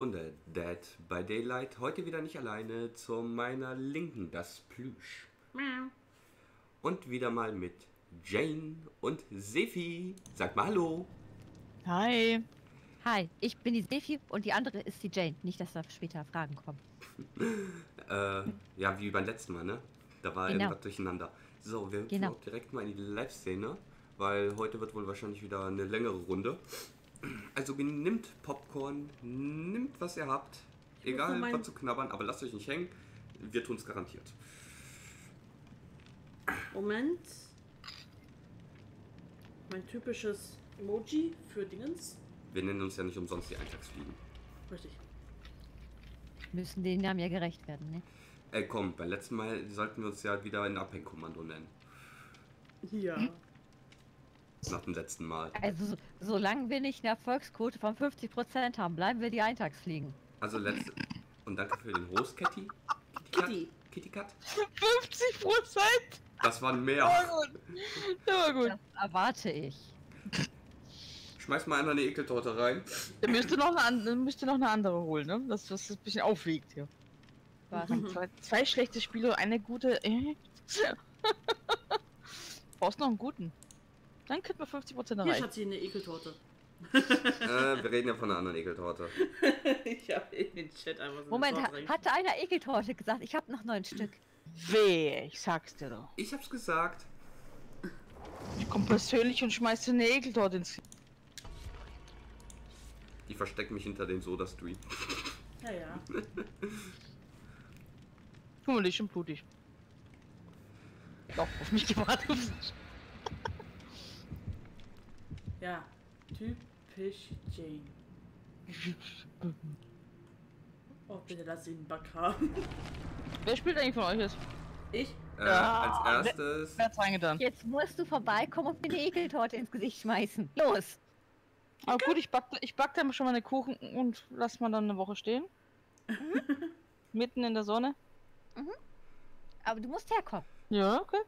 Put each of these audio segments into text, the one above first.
Und der Dad bei Daylight heute wieder nicht alleine. Zu meiner Linken das Plüsch. Und wieder mal mit Jane und Sefi. Sag mal Hallo. Hi. Hi, ich bin die Sefi und die andere ist die Jane. Nicht, dass da später Fragen kommen. Äh, ja, wie beim letzten Mal, ne? Da war Genau. irgendwas durcheinander. So, wir hüpfen Genau. auch direkt mal in die Live-Szene, weil heute wird wohl wahrscheinlich wieder eine längere Runde. Also nimmt Popcorn, nimmt was ihr habt. Egal mein- was zu knabbern, aber lasst euch nicht hängen. Wir tun es garantiert. Moment. Mein typisches Emoji für Dingens. Wir nennen uns ja nicht umsonst die Eintagsfliegen. Richtig. Müssen den Namen ja gerecht werden, ne? Ey, komm, beim letzten Mal sollten wir uns ja wieder ein Abhängkommando nennen. Ja. Nach dem letzten Mal. Also, so- solange wir nicht eine Erfolgsquote von 50% haben, bleiben wir die Eintagsfliegen. Also letzte. Und danke für den Host, Kitty. Kitty? Kitty. Cat? 50 Prozent. Das waren mehr. Aber gut. Aber gut. Das erwarte ich. Schmeiß mal einer eine Ekeltorte rein. Dann müsste noch eine, müsste noch eine andere holen, ne? Das, das ein bisschen aufwiegt hier. Was? Zwei, zwei schlechte Spiele, eine gute. Äh. Brauchst noch einen guten. Dann könnten wir 50 Prozent Hier hat sie eine Ekeltorte. äh, wir reden ja von einer anderen Ekeltorte. ich habe in den Chat einfach so Moment, ha hatte einer Ekeltorte gesagt? Ich habe noch neun Stück. Weh, ich sag's dir doch. Ich hab's gesagt. Ich komm persönlich und schmeiß dir eine Ekeltorte ins. Ich versteck mich hinter dem Soda-Stream. Ja, ja. Pummelig und blutig. Doch, auf mich gewartet. Ja. Typisch Jane. Oh, bitte lass ihn einen Bug haben. Wer spielt eigentlich von euch jetzt? Ich? Äh, Ja, als erstes. Wer hat's reingetan? Jetzt musst du vorbeikommen und mir eine Ekeltorte ins Gesicht schmeißen. Los! Aber gut, ich back, ich back dann schon mal eine Kuchen und lass mal dann eine Woche stehen. Mitten in der Sonne. Aber du musst herkommen. Ja, okay.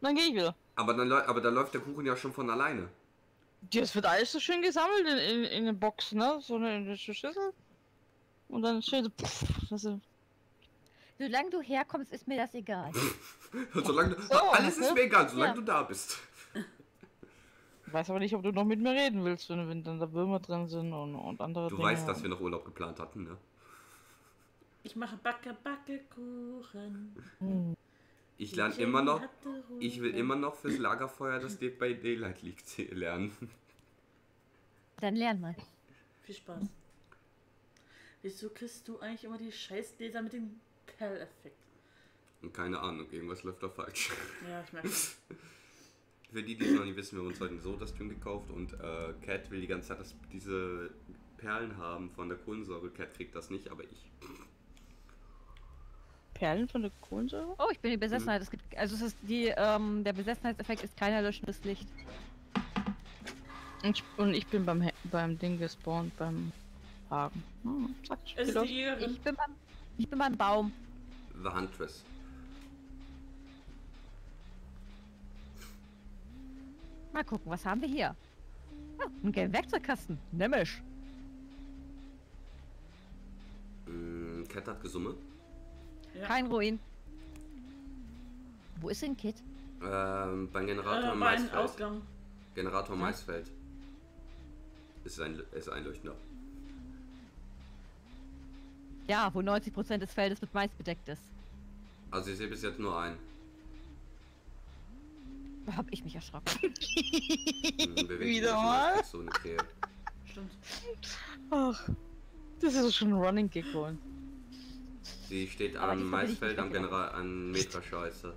Dann gehe ich wieder. Aber dann, aber dann läuft der Kuchen ja schon von alleine. Das wird alles so schön gesammelt in, in, in den Box, ne? So eine, eine Schüssel. Und dann schön so. Pff, das ist, Solange du herkommst, ist mir das egal. Solange du, so, alles ist okay. mir egal, solange Ja. du da bist. ich weiß aber nicht, ob du noch mit mir reden willst, wenn, wenn dann da Würmer drin sind und, und andere Du Dinge. weißt, dass wir noch Urlaub geplant hatten, ne? Ich mache Backe, Backe, Kuchen. Hm. Ich lerne immer noch. Ich will immer noch fürs Lagerfeuer das Dead by Daylight League lernen. Dann lern mal. Viel Spaß. Wieso kriegst du eigentlich immer die Scheißgläser mit dem Perleffekt? Und keine Ahnung, irgendwas läuft da falsch. Ja, ich merke schon. Für die, die es noch nicht wissen, wir haben uns heute ein Soda-Stream gekauft und äh, Cat will die ganze Zeit das, diese Perlen haben von der Kohlensäure. Cat kriegt das nicht, aber ich. Perlen von der Kohlensäure? Oh, ich bin die Besessenheit. Es gibt, also es ist die, ähm, der Besessenheitseffekt ist kein erlöschendes Licht. Und ich, und ich bin beim, beim Ding gespawnt, beim Hagen. Hm, ist die Jägerin. Ich bin beim, ich bin beim Baum. The Huntress. Mal gucken, was haben wir hier? Oh, ein gelben Werkzeugkasten. Nämlich. Mm, Cat hat Gesumme. Ja. Kein Ruin. Wo ist denn Kit? Ähm, beim Generator Äh, Maisfeld. Ausgang. Generator Ja. Maisfeld. Ist ein, ist einleuchtender. Ja, wo 90% des Feldes mit Mais bedeckt ist. Also ich sehe bis jetzt nur einen. Da hab ich mich erschrocken. Hm, Wieder mal? So eine Krähe. Stimmt. Ach, das ist schon ein Running Gig geworden. Sie steht Aber am Maisfeld am General an Meterscheiße.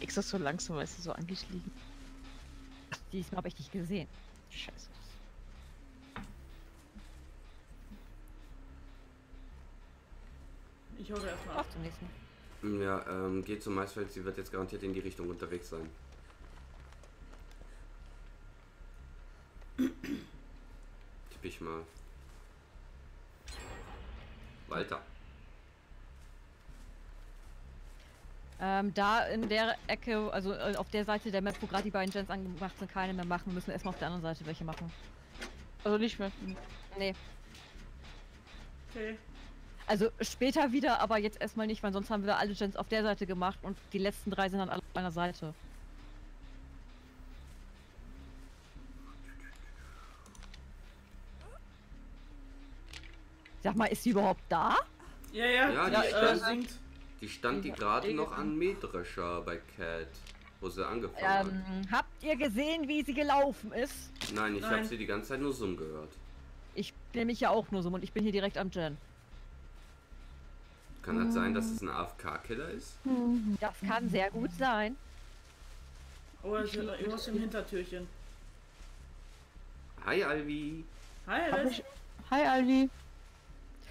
Extra so langsam, weil sie so angeschliegen. Diesmal habe ich dich gesehen. Scheiße. Ich hole erstmal ab. Auf zum nächsten. Ja, ähm, geht zum Maisfeld, sie wird jetzt garantiert in die Richtung unterwegs sein. Tipp ich mal. Walter. Ähm, da in der Ecke, also äh, auf der Seite der Map, wo gerade die beiden Gens angemacht sind, keine mehr machen. Wir müssen erstmal auf der anderen Seite welche machen. Also nicht mehr. Nee. Okay. Also später wieder, aber jetzt erstmal nicht, weil sonst haben wir alle Gens auf der Seite gemacht und die letzten drei sind dann alle auf einer Seite. Sag mal, ist sie überhaupt da? Ja, ja, Ja, die, die äh, stand- singt. Die stand die Ja, gerade noch an Mähdrescher bei Cat, wo sie angefangen hat. Ähm, habt ihr gesehen, wie sie gelaufen ist? Nein, ich habe sie die ganze Zeit nur Summ gehört. Ich bin nämlich ja auch nur so und ich bin hier direkt am Gen. Kann das sein, dass es ein AFK-Killer ist? Das kann sehr gut sein. Oh, ja noch irgendwas im Hintertürchen. Hi Alvi. Hi, ich... Hi, Alvi.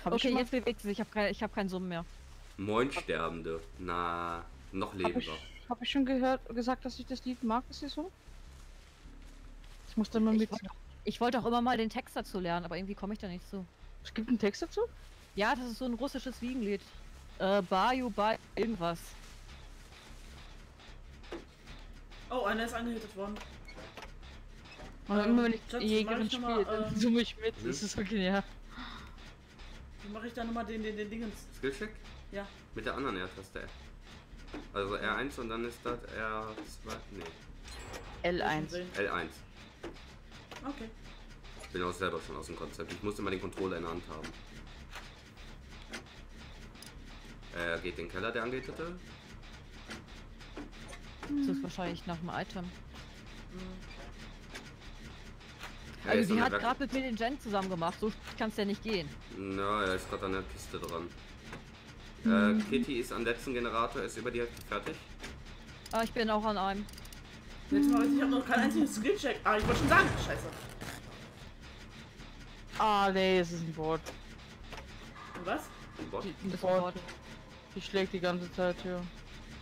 Hab Okay, jetzt bewegt sie sich. Ich habe kein, ich hab keinen Summen mehr. Moin Sterbende. Na, noch Hab lebender. ich, hab ich schon gehört, gesagt, dass ich das Lied mag, ist es so? Ich muss dann mal Ich mit. wollte, ich wollte auch immer mal den Text dazu lernen, aber irgendwie komme ich da nicht zu. Es gibt einen Text dazu? Ja, das ist so ein russisches Wiegenlied. Äh, Baju, Ba, irgendwas. Oh, einer ist angehittet worden. Und Ähm, immer wenn ich mach Jägerin spiele, dann ähm, summe ich mit. Das ist so genial. Wie mache ich da nochmal den, den, den Dingens? Skillcheck? Ja. Mit der anderen R-Taste. Also R1 und dann ist das R2. Nee, L1. Sehen. L1. Okay. Ich bin auch selber schon aus dem Konzept. Ich muss immer den Controller in der Hand haben. Er geht in den Keller, der Angehitete. Das ist wahrscheinlich nach dem Item. Er Also der hat gerade mit mir den Gen zusammen gemacht. So kann es ja nicht gehen. Na, er ist gerade an der Kiste dran. Mhm. Äh, Kitty ist am letzten Generator, ist über die Hälfte fertig. Aber ich bin auch an einem. Jetzt mal, ich habe noch keinen einzigen Skillcheck. Ah, ich wollte schon sagen. Scheiße. Ah, nee, es ist ein Bot. Und was? Ein Bot. Die, ein Bot. Bot. Die schlägt die ganze Zeit, ja.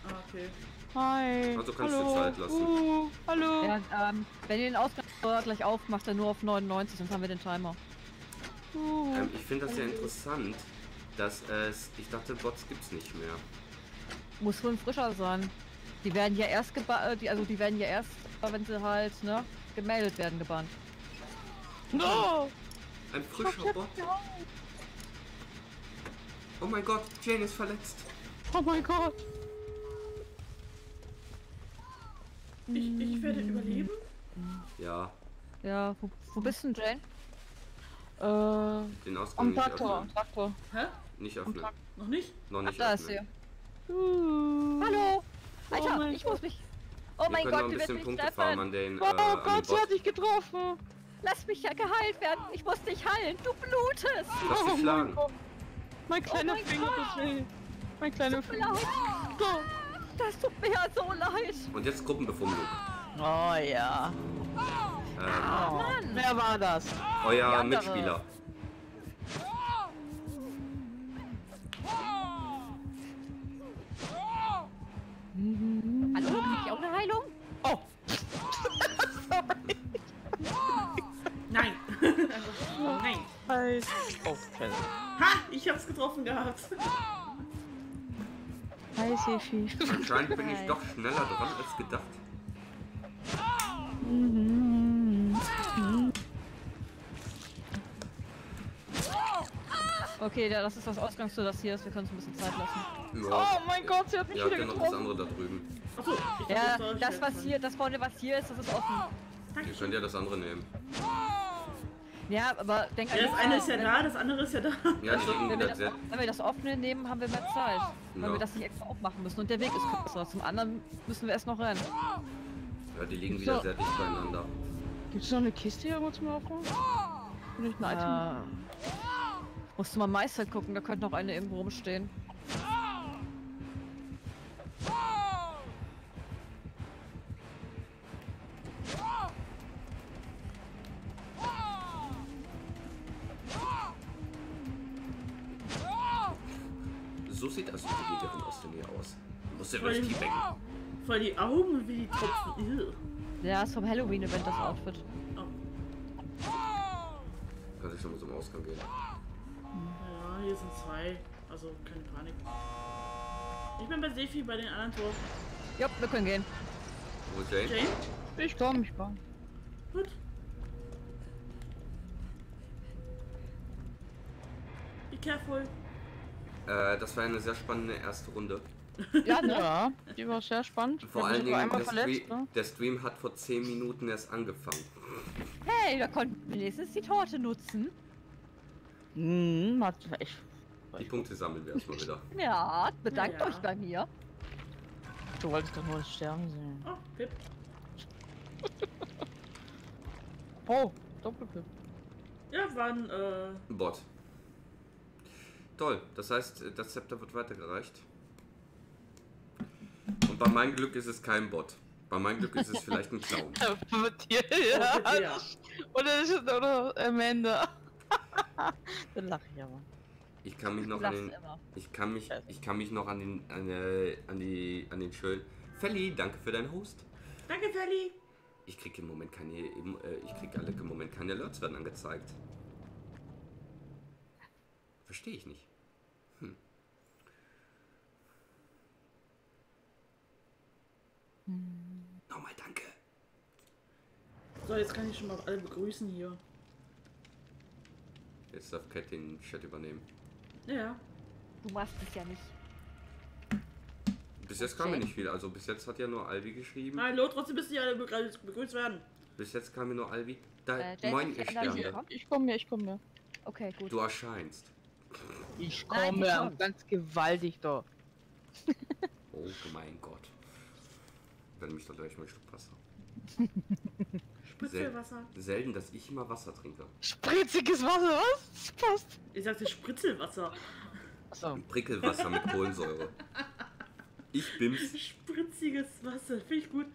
Ah, okay. Hi. Also kannst du hallo. Zeit lassen. Uh, hallo. Ja, ähm, wenn ihr den Ausgang gleich aufmacht, dann nur auf 99, sonst haben wir den Timer. Uh. Ähm, ich finde das sehr interessant, dass es. Ich dachte, Bots gibt's nicht mehr. Muss wohl ein frischer sein. Die werden ja erst geba äh, die, also die werden ja erst, wenn sie halt, ne, gemeldet werden, gebannt. no. Ein frischer Bot. Oh mein Gott, Jane ist verletzt. Oh mein Gott. Ich, ich werde überleben. Ja, Ja, wo, wo bist du denn, Jane? Äh, den Ausgang am nicht Traktor, am öffnen. Traktor. Hä? Nicht Am öffnen. Noch nicht? Noch Ach, nicht da ist sie. öffnen. Uh. Hallo! Oh Alter, mein ich muss mich... Oh Wir mein können Gott, ein du wirst bisschen mich Punkte farmen an treffen! den. Oh äh, an den Gott, sie Bot. hat dich getroffen. Lass mich ja geheilt werden! Ich muss dich heilen! Du blutest! Lass dich Oh schlagen. mein Gott. Mein kleiner mein Finger tut weh. Mein kleiner Finger. leid! Oh. Das tut mir ja so leid! Und jetzt Gruppenbefummelung. Oh ja. Ähm, Oh. Mann. Wer war das? euer. Mitspieler. Hallo, krieg ich auch eine Heilung? Oh. Nein. Nein. Hi. Oh, scheiße. Ha! Ich hab's getroffen gehabt. Hi, Sefi. Anscheinend bin ich doch schneller dran als gedacht. Okay, ja, das ist das Ausgangstür, das hier ist. Wir können uns ein bisschen Zeit lassen. Ja. Oh mein Gott, sie hat mich habt wieder ja noch das getroffen. andere da drüben. Achso, Ja, das was hier, das vorne was hier ist, das ist offen. Ihr könnt ja das andere nehmen. Ja, aber denk an Ja, das eine ist ja da, das andere ist ja da. Ja, liegen Wenn wir, das, wenn wir das offene nehmen, haben wir mehr Zeit. Weil Ja. wir das nicht extra aufmachen müssen und der Weg ist kürzer. Zum anderen müssen wir erst noch rennen. Ja, die liegen wieder So. sehr dicht beieinander. Gibt es noch eine Kiste irgendwo zum? Oder nicht ein Item? Äh, musst du mal Meister gucken, da könnte noch eine irgendwo rumstehen. So sieht das Jägerin aus der Nähe aus. Muss ja im- teabacken. Voll die Augen wie die Tropfen. Ew. Ja, ist vom Halloween-Event das Outfit. Oh. Kann ich schon mal zum Ausgang gehen. Ja, hier sind zwei. Also keine Panik. Ich bin bei Sefi bei den anderen Tor. Ja, wir können gehen. Wo Jane? Jane? Ich komm, ich komm. Gut. Be careful. Äh, das war eine sehr spannende erste Runde. Ja, ne? Ja, die war sehr spannend. Vor allen Dingen, der, verletzt, Stream, ne? der Stream hat vor 10 Minuten erst angefangen. Hey, da konnten wir wenigstens die Torte nutzen. Hm, hat echt. Die Punkte sammeln wir erstmal wieder. Ja, bedankt Ja. euch bei mir. Du wolltest doch nur sterben sehen. Oh, Pip. Oh, Doppelpip. Ja, waren, äh, Bot. Toll, das heißt, das Zepter wird weitergereicht. Und bei meinem Glück ist es kein Bot. Bei meinem Glück ist es vielleicht ein Clown. Bitte, ja. Oder ist es oder Amanda? Dann lach ich aber. Ich kann mich noch an den. Ich kann mich, ich kann mich noch an den, an, an die, an den schönen. Felly, danke für deinen Host. danke, Felly. Ich krieg im Moment keine, äh, ich krieg alle im Moment keine Alerts werden angezeigt. Verstehe ich nicht. Hm. Nochmal danke. So, jetzt kann ich schon mal alle begrüßen hier. Jetzt darf Cat den Chat übernehmen. Ja. Du machst es ja nicht. Bis jetzt kam ja Okay. nicht viel. Also bis jetzt hat ja nur Albi geschrieben. Hallo, trotzdem müssen die alle begrüßt begrüßt werden. Bis jetzt kam ja nur Albi. Da, Äh, moin, ich Sterne. Ich komme mir, ich komme mir. Okay, gut. Du erscheinst. Ich Nein, komme mir kommt. ganz gewaltig da. Oh mein Gott. Wenn mich doch gleich mal ein Stück Wasser. Spritzelwasser. Selten, dass ich immer Wasser trinke. Spritziges Wasser, was? Das passt. Ich sagte Spritzelwasser. Achso. Prickelwasser mit Kohlensäure. Ich bims. Spritziges Wasser. Finde ich gut.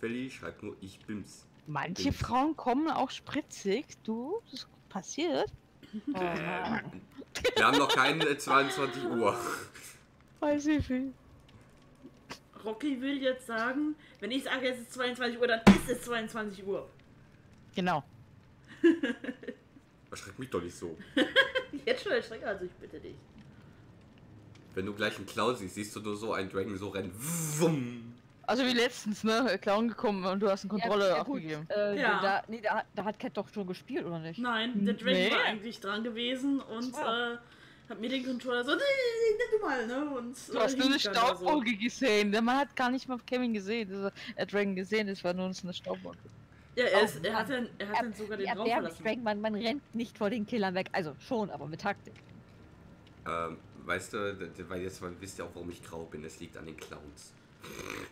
Felly schreibt nur ich bims. Manche Bims. Frauen kommen auch spritzig, du, das passiert. Oh, Wir haben noch keine äh, 22 Uhr. weiß ich viel. Rocky will jetzt sagen, wenn ich sage, es ist 22 Uhr, dann ist es 22 Uhr. Genau. Erschreck mich doch nicht so. Jetzt schon erschrecken, also ich bitte dich. Wenn du gleich einen Clown siehst, siehst du nur so einen Dragon so rennen. Wumm. Also wie letztens, ne? Clown gekommen und du hast eine Kontrolle ja, gut, abgegeben. Äh, Ja. Da, nee, da, hat- da hat Cat doch schon gespielt, oder nicht? Nein, der Dragon Nee. war eigentlich dran gewesen und äh, hat mir den Controller so, nee, nimm du mal, ne? Und, Du hast nur eine da Staubwolke gesehen. Der Mann hat gar nicht mal Kevin gesehen. Also, äh, Dragon gesehen, es war nur eine Staubwolke. Ja, er, Oh, ist, er hat dann, er hat Er, dann sogar den ja, Raum der verlassen. Dragon, man, man rennt nicht vor den Killern weg. Also schon, aber mit Taktik. Ähm, weißt du, weil jetzt wisst ihr auch, warum ich grau bin. Es liegt an den Clowns.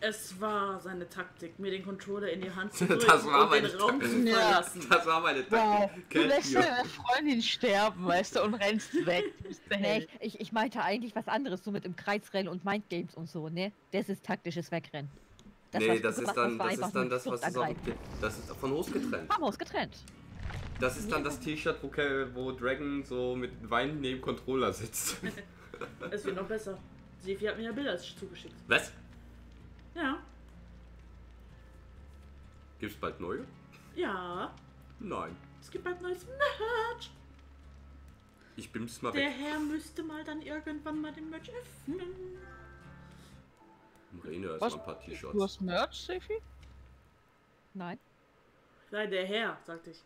Es war seine Taktik, mir den Controller in die Hand zu Das drücken war und meine den Raum zu verlassen. Das war meine Wow, Taktik. du Cat lässt deine Freundin sterben, weißt du, und rennst weg. Du Nee, ich, ich meinte eigentlich was anderes, so mit im Kreisrennen und Mindgames und so, ne? Das ist taktisches Wegrennen. was nee, du das ist dann, das ist dann das, was ist angreifen. das ist von Hose getrennt. Wir uns getrennt. Das ist dann das T-Shirt, wo, wo Dragon so mit Wein neben Controller sitzt. Es wird noch besser. Sefi hat mir ja Bilder zugeschickt. Was? Ja, Gibt's bald neue? ja, Nein. es gibt bald neues Merch. Ich bin's mal Der weg. Herr müsste mal dann irgendwann mal den Merch öffnen. Rene erst Was? mal ein paar Du T-Shirts. hast Merch, Sefi? Nein. Nein, der Herr, sagte ich.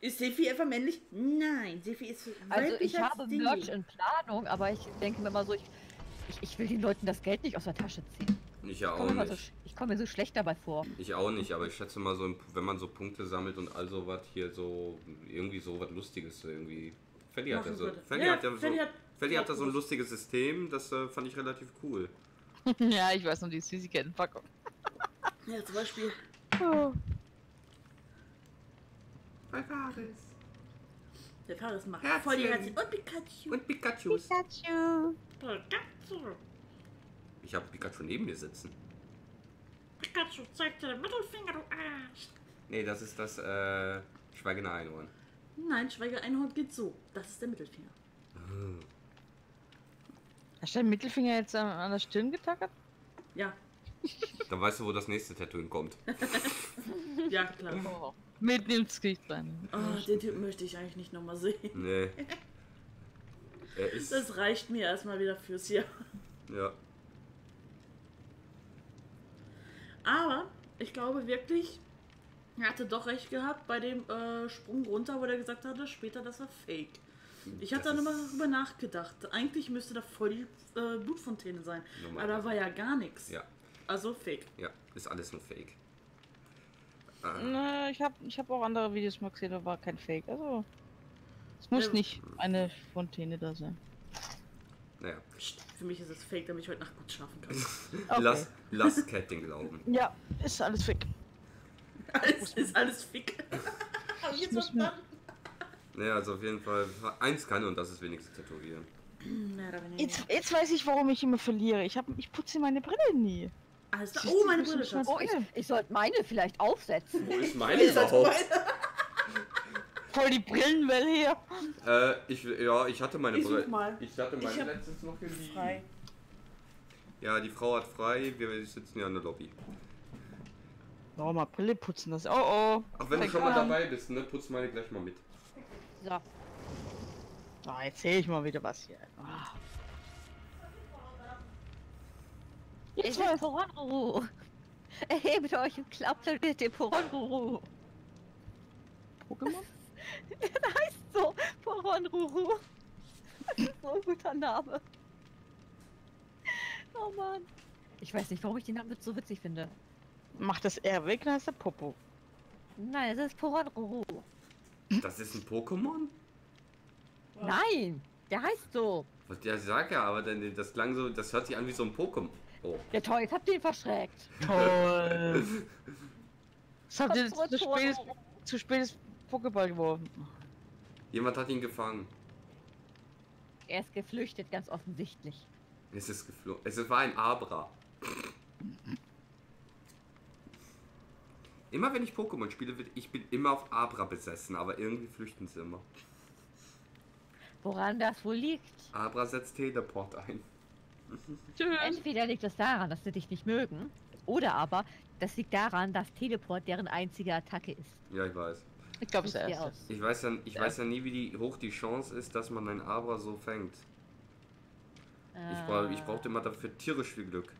Ist Sefi einfach männlich? Nein, Sefi ist Also ich als habe Ding. Merch in Planung, aber ich denke mir mal so, ich, ich, ich will den Leuten das Geld nicht aus der Tasche ziehen. Ich ja Ich auch komme mir, so, nicht. sch- ich komm mir so schlecht dabei vor. Ich auch nicht, aber ich schätze mal so, wenn man so Punkte sammelt und all so was hier so, irgendwie so was Lustiges irgendwie. Freddy hat ja so. Freddy Ja, hat ja so, Freddy hat- Freddy hat da so ein lustiges System, das äh, fand ich relativ cool. ja, ich weiß noch die Süßigkeitenpackung. Ja, zum Beispiel. Oh. Bei Paris. Der Paris macht Herzchen. voll die Herzchen. Und Pikachu. Und Pikachus. Pikachu. Pikachu. Ich habe Pikachu neben mir sitzen. Pikachu zeigt dir den Mittelfinger, du Arsch. Nee, das ist das äh, Schweigende Einhorn. Nein, Schweiger Einhorn geht so. Das ist der Mittelfinger. Hast du deinen Mittelfinger jetzt an, an der Stirn getackert? Ja, Dann weißt du, wo das nächste Tattoo kommt. ja, klar. Oh. Mitten ins Gesicht rein. Oh, den Typen möchte ich eigentlich nicht nochmal sehen. Nee. Er ist. Das reicht mir erstmal wieder fürs Jahr. Ja. Aber ich glaube wirklich, er hatte doch recht gehabt bei dem äh, Sprung runter, wo er gesagt hatte, später das war fake. Ich habe Das dann immer darüber nachgedacht. Eigentlich müsste da voll die äh, Blutfontäne sein. Normal. Aber da war ja gar nichts. Ja, Also fake. ja. Ist alles nur Fake. Ah, Na, ich habe ich hab auch andere Videos mal gesehen, da war kein Fake. Also, es muss Ja. nicht eine Fontäne da sein. Naja. Psst, Für mich ist es fake, damit ich heute Nacht gut schlafen kann. Okay. Lass, lass Cat den glauben. Ja, ist alles Fake. alles ist alles fick. Hab ich jetzt verstanden? Naja, also auf jeden Fall. Eins kann und das ist wenigstens tätowieren. Weniger. Jetzt, jetzt weiß ich, warum ich immer verliere. Ich, hab, ich putze meine Brille nie. Siehst Oh, meine Brille. Oh, ich, ich sollte meine vielleicht aufsetzen. Wo ist meine überhaupt? Voll die Brillenwelle hier. Äh, ich, ja, ich hatte meine Brille. Ich hatte meine Ich hab letztens noch geliehen. Frei. Ja, die Frau hat frei, wir sitzen ja in der Lobby. Warum mal Brille putzen das? Oh oh. Ach, wenn du schon mal an. dabei bist, ne, putz meine gleich mal mit. So. Ah, erzähl ich mal wieder was hier. Ah. Ich Jetzt bin Poronruru. Erhebt euch und klappt mit dem Poronruru. Pokémon? Das heißt so, Poronruru. Das ist so ein guter Name. Oh Mann. Ich weiß nicht, warum ich den Namen so witzig finde. Macht das R weg, dann heißt er Popo. Nein, es ist Poronruru. Das ist ein Pokémon? Nein, der heißt so. Was der sagt ja, aber dann, das klang so, das hört sich an wie so ein Pokémon. Oh. Ja toll, jetzt habt ihr ihn verschreckt. Toll. Was habt ihr zu Poronruru. zu spätes Pokéball geworfen? Jemand hat ihn gefangen. Er ist geflüchtet, ganz offensichtlich. Es ist geflogen. Es war ein Abra. Immer wenn ich Pokémon spiele, wird ich bin immer auf Abra besessen, aber irgendwie flüchten sie immer. Woran das wohl liegt? Abra setzt Teleport ein. Entweder liegt es daran, dass sie dich nicht mögen, oder aber das liegt daran, dass Teleport deren einzige Attacke ist. Ja, ich weiß. Ich glaube, es ist der erste. aus. Ich weiß ja, ich Ja. weiß ja nie, wie die, hoch die Chance ist, dass man ein Abra so fängt. Ich, Äh, brauch, ich brauchte immer dafür tierisch viel Glück.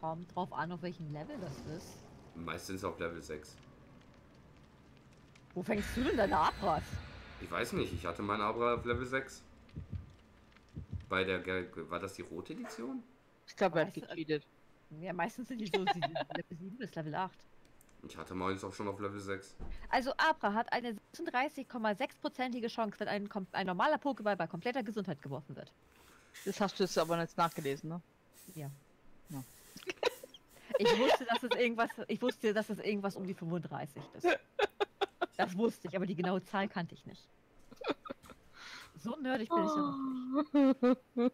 Kommt drauf an, auf welchem Level das ist. Meistens auf Level 6. Wo fängst du denn deine Abras? Ich weiß nicht, ich hatte meinen Abra auf Level 6. Bei der, war das die rote Edition? Ich glaube, er hat gecheatet. Ja, meistens sind die so Level 7 bis Level 8. Ich hatte meins auch schon auf Level 6. Also Abra hat eine 36,6%ige Chance, wenn ein, ein normaler Pokéball bei kompletter Gesundheit geworfen wird. Das hast du jetzt aber jetzt nachgelesen, ne? Ja. Ja. Ich wusste, dass es irgendwas, ich wusste, dass es irgendwas um die 35 ist. Das wusste ich, aber die genaue Zahl kannte ich nicht. So nerdig bin ich ja noch.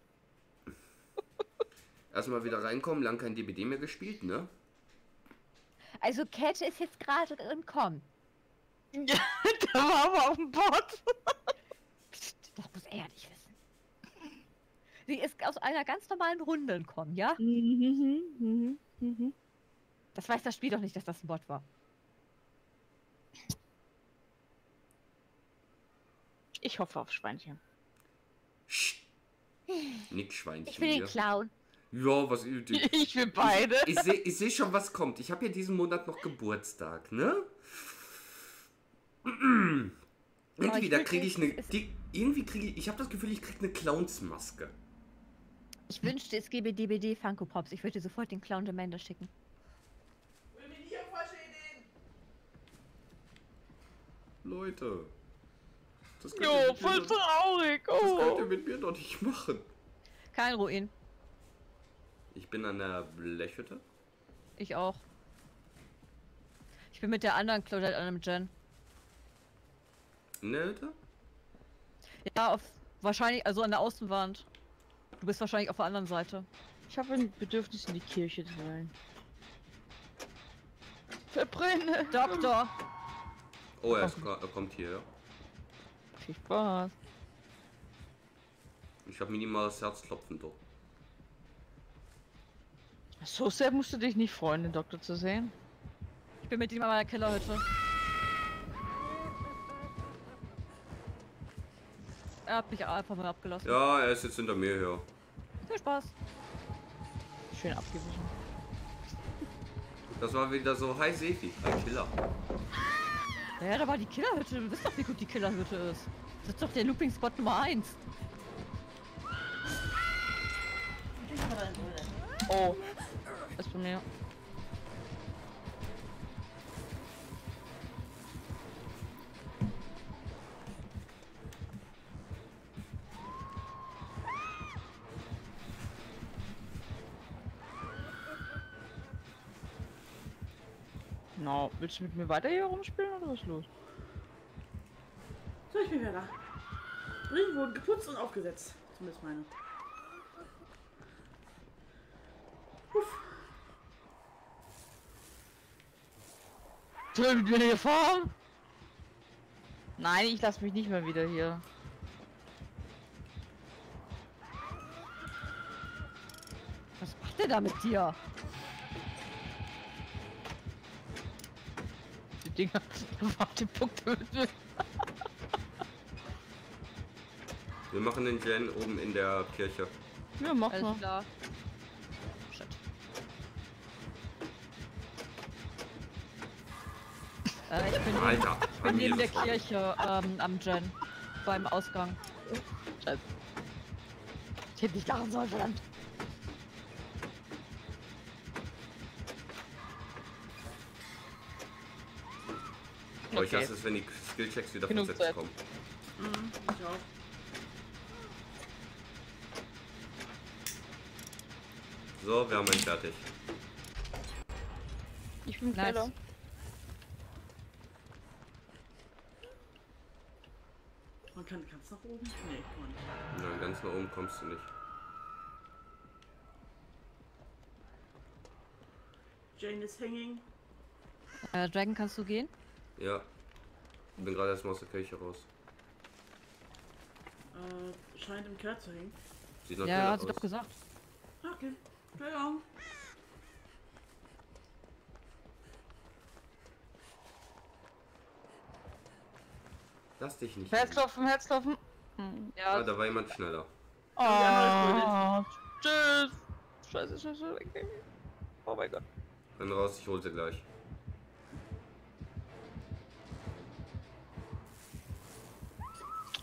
Erstmal wieder reinkommen, lang kein DBD mehr gespielt, ne? Also Cat ist jetzt gerade entkommen. Ja, der war aber auf dem Bord. Psst, das muss er ja nicht wissen. Sie ist aus einer ganz normalen Runde entkommen, ja? Mhm, mhm, mhm. Das weiß das Spiel doch nicht, dass das ein Bot war. Ich hoffe auf Schweinchen. Sch Nick Schweinchen Ich will den hier. Ja, was ich, Ich will beide. ich sehe ich seh schon, was kommt. Ich habe ja diesen Monat noch Geburtstag, ne? Irgendwie, ich da kriege ich eine. Die, irgendwie kriege ich. Ich habe das Gefühl, ich kriege eine Clownsmaske. Ich wünschte, es gäbe DBD Funko Pops. Ich würde dir sofort den Clown Amanda schicken. Leute. Das könnt, Jo, voll traurig. das könnt ihr Oh. mit mir doch nicht machen. Kein Ruin. Ich bin an der Blechhütte. Ich auch. Ich bin mit der anderen Claudette an einem Gen. In der Hütte? Ja, auf, wahrscheinlich, also an der Außenwand. Du bist wahrscheinlich auf der anderen Seite. Ich habe ein Bedürfnis, in die Kirche zu rein. Verbrenne. Doktor! Oh, er, ist, er kommt hier. ja. Viel Spaß. Ich habe minimales Herzklopfen doch. So sehr musst du dich nicht freuen, den Doktor zu sehen. Ich bin mit ihm an meiner Kellerhütte. Er hat mich einfach mal abgelassen. Ja, er ist jetzt hinter mir her. Viel Spaß. Schön abgewichen. Das war wieder so, hi Sefi, ein Killer. Ja, da war die Killerhütte. Du wisst doch, wie gut die Killerhütte ist. Das ist doch der Looping-Spot Nummer 1. Oh. Ist bei mir. No, willst du mit mir weiter hier rumspielen oder was ist los? So, ich bin wieder da. Brillen wurden geputzt und aufgesetzt. Zumindest meine. Soll ich mit mir hier fahren? Nein, ich lasse mich nicht mehr wieder hier. Was macht der da mit dir? Die Dinger auf den Punkt mit mir. Wir machen den Jen oben in der Kirche. Ja, mach Alles mal. klar. Äh, ich bin, neben- Alter, ich bin neben der. Kirche ähm, am Gen. Beim Ausgang. Scheiße. Ich hätte nicht lachen sollen, verdammt. Aber ich Okay. hasse es, wenn die Skillchecks wieder Genug von 6 Zeit. kommen. Mhm, ich auch. So, wir haben ihn fertig. Ich bin Nice. Keller. Man kann ganz nach oben? Nee, kann man nicht. Nein, ganz nach oben kommst du nicht. Jane is hanging. Äh, Dragon, kannst du gehen? Ja. Ich bin gerade erstmal aus der Kirche raus. Äh, scheint im Keller zu hängen. Sieht noch Ja, ja, hat sie aus. doch gesagt. Okay. Entschuldigung. Lass dich nicht. Herzklopfen, Herzklopfen. Hm, Ah, Ja. da war jemand schneller. Oh, tschüss. Scheiße, scheiße, weg. Oh mein Gott. Renn raus, ich hol sie gleich.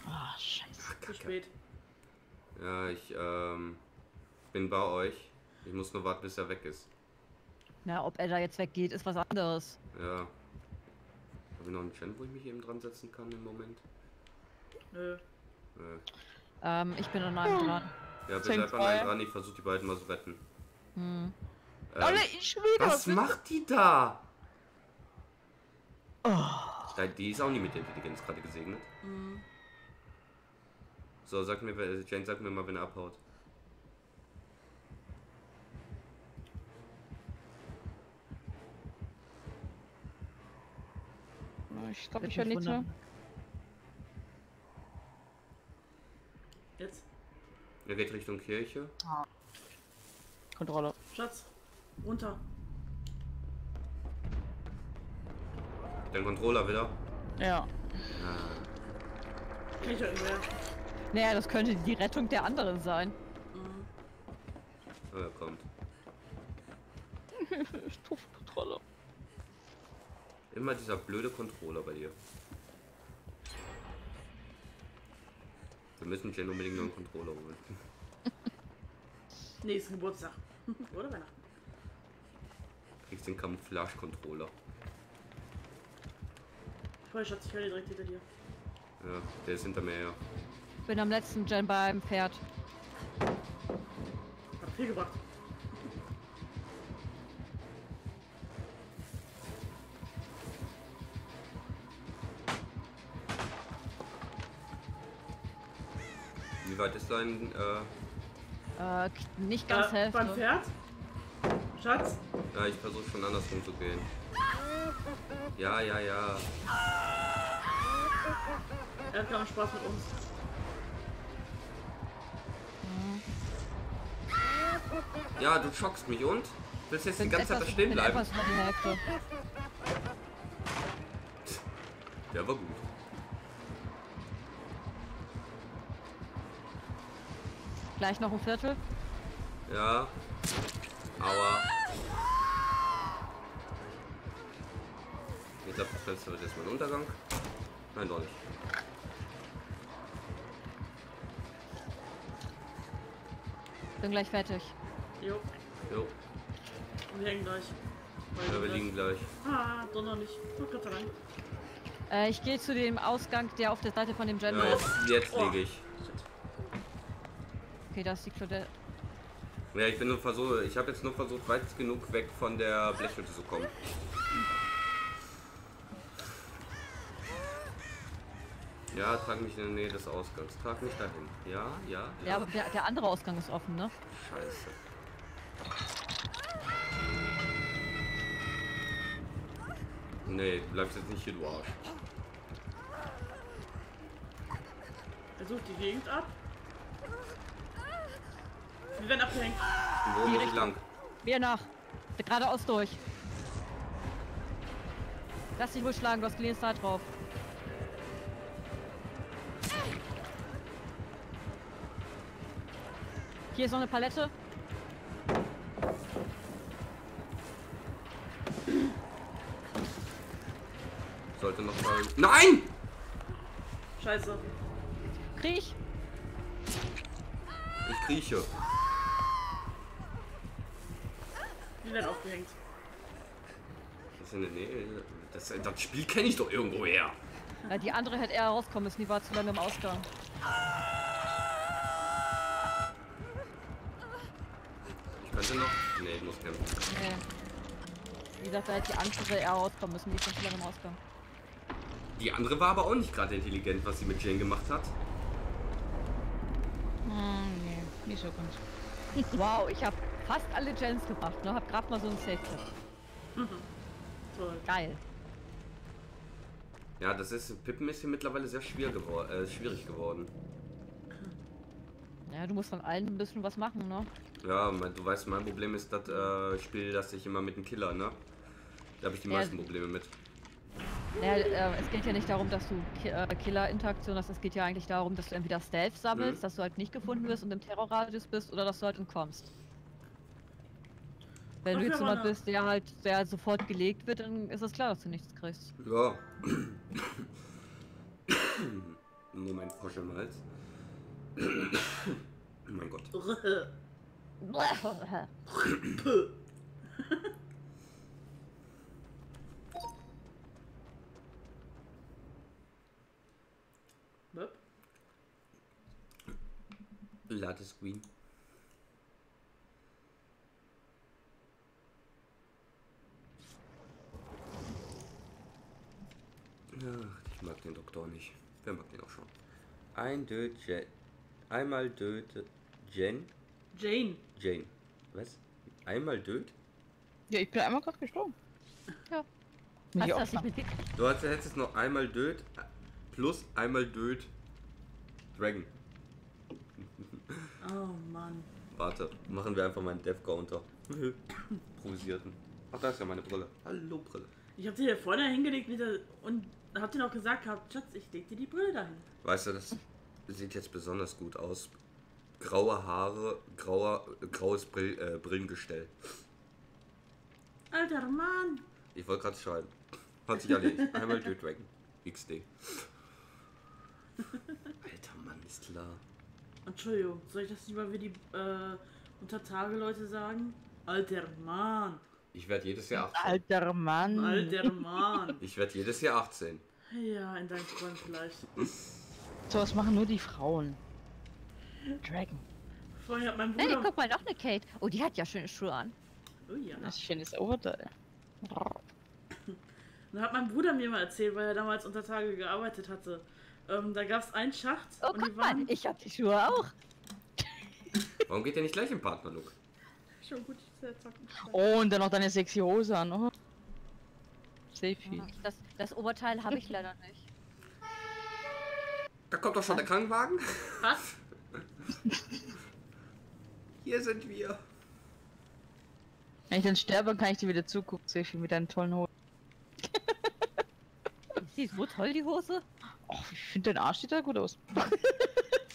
Ah, scheiße. Zu spät. Ja, ich ähm, bin bei euch. Ich muss nur warten, bis er weg ist. Na, ob er da jetzt weggeht, ist was anderes. Ja. Ich noch einen Gen, wo ich mich eben dran setzen kann im Moment? Nö. Äh, Ähm, ich bin an einem dran. ja, Zehn, bleibt an einen dran, ich versuche die beiden mal zu retten. Hm. Ähm, Alle, ich wieder. was will- macht die da? Oh. Die ist auch nicht mit der Intelligenz gerade gesegnet. Mhm. So, sag mir, wer- Jane, sag mir mal, wenn er abhaut. Ich glaube, ich höre nichts mehr. Jetzt. Er geht Richtung Kirche. Kontrolle. Schatz. Runter. Den Controller wieder. Ja. Ah. Naja, das könnte die Rettung der anderen sein. Mhm. oh, er kommt. Stufenkontrolle. Immer dieser blöde Controller bei dir. Wir müssen Jen unbedingt noch einen Controller holen. Nächsten Geburtstag. Oder Weihnachten. Kriegst den Camouflage-Controller. Voll, Schatz, ich höre dir direkt hinter dir. Ja, der ist hinter mir her. Bin am letzten Gen beim Pferd. Hat viel gebracht. Wie weit ist dein, äh, Äh, nicht ganz äh, beim Hälfte. Pferd? Schatz? ja, ich versuche schon andersrum zu gehen. Ja, ja, ja. Er hat keinen Spaß mit uns. Ja, du schockst mich und? Willst jetzt die Bin ganze Zeit da etwas- stehen bin bleiben? die. Der war gut. Gleich noch ein Viertel. Ja. Aua. Ich glaube, das Fenster wird erstmal ein Untergang. Nein, doch nicht. Bin gleich fertig. Jo, Jo, wir hängen gleich. ja, wir liegen gleich. Ah, doch noch nicht. Oh Gott sei Dank. Äh, ich gehe zu dem Ausgang, der auf der Seite von dem Gen Ja, ist. jetzt, jetzt Oh. liege ich. Okay, da ist die Claudette. Ja, ich bin nur versucht, ich habe jetzt nur versucht, weit genug weg von der Blechhütte zu kommen. Ja, trag mich in der Nähe des Ausgangs. Trag mich dahin. Ja, ja, Ja, ja. aber der, der andere Ausgang ist offen, ne? Scheiße. Nee, du bleibst jetzt nicht hier, du Arsch. Er sucht die Gegend ab. Wir werden abgehängt. Wo muss ich lang? Mir nach. Geradeaus durch. Lass dich wohl schlagen, du hast Clean Start drauf. Hier ist noch eine Palette. Sollte noch mal. Nein! Scheiße. Kriech. Ich krieche. Wir werden aufgehängt. Das ist in der Nähe. Das, das Spiel kenne ich doch irgendwo her. Ja, die andere hätte eher rauskommen müssen, die war zu lange im Ausgang. Ich könnte noch. Nee, ich muss kämpfen. Nee. Wie gesagt, da hätte die andere eher rauskommen müssen, die ist schon zu lange im Ausgang. Die andere war aber auch nicht gerade intelligent, was sie mit Jane gemacht hat. Hm, nee, nicht so ganz. Wow, ich habe fast alle Gens gebracht, ne? Hab grad mal so einen Safe-Clip. Toll. Geil. Ja, das ist. Pippen ist hier mittlerweile sehr schwer gewor äh, schwierig geworden. Ja, du musst von allen ein bisschen was machen, ne? Ja, mein, du weißt, mein Problem ist das äh, Spiel, dass ich immer mit dem Killer, ne? Da habe ich die Ja. meisten Probleme mit. Naja, äh, es geht ja nicht darum, dass du Ki äh, Killer-Interaktion hast, es geht ja eigentlich darum, dass du entweder Stealth sammelst, Mhm. dass du halt nicht gefunden wirst und im Terrorradius bist, oder dass du halt entkommst. Wenn du jetzt jemand da. bist, der halt der sofort gelegt wird, dann ist es klar, dass du nichts kriegst. Ja. Moment, Frosch im Hals. mein Gott. Möp. Ladescreen. Ach, ich mag den Doktor nicht. Wer mag den auch schon? Ein Död Jen. Einmal Död Jen. Jane. Jane. Was? Einmal Död? Ja, ich bin einmal gerade gestorben. Ja. Hast du das nicht mitgekriegt? Du hast- hättest noch einmal Död plus einmal Död Dragon. Oh Mann. Warte, machen wir einfach mal einen Death Counter. Improvisierten. Ach, da ist ja meine Brille. Hallo Brille. Ich hab dir hier vorne hingelegt wieder und hab dir noch gesagt gehabt, Schatz, ich leg dir die Brille dahin. Weißt du, das sieht jetzt besonders gut aus. Graue Haare, grauer, graues Brill, äh, Brillengestell. Alter Mann. Ich wollte gerade schreiben. Hat sich erledigt. Einmal Dude Dragon. XD. Alter Mann, ist klar. Entschuldigung, soll ich das nicht mal wie die äh, Untertage-Leute sagen? Alter Mann. Ich werde jedes Jahr 18. Alter Mann. Alter Mann. Ich werde jedes Jahr 18. Ja, in deinem Freund vielleicht. Sowas machen nur die Frauen. Dragon. Vorhin hat mein Hey, Bruder. guck mal, noch eine Kate. Oh, die hat ja schöne Schuhe an. Oh ja. Das finde ich Oberteil. Da hat mein Bruder mir mal erzählt, weil er damals unter Tage gearbeitet hatte. Ähm, da gab es einen Schacht Oh, und die guck mal, waren. ich hab die Schuhe auch. Warum geht der nicht gleich im Partnerlook? Schon gut, sehr zocken. Oh, und dann noch deine sexy Hose an. Oh. Safety. Das, das Oberteil habe ich leider nicht. Da kommt doch schon der Krankenwagen. Was? Hier sind wir. Wenn ich dann sterbe, kann ich dir wieder zugucken, Safety, mit deinen tollen Hosen. Ist so toll, die Hose. Oh, ich finde dein Arsch sieht da gut aus.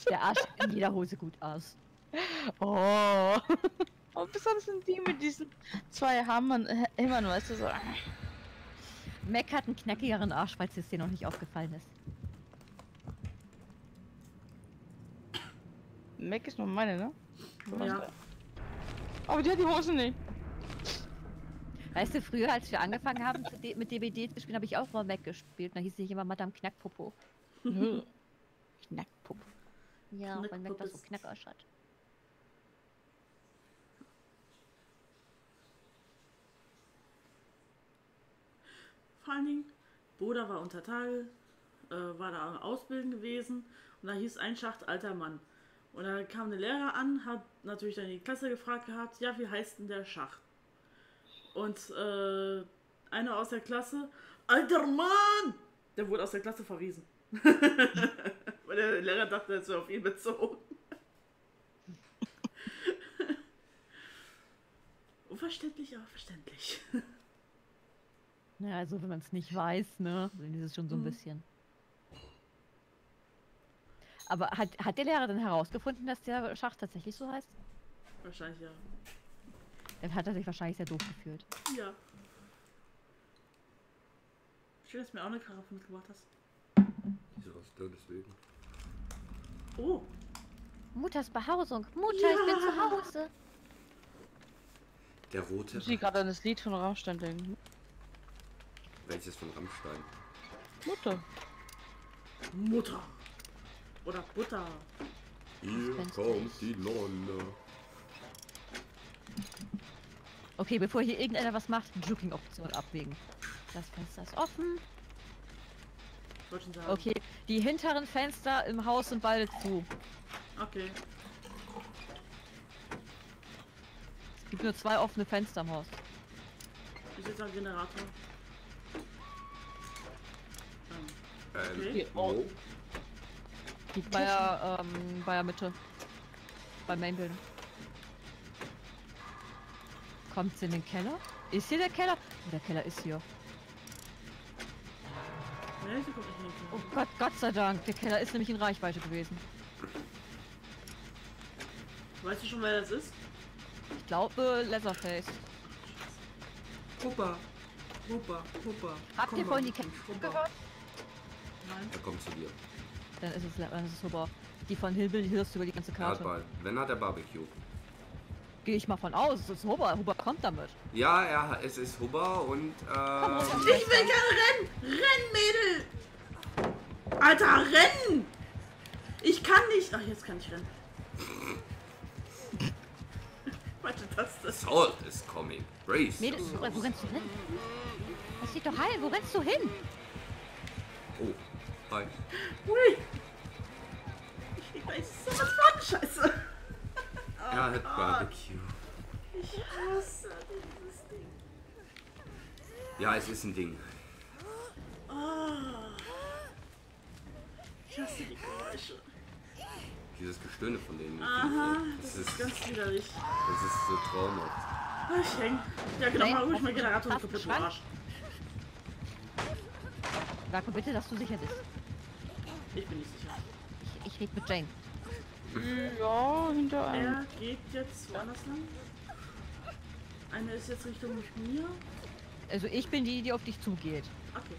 Der Arsch in jeder Hose gut aus. Oh. Und besonders sind die mit diesen zwei Hammern, äh, Hämmern, weißt du so. Mac hat einen knackigeren Arsch, falls es dir noch nicht aufgefallen ist. Mac ist nur meine, ne? Ja. Aber die hat die Hose nicht. Weißt du, früher, als wir angefangen haben mit DBD zu spielen, habe ich auch mal Mac gespielt. Da hieß ich immer Madame Knackpopo. Nö. Knackpupp. Ja, weil Mac das so. Knackarsch hat. Vor allen Dingen, Bruder war unter Tage, äh, war da am Ausbilden gewesen und da hieß ein Schacht alter Mann. Und da kam eine Lehrer an, hat natürlich dann die Klasse gefragt gehabt, ja, wie heißt denn der Schacht? Und äh, einer aus der Klasse, alter Mann! Der wurde aus der Klasse verwiesen. Weil der Lehrer dachte, es wäre auf ihn bezogen. Unverständlich, aber verständlich. Ja, also wenn man es nicht weiß, ne, dann ist es schon so ein Mhm. bisschen. Aber hat, hat der Lehrer dann herausgefunden, dass der Schacht tatsächlich so heißt? Wahrscheinlich ja. Dann hat er sich wahrscheinlich sehr doof gefühlt. Ja. Schön, dass du mir auch eine Karaffe mitgebracht hast. Wieso was da deswegen? Oh, Mutters Behausung. Mutter, ich bin zu Hause. Der rote. Ich gerade an das Lied von Rammstein denken. Welches von Rammstein? Mutter. Mutter. Oder Butter. Hier kommt nicht- die Nonne. Okay, bevor hier irgendeiner was macht, Juking-Option abwägen. Das Fenster ist offen. Wollte schon sagen. Okay, die hinteren Fenster im Haus sind beide zu. Okay. Es gibt nur zwei offene Fenster im Haus. Ich jetzt am Generator. Ähm, wo? Die Bei der, ähm, bei der Mitte. Beim Main Building. Kommt's in den Keller? Ist hier der Keller? Oh, der Keller ist hier. Oh. Gott, Gott sei Dank. Der Keller ist nämlich in Reichweite gewesen. Weißt du schon, wer das ist? Ich glaube, Leatherface. Puppa. Puppa, Puppa. Habt ihr vorhin die Kämpfe gehört? Nein. Er kommt zu dir. Dann ist es, dann ist es Huber. Die von Hillbilly hörst du über die ganze Er hat Karte. bald. Wenn hat er Barbecue. Gehe ich mal von aus. Es ist Huber. Huber kommt damit. Ja, er, es ist Hubber und Komm, äh, Huber. Ich will gerne rennen! Renn, Mädel! Alter, rennen! Ich kann nicht. Ach, jetzt kann ich rennen. Warte, das, das. Saul is coming. Brace. Mädels, wo, rennst du hin? Das steht doch heil. Wo rennst du hin? Oh. Hi. Ui! Ich weiß so was von Scheiße. Er hat Barbecue. Ich hasse dieses Ding. Ja, es ist ein Ding. Ich hasse die Geräusche. Dieses Gestöhne von denen. Aha, Das das ist ist, ganz widerlich. das ist so traumhaft. Ah, Ich häng. Ja, genau, Nein, mal ruhig mein Generator kaputt? Arsch. Marco, bitte, dass du sicher bist. Ich bin nicht sicher. Ich, ich rede mit Jane. Ja, hinter einem. Er geht jetzt woanders lang. Einer ist jetzt Richtung mir. Also ich bin die, die auf dich zugeht. Okay.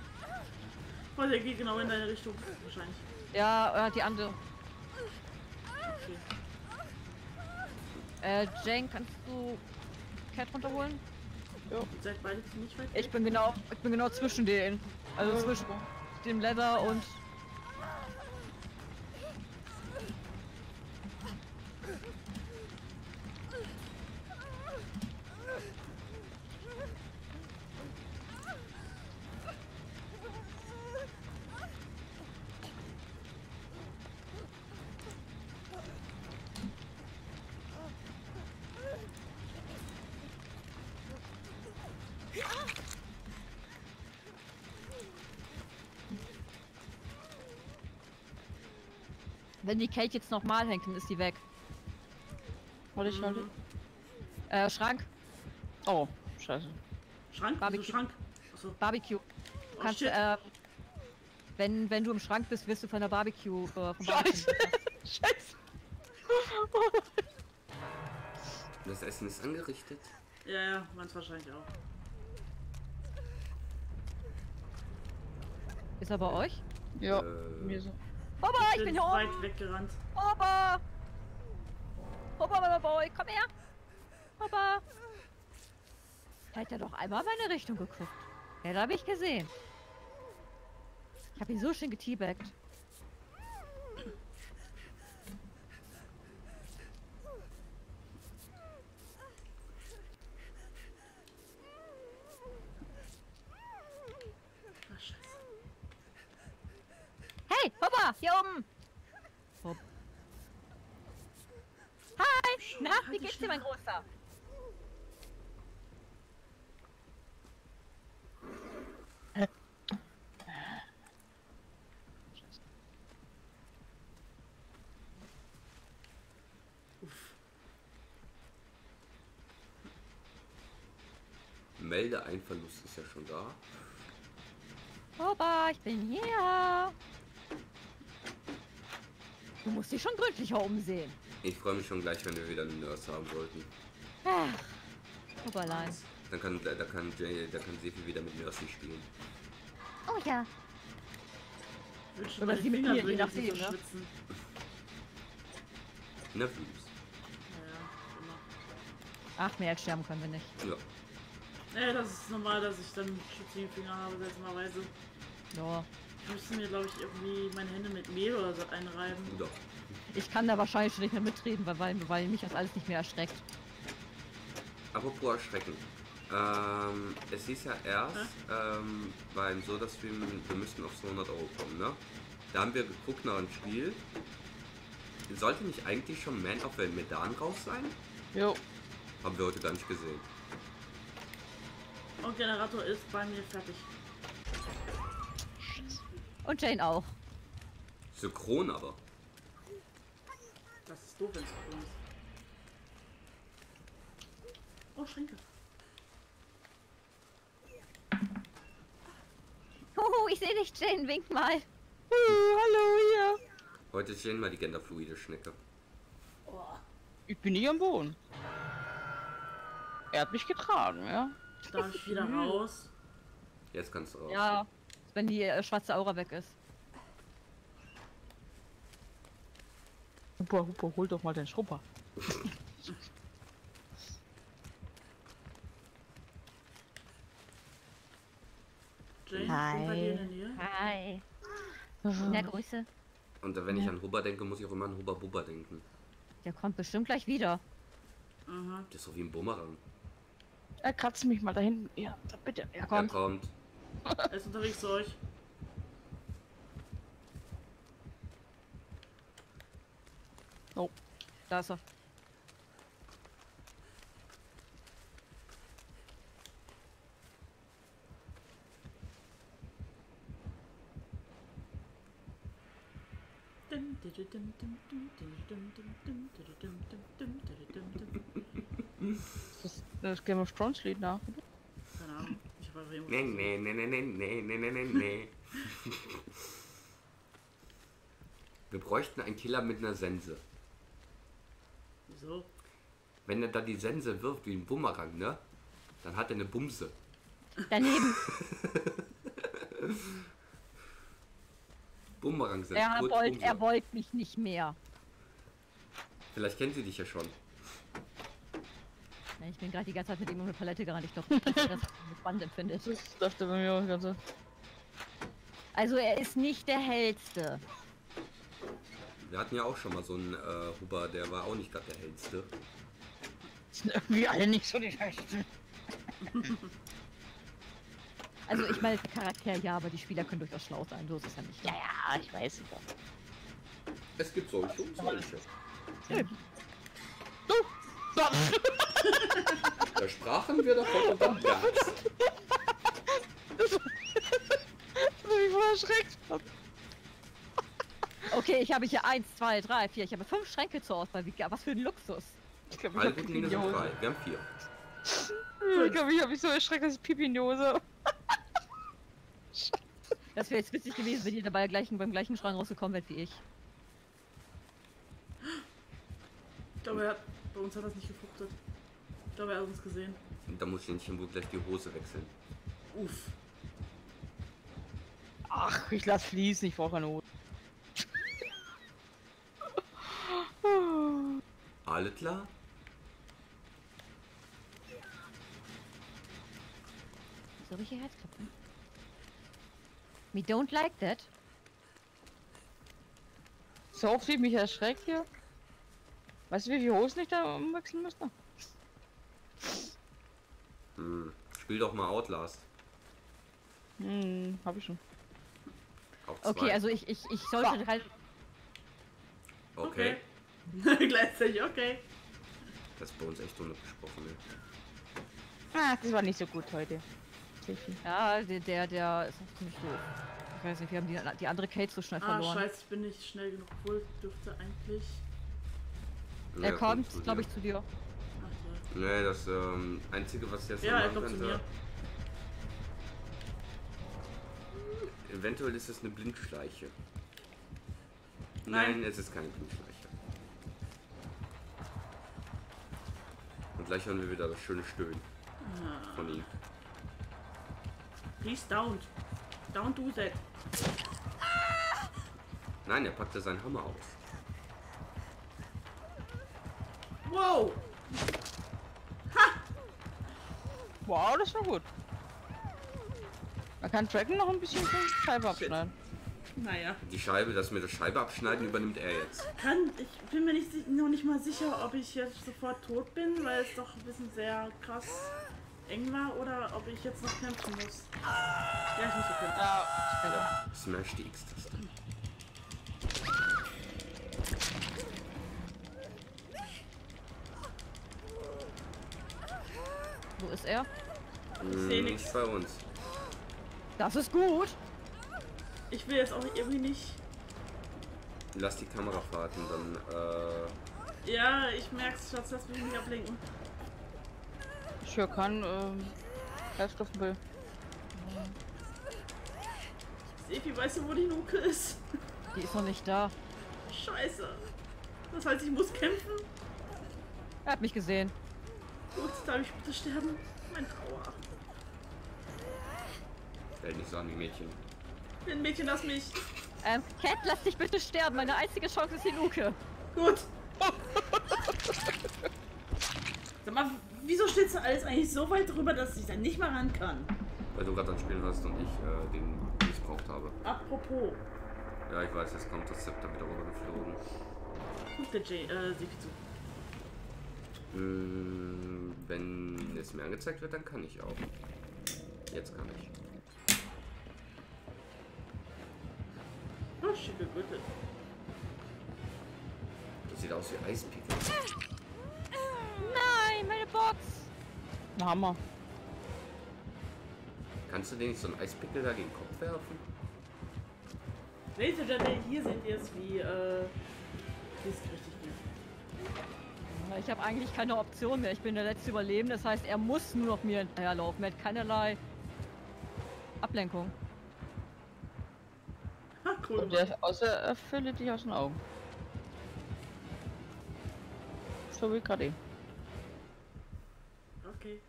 Oh, der geht genau in deine Richtung. Wahrscheinlich. Ja, äh, die andere. Okay. Äh, Jane, kannst du Cat runterholen? Ihr seid beide ziemlich weit Ich bin genau, ich bin genau zwischen denen. Also zwischen dem Leather und. Wenn die Kate jetzt nochmal hängt, dann ist die weg. Warte ich, warte. Äh, Schrank, Oh, scheiße. Schrank? Barbecue. Schrank? Achso. Barbecue. Oh, Kannst du, shit. äh, wenn, wenn du im Schrank bist, wirst du von der Barbecue, äh, vom Scheiße. Barbecue. Scheiße. Das Essen ist angerichtet. Ja, ja, meins wahrscheinlich auch. Ist er bei euch? Ja, Äh, mir so. Opa, ich bin hier weit oben. weggerannt. Opa. Opa, Opa, Boy, komm her. Opa. Hätte er doch einmal in meine Richtung geguckt. Ja, da habe ich gesehen. Ich habe ihn so schön geteabagt. Hey, Opa, hier oben. Hopp. Hi. Na, halt wie geht's dir, mein Großer? Melde ein Verlust ist ja schon da. Opa, ich bin hier. Du musst dich schon gründlicher umsehen. Ich freue mich schon gleich, wenn wir wieder einen Nurse haben sollten. Ach, Oberlein. Dann kann, da kann, da kann Sefi wieder mit Nursing spielen. Oh ja. Oder sie mit mir, je nachdem, ne? ja, immer. Ach, mehr als sterben können wir nicht. Ja. Naja, das ist normal, dass ich dann schwitzige Finger habe, seltsamerweise. Ja. Ich müsste mir, glaube ich, irgendwie meine Hände mit Mehl oder so einreiben. Doch. Ich kann da wahrscheinlich schon nicht mehr mitreden, weil, weil, weil mich das alles nicht mehr erschreckt. Apropos erschrecken. Ähm, es hieß ja erst ähm, beim Soda-Stream, wir müssten auf 200 Euro kommen, ne? Da haben wir geguckt nach einem Spiel. Sollte nicht eigentlich schon Man of the Medan raus sein? Jo. Haben wir heute gar nicht gesehen. Und Generator ist bei mir fertig. Und Jane auch. Synchron aber. Das ist doof, wenn es so ist. Oh, Schränke. Huhu, ich sehe dich, Jane, wink mal. Uh, hallo hier. Heute ist Jane mal die genderfluide Schnecke. Ich bin nicht am Boden. Er hat mich getragen, ja. Darf ich wieder raus? Jetzt kannst du raus. Ja, wenn die äh, schwarze Aura weg ist. Hupa, Hupa, hol doch mal den Schrupper. Jane, Hi. Hi. Na, Grüße. Und wenn ich an Hubba denke, muss ich auch immer an Hubba Bubba denken. Der kommt bestimmt gleich wieder. Aha. Das ist so wie ein Bumerang. Er kratzt mich mal da hinten. Ja, bitte. Er Kommt. kommt. Er ist unterwegs zu euch. Da ist er. das, das Game of Thrones Lied nach. Keine Habe einfach Nee, nee, nee, nee, nee, nee, nee, nee, nee, nee. Wir bräuchten einen Killer mit einer Sense. Wieso? Wenn er da die Sense wirft wie ein Bumerang, ne? Dann hat er eine Bumse. Daneben. Bumerang sind Er wollte Bumse. er wollt mich nicht mehr. Vielleicht kennt sie dich ja schon. Ja, Ich bin gerade die ganze Zeit mit ihm um eine Palette gerannt. Ich glaube, dass er das spannend empfindet. Das dachte bei mir auch die ganze Also er ist nicht der hellste. Wir hatten ja auch schon mal so einen äh, Huber, der war auch nicht gerade der hellste. sind irgendwie alle nicht so die Schlechten. Also ich meine, der Charakter ja, aber die Spieler können durchaus schlau sein. So ist es ja nicht. Ja, ja, ich weiß es doch. Es gibt solche und solche. Du! Da. Sprachen wir davon und dann gab's. Das hab ich voll erschreckt. Okay, ich habe hier eins, zwei, drei, vier. Ich habe fünf Schränke zur Auswahl. Was für ein Luxus. Ich glaube, ich Alle habe Pipi in die Hose. drei. Wir haben vier. Ich glaube, ich habe mich so erschreckt, dass ich Pipi in die Hose. Das wäre jetzt witzig gewesen, wenn ihr dabei gleichen, beim gleichen Schrank rausgekommen wärt wie ich. Ich glaube, er hat, bei uns hat das nicht gefruchtet. Ich glaube, er hat uns gesehen. Da muss ich nicht wohl gleich die Hose wechseln. Uff. Ach, ich lass fließen, ich brauche keine Hose. Alle klar? So richtig Herzklopfen. We don't like that. So oft wie mich erschreckt hier. Weißt du, wie viele Hosen ich da umwechseln müsste? Hm. Spiel doch mal Outlast. Hm, hab ich schon. Okay, also ich, ich, ich sollte So. halt. Okay. Gleichzeitig, okay. Das ist bei uns echt unabgesprochen. Ne? Ah, das war nicht so gut heute. Ja, der, der, der ist auch ziemlich doof. Ich weiß nicht, wir haben die, die andere Kate so schnell Ah, verloren. scheiße, ich bin nicht schnell genug. Obwohl, dürfte eigentlich... Ja, er kommt, glaube ich, zu dir. Nee, das ähm, Einzige, was jetzt ja. er machen kommt zu könnte, mir. eventuell ist es eine Blindschleiche. Nein. Nein, es ist keine Blindschleiche. Und gleich hören wir wieder das schöne Stöhnen Ah. von ihm. Please don't. Don't do that. Nein, er packte seinen Hammer aus. Wow! Wow, das war gut. Man kann Dragon noch ein bisschen die Scheibe abschneiden. Naja. Die Scheibe, das mit der Scheibe abschneiden, übernimmt er jetzt. Kann, ich bin mir nicht, noch nicht mal sicher, ob ich jetzt sofort tot bin, weil es doch ein bisschen sehr krass eng war, oder ob ich jetzt noch kämpfen muss. Ja, ich muss noch kämpfen. Ja, Smash die X-Taste. Wo ist er? Hm, nix. Nicht bei uns. Das ist gut. Ich will jetzt auch irgendwie nicht. Lass die Kamera fahren, dann äh, Ja, ich merk's, Schatz, lass mich nicht ablenken. ich höre kann, ähm, Herzstoffen will. Sefi, weißt du, wo die Luke ist? Die ist noch nicht da. Scheiße. Das heißt, ich muss kämpfen? Er hat mich gesehen. Gut, darf ich bitte sterben? Mein Aua. stell nicht so an wie Mädchen. Ein Mädchen, lass mich. Ähm, Cat, lass dich bitte sterben. Meine einzige Chance ist die Luke. Gut. Sag mal, wieso steht da alles eigentlich so weit drüber, dass ich da nicht mal ran kann? Weil du gerade am Spielen warst und ich äh, den missbraucht habe. Apropos, Ja, ich weiß, jetzt kommt das Zepter wieder rübergeflogen. guckt der Jay, äh, Sefi zu. Hm, wenn es mir angezeigt wird, dann kann ich auch. Jetzt kann ich. Oh, schicke Gürtel. Das sieht aus wie Eispickel. Nein, meine Box. Ein Hammer. Kannst du den nicht so einen Eispickel da gegen den Kopf werfen? And Gentlemen, hier seht ihr es, wie, äh, wie. Ich habe eigentlich keine Option mehr. Ich bin der letzte Überlebende. Das heißt, er muss nur noch mir hinterherlaufen. Er hat keinerlei Ablenkung. Ha, cool. Und der außer er verliert dich aus den Augen. So wie gerade eben. Okay.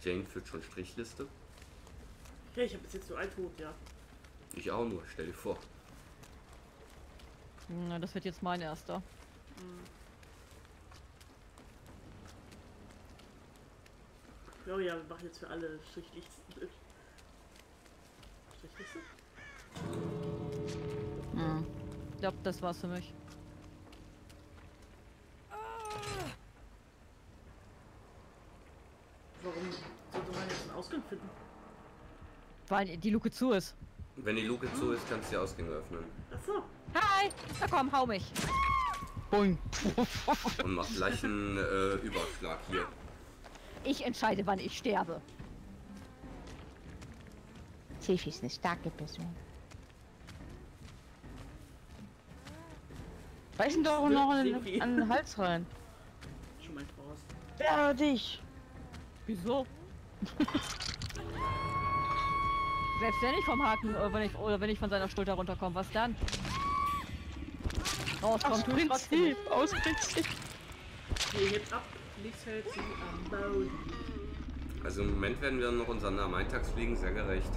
Jane führt schon Strichliste. Ja, ich habe bis jetzt nur ein Tod, ja. Ich auch nur, stell dir vor. Na, das wird jetzt mein erster. Ja, ja, wir machen jetzt für alle Strichlisten. Strichliste? Hm. Ich glaube, das war's für mich. Warum sollte man jetzt einen Ausgang finden? Weil die Luke zu ist. Wenn die Luke zu ist, kannst du die Ausgänge öffnen. Achso. Hi! Na komm, hau mich. Boing. Und mach gleich einen äh, Überschlag hier. Ich entscheide, wann ich sterbe. Tiffy ist eine starke Person. Beißen doch noch an den, an den Hals rein. Schon mal raus. Ja, dich. Wieso? Selbst wenn ich vom Haken, oder wenn ich, oder wenn ich von seiner Schulter runterkomme, was dann? Rauskommt, Aus tut trotzdem nicht. Prinzip, aus Prinzip. Sie hebt ab, hält sie am Boden. Also im Moment werden wir noch unseren Eintagsfliegen sehr gerecht.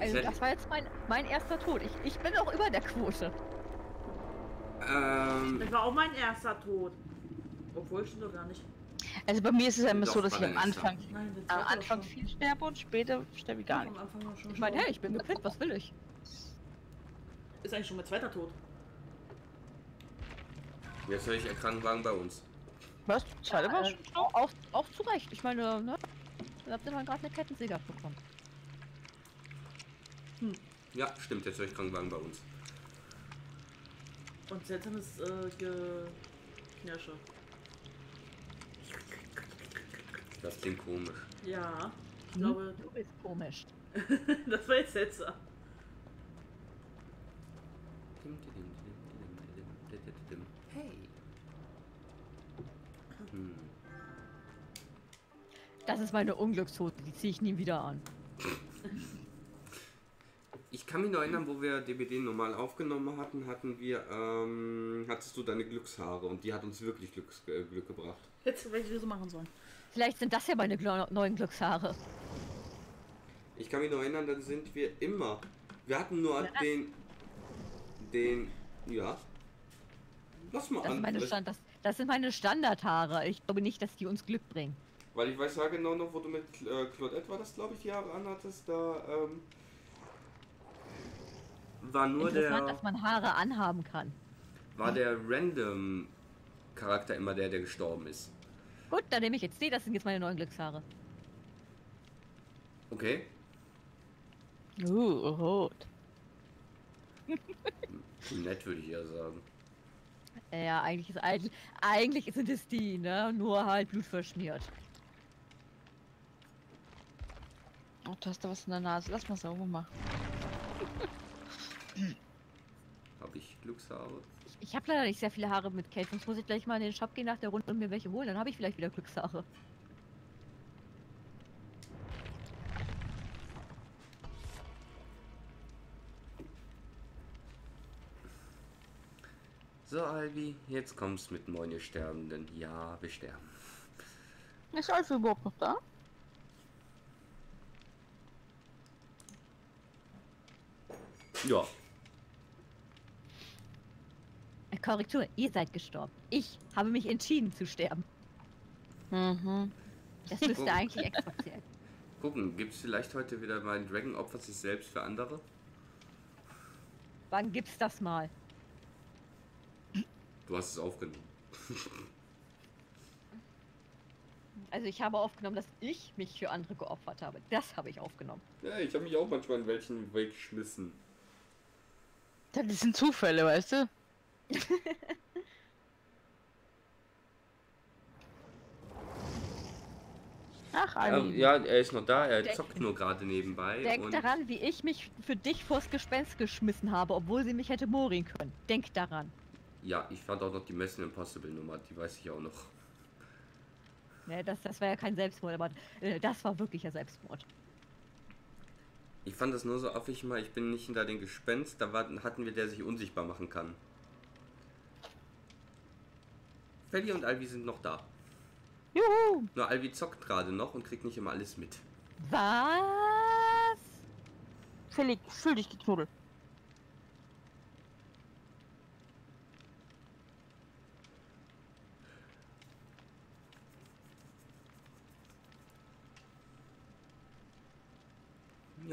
Also das war jetzt mein, mein erster Tod. Ich, ich bin auch über der Quote. Ähm, Das war auch mein erster Tod. Obwohl, stimmt doch gar nicht. Also bei mir ist es ja immer so, dass ich am. Anfang, Nein, am Anfang viel sterbe und später sterbe ich gar nicht. Ich meine, hey, ich bin gequit, was will ich? Ist eigentlich schon mein zweiter Tod. Jetzt höre ich einen Krankenwagen bei uns. Was? Zweite war Äh, schon auch, auch, zu Recht. Ich meine, ne? Da habt ihr mal gerade eine Kettensäge bekommen. Ja, stimmt, jetzt höre ich Krankenwagen bei uns. Und seltsames äh, Geknirsche. Das klingt komisch. Ja, ich Hm? glaube, Du bist komisch. das war jetzt seltsam. Hey. Hm. Das ist meine Unglückshote, die ziehe ich nie wieder an. Ich kann mich noch erinnern, wo wir DBD normal aufgenommen hatten, hatten wir, ähm, hattest du deine Glückshaare und die hat uns wirklich Glücks, äh, Glück gebracht. Jetzt hätte ich so machen sollen. Vielleicht sind das ja meine glo- neuen Glückshaare. Ich kann mich noch erinnern, dann sind wir immer. Wir hatten nur Ja, den. Den. Ja. Lass mal Das, an. meine Stand, das, das sind meine Standardhaare. Ich glaube nicht, dass die uns Glück bringen. Weil ich weiß ja genau noch, wo du mit äh, Claudette war das, glaube ich, die Jahre anhattest, da ähm, war nur Interessant, der dass man Haare anhaben kann. war der random Charakter immer der, der gestorben ist. Gut, dann nehme ich jetzt die. Das sind jetzt meine neuen Glückshaare. Okay? Uh, rot. Nett würde ich eher sagen. Ja, eigentlich ist eigentlich, eigentlich sind es die, ne? Nur halt blutverschmiert. Oh, du hast da was in der Nase. Lass mal sauber machen. Habe ich Glückshaare? Ich, ich habe leider nicht sehr viele Haare mit Kate, sonst muss ich gleich mal in den Shop gehen nach der Runde und mir welche holen. Dann habe ich vielleicht wieder Glückshaare. So, Albi, jetzt kommst mit Moin, ihr Sterbenden. Ja, wir sterben. Ist Alfie überhaupt noch da? Ja, Äh, Korrektur, ihr seid gestorben. Ich habe mich entschieden zu sterben. Mhm. Das müsste eigentlich extra zählen. gucken, gibt es vielleicht heute wieder mal ein Dragon opfert sich selbst für andere? Wann gibt's das mal? Du hast es aufgenommen. Also ich habe aufgenommen, dass ich mich für andere geopfert habe. Das habe ich aufgenommen. Ja, ich habe mich auch manchmal in welchen weggeschmissen. Das sind Zufälle, weißt du? Ach, Ja, Ali. ja, er ist noch da, er Denk- zockt nur gerade nebenbei. Denk und daran, wie ich mich für dich vors Gespenst geschmissen habe, obwohl sie mich hätte morin können. Denk daran. Ja, ich fand auch noch die Mission Impossible Nummer, die weiß ich auch noch. Ne, das, das war ja kein Selbstmord, aber äh, das war wirklicher Selbstmord. Ich fand das nur so affig mal, ich bin nicht hinter den Gespenst, da war, hatten wir, der sich unsichtbar machen kann. Felly und Alvi sind noch da. Juhu. Nur Alvi zockt gerade noch und kriegt nicht immer alles mit. Was? Felix, fühl dich geknuddelt.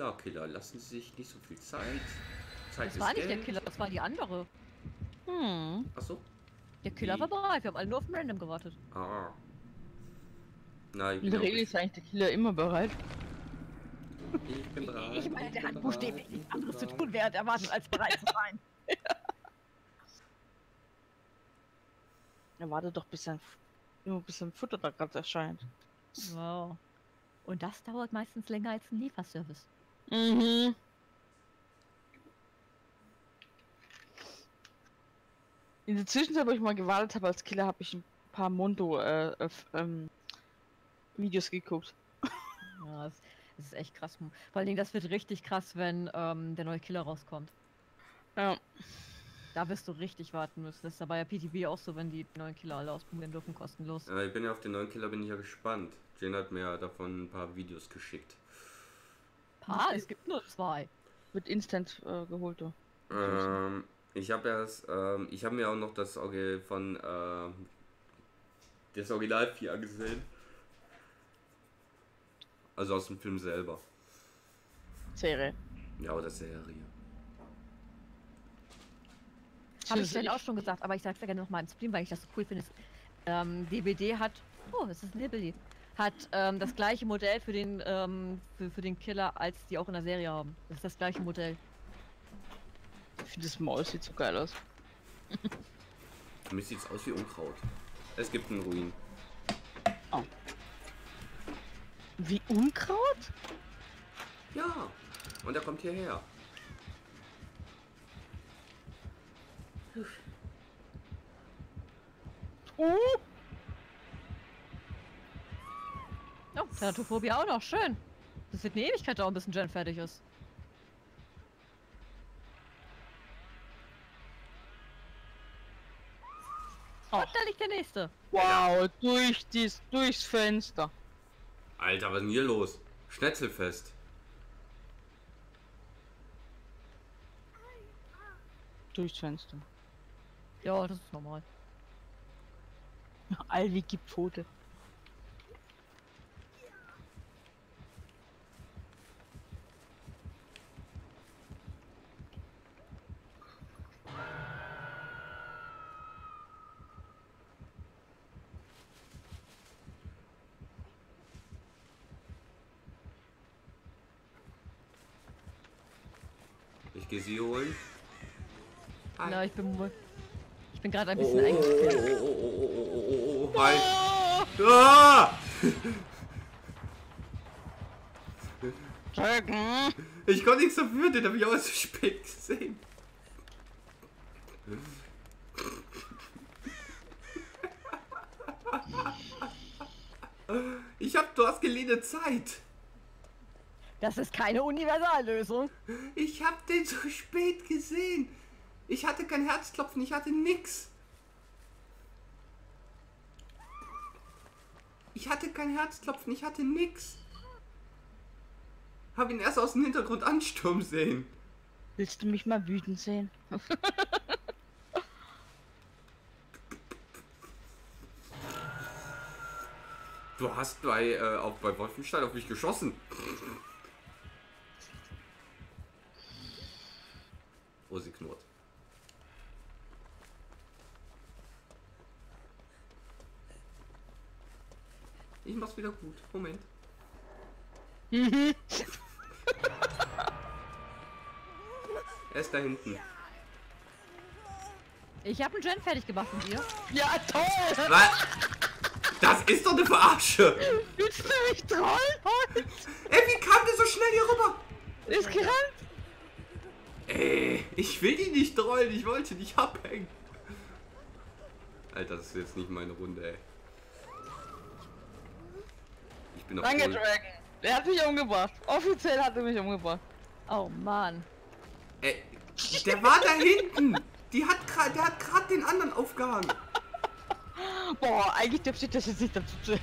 Ja, Killer, lassen Sie sich nicht so viel Zeit. Zeit Das war ist nicht der Geld. Killer, das war die andere. Hm. Achso. Der Killer Wie? war bereit, wir haben alle nur auf den Random gewartet. Ah. Nein, In der Regel ist eigentlich der Killer immer bereit. Ich bin bereit. Ich meine, der hat buchstäblich ich nichts anderes zu tun, während er wartet, als bereit zu sein. Er wartet doch, bis sein, immer bis sein Futter da gerade erscheint. Wow. Und das dauert meistens länger als ein Lieferservice. Mhm. In der Zwischenzeit, wo ich mal gewartet habe als Killer, habe ich ein paar Mondo äh, äh, ähm, geguckt. Ja, das, das ist echt krass. Vor allen Dingen, das wird richtig krass, wenn ähm, der neue Killer rauskommt. Ja. Da wirst du richtig warten müssen. Das ist ja bei der PTB auch so, wenn die neuen Killer alle ausprobieren dürfen, kostenlos. Äh, ich bin ja auf den neuen Killer, bin ich ja gespannt. Jane hat mir ja davon ein paar Videos geschickt. Pa, es gibt nur zwei. Wird instant äh, geholt, du. Ähm, ich habe erst, ähm, ich habe mir auch noch das Orgel von ähm, das Original 4 angesehen. Also aus dem Film selber. Serie. Ja, oder Serie. Habe ich vorhin auch schon gesagt, aber ich sag's ja gerne nochmal im Stream, weil ich das so cool finde. Ähm, DBD hat, oh, es ist ein Hillbilly, hat ähm, das gleiche Modell für den, ähm, für, für den Killer, als die auch in der Serie haben. Das ist das gleiche Modell. Ich finde das Maul sieht so geil aus. Für mich sieht's aus wie Unkraut. Es gibt einen Ruin. Wie Unkraut? Ja, und er kommt hierher. Uh, Oh, Thanatophobie auch noch, schön. Das wird eine Ewigkeit dauern, bis ein Gen fertig ist. Und da liegt der nächste. wow, durch dies, durchs Fenster. Alter, was ist denn hier los? Schnetzelfest. Durchs Fenster. Ja, das ist normal. Alvi gibt Pfote. Ich gehe sie holen. Ich bin, mu- ich bin gerade ein Oh, bisschen oh, oh, eingespielt. oh, oh, oh, oh, oh, oh, oh, hi. Ah! Dragon! Ich konnte nichts dafür, den habe ich auch erst zu spät gesehen. Ich hab, du hast geliehene Zeit. Das ist keine Universallösung. Ich hab den so spät gesehen. Ich hatte kein Herzklopfen, ich hatte nix. Ich hatte kein Herzklopfen, ich hatte nix. Hab ihn erst aus dem Hintergrund anstürmen sehen. Willst du mich mal wütend sehen? Du hast bei, äh, auch bei Wolfenstein auf mich geschossen. Oh, sie knurrt. Ich mach's wieder gut. Moment. er ist da hinten. Ich habe einen Gen fertig gemacht von dir. ja, toll! Was? Das ist doch eine Verarsche! Willst du mich trollen heute? Ey, wie kam der so schnell hier rüber? Ist gerannt! Ey, ich will die nicht trollen, ich wollte nicht abhängen. Alter, das ist jetzt nicht meine Runde, ey. Ich bin Danke. Dragon. Der hat mich umgebracht. Offiziell hat er mich umgebracht. Oh Mann. Ey, der war da hinten. Die hat grad, der hat gerade den anderen aufgehangen. Boah, eigentlich dürfte ich das jetzt nicht dazu zählen.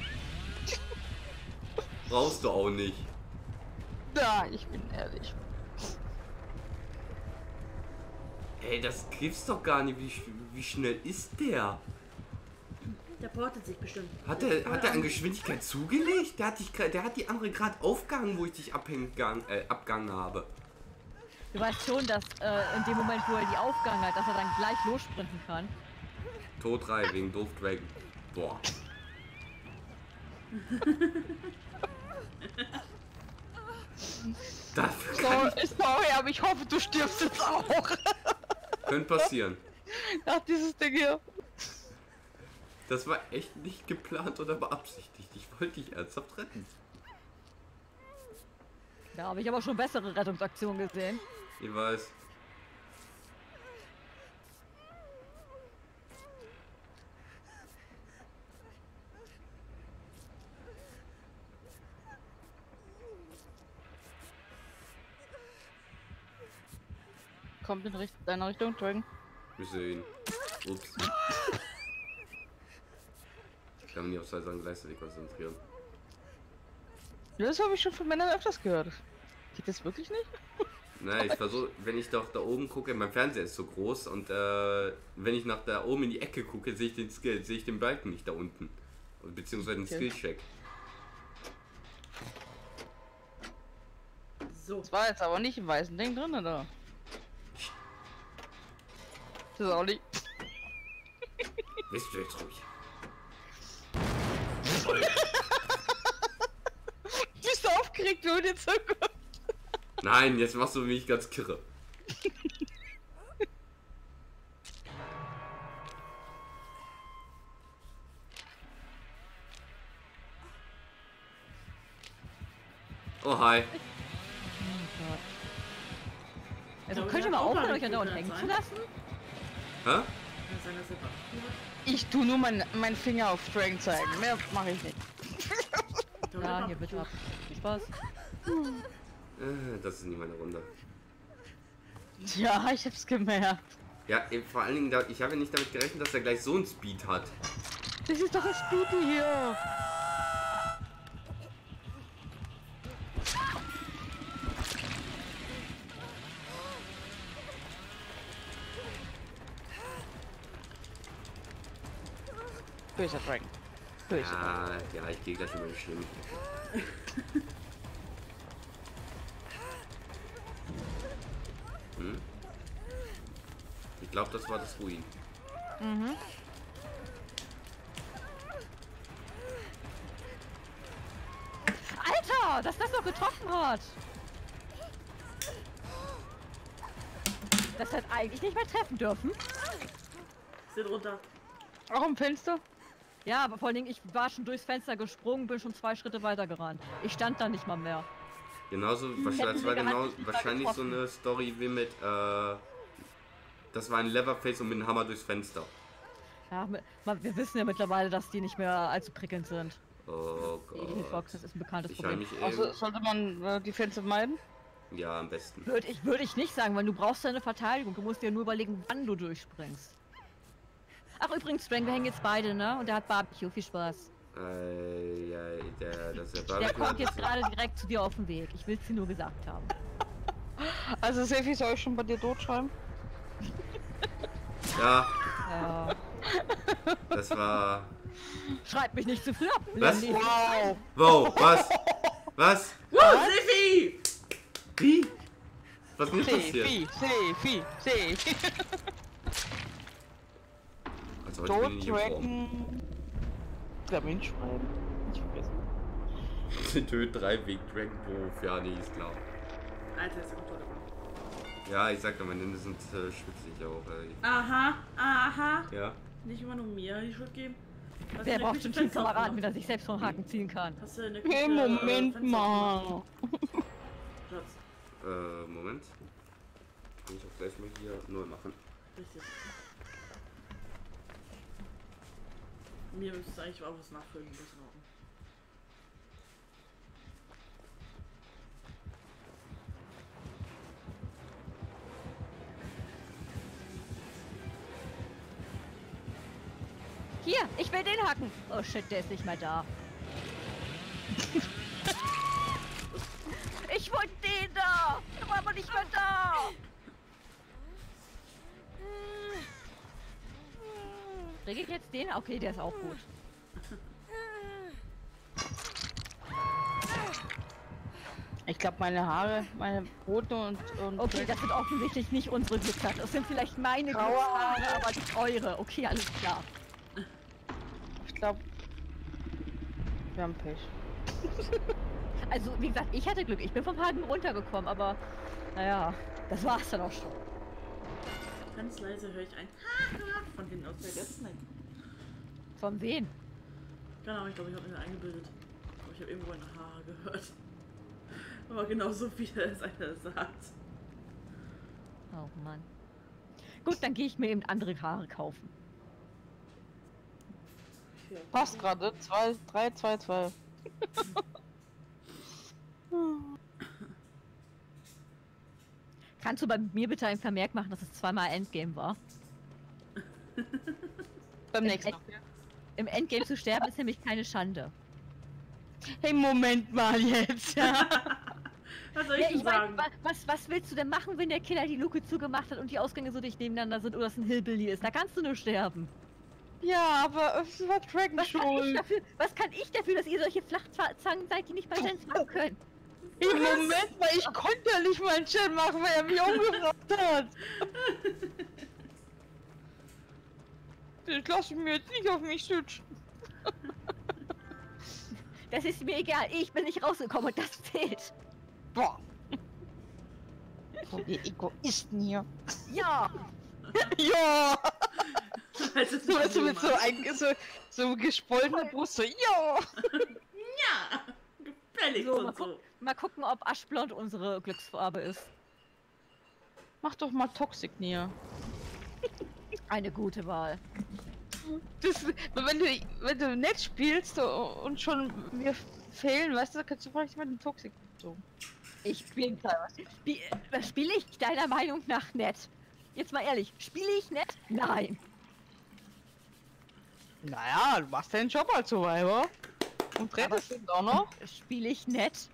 Brauchst du auch nicht. Ja, ich bin ehrlich. Ey, das gibt's doch gar nicht. Wie, wie schnell ist der? Der portet sich bestimmt. Hat Der er hat er an Geschwindigkeit zugelegt? Der hat, dich, der hat die andere gerade aufgehangen, wo ich dich abhängen, äh, abgehangen habe. Du weißt schon, dass äh, in dem Moment, wo er die aufgegangen hat, dass er dann gleich lossprinten kann. Tod 3 wegen Doof Dragon. Boah. Dafür kann So, sorry, aber ich hoffe, du stirbst jetzt auch. Könnte passieren. Nach dieses Ding hier. Das war echt nicht geplant oder beabsichtigt. Ich wollte dich ernsthaft retten. Da habe ich aber schon bessere Rettungsaktionen gesehen. Ich weiß. Kommt in Richt deiner Richtung, Dragon. Wir sehen. Ups. Ich kann mich auf zwei Sachen gleichzeitig konzentrieren. Das habe ich schon von Männern öfters gehört. Geht das wirklich nicht? Na, ich versuche, wenn ich doch da oben gucke, mein Fernseher ist so groß und äh, wenn ich nach da oben in die Ecke gucke, sehe ich den Skill, sehe ich den Balken nicht da unten. Beziehungsweise den Okay. Skillcheck. So. Das war jetzt aber nicht im weißen Ding drin, oder? Das ist auch nicht. Bist du jetzt ruhig? Bist du aufgeregt, wenn jetzt so? Nein, jetzt machst du mich ganz kirre. Oh hi. Also Aber könnt ihr mal aufhören, euch andauernd hängen zu lassen? Hä? Ich tu nur meinen mein Finger auf Strength zeigen. Mehr mache ich nicht. Ja, hier bitte ab. Viel Spaß. Äh, das ist nicht meine Runde. Ja, ich hab's gemerkt. Ja, vor allen Dingen, ich habe ja nicht damit gerechnet, dass er gleich so einen Speed hat. Das ist doch ein Speedy hier. Böser Dragon. Böser. Ja, ja, ich gehe gleich meine Schlimm. Hm? Ich glaube, das war das Ruin. Mhm. Alter, dass das noch getroffen hat! Das hätte eigentlich nicht mehr treffen dürfen. Sind runter. Auch im Fenster? Ja, aber vor allen Dingen, ich war schon durchs Fenster gesprungen, bin schon zwei Schritte weiter gerannt. Ich stand da nicht mal mehr. Genauso, wahrscheinlich, das war genau, wahrscheinlich so eine Story wie mit, äh, das war ein Leverface und mit einem Hammer durchs Fenster. Ja, wir wissen ja mittlerweile, dass die nicht mehr allzu prickelnd sind. Oh Die Gott. Hitbox, das ist ein bekanntes Ich habe Problem. Also sollte man äh, die Fenster meiden? ja, am besten. Würde ich, würde ich nicht sagen, weil du brauchst ja eine Verteidigung. Du musst dir nur überlegen, wann du durchspringst. Ach übrigens, Strang, wir hängen jetzt beide, ne? Und der hat Barbecue. Viel Spaß. Äh, ja, der, das ist der Der Barbecue kommt hat jetzt gerade direkt zu dir auf den Weg. Ich will es dir nur gesagt haben. Also Sefi soll ich schon bei dir totschreiben? Ja, Ja. das war. Schreib mich nicht zu früh ab. Was? Wow! Wow, was? Was? Wow, Siffi! Wie? Was ist denn passiert? Sefi, Sefi, Sefi. Also heute bin ich nicht im Form. Tottracken. Termin schreiben. Nicht vergessen. Töt 3 wegen Dragon Ball. Ja, nee, ist klar. Alter, ist ja toll. Ja, ich sag doch, meine Hände sind äh, schwitzig auch. Ey. Aha, aha. Ja. Nicht immer nur mir die Schuld geben. In der braucht schon Fenster Teamkameraden, wenn er sich selbst vom Haken ziehen kann? Hast du in der Küche Hey, äh, Moment aufgemacht? mal. Schatz, Äh, Moment. Kann ich auch gleich mal hier neu machen. richtig. Mir müsste es eigentlich auch was nachfüllen, Ordnung. Hier, ich will den hacken. Oh shit, der ist nicht mehr da. ich wollte den da. Der war aber nicht mehr da. Kriege ich jetzt den? Okay, der ist auch gut. Ich glaube meine Haare, meine roten und, und Okay, das sind offensichtlich nicht unsere Glückshaare. Das sind vielleicht meine Graue Glückshaare, aber nicht eure. Okay, alles klar. ich glaube wir haben Pech. Also, wie gesagt, ich hatte Glück. Ich bin vom Haken runtergekommen, aber naja, das war's dann auch schon. Ganz leise höre ich ein von hinten aus der Gäste. Von wen? Keine Ahnung, ich glaube, ich habe mir eingebildet. Aber ich habe irgendwo ein Haar gehört. Aber genauso wie es einer sagt. Oh Mann. Gut, dann gehe ich mir eben andere Haare kaufen. Passt gerade. 2, 3, 2, 2. Kannst du bei mir bitte ein Vermerk machen, dass es zweimal Endgame war? Beim nächsten Echt? Mal. Im Endgame zu sterben ist nämlich keine Schande. Hey, Moment mal jetzt. Was soll ich Ja, denn ich mein, sagen? wa was, was willst du denn machen, wenn der Killer die Luke zugemacht hat und die Ausgänge so dicht nebeneinander sind oder es ein Hillbilly ist? Da kannst du nur sterben. ja, aber es war Dragon Was kann, dafür, was kann ich dafür, dass ihr solche Flachzangen seid, die nicht mal Sense machen können? Im Moment, weil ich konnte ja nicht meinen Chat machen, weil er mich umgebracht hat. Ich lasse mir jetzt nicht auf mich sitzen. Das ist mir egal. Ich bin nicht rausgekommen und das zählt. Boah. So die Egoisten hier. Ja. ja. Es So, so mit so, ein, so, so gespoltener Brust. So, ja. Ja! Gefällig So, und so. Mal gucken, ob Aschblond unsere Glücksfarbe ist. Mach doch mal Toxic Nier. Eine gute Wahl. Das, wenn du, wenn du nett spielst und schon mir fehlen, weißt du, kannst du vielleicht mal den Toxic so. Ich spiele spiel, was spiele ich deiner Meinung nach nett? Jetzt mal ehrlich, spiele ich nett? Nein. Naja, du machst deinen Job als Survivor. Und rettest ihn auch noch. Spiele ich nett?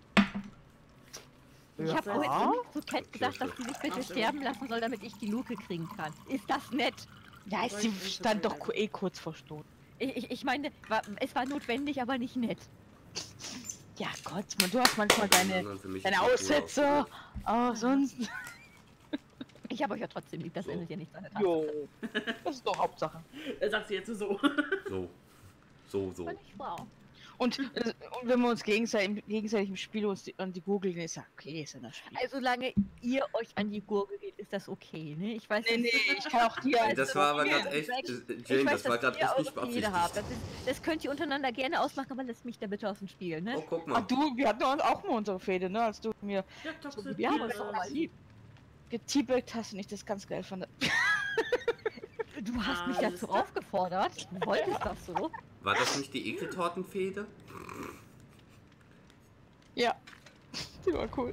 Ich Ja. habe vorhin zu Cat gesagt, dass sie sich bitte Ach, sterben lassen soll, damit ich die Luke kriegen kann. Ist das nett? Ja, ist sie stand doch eh kurz vor Sturm. Ich, ich, ich meine, war, es war notwendig, aber nicht nett. Ja Gott, man, du hast manchmal deine, deine Aussätze. Aber sonst. Ich habe euch ja trotzdem lieb, das So. ändert ja nichts an der Tat. Jo. Das ist doch Hauptsache. Er sagt sie jetzt so. So. So, so. Völlig wahr. Und, äh, und wenn wir uns gegenseitig, gegenseitig im Spiel uns die, an die googeln, ist ja okay, ist ja das Spiel. Also solange ihr euch an die Gurgel geht, ist das okay, ne? Ich weiß, Nee, dass- nee, ich kann auch dir Das war aber Ja, gerade echt. Jane, weiß, das war gerade nicht habt. beabsichtigt. Das, ist, das könnt ihr untereinander gerne ausmachen, aber lasst mich da bitte aus dem Spiel, ne? Oh, guck mal. du, wir hatten auch mal unsere Fehde, ne? Als du mir Ja. Wir haben äh, uns doch mal lieb. geteabagt hast und ich das ganz geil fand. Du hast mich Alles dazu aufgefordert. Du wolltest das so. War das nicht die Ekeltortenfehde? Ja. Die war cool.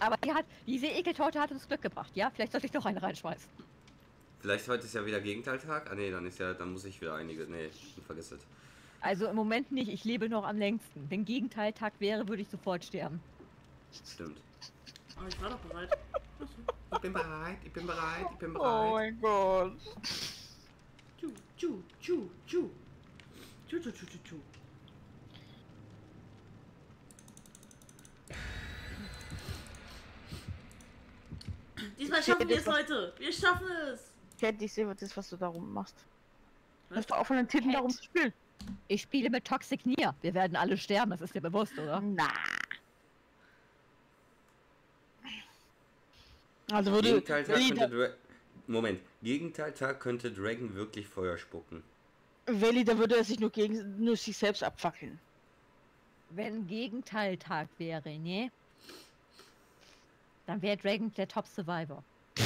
Aber die hat, diese Ekeltorte hat uns Glück gebracht, ja? Vielleicht sollte ich doch eine reinschmeißen. Vielleicht heute ist ja wieder Gegenteiltag. Ah nee, dann ist ja, dann muss ich wieder einige. Nee, vergiss es. Also im Moment nicht, ich lebe noch am längsten. Wenn Gegenteiltag wäre, würde ich sofort sterben. Stimmt. Aber ich war doch bereit. Ich bin bereit, ich bin bereit, ich bin Oh bereit. mein Gott. Tschu, tschu, tschu, tschu. Tschu, tschu, tschu, tschu. Diesmal schaffen wir es heute. Wir schaffen es. Cat, ich sehe das, was du darum machst. Was? Hörst du auf, von den Titeln Cat. darum zu spielen? Ich spiele mit Toxic Nier. Wir werden alle sterben, das ist dir bewusst, oder? Na. Also würde Gegenteiltag könnte da, Dra Moment. Gegenteiltag könnte Dragon wirklich Feuer spucken. Welli, da würde er sich nur gegen nur sich selbst abfackeln. Wenn Gegenteiltag wäre, ne? Dann wäre Dragon der Top Survivor.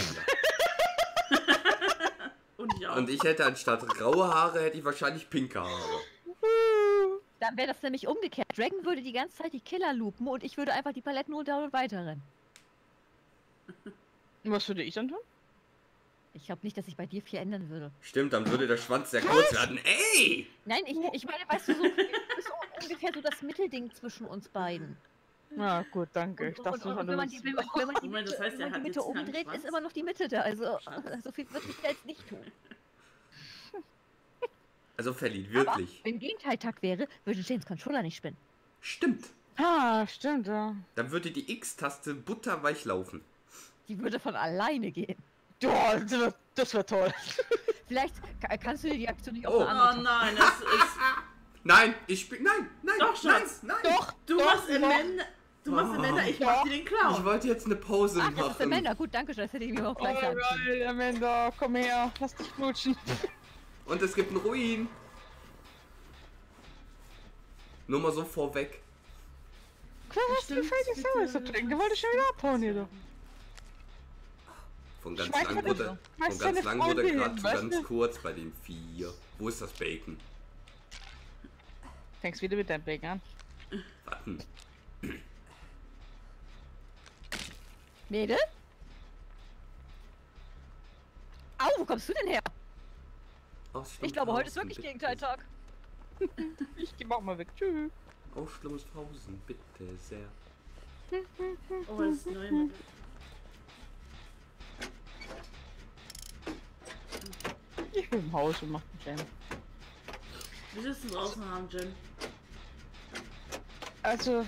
Und ich auch. Und ich hätte anstatt graue Haare, hätte ich wahrscheinlich pinke Haare. Dann wäre das nämlich umgekehrt. Dragon würde die ganze Zeit die Killer loopen und ich würde einfach die Paletten runter und weiterrennen. Was würde ich dann tun? Ich glaube nicht, dass sich bei dir viel ändern würde. Stimmt, dann würde der Schwanz sehr kurz werden. Ey! Nein, ich, ich meine, weißt du, so, ist so ungefähr so das Mittelding zwischen uns beiden. Na gut, danke. Ich Und, dachte und, und wenn man die, wenn man, wenn man die Moment, das Mitte, heißt, wenn man die Mitte umdreht, Schwanz? ist immer noch die Mitte da. Also so viel wird ich jetzt nicht tun. Also Felly, wirklich. Wenn Gegenteiltag wäre, würde James Controller nicht spinnen. Stimmt. Ah, stimmt, ja. Dann würde die X-Taste butterweich laufen. Die würde von alleine gehen. Ja, das wär, das wär toll. Vielleicht ka- kannst du dir die Aktion nicht auf Oh. eine Oh andere nein, das ist. Nein, ich spiel. Nein, nein, Doch, nein, Schatz. nein. Doch, Du doch, machst doch. Amanda. Du machst Oh. Amanda, ich mach dir den Ich Clown. wollte jetzt eine Pause Ach, das ist machen. Amanda. Gut, danke schön. Das hätte ich mir auch Oh, gleich können. geil, Amanda, komm her, lass dich knutschen. Und es gibt einen Ruin. Nur mal so vorweg. Klar, was mir fällt jetzt sauer zu trinken? Du wolltest schon wieder abhauen, hier, du. Von ganz Schmeiß lang wurde, von ganz lang wurde gerade zu ganz du? kurz bei den vier. Wo ist das Bacon? Fängst wieder mit deinem Bacon an. Warten. Mädel? Au, wo kommst du denn her? Ich glaube, heute ist wirklich Gegenteiltag. Ich geh mach mal weg. Tschüss. Ausschlusshausen, bitte sehr. Oh, das ist neu. Ich bin im Haus und mach einen Jam. Wir sitzen draußen und haben Jen. Also,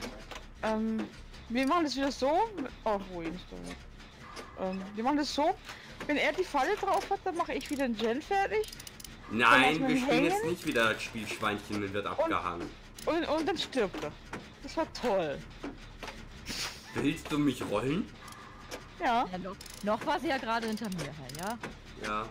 ähm, wir machen das wieder so. Oh, Ruin ist da. Ähm, wir machen das so. Wenn er die Falle drauf hat, dann mache ich wieder einen Gen fertig. Nein, wir spielen jetzt nicht wieder das Spiel Schweinchen wird abgehangen. Und, und dann stirbt er. Das war toll. Willst du mich rollen? Ja. Ja, noch, noch war sie ja gerade hinter mir, ja. Ja.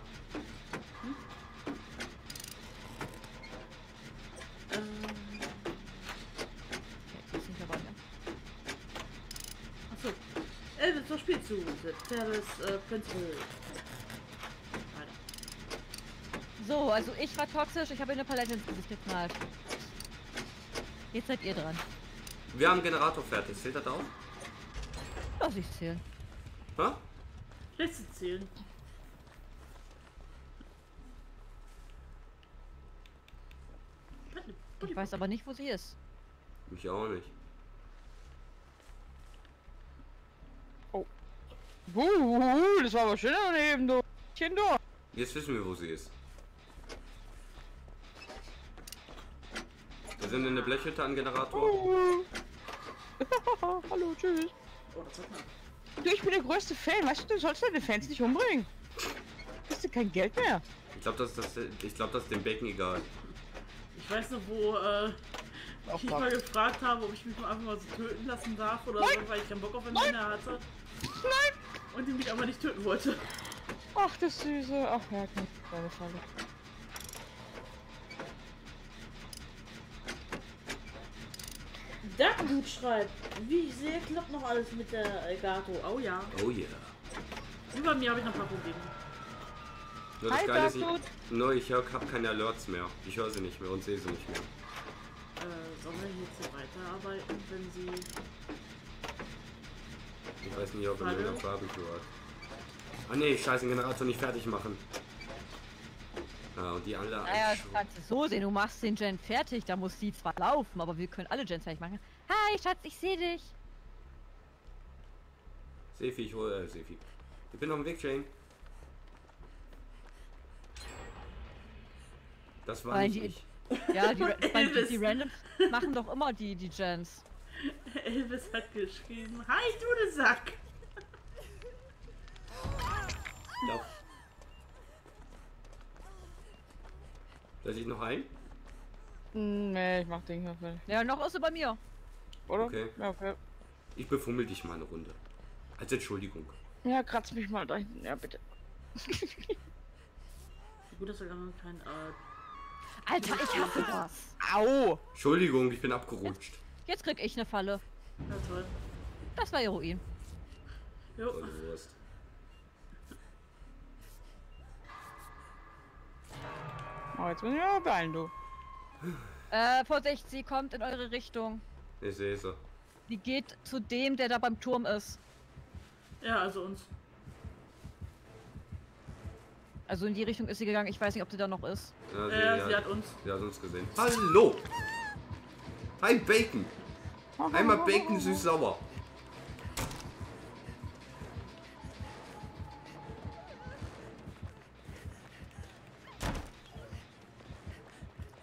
Elbe zur Spielzug. Terres äh, Principal. Weiter. So, also ich war toxisch, ich habe eine Palette ins Gesicht geknallt. Jetzt seid ihr dran. Wir haben Generator fertig. Zählt das auch? Lass ich zählen. Hä? Letzte zählen. Ich weiß aber nicht, wo sie ist. Mich auch nicht. Uh, das war aber schön daneben, du. Kind, du. Jetzt wissen wir, wo sie ist. Wir sind in der Blechhütte an Generator. Uh. Hallo, tschüss. Oh, das hat man. Du, ich bin der größte Fan. Weißt du, du sollst deine Fans nicht umbringen. Hast du kein Geld mehr? Ich glaube, das, das, ich glaub, das ist dem Bacon egal. Ich weiß noch, wo äh, Auch ich mal gefragt habe, ob ich mich mal einfach mal so töten lassen darf oder so, weil ich keinen Bock auf einen Männer hatte. Nein! Und die mich aber nicht töten wollte. Ach, das Süße. Ach ja, keine kleine Falle. Datengut schreibt, wie ich sehe, klappt noch alles mit der Elgato. Oh ja. Oh yeah. Über mir habe ich noch ein paar Probleme. Nur das Hi, Geile ist, ich, nur ich hab keine Alerts mehr. Ich höre sie nicht mehr und sehe sie nicht mehr. Äh, sollen wir jetzt hier weiterarbeiten, wenn sie... Ich weiß nicht, ob er mir Hallo? noch Barbecue hat. Ah nee, scheiße, den Generator nicht fertig machen. Ja, und die alle... Naja, das kannst du so sehen. Du machst den Gen fertig, da muss sie zwar laufen, aber wir können alle Gens fertig machen. Hi, Schatz, ich sehe dich. Sefi, ich hole... Äh, Sefi. Ich bin auf dem Weg, Jane. Das war Weil nicht die- ich. Ja, die, die, die, die Randoms machen doch immer die, die Gens. Elvis hat geschrieben, Hi, du Sack! Lauf. Lass ich noch ein? Hm, Nee, ich mach den hier fertig. Ja, noch ist sie bei mir. Oder? Okay. Ja, okay. Ich befummel dich mal eine Runde. Als Entschuldigung. Ja, kratz mich mal da hinten. Ja, bitte. Gut, dass wir gar noch kein... Äh, Alter, ich hasse das. Au! Entschuldigung, ich bin abgerutscht. Jetzt krieg ich eine Falle. ja, toll. Das war Heroin. Jo. Oh, jetzt muss ich mal beeilen, du. Äh, Vorsicht, sie kommt in eure Richtung. Ich sehe sie. Die geht zu dem, der da beim Turm ist. Ja, also uns. Also in die Richtung ist sie gegangen. Ich weiß nicht, ob sie da noch ist. Ja, sie, Ja, hat, sie hat uns. sie hat uns gesehen. Hallo! Hi, Bacon! Einmal Bacon süß-sauer.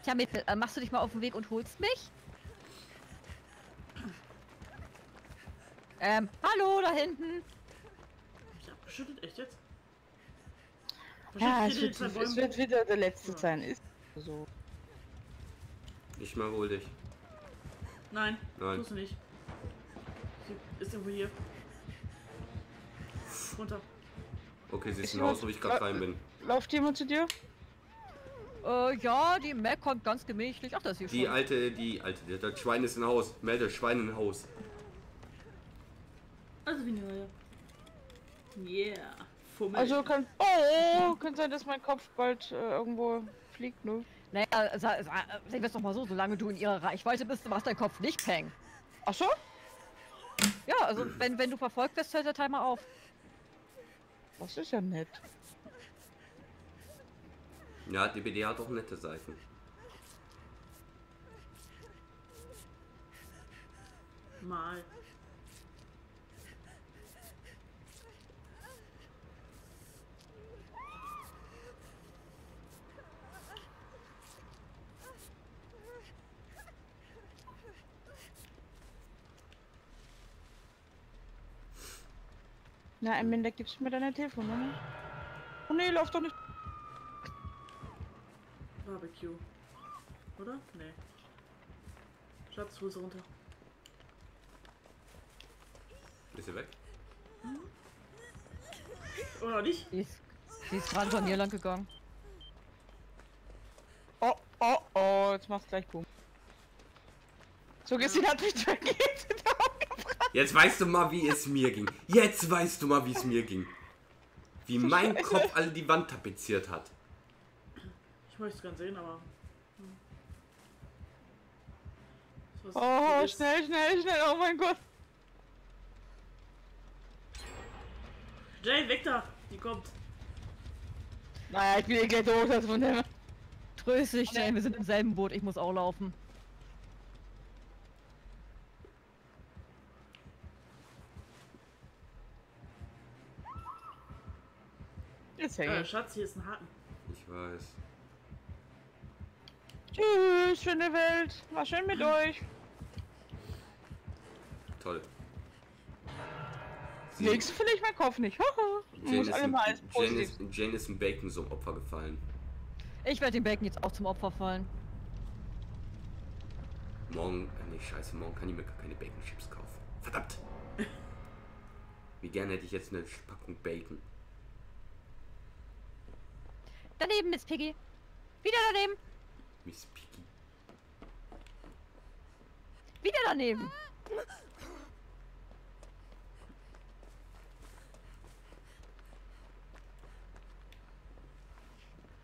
Tja, Mädel, äh, machst du dich mal auf den Weg und holst mich? Ähm, hallo, da hinten. Hab ich abgeschüttet? Echt jetzt? Ja, es wird, es wird wieder der letzte Ja. sein. Ist so. Ich mal hol dich. Nein, Nein. tust du nicht. Sie ist irgendwo hier. Runter. Okay, sie ist Ist im Haus, wo ich gerade rein bin. Läuft jemand zu dir? Äh, ja, die Mac kommt ganz gemächlich. Ach, da ist sie Die schon. alte, die alte, das Schwein ist im Haus. Melde, Schwein im Haus. Also wie neue. Yeah. Fummel. Also kann. Oh, kann sein, dass mein Kopf bald äh, irgendwo fliegt, ne? Naja, sehen wir es doch mal so, solange du in ihrer Reichweite bist, machst dein Kopf nicht peng. Ach so? Ja, also wenn, wenn du verfolgt wirst, hört der Timer auf. Das ist ja nett. Ja, DBD hat auch nette Seiten. Mal. Na, Amanda, gibst du mir deine Telefonnummer? Oh nee, lauf doch nicht. Barbecue. Oder? Nee. Schatz, Hose runter. Ist sie weg? Oder nicht? Die ist, die ist gerade von mir lang gegangen. Oh, oh, oh, jetzt machst du gleich Boom. So, Gessi hat mich vergeht. Jetzt weißt du mal, wie es mir ging. Jetzt weißt du mal, wie es mir ging. Wie mein Scheiße. Kopf alle die Wand tapeziert hat. Ich möchte es ganz sehen, aber. hm. Oh, schnell, schnell, schnell, oh mein Gott. Jane, weg da! Die kommt. Naja, ich bin eh gleich tot, also von dem. Tröst dich, Jane, wir sind im selben Boot, ich muss auch laufen. Jetzt hänge Äh. Schatz, hier ist ein Haken. Ich weiß. Tschüss, schöne Welt. War schön mit euch. Toll. Nächste finde ich meinen Kopf nicht. Haha. Jane Muss ist, alle ein, mal als Jane, positiv. ist, Jane ist ein Bacon so Opfer gefallen. Ich werde dem Bacon jetzt auch zum Opfer fallen. Morgen, äh, nee, scheiße, morgen kann ich mir gar keine Bacon Chips kaufen. Verdammt! Wie gerne hätte ich jetzt eine Packung Bacon. Daneben, Miss Piggy. Wieder daneben. Miss Piggy. Wieder daneben.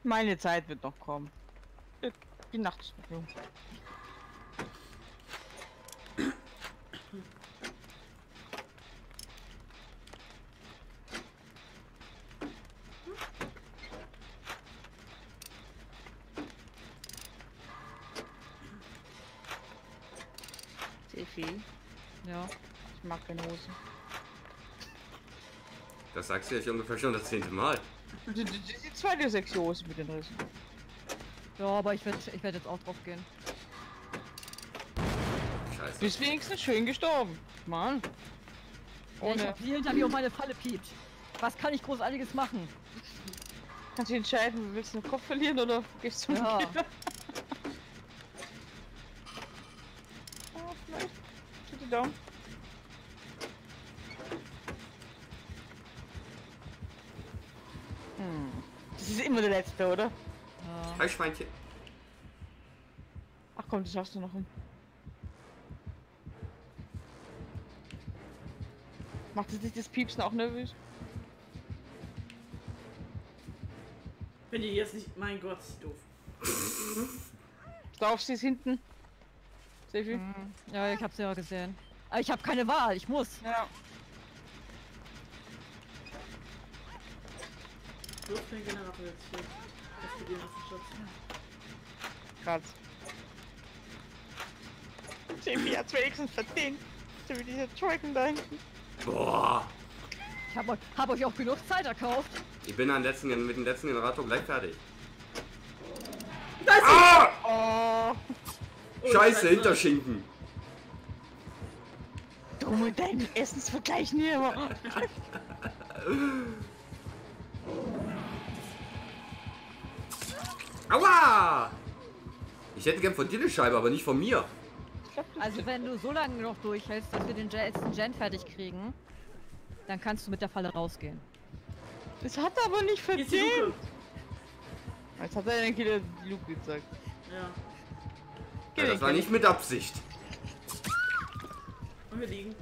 Meine Zeit wird noch kommen. Die Nacht ist noch jung. Steffi, Ja. ich mag keine Hose. Das sagst du ja ungefähr schon das zehnte Mal. Die, die, die zweite Sektion Hose mit den Rissen. Ja, aber ich werde ich werd jetzt auch drauf gehen. Scheiße. Bist wenigstens schön gestorben. Mann. Ja, ich Ohne. hab hier hinter mir um meine Falle piept. Was kann ich großartiges machen? Kannst du entscheiden, willst du den Kopf verlieren oder gehst zum Ja. Oh, vielleicht. Tut die Daumen. Hm. Das ist immer der letzte, oder? Ja. Hi Schweinchen. Ach komm, das schaffst du noch. Macht es dich das Piepsen auch nervös? Wenn die jetzt nicht. Mein Gott, doof. Drauf sie ist hinten. Sefi? Mhm. Ja, ich hab's ja gesehen. Aber ich habe keine Wahl, ich muss. Ja. Für den Generator jetzt hier. Das die hast Schatz. Kratz. Sefi hat's wenigstens verdient. Sefi, diese Troiken da hinten. Boah. Ich habe hab euch auch genug Zeit erkauft. Ich bin am letzten, mit dem letzten Generator gleich fertig. Da ist Ah! Oh, Oh, Scheiße, Hinterschinken. du mit deinen Essensvergleichen hier Aua! Ich hätte gern von dir eine Scheibe, aber nicht von mir. Also wenn du so lange noch durchhältst, dass wir den letzten Gen fertig kriegen, dann kannst du mit der Falle rausgehen. Das hat er aber nicht verdient. Als hat er den wieder Luke gezeigt. Ja. ja also, das war nicht mit Absicht. Und wir liegen.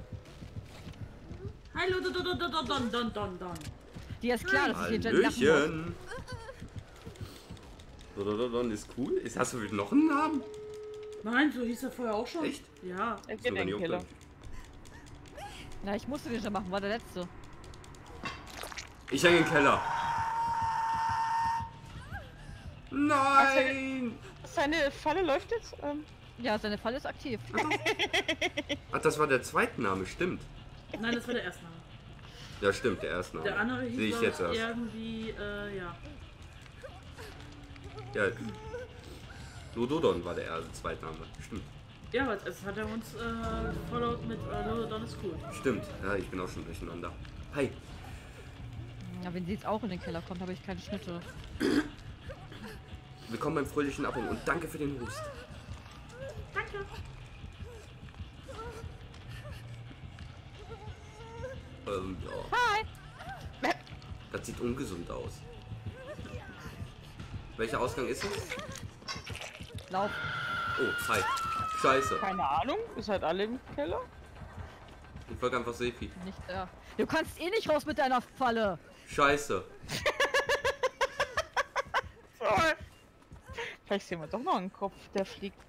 Hallo, don, don, don, don, don, don. Dir ist klar, dass ich hier Gen lachen muss. Dodododon ist cool. Ist, hast du noch einen Namen? Nein, so hieß er vorher auch schon. Echt? Ja. Er Ist geht mir in nie den Keller. aufgefallen. Na, ich musste den schon machen, war der letzte. Ich hänge im Keller. Nein! Seine Falle läuft jetzt? Ähm, Ja, seine Falle ist aktiv. Ach, das war der Zweitname, stimmt. Nein, das war der erste Name. Ja, stimmt, der erste Name. Der andere hieß Sehe ich jetzt erst. irgendwie, äh, ja. Ja. Ludodon war der erste Zweitname. Stimmt. Ja, aber es hat er uns äh, followed mit äh, Lodon ist cool. Stimmt. Ja, ich bin auch schon durcheinander. Hi. Ja, wenn sie jetzt auch in den Keller kommt, habe ich keine Schnitte. Willkommen beim fröhlichen Abend und danke für den Hust. Danke. Ähm, ja. Hi! Das sieht ungesund aus. Welcher Ausgang ist es? Lauf. Oh, hi. Scheiße. keine Ahnung. Ist halt alle im Keller. Ich folge einfach Sefi. Nicht da. Du kannst eh nicht raus mit deiner Falle. Scheiße. Vielleicht sehen wir doch noch einen Kopf, der fliegt.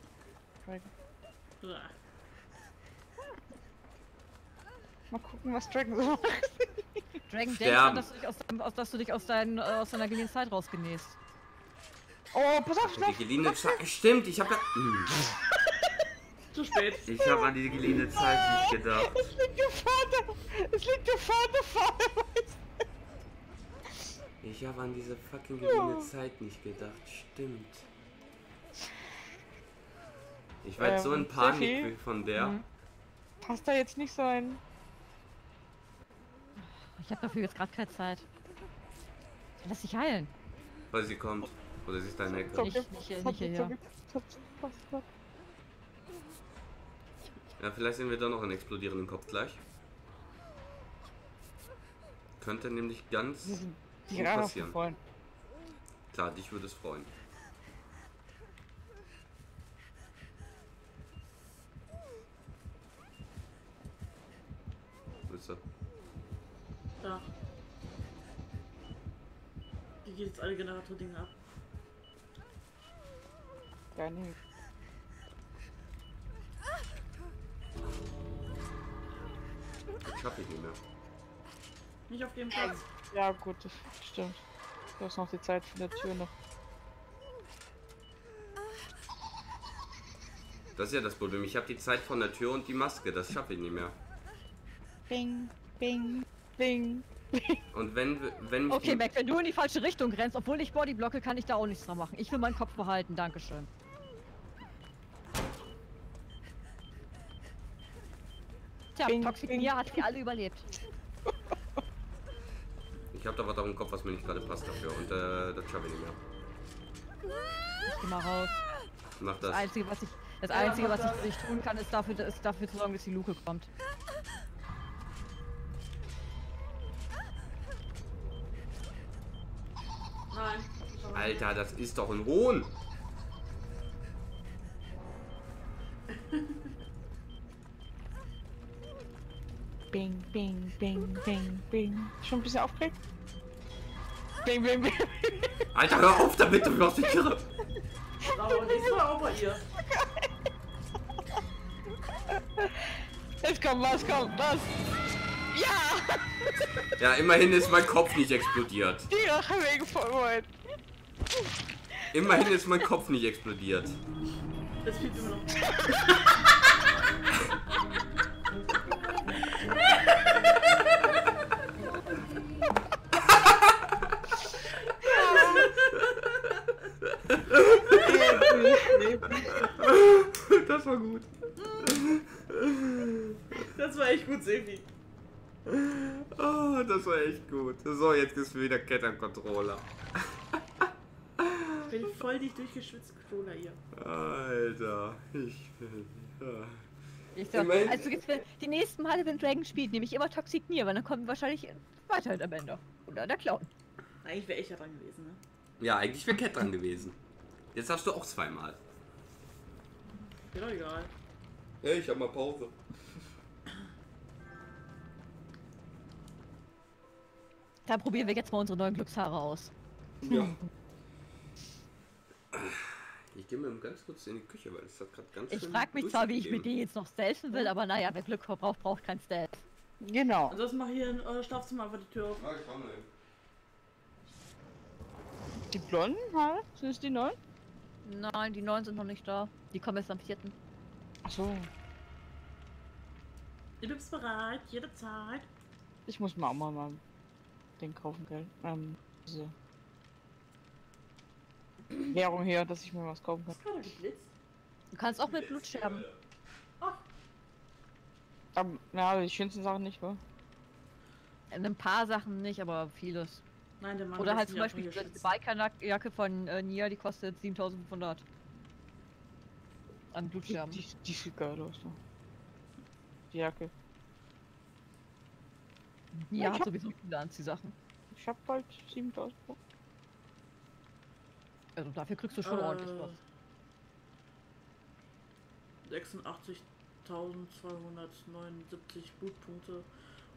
Mal gucken, was Dragon so macht. Dragon denkt dass du dich aus, deinem- aus, dass du dich aus, dein, äh, aus deiner geliehenen Zeit rausgenähst. Oh, pass auf, Die schnell. geliehene Zeit. Stimmt, ich habe ja. Hm. Zu spät. Ich habe an die geliehene Zeit nicht gedacht. Es liegt der Vater. Es liegt der Vater vorne. Ich habe an diese fucking geliehene Zeit nicht gedacht. Stimmt. Ich war jetzt so in Ähm, Panik Steffi? von der. Mhm. Passt da jetzt nicht so ein. Ich habe dafür jetzt gerade keine Zeit. Lass dich heilen. Weil sie kommt. Oder sie ist da in der Ecke. Nicht- nicht nicht hier, zock, ja. Ja, vielleicht sehen wir da noch einen explodierenden Kopf gleich. Könnte nämlich ganz Gut passieren. klar, dich würde es freuen. Wo ist er? Da. Die geht jetzt alle Generator-Dinge ab. Ja, nee. Das schaffe ich nicht mehr. Nicht auf dem Platz. Ja, gut, das stimmt. Du hast noch die Zeit von der Tür noch. Das ist ja das Problem. Ich habe die Zeit von der Tür und die Maske. Das schaffe ich nicht mehr. Bing, bing, bing. Und wenn, wenn Okay, Mac, wenn du in die falsche Richtung rennst, obwohl ich Body blocke, kann ich da auch nichts dran machen. Ich will meinen Kopf behalten, Dankeschön. Tja, Bing, Toxic bing. Mia hat sie alle überlebt. ich habe da was auf dem Kopf, was mir nicht gerade passt dafür. Und äh, das schaffe ich nicht mehr. Ich geh mal raus. Mach Das das. Einzige, was ich, das Einzige, was ich für dich tun kann, ist dafür, ist dafür zu sorgen, dass die Luke kommt. Nein. Alter, das ist doch ein Hohn. Bing, bing, bing, bing, bing. Schon ein bisschen aufgeregt? Bing, bing, bing. Alter, hör auf damit, du machst mich irre. Aber diesmal auch bei ihr. Jetzt kommt was, kommt was. Ja! Ja, immerhin ist mein Kopf nicht explodiert. Die Rache wegen Vollmond. Immerhin ist mein Kopf nicht explodiert. Das fehlt immer noch. Das war gut. Das war echt gut, Sefi. Oh, das war echt gut. So, jetzt ist wieder Cat am Controller. Ich bin voll dicht durchgeschwitzt, Controller hier. Alter, ich bin. Ja. Ich sag, also die nächsten Male, wenn Dragon spielt, nehme ich immer Toxic Mia, weil dann kommen wir wahrscheinlich weiter am Ende. Oder der Clown. Eigentlich wäre ich ja dran gewesen, ne? Ja, eigentlich wäre Cat dran gewesen. Jetzt hast du auch zweimal. Mir doch egal. Hey, ich hab mal Pause. Dann probieren wir jetzt mal unsere neuen Glückshaare aus. Ja. Ich gehe mal ganz kurz in die Küche, weil es hat gerade ganz Ich frage mich zwar, wie ich mit denen jetzt noch stealthen will, aber naja, wer Glück braucht, braucht kein Stealth. Genau. Ansonsten mach hier in euer Schlafzimmer einfach die Tür auf. Ah, ich hin. Die blonden Haare? Sind es die neuen? Nein, die neuen sind noch nicht da. Die kommen erst am 4. Achso. Ihr bist bereit, jederzeit. Ich muss mir auch mal, mal den kaufen, gell? Ähm, diese Währung her, dass ich mir was kaufen kann. Ist gerade geblitzt? Du kannst auch mit Blut sterben. Ach, Aber, ja, die schönsten Sachen nicht, wa? In ein paar Sachen nicht, aber vieles. Nein, der Mann Oder halt zum Beispiel schwitzen. Bikerjacke von äh, Nia, die kostet 7500. An Die, Blutsterben. die, die sieht geil aus, ne? Die Jacke. Nia ich hat hab- sowieso viele Anziehsachen. Ich hab bald 7000 Euro. Also dafür kriegst du schon Äh, ordentlich was. 86.279 Blutpunkte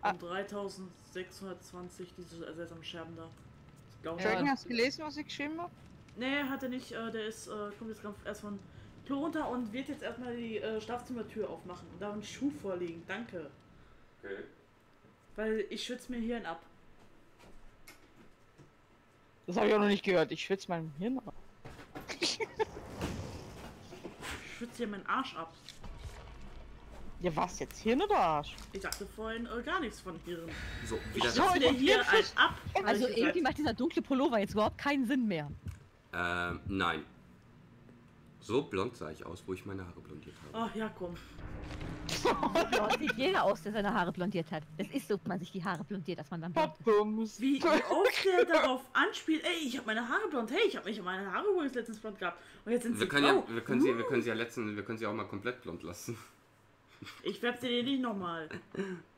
Ah. und 3.620 diese seltsamen Scherben da. Das glaub ich Ja, Dragon, das- hast du gelesen, was ich geschrieben hab? Nee, hat er nicht. Äh, der ist, äh, kommt jetzt ganz erst von Klo runter und wird jetzt erstmal die äh, Schlafzimmertür aufmachen und da einen Schuh vorlegen. Danke. Okay. Weil ich schütze mir Hirn ab. Das habe ich auch noch nicht gehört. Ich schwitze mein Hirn ab. Ich schütze hier meinen Arsch ab. Ja, was jetzt? Hirn oder Arsch? Ich dachte vorhin äh, gar nichts von Hirn. So, wieder So, und hier jetzt ein ist- ab. Also irgendwie gesagt. macht dieser dunkle Pullover jetzt überhaupt keinen Sinn mehr. Ähm, nein. So blond sah ich aus, wo ich meine Haare blondiert habe. Ach ja, komm. Blond sieht jeder aus, der seine Haare blondiert hat. Das ist so, wenn man sich die Haare blondiert, dass man dann blond ist. Wie, wie oft der darauf anspielt, ey, ich habe meine Haare blond, hey, ich habe mich meine Haare übrigens letztens blond gehabt. Und jetzt sind Wir sie können, grau. ja, wir, können sie, wir können sie ja letzten, wir können sie auch mal komplett blond lassen. Ich sie dir nicht nochmal.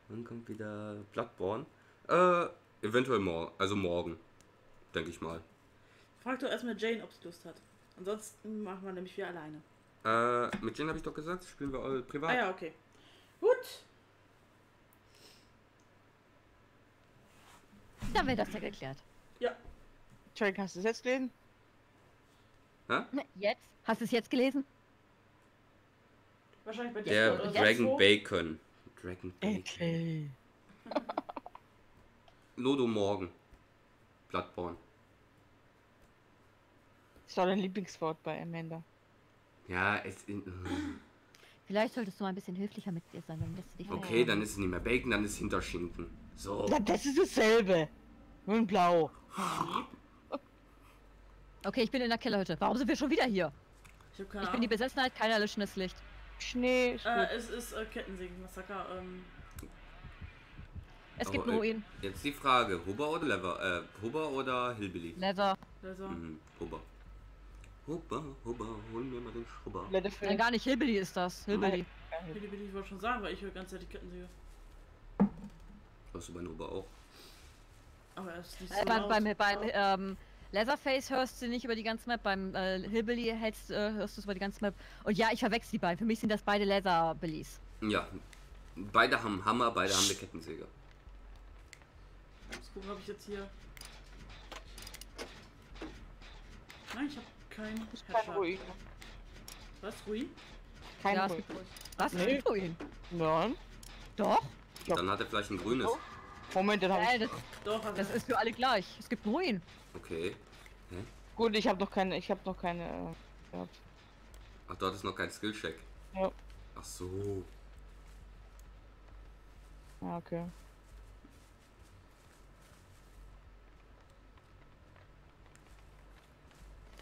Dann kommt wieder Bloodborne. Äh, eventuell morgen, also morgen. Denke ich mal. Frag doch erstmal Jane, ob sie Lust hat. Ansonsten machen wir nämlich wir alleine. Äh, mit Jen habe ich doch gesagt, spielen wir all privat. Ah ja, okay. Gut. Dann wäre das ja geklärt. Ja. Dragon, hast du es jetzt gelesen? Jetzt? Hast du es jetzt gelesen? Wahrscheinlich bei Der Discord oder Dragon so. Bacon. Dragon Bacon. Okay. Lodo morgen. Bloodborne. Das war dein Lieblingswort bei Amanda. Ja, es in, Vielleicht solltest du mal ein bisschen höflicher mit dir sein, dann lässt du dich Okay, dann ist es nicht mehr Bacon, dann ist es Hinterschinken. So. Das ist dasselbe. Nur in blau. Okay, ich bin in der Kellerhütte. Warum sind wir schon wieder hier? Ich hab keine Ich bin die. Besessenheit, keiner löschen das Licht. Schnee ist gut. Äh, es ist äh, Kettensägen-Massaker. Ähm, Es gibt Aber, äh, Ruin. Jetzt die Frage, Hubber oder Lever? Äh, Hubber oder Hillbilly? Leather. also, Mhm, Hubber. Hubber, Hubber, hol mir mal den Schrubber. Nein, gar nicht. Hillbilly ist das. Hillbilly. Billy Billy, ich wollte schon sagen, weil ich höre ganz die Kettensäge. Hast du bei Hubber auch? Aber er ist nicht Äh, so beim laut. beim, beim ähm, Leatherface hörst du nicht über die ganze Map, beim äh, Hillbilly hältst, äh, hörst du es über die ganze Map. Und ja, ich verwechsel die beiden. Für mich sind das beide Leatherbillys. Ja. Beide haben Hammer, beide haben eine Kettensäge. Ich muss gucken, ob ich jetzt hier. Nein, ich habe keinen ist kein. Ruin. Was, Ruin? Kein ja, Ruin. Was? Nee. Ruin. Nein. Doch. Dann hat er vielleicht ein grünes. Moment, dann habe Äh, ich. das, Doch, das ist für alle gleich. Es gibt Ruin. Okay. Gut, ich habe noch keine. Ich habe noch keine. Äh, gehabt. Ach, dort ist noch kein Skillcheck. Ja. Ach so. Ah, okay.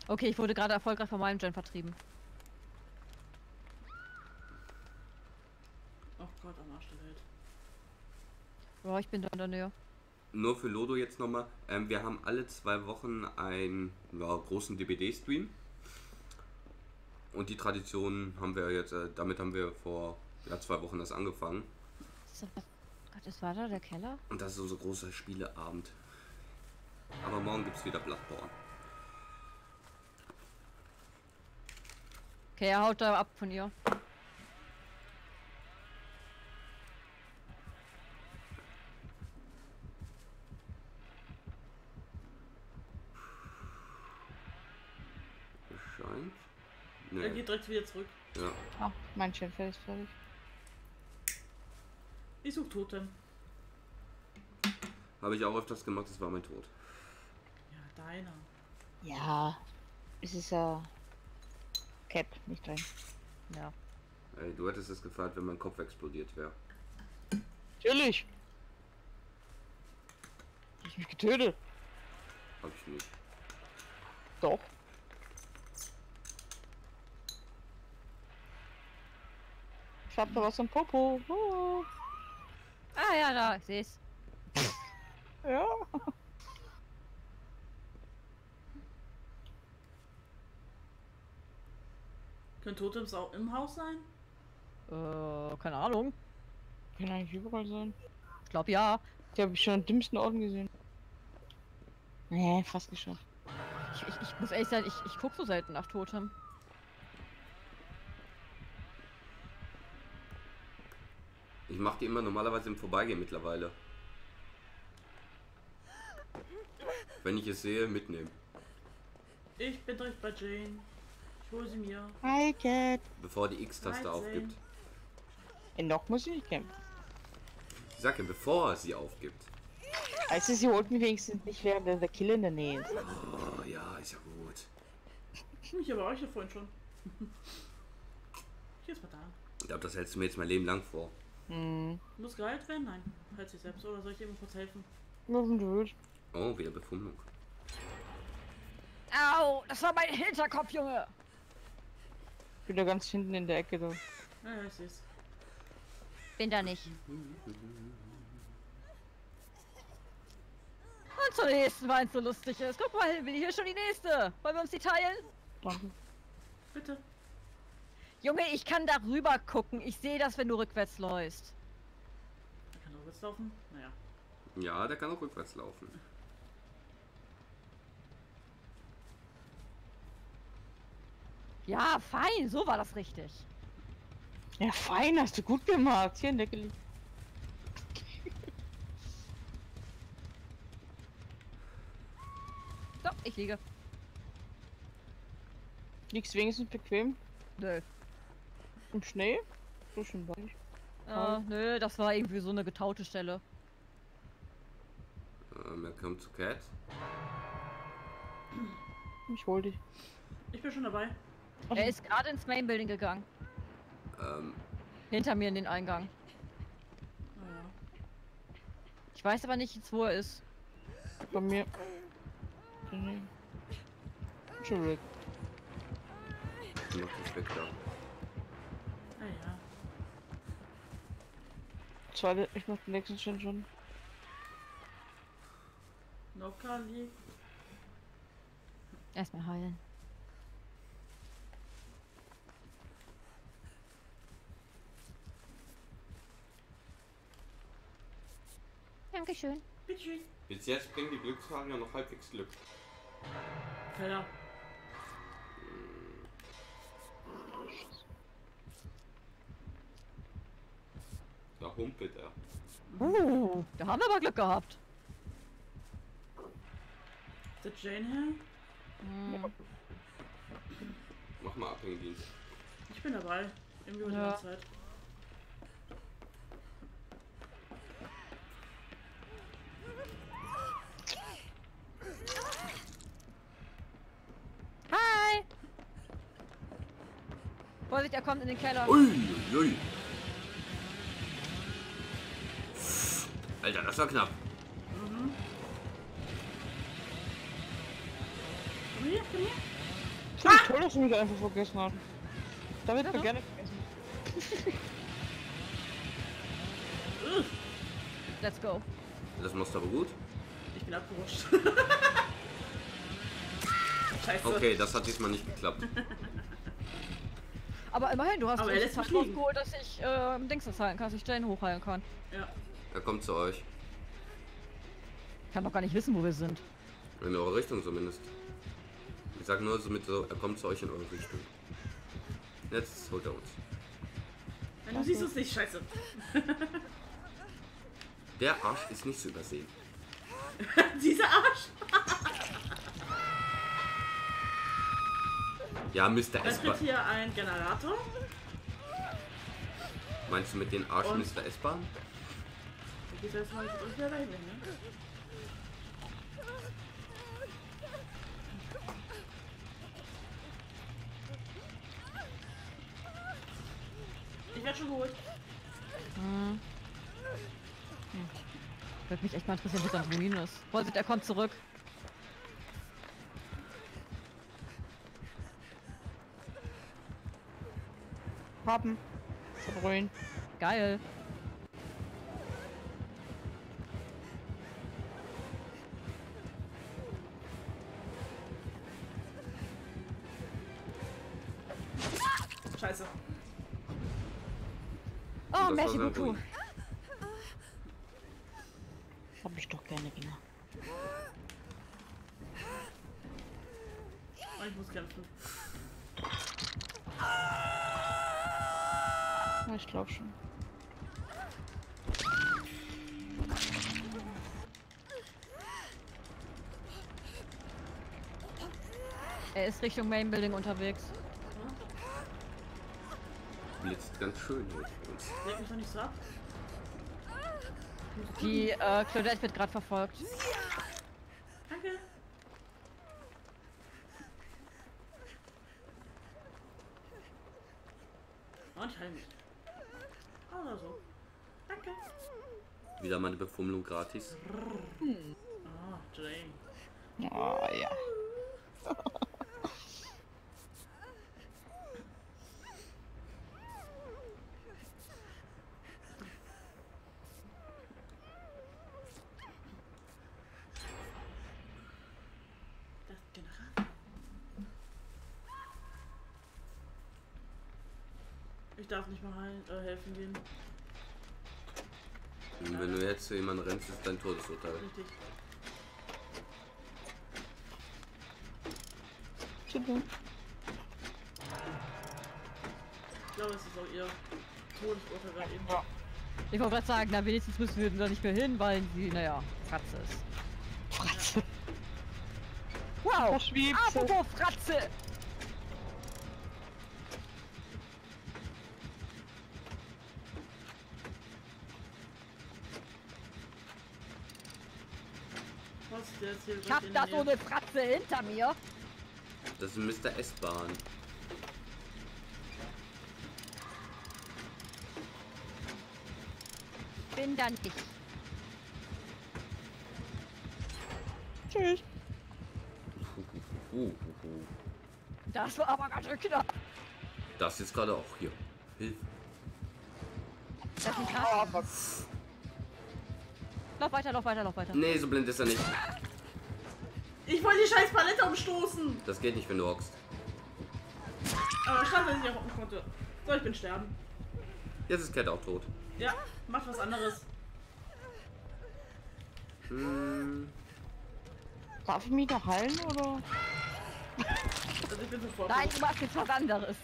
Okay, ich wurde gerade erfolgreich von meinem Gen vertrieben. Oh Gott, am Arsch der Welt. Ja, ich bin da in der Nähe. Nur für Lodo jetzt nochmal. Ähm, wir haben alle zwei Wochen einen ja, großen DBD-Stream. Und die Tradition haben wir jetzt, äh, damit haben wir vor ja, zwei Wochen das angefangen. Das, Gott, war da der Keller? Und das ist unser großer Spieleabend. Aber morgen gibt es wieder Bloodborne. Okay, er haut da ab von ihr. Scheint. Er Nee. geht direkt wieder zurück. Ja. Ah, mein Schäfer ist fertig. Ich such Totem. Habe ich auch öfters gemacht, das war mein Tod. Ja, deiner. Ja, es ist ja Cap nicht drin. Ja. Ey, du hättest es gefragt, wenn mein Kopf explodiert wäre. Natürlich. Hab ich mich getötet. Hab ich nicht. Doch. Ich hab da was am Popo. Oh. Ah ja, da, ich seh's. Ja. Können Totems auch im Haus sein? Äh, keine Ahnung. Kann eigentlich überall sein. Ich glaube ja. Die habe ich schon an dümmsten Orten gesehen. Nee, fast geschafft. Ich, ich, ich muss ehrlich sein, ich, ich guck so selten nach Totem. Ich mache die immer normalerweise im Vorbeigehen mittlerweile. Wenn ich es sehe, mitnehmen. Ich bin direkt bei Jane. Ich hole sie mir. Hi, Cat. Bevor die X-Taste 13. aufgibt. In noch muss ich nicht kämpfen. Ich sag ja, bevor sie aufgibt. Also sie holt mich wenigstens nicht, während der Killer in der Nähe ist. Oh ja, ist ja gut. Ich aber euch ja vorhin schon. Hier ist mal da. Ich glaube, das hältst du mir jetzt mein Leben lang vor. Hm. Muss geheilt werden? Nein. Halt sich selbst. Oder soll ich ihm kurz helfen? Oh, wieder Befummelung. Au, das war mein Hinterkopf, Junge. Ich bin da ganz hinten in der Ecke da. Ja, ja, ich seh's. Bin da nicht. Und zur nächsten, weil es so lustig ist. Guck mal, ich hier schon die nächste. Wollen wir uns die teilen? Danke. Bitte. Junge, ich kann da rüber gucken. Ich sehe das, wenn du rückwärts läufst. Er kann doch jetzt laufen. Naja. Ja, der kann auch rückwärts laufen. Ja, fein, so war das richtig. Ja, fein, hast du gut gemacht. Hier in der Ecke liegt. So, ich liege. Liegst wenigstens bequem Nö. Im Schnee. So schön weich. Ja, nö, das war irgendwie so eine getaute Stelle. Er kommt zu Cat. Ich hol dich. Ich bin schon dabei. Er ist gerade ins Main Building gegangen. Ähm, Hinter mir in den Eingang. Naja. Ich weiß aber nicht jetzt, wo er ist. Bei mir. Nee. Schon weg. noch das weg da. Zweite, ich mach den nächsten schon schon. Nokali. Erstmal heilen. Dankeschön. Bitteschön. Bis jetzt bringen die Glücksfahrer ja noch halbwegs Glück. Keller. Da humpelt er. Uh, da haben wir aber Glück gehabt. Ist das Jane her? Hm. Mach mal Abhängigdienst. Ich bin dabei. Irgendwie die Ja. ganze Zeit. Hi! Vorsicht, er kommt in den Keller. Ui, ui, Alter, das war knapp. Komm hier, komm hier. Finde ich toll, dass du mich einfach vergessen hast. Damit Ja, wir doch. gerne vergessen. Let's go. Das machst du aber gut. Ich bin abgerutscht. Scheiße. Okay, das hat diesmal nicht geklappt. Aber immerhin, du hast Aber er Zeit liegen. rausgeholt, dass ich ähm, Dings das halten kann, dass ich Jane hochheilen kann. Ja. Er kommt zu euch. Ich kann doch gar nicht wissen, wo wir sind. In eure Richtung zumindest. Ich sag nur so mit so, er kommt zu euch in eure Richtung. Jetzt holt er uns. Du siehst es nicht, scheiße. Der Arsch ist nicht zu übersehen. Dieser Arsch. Ja, Mr. Da S-Bahn. tritt hier ein Generator. Meinst du mit den Arsch Und- Mr. S-Bahn? Du gehst das mit uns wieder dahin, ne? Ich werde schon geholt. Hm. Würde mich echt mal interessieren, wo Ruin ist. Vorsicht, er kommt zurück. Hoppen. Brüllen. Geil. Oh, das war Merci beaucoup. Hab ich doch gerne gemacht. Oh, ich muss kämpfen. Ja, ich glaube schon. Er ist Richtung Main Building unterwegs. Blitzt ganz schön. Leg mich doch nicht so ab. Die äh, Claudette wird gerade verfolgt. Danke. Heil mich. Oder so. Danke. Wieder mal eine Befummlung gratis. Ah, Jane. Ah, ja. Das General. Ich darf nicht mal heilen, äh, helfen gehen. Und wenn du jetzt zu jemandem rennst, ist dein Todesurteil. Richtig. Super. Ich glaube, es ist auch ihr Todesurteil gerade eben. Ja. Ich wollte gerade sagen, na wenigstens müssen wir da nicht mehr hin, weil sie, naja, Fratze ist. Fratze. Wow! Apropos Fratze! Was? Der ist hier Ich hab da so eine Fratze hinter mir. Das ist Mr. S-Bahn. Bin da nicht. Tschüss. Das war aber ganz schön knapp. Das ist gerade auch hier. Hilfe. Das ist ein aber Lauf weiter, lauf weiter, lauf weiter. Nee, so blind ist er nicht. Ich wollte die scheiß Palette umstoßen! Das geht nicht, wenn du hockst. Aber schade, dass ich nicht hocken konnte. So, ich bin sterben. Jetzt ist Cat auch tot. Ja, macht was anderes. Hm, darf ich mich noch heilen oder? Also ich bin sofort. Nein, du machst jetzt was anderes.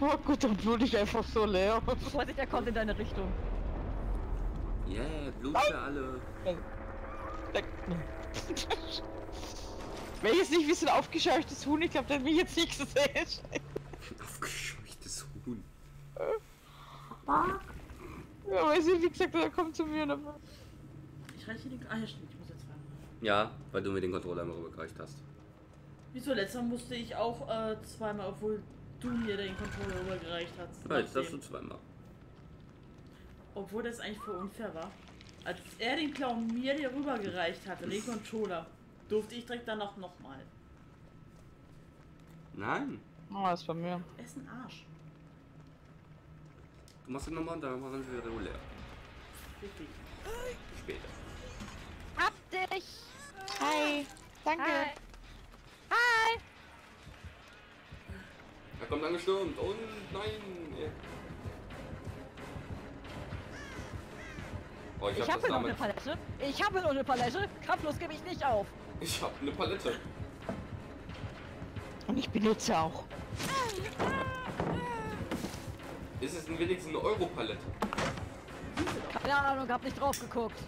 Oh gut, dann blut ich einfach so leer. Vorsicht, er kommt in deine Richtung. yeah, Blut für alle. Weg. Wenn jetzt nicht wie so ein aufgescheuchtes Huhn, ich glaube, der hat mich jetzt nicht gesehen. Aufgescheuchtes Huhn. Ja, weiß ich, wie gesagt, er kommt zu mir und. Ich reiche den. Ah, ja, stimmt, ich muss jetzt fahren. Ja, weil du mir den Controller einmal rübergereicht hast. Wieso? Letztes Mal musste ich auch äh, zweimal, obwohl du mir den Controller rübergereicht hast. Ja, jetzt darfst du zweimal. Obwohl das eigentlich voll unfair war. Als er den Clown mir hier rübergereicht hatte, den Controller, durfte ich direkt danach nochmal. Nein. Oh, das war mir. Er ist ein Arsch. Du machst ihn nochmal und dann machen wir wieder leer. Wirklich. Später. Hab dich! Hi. Danke. Hi! Hi! Er kommt angestürmt und nein. Oh, ich, Ich hab habe noch eine damals. Palette. Ich habe noch eine Palette. Kraftlos gebe ich nicht auf. Ich hab eine Palette. Und ich benutze auch. Ist es denn wenigstens eine Euro-Palette? Keine Ahnung, hab nicht drauf geguckt.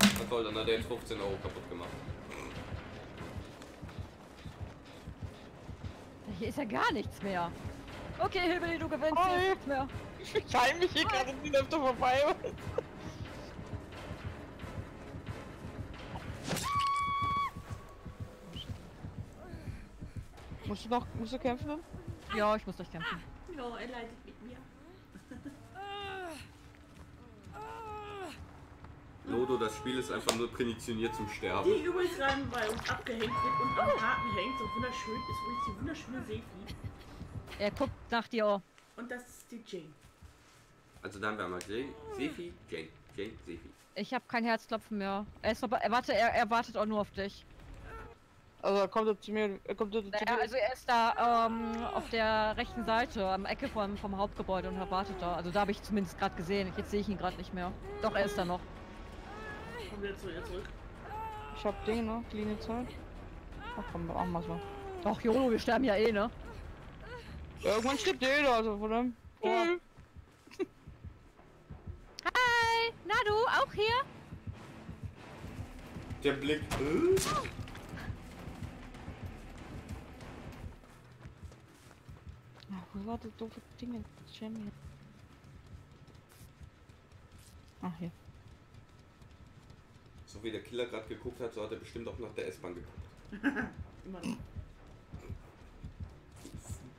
Na toll, dann hat er jetzt 15 Euro kaputt gemacht. Hier ist ja gar nichts mehr. Okay, Hilbeli, du gewinnst. Hi. Hier ist nichts mehr. Ich heile mich hier gerade und die läuft vorbei. Musst du noch, musst du kämpfen? Ja, ich muss doch kämpfen. Ah, er leidet mit mir. Lodo, das Spiel ist einfach nur prädestiniert zum Sterben. Die übrigens gerade bei uns abgehängt wird und am Haken hängt, so wunderschön ist, wo ich die wunderschöne See. Er guckt nach dir. auch. Und das ist die Jane. Also dann wären wir Se Sefi, Jane, Jane, Sefi. Ich habe kein Herzklopfen mehr. Er ist, warte, er, er wartet auch nur auf dich. Also kommt er zu mir, er kommt er zu Naja, mir. also er ist da ähm, auf der rechten Seite, am Ecke vom, vom Hauptgebäude und er wartet da. Also da habe ich zumindest gerade gesehen. Jetzt sehe ich ihn gerade nicht mehr. Doch, er ist da noch. Kommen wir zu ihr zurück. Ich hab Dinge, ne? Clean Zeit. Ach komm, machen wir so. Doch, Jolo, wir sterben ja eh, ne? Ja, irgendwann stirbt jeder, also von dem. Ja. Hi! Na du, auch hier? Der Blick. Äh? Wo war das doofe Dinge? Jamie. Ach, hier. So wie der Killer gerade geguckt hat, so hat er bestimmt auch nach der S-Bahn geguckt. Immer noch.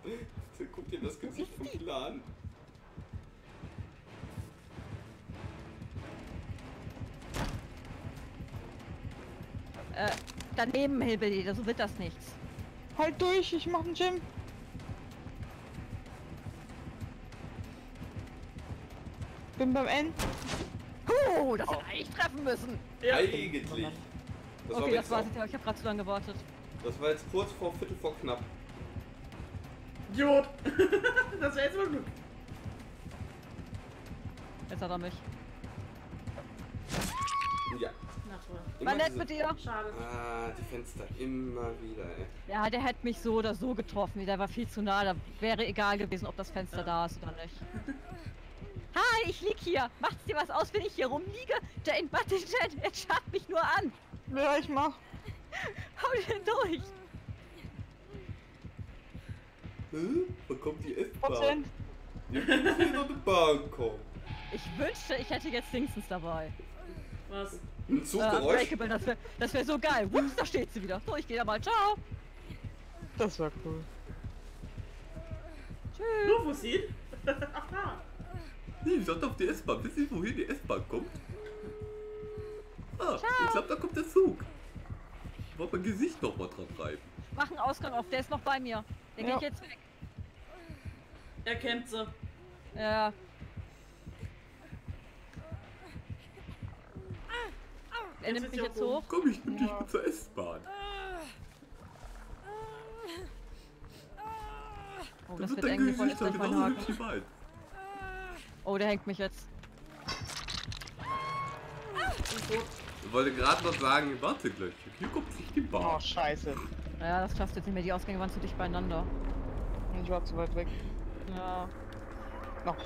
Guck dir das Gesicht vom Killer an. Äh, daneben, Hillbilly, so wird das nichts. Halt durch, ich mach einen Gym. Bin beim N. Huh, das hätte eigentlich treffen müssen. Ja. Eigentlich. Das, war okay, jetzt das war's. auch, Ich habe gerade zu lange gewartet. das war jetzt kurz vor Viertel vor knapp. Idiot. das wäre jetzt mal Glück. Jetzt hat er mich. Ja. War nett mit dir. Schade. Ah, die Fenster immer wieder, ey. Ja, der hätte mich so oder so getroffen. Der war viel zu nah. Da wäre egal gewesen, ob das Fenster da ist oder nicht. Hi, ich lieg hier. Macht's dir was aus, wenn ich hier rumliege? Jane Buttigieg, er schaut mich nur an. Ja, ich mach. Hau den durch. Hä? Wo kommt die S-Bahn? Prozent. Die muss hier noch eine Bahn kommen. Ich wünschte, ich hätte jetzt Dingsens dabei. Was? Ein Äh, Zuggeräusch. Breakable, das wäre wär so geil. Ups, da steht sie wieder. So, ich gehe da mal. Ciao. Das war cool. Tschüss. Nur? Aha. Nee, ich sagte auf die S-Bahn. Wisst ihr, wohin die S-Bahn kommt? Ah, ich glaube, da kommt der Zug. Ich wollte mein Gesicht noch mal dran reiben. Mach einen Ausgang auf. Der ist noch bei mir. Der Ja. geht jetzt weg. Er kennt sie. Ja. Er nimmt mich jetzt hoch. Komm, ich dich Ja. mit zur S-Bahn. Oh, Da das wird dein Gesicht jetzt dann genauso Haken. hübsch wie meins. Oh, der hängt mich jetzt. Ich wollte gerade noch sagen, warte gleich. Hier kommt sich die Oh, Bahn. scheiße. Ja, das schaffst du jetzt nicht mehr. Die Ausgänge waren zu dicht beieinander. Ich war zu weit weg. Ja. Noch.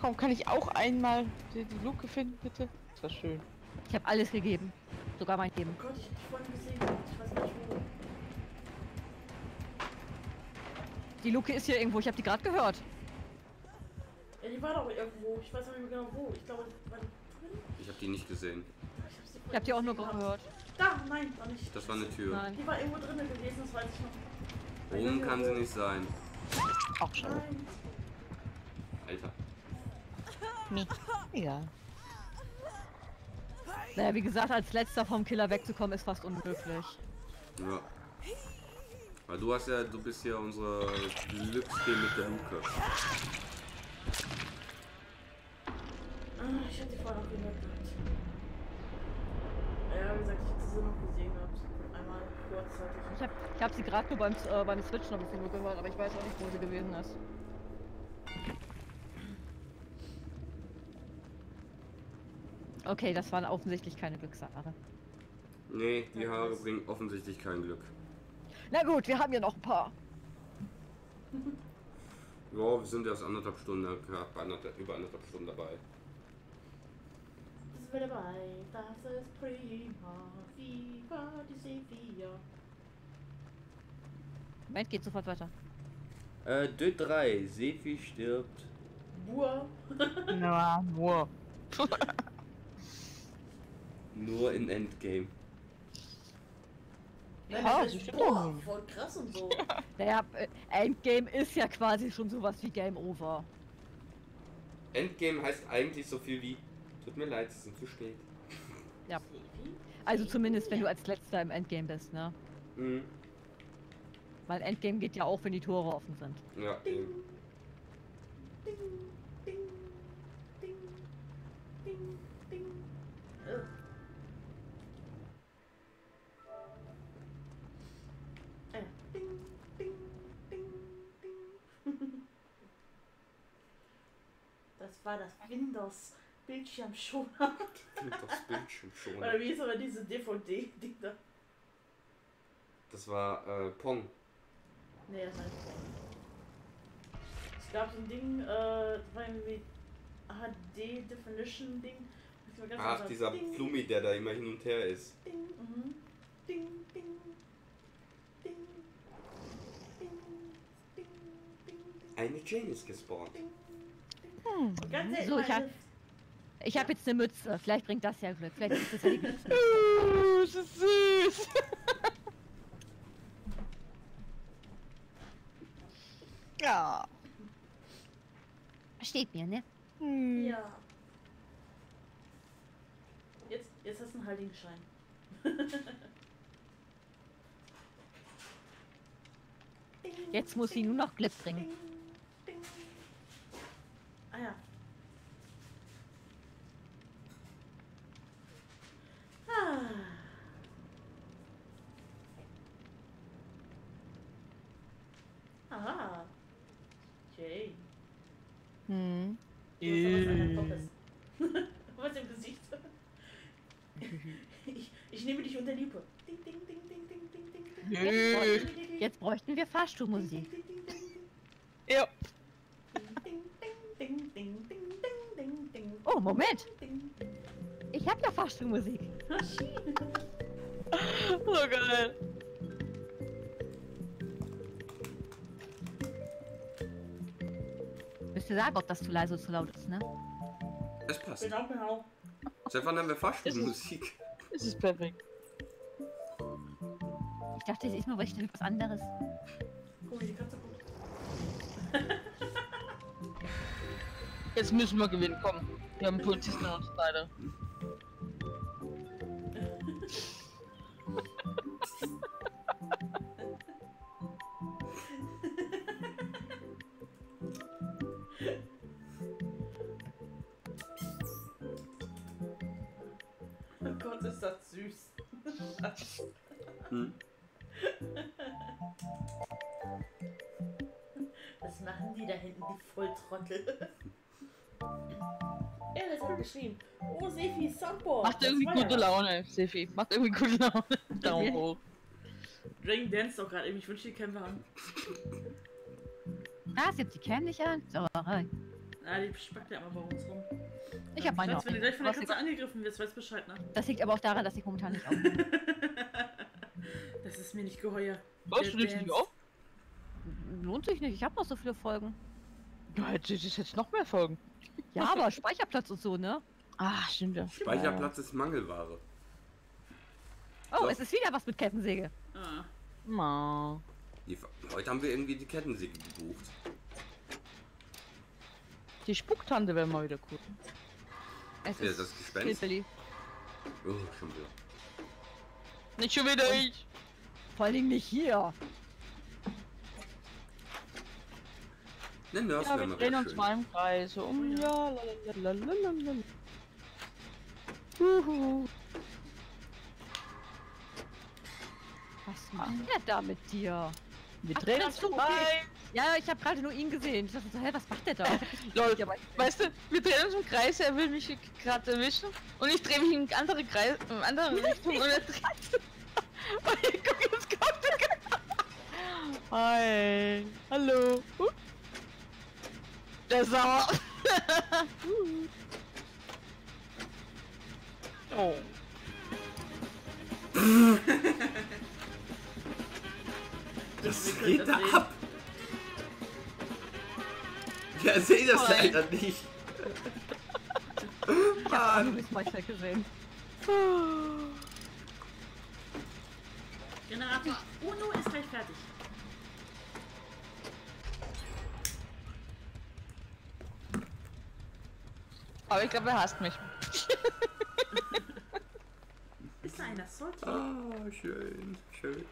Komm, kann ich auch einmal die, die Luke finden, bitte? Das war schön. Ich habe alles gegeben. Sogar mein Leben. Oh Gott, ich hab dich vorhin gesehen. Ich weiß nicht wo. Die Luke ist hier irgendwo. Ich habe die gerade gehört. Ja, die war doch irgendwo. Ich weiß nicht mehr genau wo. Ich glaube, war die drin? Ich habe die nicht gesehen. Ich hab die auch nur gehört. Da, nein, war nicht. Das war eine Tür. Nein. Die war irgendwo drinnen gewesen, das weiß ich noch. Oben kann sie nicht sein. Auch schade. Nein. Alter. Nee. Egal. Naja, wie gesagt, als letzter vom Killer wegzukommen ist fast unmöglich. Ja. Weil du hast ja, du bist ja unsere Glücksfee mit der Luke. Ah, ich hab die vorher noch gehört gehabt. Ja, wie gesagt, ich hätte sie noch gesehen gehabt. Einmal kurzzeitig. Ich habe ich hab sie gerade nur beim, äh, beim Switchen ein bisschen gehört, aber ich weiß auch nicht, wo sie gewesen ist. Okay, das war offensichtlich keine Glückssache. Nee, die Haare bringen offensichtlich kein Glück. Na gut, wir haben ja noch ein paar. Ja, wir sind erst anderthalb Stunden, knapp anderthalb, über anderthalb Stunden dabei. Sind wir dabei? Das ist prima. Viva die Sevilla. Moment, geht sofort weiter. Äh, Dö 3, Sefi stirbt. Bua. Na, wow. Nur in Endgame. Nein, Ja, das ist boah, doch. voll krass und so. Naja, äh, Endgame ist ja quasi schon sowas wie Game Over. Endgame heißt eigentlich so viel wie, tut mir leid, sie sind zu spät. Also zumindest, wenn du als letzter im Endgame bist, ne? Mhm. Weil Endgame geht ja auch, wenn die Tore offen sind. Ja, eben. ding, ding, war das Windows Bildschirmschoner. Das Bildschirm schon. Oder wie ist aber diese DVD-Ding da? Das war äh, Pong. Nee, das heißt Es gab so ein Ding, äh, das war irgendwie HD Definition Ding. War Ach, anders. dieser Ding, Flummi, der da immer hin und her ist. Ding, mhm. Ding, ding, ding, ding, ding, ding, ding, Eine Jane ist gespawnt. ding. Hm. Ganz So, ich mal hab- Ich habe jetzt eine Mütze. Vielleicht bringt das ja Glück. Vielleicht ist das ja die. Uh, das ist süß. ja. Steht mir, ne? Hm. Ja. Jetzt, jetzt hast du einen Heiligenschein. Jetzt muss sie nur noch Glück bringen. Ding, ding. Ah ja. Ah. Aha. Jay. Hm. Du hast aber was im Gesicht. Ich, ich nehme dich unter die Lupe. Ding, ding, ding, ding, ding, ding, ding, ding. Jetzt, bräuchten, wir Fahrstuhlmusik. Ding, ding, ding, ding, Ja. ding, ding, ding, ding, ding, ding, ding, ding. Oh, Moment. Ich habe ja Fahrstuhlmusik. So geil. Müsst ihr sagen, ob das zu leise oder zu laut ist, ne? Es passt. Seit wann haben wir Fahrstuhlmusik? Es ist perfekt. Ich dachte, es ist nur was was anderes. Guck mal, die Katze guckt. Jetzt müssen wir gewinnen, komm. Wir haben einen Polizisten an gute. Laune, Sefi. Macht irgendwie gute Laune. Daumen hoch. Dragon Dance doch gerade eben. Ich wünsche die Kämpfe an. Ah, sie die kennen dich an. Sauerei. Na, die spackt ja immer bei uns rum. Ich habe meine Weißt, wenn du gleich von der Katze angegriffen wirst, weißt Bescheid, ne? Das liegt aber auch daran, dass ich momentan nicht aufnehme. Das ist mir nicht geheuer. Was, du dich Dance. auf? Lohnt sich nicht. Ich habe noch so viele Folgen. Ja, jetzt ist es jetzt noch mehr Folgen. Ja, aber Speicherplatz und so, ne? Ah, stimmt ja. Speicherplatz ist Mangelware. Oh, So. es ist wieder was mit Kettensäge. Ah. Ma. Die, heute haben wir irgendwie die Kettensäge gebucht. Die Spucktante wäre mal wieder cool. Es Ja, ist das Gespenst? Oh, schon wieder. Nicht schon wieder ich. Vor allen Dingen nicht hier. Ne, Ja, wir drehen uns schön. mal im Kreis. Um ja, lalalala. Huhu. Was macht der da mit dir? Wir Ach, drehen uns im okay. Ja, ich habe gerade nur ihn gesehen. Ich dachte so, hä, was macht der da? Lol, aber weißt du, wir drehen uns im Kreis, er will mich gerade erwischen und ich drehe mich in eine andere Kreis, in eine andere Richtung und er dreht sich. Und ich guck, jetzt kommt er. Hi. Hallo. Uh. Der ist sauer. Oh. Das geht das da sehen. ab. Ja, sehe das Nein. leider nicht. du Mann. bist Meister gesehen. Generator Uno ist gleich fertig. Aber ich glaube, er hasst mich. Ist da einer Salty? Ah, schön, schön.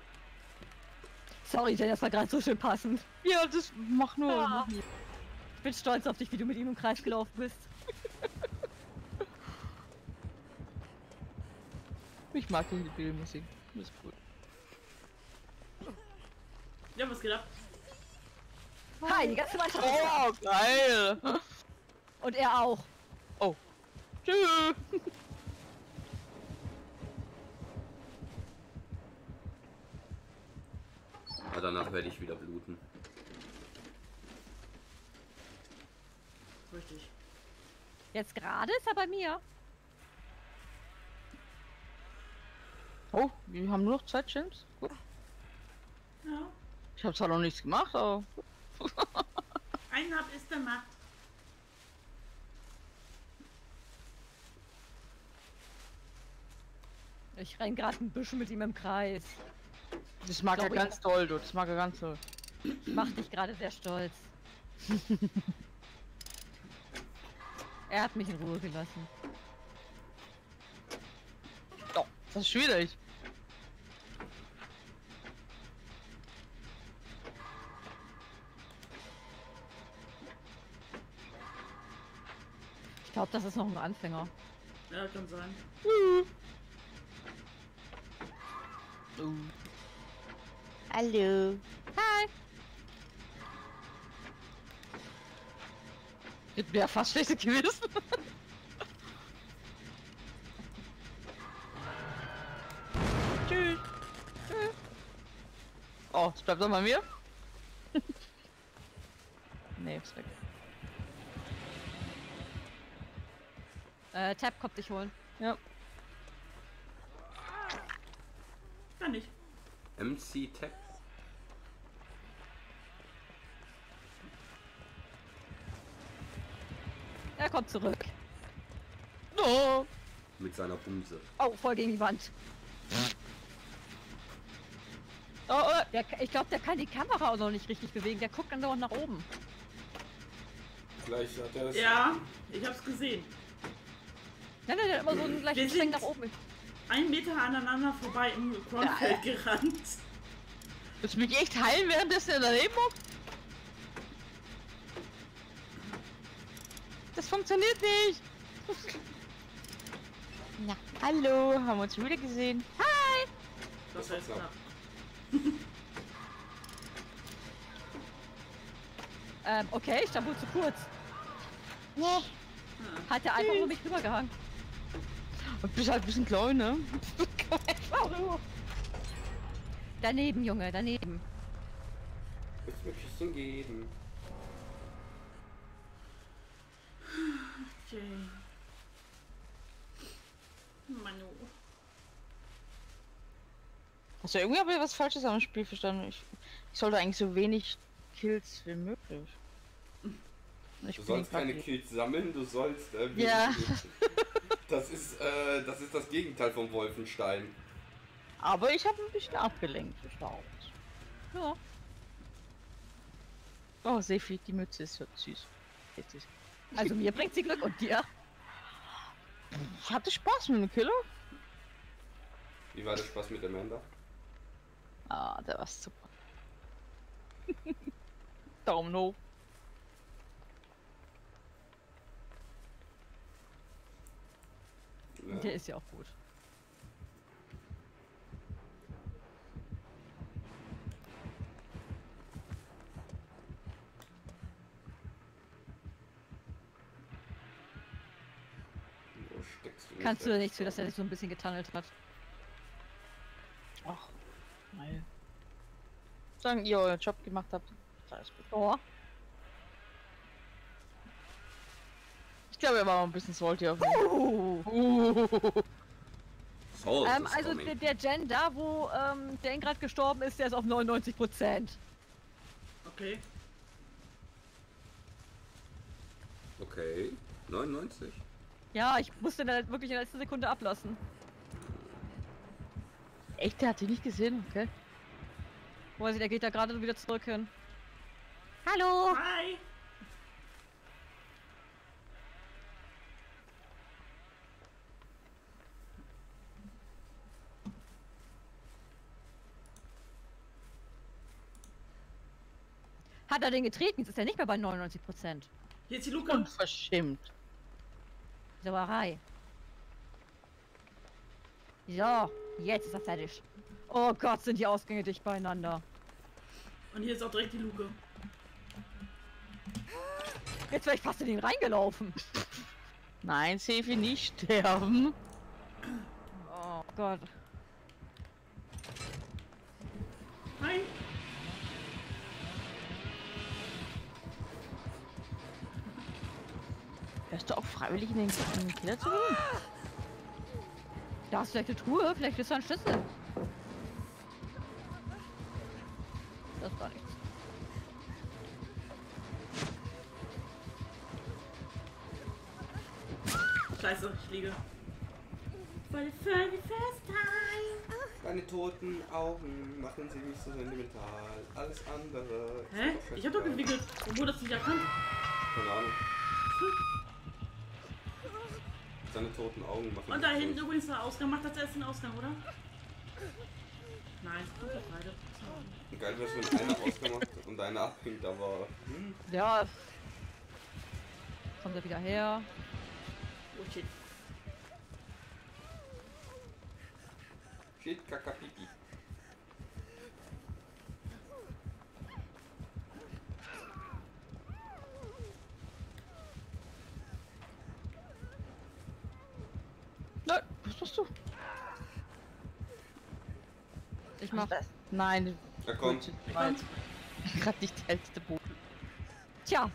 Sorry, Jen, das war gerade so schön passend. Ja, das mach nur. Ja. Ich bin stolz auf dich, wie du mit ihm im Kreis gelaufen bist. Ich mag die Filmmusik. Das ist gut. Ja, was geht ab? Hi, die ganze Mannschaft. Oh, geil. Und er auch. Oh. Tschüss. Aber danach werde ich wieder bluten. Richtig. Jetzt gerade ist er bei mir. Oh, wir haben nur noch zwei Gems. Gut. Ja. Ich habe zwar noch nichts gemacht, aber Einen hab ist gemacht. Ich renn gerade ein bisschen mit ihm im Kreis. Das mag er ich- ganz toll, du. Das mag er ganz toll. Ich mach dich gerade sehr stolz. er hat mich in Ruhe gelassen. Oh, das ist schwierig. Ich glaube, das ist noch ein Anfänger. Ja, kann sein. Uh. Hallo. Hi. Gibt mir ja fast schlechte Gewissen. Tschüss. Tschüss. Oh, es bleibt doch mal mir. nee, ist weg. Äh, Tab kommt dich holen. Ja. Kann ich. MC Tech. Kommt zurück. Oh. mit seiner Bumse. Oh, voll gegen die Wand. Oh, oh. Der, ich glaube, der kann die Kamera auch noch nicht richtig bewegen. Der guckt dann dauernd nach oben. Vielleicht hat er das. Ja, ich hab's gesehen. Nein, nein, der hat immer so einen Schwenk sind- nach oben. Ein Meter aneinander vorbei im Kornfeld gerannt. Willst du mich echt heilen, währenddessen er daneben hockt? Funktioniert nicht. Na, hallo, haben wir uns schon wieder gesehen. Hi. Das heißt, knapp. ja. Ähm, okay, ich stand wohl zu kurz. Nee. Hat er einfach nur mich rübergehangen. Und bist halt ein bisschen klein, ne? Daneben, Junge, daneben. Willst du mir ein Küsschen geben? Okay. Manu. Hast du irgendwie aber was Falsches am Spiel verstanden? Ich, ich sollte eigentlich so wenig Kills wie möglich. Ich Du sollst keine. Kills sammeln, du sollst. Äh, Ja. Das ist, äh, das ist das Gegenteil vom Wolfenstein. Aber ich habe ein bisschen abgelenkt. Verstaut. Ja. Oh, Sefi, die Mütze ist so süß. Jetzt ist- Also mir bringt sie Glück und dir. Ich hatte Spaß mit dem Killer. Wie war der Spaß mit Amanda? Ah, der war super. Daumen hoch. Ja. Der ist ja auch gut. Wo steckst du mich Kannst du nichts für, dass er sich so ein bisschen getunnelt hat. Ach, nein. Sagen ihr euren Job gemacht habt. Alles gut. Oh. Ich glaube, er war ein bisschen salty auf mich. Uh. Uh. Salt Ähm, also der, der Jen da, wo ähm, Dan gerade gestorben ist, der ist auf 99 Prozent. Okay. Okay. 99. Ja, ich musste da wirklich in der letzten Sekunde ablassen. Echt, der hat dich nicht gesehen, okay? Wo er, der geht da gerade wieder zurück hin. Hallo! Hi! Hat er den getreten? Jetzt ist er nicht mehr bei 99 Prozent. Hier ist die Luke. Unverschämt. Sauerei. So, jetzt ist er fertig. Oh Gott, sind die Ausgänge dicht beieinander. Und hier ist auch direkt die Luke. Jetzt wäre ich fast in ihn reingelaufen. Nein, Sefi, nicht sterben. Oh Gott. Hi! Wärst du auch freiwillig in den, in den Keller zu gehen? Da ist vielleicht eine Truhe, vielleicht ist da ein Schlüssel. Das war nichts. Scheiße, ich liege. Voll völlig fest Meine toten Augen machen sie nicht so sentimental. Alles andere. ist Hä? Ich hab doch gewickelt. Obwohl das nicht erkannt. Keine Ahnung. Seine toten Augen machen Und da hinten so- übrigens der Ausgang. Macht das erst den Ausgang, oder? Nein, doch beide. Geil wäre wenn einer ausgemacht und einer abhängt, aber. Hm, Ja. Kommt er wieder her. Oh shit. shit, kakapipi. Nein, was machst du? Ich mach. Nein, Da kommt. gerade nicht der hellste Boden. Tja.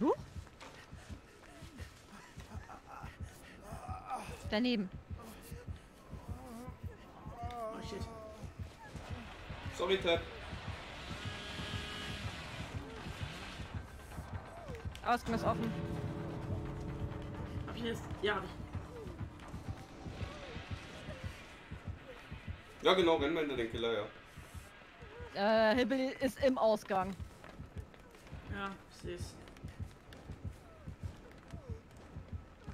Huch. Daneben. Oh shit. Sorry, Ted. Ausgang ist offen. Hab ich jetzt? Ja, hab ich. Ja, genau, rennen wir hinter den Killer, ja. Äh, Hibbel ist im Ausgang. Ja, ich seh's.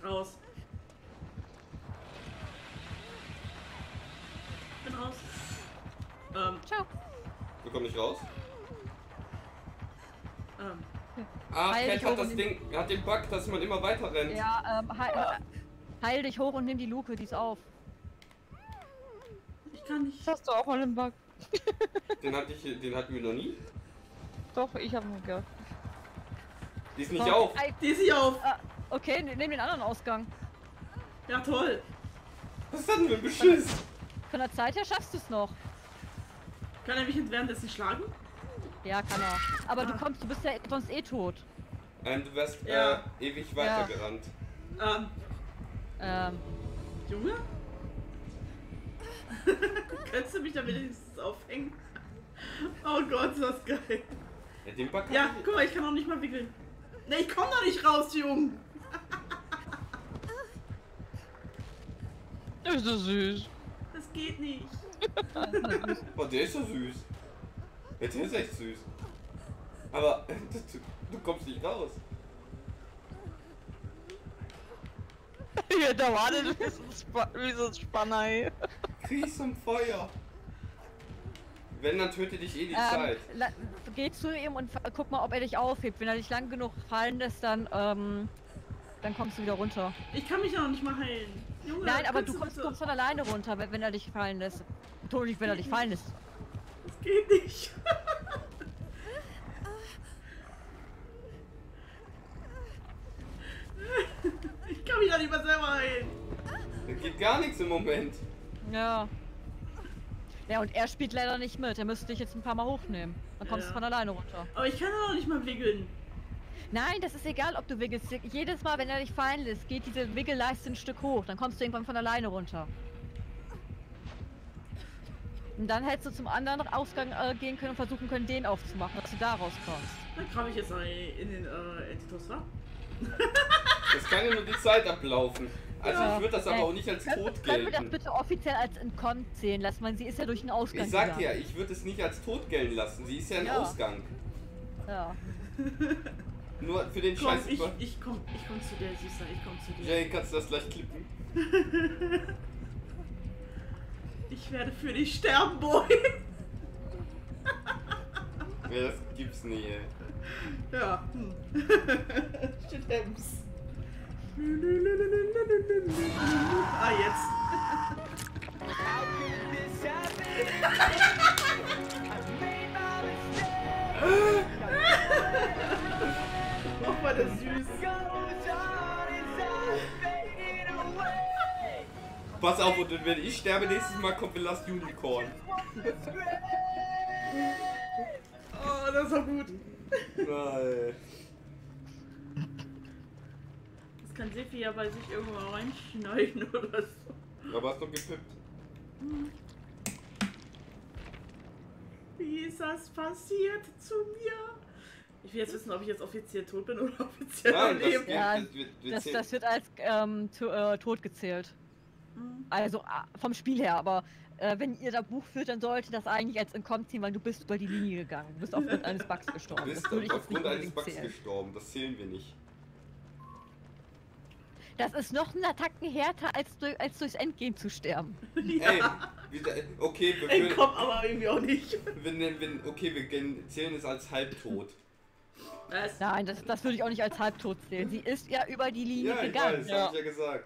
Raus. Bin raus. Ähm, Ciao. Wir kommen nicht raus. ähm. Ah, dich hat das Ding, hat den Bug, dass man immer weiter rennt. Ja, ähm, heil, heil dich hoch und nimm die Luke, die ist auf. Kann nicht. Das hast du auch mal im Bug. Den, hatte ich, den hatten wir noch nie. Doch, ich habe ihn gehört. Die ist nicht Oh, auf. ei, Die ist nicht auf. ah, okay, ne- nimm den anderen Ausgang. Ja, toll. Was ist denn für ein Beschiss? Von der Zeit her schaffst du es noch. Kann er mich währenddessen schlagen? Ja, kann er. Aber du Ah. kommst, du bist ja sonst eh tot. Ähm, du wärst Ja. äh, ewig Ja. weitergerannt. Ähm, Ähm, Junge? Könntest du mich da wenigstens aufhängen? Oh Gott, ist das geil. Ja, den Bug Ja, guck mal, ich kann auch nicht mal wickeln. Ne, ich komm doch nicht raus, Junge. Das ist so süß. Das geht nicht. Oh, der ist so süß. Ja, der ist echt süß. Aber du, du kommst nicht raus. Ja, da war das wie so ein, Spa wie so ein Spanner. ey. Kriegst zum Feuer. Wenn, dann töte dich eh die ähm, Zeit. geh zu ihm und guck mal, ob er dich aufhebt. Wenn er dich lang genug fallen lässt, dann, ähm, dann kommst du wieder runter. Ich kann mich ja noch nicht mal heilen. Junge, Nein, aber du kommst, kommst von alleine runter, wenn, wenn er dich fallen lässt. Ton nicht, wenn er dich fallen lässt. Das geht nicht. ich kann mich doch nicht mal selber heilen. Da geht gar nichts im Moment. Ja. Ja, und er spielt leider nicht mit. Er müsste dich jetzt ein paar Mal hochnehmen. Dann kommst Ja. du von alleine runter. Aber ich kann doch nicht mal wiggeln. Nein, das ist egal, ob du wiggelst. Jedes Mal, wenn er dich fallen lässt, geht diese Wiggelleiste ein Stück hoch. Dann kommst du irgendwann von alleine runter. Und dann hättest du zum anderen Ausgang äh, gehen können und versuchen können, den aufzumachen, dass du da rauskommst. Dann grabe ich jetzt in den äh, wa? Das kann ja nur die Zeit ablaufen. Also ich würde das aber auch nicht als Können, tot können wir das gelten. bitte offiziell als entkommen zählen lassen? Man, sie ist ja durch den Ausgang Ich sag ja, ich würde es nicht als tot gelten lassen. Sie ist ja ein Ja. Ausgang. Ja. Nur für den Komm, Scheiß. ich, ich komm, ich komm zu dir, Süßer, ich komm zu dir. Jay, kannst du das gleich klippen? Ich werde für dich sterben, Boy. Ja, das gibt's nicht, ey. Ja. Hm. Shit happens. Ah, jetzt. Oh, war das süß. Pass auf, und wenn ich sterbe, nächstes Mal kommt Last Unicorn. Oh, das war gut. Nein. Kann Sefi ja bei sich irgendwo reinschneiden oder so. Aber hast doch gepippt. Wie ist das passiert zu mir? Ich will jetzt wissen, ob ich jetzt offiziell tot bin oder offiziell Nein, am das, Leben. geht, Ja, das, wird, Das, wird als ähm, to, äh, tot gezählt. Mhm. Also ah, vom Spiel her, aber äh, wenn ihr da Buch führt, dann sollte das eigentlich als entkommen ziehen, weil du bist über die Linie gegangen. Du bist aufgrund eines Bugs gestorben. Du bist aufgrund eines Bugs zählen. gestorben. Das zählen wir nicht. Das ist noch ein Attacken härter, als, durch, als durchs Endgame zu sterben. Ey, wieder, okay, wir, Ey, komm, aber irgendwie auch nicht. wir, wir, okay, wir gehen- zählen es als halbtot. Das, Nein, das, das würde ich auch nicht als halbtot zählen. Sie ist ja über die Linie Ja, ich gegangen. weiß, Ja. hab ich ja gesagt.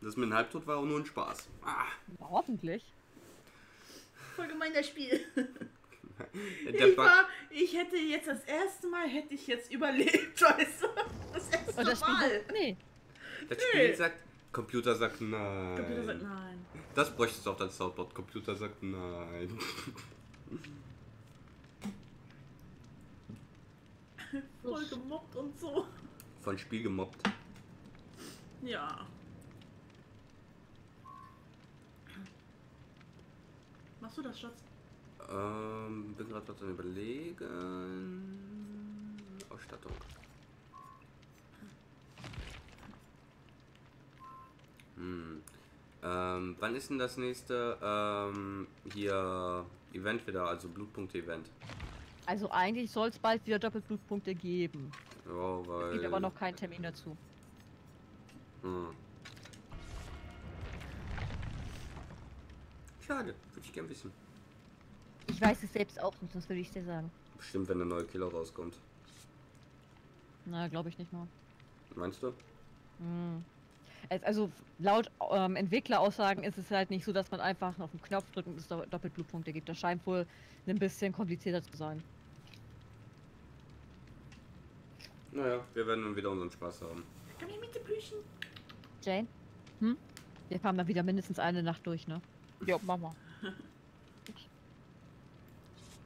Das mit dem Halbtot war auch nur ein Spaß. Ah, Hoffentlich. voll gemein das Spiel. der Ich war, ich hätte jetzt das erste Mal, hätte ich jetzt überlebt, weißt du? Das erste Und das Spiel Mal. sagt, nee. das Spiel sagt, Computer sagt nein. Computer sagt nein. Das bräuchte es auch als Soundboard. Computer sagt nein. Voll gemobbt und so. Von Spiel gemobbt. Ja. Machst du das, Schatz? Ähm, bin gerade was am überlegen. Ausstattung. Hm. Ähm, wann ist denn das nächste ähm, hier Event wieder, also Blutpunkte-Event? Also eigentlich soll es bald wieder Doppelblutpunkte geben. Ja, Es weil. gibt aber noch keinen Termin dazu. Hm. Schade, würde ich gern wissen. Ich weiß es selbst auch nicht, das würde ich dir sagen. Bestimmt, wenn der neue Killer rauskommt. Na, glaube ich nicht mal. Meinst du? Hm. Es- Also laut ähm, Entwickleraussagen ist es halt nicht so, dass man einfach auf den Knopf drückt und es do- Doppelblutpunkte gibt. Das scheint wohl ein bisschen komplizierter zu sein. Naja, wir werden dann wieder unseren Spaß haben. Komm hier mit den Plüschen. Jane? Hm? Wir fahren mal wieder mindestens eine Nacht durch, ne? Ja, Mama.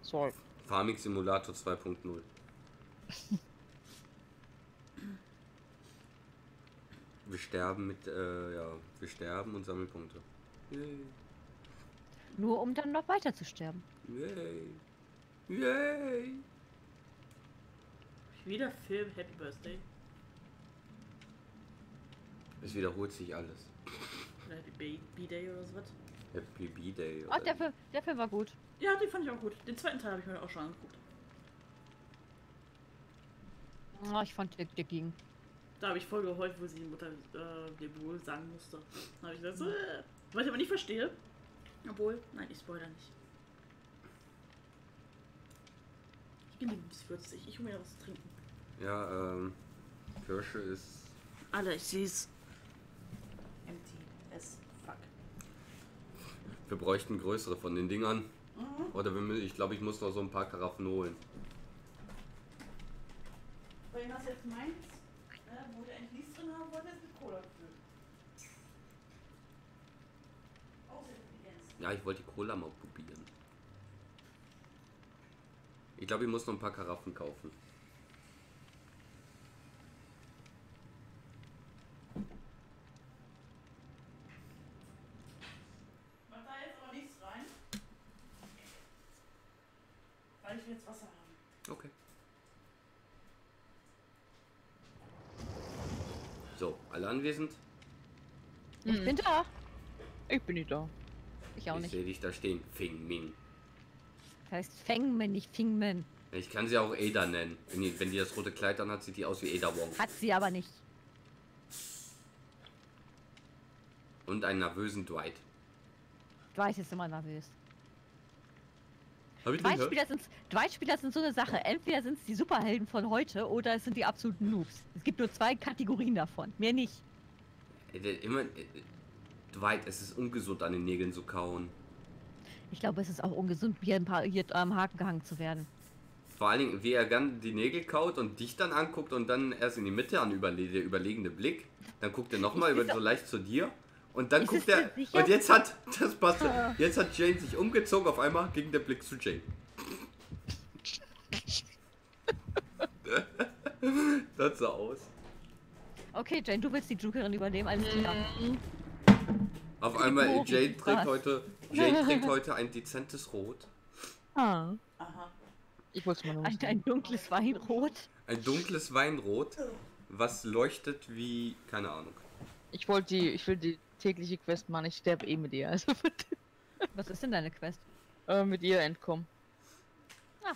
So. Farming Simulator 2.0. Wir sterben mit, äh, ja, wir sterben und sammeln Punkte. Yay. Nur um dann noch weiter zu sterben. Yay. Yay. Wieder Film Happy Birthday. Es wiederholt sich alles. Happy B-Day oder sowas. Happy B-Day. Ach, der Film, der Film war gut. Ja, den fand ich auch gut. Den zweiten Teil habe ich mir auch schon angeguckt. Ah, ich fand, der, der ging. Da habe ich voll geheult, wo sie die Mutter äh, dem wohl sagen musste. Da habe ich gesagt, so, äh, was ich aber nicht verstehe. Obwohl, nein, ich spoiler nicht. Ich bin bis 40. Ich hole mir was zu trinken. Ja, ähm, Kirsche ist. Alter, ich sehe es. Empty as fuck. Wir bräuchten größere von den Dingern. Mhm. Oder wir, ich glaube, ich muss noch so ein paar Karaffen holen. Wenn das jetzt meins, ne, wo der eigentlich nichts drin haben wollte, ist mit Cola gefüllt. Ja, ich wollte die Cola mal probieren. Ich glaube, ich muss noch ein paar Karaffen kaufen. Mach da jetzt aber nichts rein. Weil ich will jetzt Wasser haben. Okay. So, alle anwesend? Ich Mhm. bin da. Ich bin nicht da. Ich auch Ich nicht. sehe dich da stehen. Fing Ming. Das heißt Fengmen, nicht Fingmen. Ich kann sie auch Ada nennen. Wenn die, wenn die das rote Kleid anhat, sieht die aus wie Ada Wong. Hat sie aber nicht. Und einen nervösen Dwight. Dwight ist immer nervös. Hab ich nicht gehört? Dwight-Spieler sind, Dwight-Spieler sind so eine Sache. Entweder sind es die Superhelden von heute oder es sind die absoluten Noobs. Es gibt nur zwei Kategorien davon. Mehr nicht. Äh, Immer, äh, Dwight, es ist ungesund, an den Nägeln zu kauen. Ich glaube, es ist auch ungesund, hier, ein paar, hier am Haken gehangen zu werden. Vor allen Dingen, wie er gern die Nägel kaut und dich dann anguckt und dann erst in die Mitte an überle der überlegende Blick. Dann guckt er nochmal über so leicht zu dir. Und dann Ist guckt er. Und jetzt hat. Das passt. Ah. Jetzt hat Jane sich umgezogen. Auf einmal ging der Blick zu Jane. das sah aus. Okay, Jane, du willst die Jokerin übernehmen, alles klar. Auf einmal, Jane trägt was? heute. Jane trägt heute ein dezentes Rot. Ah. Aha. Ich wollte es mal noch Ein, ein dunkles Weinrot. Ein dunkles Weinrot, was leuchtet wie. keine Ahnung. Ich wollte die, ich will die tägliche Quest machen. Ich sterbe eh mit ihr. Also Was ist denn deine Quest? äh, mit ihr entkommen. Ah.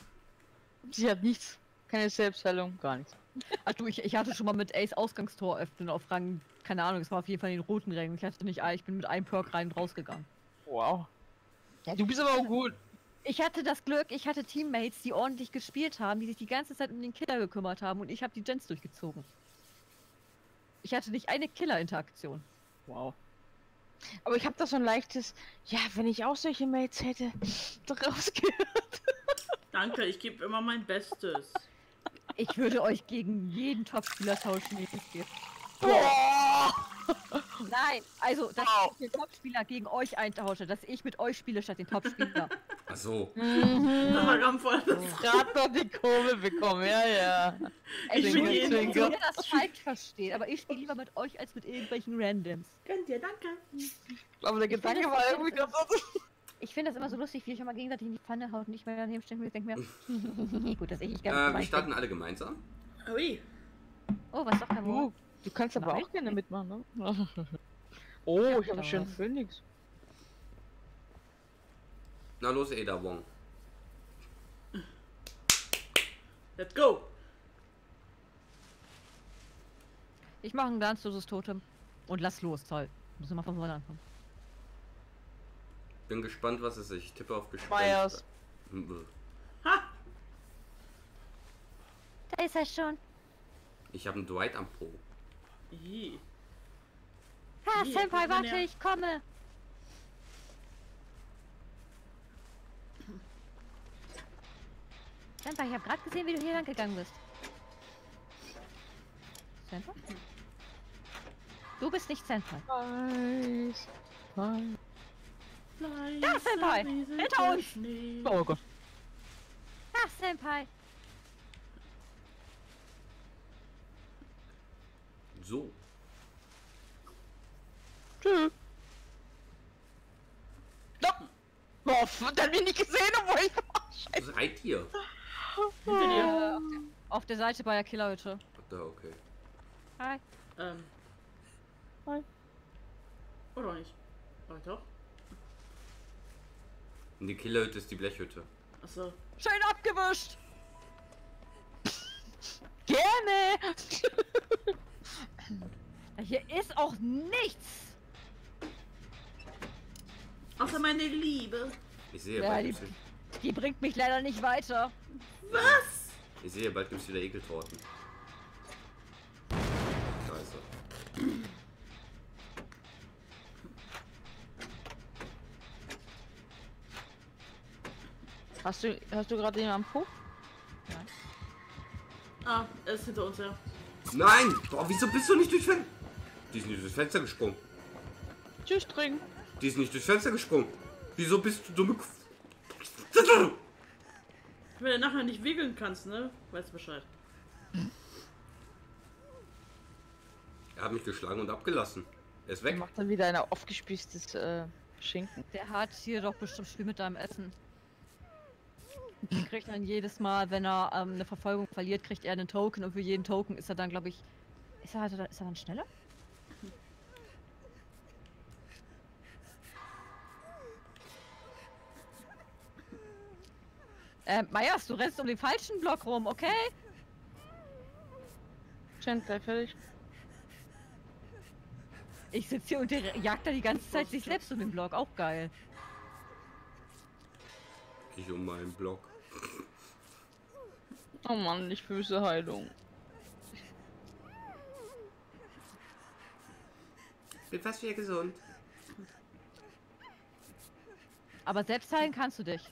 Sie hat nichts. Keine Selbstheilung, gar nichts. Ach du, ich, ich hatte schon mal mit Ace Ausgangstor öffnen auf Rang, keine Ahnung, es war auf jeden Fall in den roten Rängen. Ich hatte nicht, ich bin mit einem Perk rein und rausgegangen. Wow. Ja, du bist aber auch gut. Ich hatte das Glück, ich hatte Teammates, die ordentlich gespielt haben, die sich die ganze Zeit um den Killer gekümmert haben und ich habe die Gens durchgezogen. Ich hatte nicht eine Killer-Interaktion. Wow. Aber ich habe da so ein leichtes, ja, wenn ich auch solche Mates hätte, rausgehört. Danke, ich gebe immer mein Bestes. Ich würde euch gegen jeden Topspieler tauschen, den es gibt. Nein, also, dass Wow. ich den Topspieler gegen euch eintausche, dass ich mit euch spiele statt den Topspieler. Ach so. Mhm. Das war ganz voll das Gerade noch die Kurve bekommen, ja, ja. Ich bin will jeden nicht, dass Tag- ihr das falsch versteht, aber ich spiele lieber mit euch als mit irgendwelchen Randoms. Könnt ihr, danke. Aber der Ich Gedanke finde, war irgendwie ganz. Ich finde das immer so lustig, wie ich immer gegenseitig in die Pfanne haut und ich mir daneben stehen und ich denke mir, gut, dass ich nicht ganz Äh, wir starten alle gemeinsam. Ui. bin. Oh, was sagt der Wort? Du kannst aber Nein. auch gerne mitmachen, ne? Oh, ich habe einen schönen Phoenix. Na los, Ada Wong. Let's go. Ich mache ein glanzloses Totem und lass los, toll. Müssen wir von vorne anfangen. Bin gespannt, was es ist. Ich tippe auf Gespenst. Ha! Da ist er schon. Ich habe einen Dwight am Po. Ih. Ha, Hier, Senpai, warte, ich komme. Senpai, ich habe gerade gesehen, wie du hier lang gegangen bist. Senpai? Du bist nicht Senpai. Weiß. Weiß. Da, Senpai! Hinter uns! Oh Gott. Ha, Senpai! So. Tschüss. Stopp! Boah, der hat mich nicht gesehen, obwohl ich... Was reit ihr? Hinter dir. Auf, der, auf der Seite bei der Killerhütte. Ach da, okay. Hi. Ähm. Hi. Oder nicht? Oh, doch. Und die Killerhütte ist die Blechhütte. Achso. Schön abgewischt! Gerne! Hier ist auch nichts! Außer meine Liebe. Ich sehe, Ja, bald die- Die bringt mich leider nicht weiter. Was? ich sehe, bald gibt's wieder Ekeltorten. Scheiße. Hast du, hast du gerade den am Po? Ah, er ist hinter uns her. Nein! Boah, wieso bist du nicht durchs Fenster? Die ist nicht durchs Fenster gesprungen. Tschüss, Tring. Die ist nicht durchs Fenster gesprungen. Wieso bist du dumme... Wenn du nachher nicht wiegeln kannst, ne? Weißt du Bescheid. Er hat mich geschlagen und abgelassen. Er ist Er weg. macht dann wieder ein aufgespießtes äh, Schinken. Der hat hier doch bestimmt Spiel mit deinem Essen. Er kriegt dann jedes Mal, wenn er ähm, eine Verfolgung verliert, kriegt er einen Token und für jeden Token ist er dann, glaube ich, ist er, halt, ist er dann schneller? Äh, Meyers, du rennst um den falschen Block rum, okay? Chance, sei fertig. Ich sitze hier und der jagt da die ganze Zeit oh, sich selbst um den Block, auch geil. Ich um meinen Block. Oh Mann, ich füße Heilung. Bin fast wieder gesund. Aber selbst heilen kannst du dich.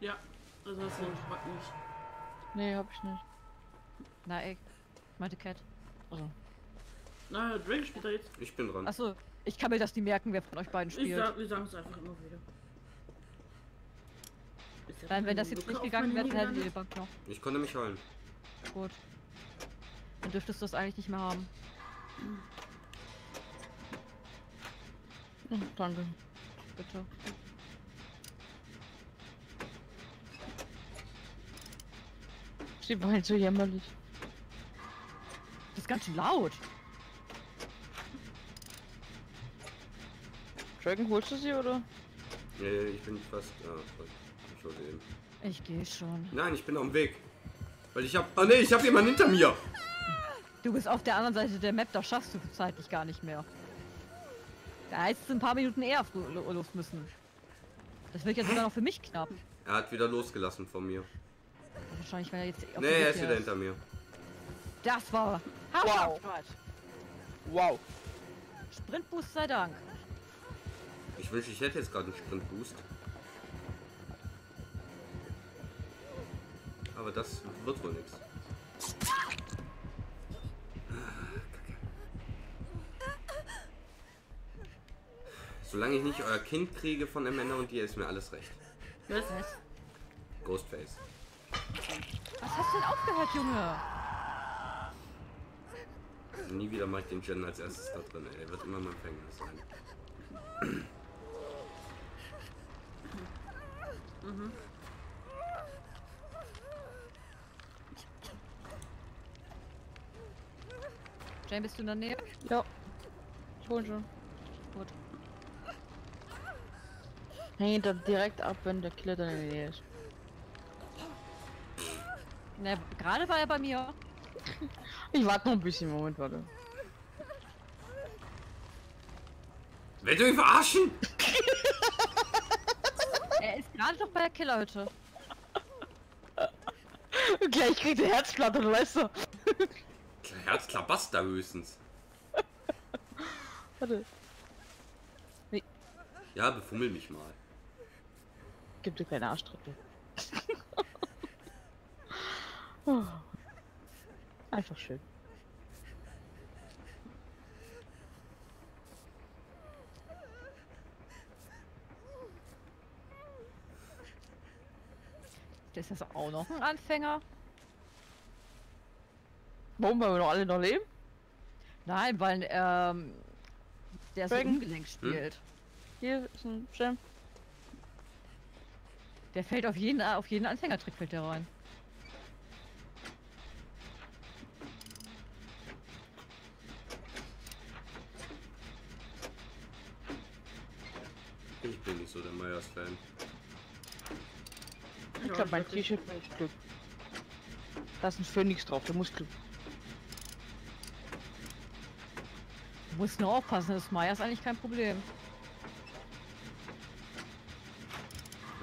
Ja, also hast du den Spack nicht. Nee, hab ich nicht. Na ey, meinte Cat. Also. Na, Drake spielt da jetzt. Ich bin dran. Achso, ich kann mir das nie merken, wer von euch beiden Ich spielt. sag, wir sagen es einfach immer wieder. Nein, wenn das jetzt nicht gegangen wäre, dann hätten wir die Bank noch. Ich konnte mich holen. Gut. Dann dürftest du es eigentlich nicht mehr haben. Oh, danke. Bitte. Sie war halt so jämmerlich. Das ist ganz schön laut. Dragon, holst du sie oder? Nee, ich bin fast. Ah, ich sie eben. Ich gehe schon. Nein, ich bin auf dem Weg. Weil ich hab. Oh nee, ich hab jemanden hinter mir. Du bist auf der anderen Seite der Map, das schaffst du zeitlich gar nicht mehr. Da heißt es ein paar Minuten eher lo- los müssen. Das wird jetzt sogar noch für mich knapp. Er hat wieder losgelassen von mir. Wahrscheinlich, wenn er jetzt auf Nee, er ist wieder hinter mir. Das war Wow. Wow. Sprintboost sei Dank. Ich wünsche, ich hätte jetzt gerade einen Sprintboost. Aber das wird wohl nichts. Solange ich nicht euer Kind kriege von Amanda und dir, ist mir alles recht. Was? Was? Ghostface. Was hast du denn aufgehört, Junge? Nie wieder mache ich den Jen als erstes da drin, ey. Er wird immer mein Gefängnis sein. Jane, bist du in der Nähe? Ja. Ich hol schon. Gut. Häng da direkt ab, wenn der Killer dann in der Nähe ist. Ne, gerade war er bei mir. Ich warte noch ein bisschen, Moment, warte. Willst du mich verarschen? Er ist gerade doch bei der Killerhütte. Gleich kriegt er Herzplatte, weißt du? Herzklabaster höchstens. Warte. Ja, befummel mich mal. Gib dir keine Arschtritte. Oh. Einfach schön. Ist das auch noch ein Anfänger? Warum, weil wir noch alle noch leben? Nein, weil ähm, der so Dragon? ungelenkt spielt. Hier ist ein Gem. Der fällt auf jeden auf jeden Anfängertrick fällt der rein. Ich bin nicht so der Meyers-Fan. Ich glaube, mein T-Shirt bringt Glück. Da ist ein Phönix drauf, der muss Glück. Du musst nur aufpassen, das Maya ist eigentlich kein Problem.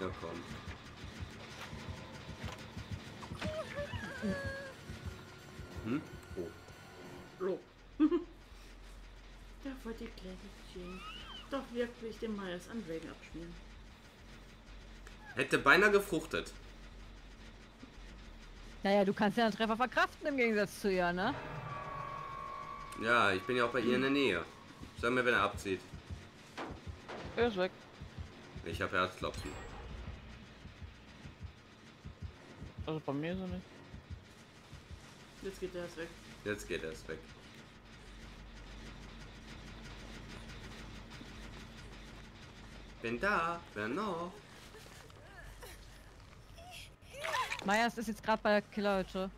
Ja, komm. Hm? Oh. Lo. da wollte die kleine Jane doch wirklich den Myers an Dragon abschmieren. Hätte beinahe gefruchtet. Naja, du kannst ja einen Treffer verkraften im Gegensatz zu ihr, ne? Ja, ich bin ja auch bei ihr in der Nähe. Sag mir, wenn er abzieht. Er ist weg. Ich habe Herzklopfen. Also bei mir so nicht. Jetzt geht der erst weg. Jetzt geht er es weg. Bin da. Wer noch? Meyers ist jetzt gerade bei der Killerhütte.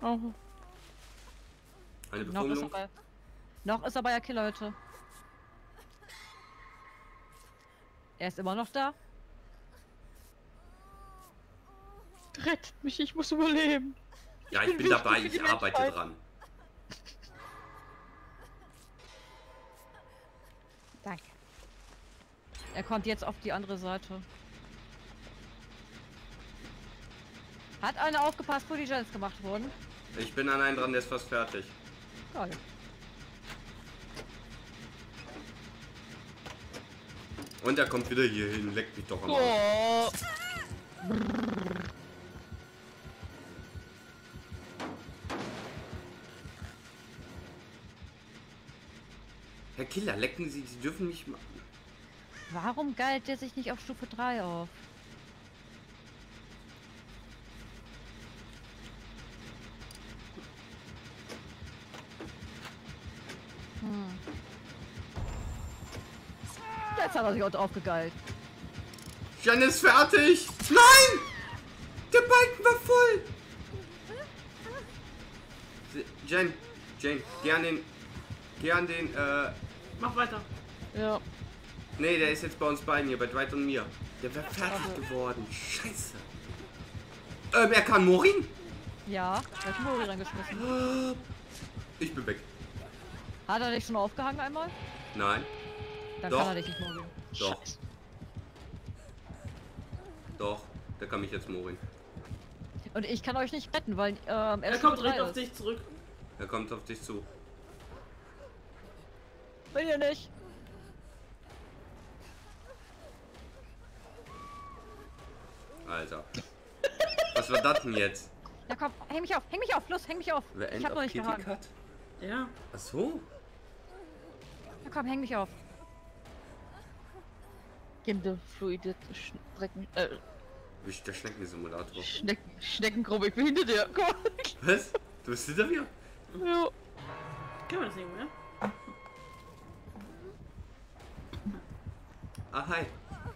Oh. Eine Noch ist, er Befummlung? bei, noch ist er bei der Killerhütte. Er ist immer noch da. Rettet mich, ich muss überleben. Ja, ich bin bin dabei, ich arbeite Menschheit. dran. Danke. Er kommt jetzt auf die andere Seite. Hat einer aufgepasst, wo die Gens gemacht wurden? Ich bin an einen dran, der ist fast fertig. Geil. Und er kommt wieder hier hin, leckt mich doch am. Oh. Herr Killer, lecken Sie, Sie dürfen mich ma- Warum galt der sich nicht auf Stufe 3 auf? Hat er sich auch draufgegeilt. Jan ist fertig! Nein! Der Balken war voll! Jen, Jen, geh an den. Geh an den, äh. Mach weiter. Ja. Nee, der ist jetzt bei uns beiden hier, bei Dwight und mir. Der wäre fertig geworden. Scheiße. Ähm, er kann Morin? Ja, da hat Mori reingeschmissen. Ich bin weg. Hat er dich schon aufgehangen einmal? Nein, Dann Doch. kann er dich nicht Mori. doch, Scheiße. doch. Der kann mich jetzt Morin. Und ich kann euch nicht retten, weil ähm, er, Er kommt direkt auf dich zurück. Er kommt auf dich zu. Will ihr nicht? Alter. Was war das denn jetzt? Ja komm, häng mich auf, häng mich auf, los, häng mich auf. Wer ich hab noch nicht. Cut? Ja. Ach so. Ja komm, häng mich auf. Kinder, fluide Strecken, äh, Wie ist der Schneckensimulator? Schnecken, Schneckengrube, ich bin hinter dir. Komm. Was? Du bist hinter mir? Ja. Können wir das nicht mehr? Ah, hi.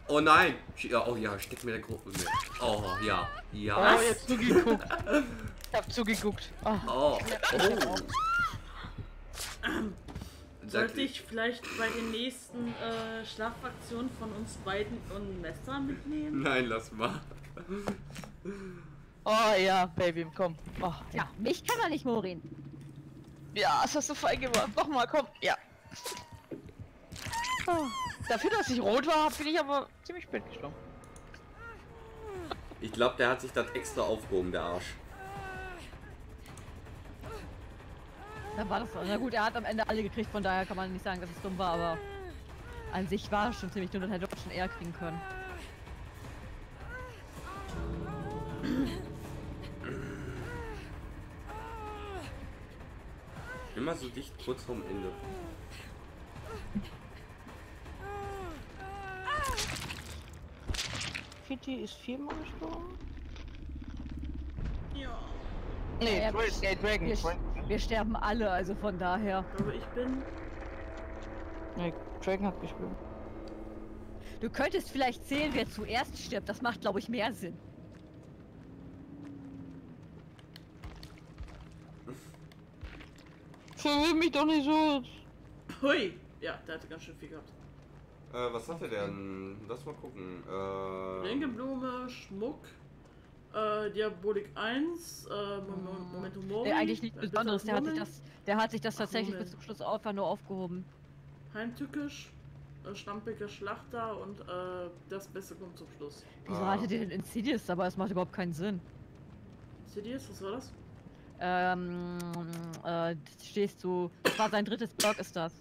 Oh nein. Ja, Oh ja, steck mir der Gruppe mit. Oh ja. Ja. Oh, jetzt zugeguckt. Ich hab zugeguckt. Ah. Oh. Oh. Sollte ich vielleicht bei den nächsten äh, Schlafaktionen von uns beiden ein Messer mitnehmen? Nein, lass mal. Oh ja, Baby, komm. Oh, Ja, mich kann er nicht Morin. Ja, das hast du fein gemacht. Nochmal, komm. Ja. Oh. Dafür, dass ich rot war, bin ich aber ziemlich spät gestorben. Ich glaube, der hat sich das extra aufgehoben, der Arsch. Dann war das. Na gut, er hat am Ende alle gekriegt, von daher kann man nicht sagen, dass es dumm war, aber an sich war es schon ziemlich dumm und hätte auch schon eher kriegen können. Immer so dicht kurz vorm Ende. Kitty ist viermal gestorben. Ja. Nee, Ja, Dra wir- nee, Dragon. Wir, sterben alle, also von daher. Aber ich bin. Nee, Dragon hat gespielt. Du könntest vielleicht sehen, wer zuerst stirbt. Das macht, glaube ich, mehr Sinn. Verwirr mich doch nicht so. Hui! Ja, der hatte ganz schön viel gehabt. Äh, was hat er denn? Lass mal gucken. Äh, Regenblume, Schmuck, äh, Diabolik 1, äh, Mom Momentum Mori. Äh, eigentlich nichts Besonderes. Der hat sich Moment, das, der hat sich das Ach, tatsächlich Moment. bis zum Schluss einfach nur aufgehoben. Heimtückisch, äh, Stampiger Schlachter und äh, das Beste kommt zum Schluss. Wieso Ah. hattet ihr denn Insidious dabei? Es macht überhaupt keinen Sinn. CDs, was war das? Ähm, äh, stehst du. Das war sein drittes Block, ist das.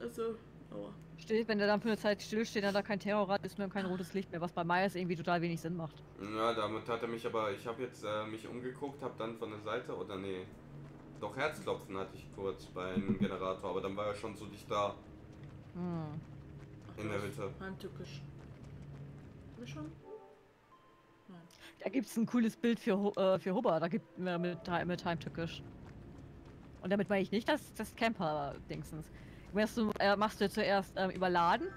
Also, aua. Steht, wenn der dann für eine Zeit stillsteht, dann hat er kein Terrorrad, ist nur kein rotes Licht mehr, was bei Myers irgendwie total wenig Sinn macht. Ja, damit hat er mich aber, ich habe jetzt äh, mich umgeguckt, habe dann von der Seite, oder nee, doch Herzklopfen hatte ich kurz beim Generator, aber dann war er schon so dicht da, Hm. In der Mitte. Heimtückisch. Schon? Nein. Da gibt's ein cooles Bild für, Ho- äh, für Hubba, da gibt äh, mit, mit Time Tückisch. Und damit meine ich nicht das, das Camper-Dingsens. Machst du, äh, machst du zuerst ähm, überladen,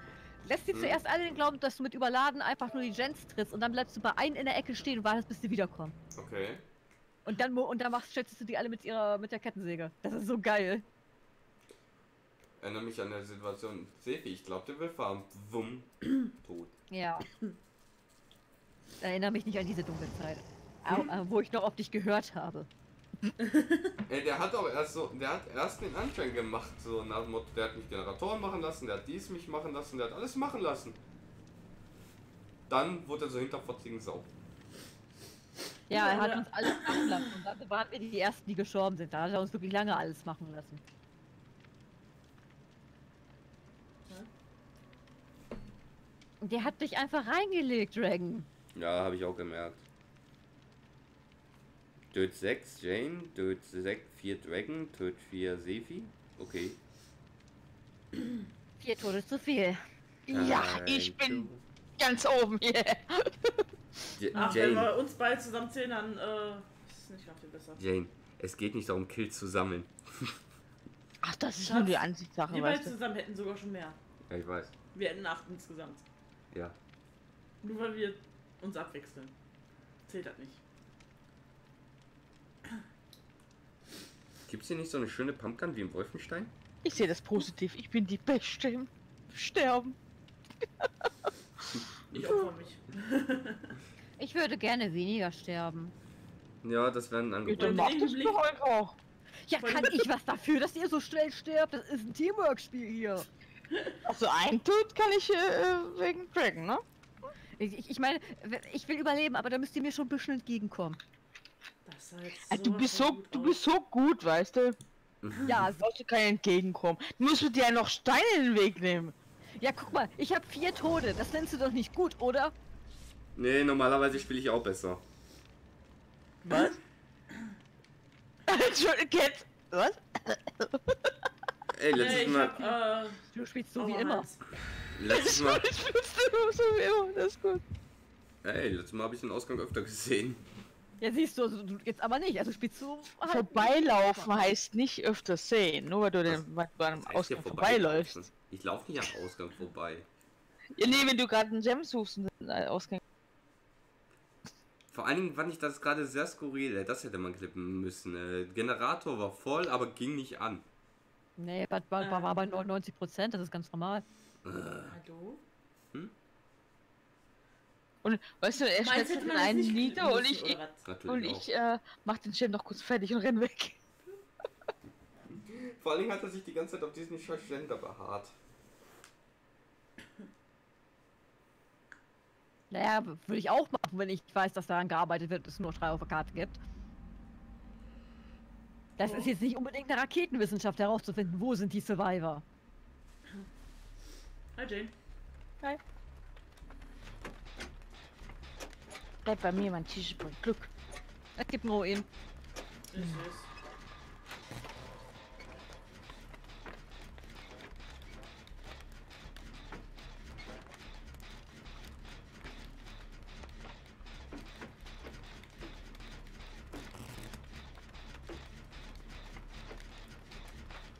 lässt dir Hm. zuerst alle den glauben, dass du mit überladen einfach nur die Gens trittst und dann bleibst du bei einem in der Ecke stehen und wartest, bis sie wiederkommen. Okay. Und dann, und dann machst, schätzt du die alle mit ihrer mit der Kettensäge. Das ist so geil. Erinnere mich an der Situation, Sefi, ich glaube, der will fahren. Wumm, tot. Ja. Erinnere mich nicht an diese dunkle Zeit. Au- äh, wo ich noch auf dich gehört habe. Ey, der hat auch erst so, der hat erst den Anfang gemacht, so nach dem Motto, der hat mich Generatoren machen lassen, der hat dies mich machen lassen, der hat alles machen lassen. Dann wurde er so hinterfotzigen Sau. Ja, er hat uns alles machen lassen. Und dann waren wir die Ersten, die gestorben sind. Da hat er uns wirklich lange alles machen lassen. Und der hat dich einfach reingelegt, Dragon. Ja, habe ich auch gemerkt. Töt 6 Jane, Töt 6 4 Dragon, Töt 4 Sefi. Okay. Vier Tode zu viel. Ja, ich bin ganz oben hier. J Ach, wenn Jane, wir uns beide zusammenzählen, dann äh, ist es nicht ganz viel besser. Jane, es geht nicht darum, Kills zu sammeln. Ach, das ist Schatz, nur die Ansichtssache, Wir beide zusammen hätten sogar schon mehr. Ja, ich weiß. Wir hätten acht insgesamt. Ja. Nur weil wir uns abwechseln. Zählt das nicht. Gibt's hier nicht so eine schöne Pumpgun wie im Wolfenstein? Ich sehe das positiv. Ich bin die Beste im Sterben. Ich opfer mich. Ich würde gerne weniger sterben. Ja, das wäre ein Ja, Angebot. dann macht das Blick- doch einfach. Ja, kann ich was dafür, dass ihr so schnell stirbt? Das ist ein Teamwork-Spiel hier. Also ein Tod kann ich äh, wegen Dragon, ne? Ich, ich- ich meine, ich will überleben, aber da müsst ihr mir schon ein bisschen entgegenkommen. Das sah jetzt Ah, du bist so, gut du aus. bist so gut, weißt du. Ja, Da brauchst du keinen entgegenkommen. Du musst mit dir ja noch Steine in den Weg nehmen. ja, guck mal, ich habe vier Tode. Das nennst du doch nicht gut, oder? Nee, normalerweise spiele ich auch besser. Was? Entschuldigung, Cat. Was? Ey, letztes Nee, ich Mal, hab, äh, Du spielst so oh, wie immer. Hals. letztes Mal, Ich wusste nur so wie immer. Das ist gut. ey, letztes Mal habe ich den Ausgang öfter gesehen. Ja, siehst du, also, du jetzt aber nicht. Also spielst du halt. Vorbeilaufen heißt nicht öfters sehen. Nur weil du den, weil du ja Ausgang vorbeiläufst. vorbeilaufen. Ich laufe nicht am Ausgang vorbei. Ja, nee, wenn du gerade einen Gem suchst und den Ausgang. Vor allen Dingen fand ich das gerade sehr skurril. Das hätte man klippen müssen. äh, Generator war voll, aber ging nicht an. Nee, war, war, war, war bei 99 Prozent, das ist ganz normal. Hallo? Und weißt du, er hätte in einen nicht nieder und ich, und ich äh, mach den Gem noch kurz fertig und renn weg. Vor allen Dingen hat er sich die ganze Zeit auf diesen scheiß Ständer beharrt. Naja, würde ich auch machen, wenn ich weiß, dass daran gearbeitet wird, es nur drei auf der Karte gibt. Das ist jetzt nicht unbedingt eine Raketenwissenschaft herauszufinden, wo sind die Survivor. Hi Jane. Bleib bei mir, mein Tisch bringt Glück. Es gibt einen Ruin. Ist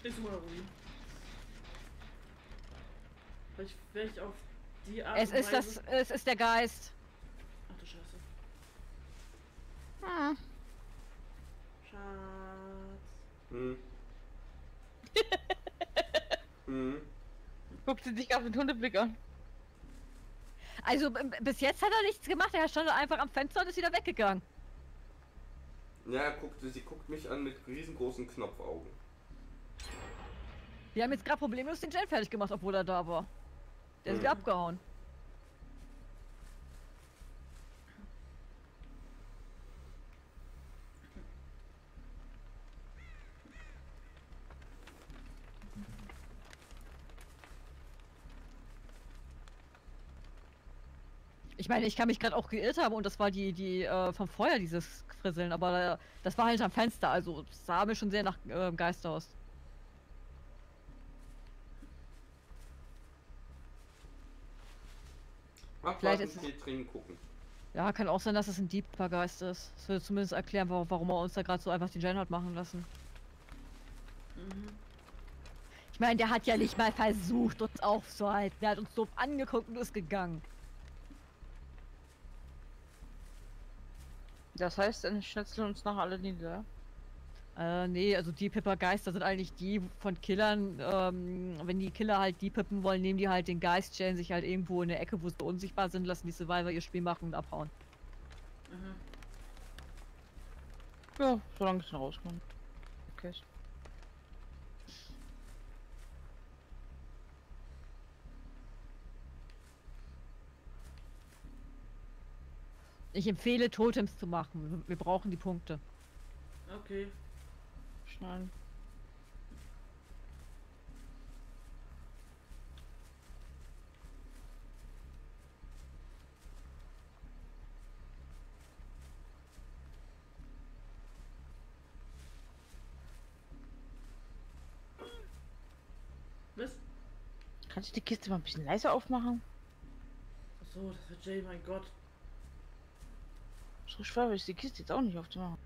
es. Ist Ruin. Vielleicht wäre ich auf die Art Es ist das, es ist der Geist. Ach du Scheiße. Hm. Schatz. Hm. hm. Guckt sie dich auf den Hundeblick an. Also bis jetzt hat er nichts gemacht, er stand einfach am Fenster und ist wieder weggegangen. Ja, er guckt, sie guckt mich an mit riesengroßen Knopfaugen. Wir haben jetzt gerade problemlos den Gen fertig gemacht, obwohl er da war. Der ist wieder abgehauen. Ich meine, ich kann mich gerade auch geirrt haben und das war die, die äh, vom Feuer, dieses Frisseln, aber äh, das war halt am Fenster, also sah mir schon sehr nach äh, Geist aus. Abwarten, Vielleicht ist es- Tee trinken, gucken. Ja, kann auch sein, dass es ein Deeper Geist ist. Das würde zumindest erklären, warum, warum er uns da gerade so einfach den Gen hat machen lassen. Mhm. Ich meine, der hat ja nicht mal versucht, uns aufzuhalten. Der hat uns doof angeguckt und ist gegangen. Das heißt, dann schnetzeln uns nachher alle nieder. Äh, nee, also die Pipper Geister sind eigentlich die von Killern. Ähm, wenn die Killer halt die pippen wollen, nehmen die halt den Geist, stellen sich halt irgendwo in der Ecke, wo sie unsichtbar sind, lassen die Survivor ihr Spiel machen und abhauen. Mhm. Ja, solange ich dann rauskomme. Okay. Ich empfehle Totems zu machen. Wir brauchen die Punkte. Okay. Schneiden. Was? Kannst du die Kiste mal ein bisschen leiser aufmachen? Achso, das wird Jay, mein Gott. So schwer ist die Kiste jetzt auch nicht aufzumachen.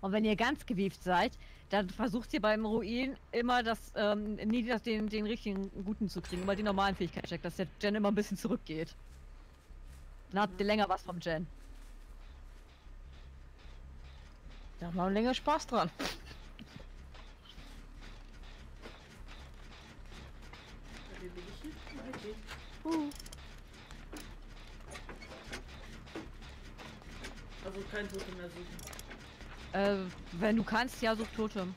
Und wenn ihr ganz gewieft seid, dann versucht ihr beim Ruin immer das, ähm, nie das, den, den richtigen guten zu kriegen, immer die normalen Fähigkeiten, dass der Gen immer ein bisschen zurückgeht. Dann habt ihr länger was vom Gen. Da haben wir länger Spaß dran. Also kein Totem mehr suchen. Äh, wenn du kannst, ja, such Totem.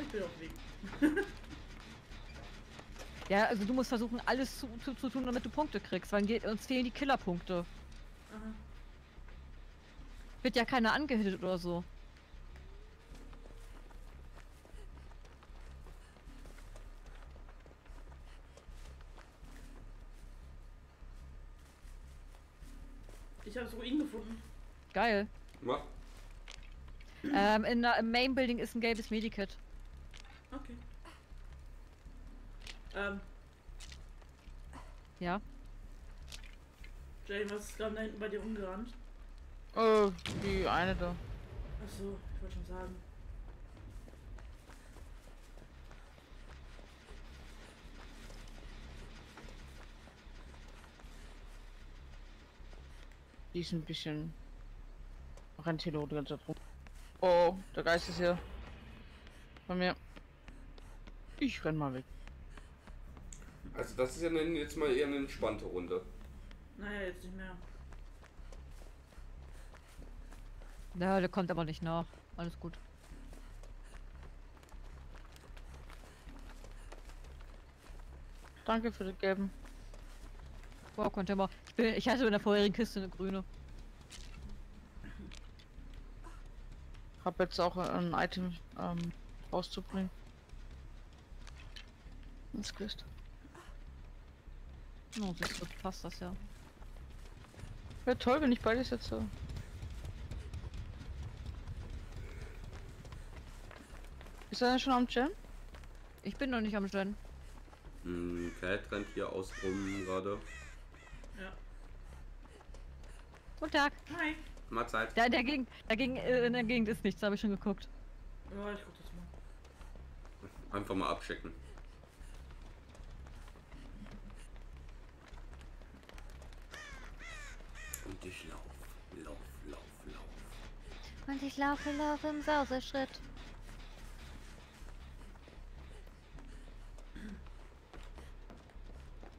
Ich bin auf Weg. Ja, also du musst versuchen, alles zu, zu, zu tun, damit du Punkte kriegst, weil geht, uns fehlen die Killerpunkte. Aha. Wird ja keiner angehittet oder so. Ich habe Ruin gefunden. Geil. Mach. Ähm, in der, im Main Building ist ein gelbes Medikit. Okay. Ähm, Ja. Jay, was ist gerade da hinten bei dir umgerannt? Äh, die eine da. Achso, ich wollte schon sagen. Die ist ein bisschen. Rennt hier die ganze Zeit rum. Oh, der Geist ist hier. Von mir. Ich renn mal weg. Also das ist ja dann jetzt mal eher eine entspannte Runde. Naja, jetzt nicht mehr. Ja, der kommt aber nicht nach. Alles gut. Danke für das Gelben. Wow, konnte immer. Ich, bin, ich hatte in der vorherigen Kiste eine grüne. Hab jetzt auch ein Item ähm, rauszubringen. Ins Quest. Oh, siehst du, passt das ja. Wäre toll, wenn ich beides jetzt so. Ist er denn schon am Jam? Ich bin noch nicht am Gen. Hm, Cat rennt hier aus rum gerade. Ja. Guten Tag. Hi. Mahlzeit. Da, dagegen, dagegen, äh, in der Gegend ist nichts, habe ich schon geguckt. Ja, ich guck das mal. Einfach mal abchecken. Und ich lauf, lauf, lauf, lauf. Und ich laufe, laufe im Sauseschritt.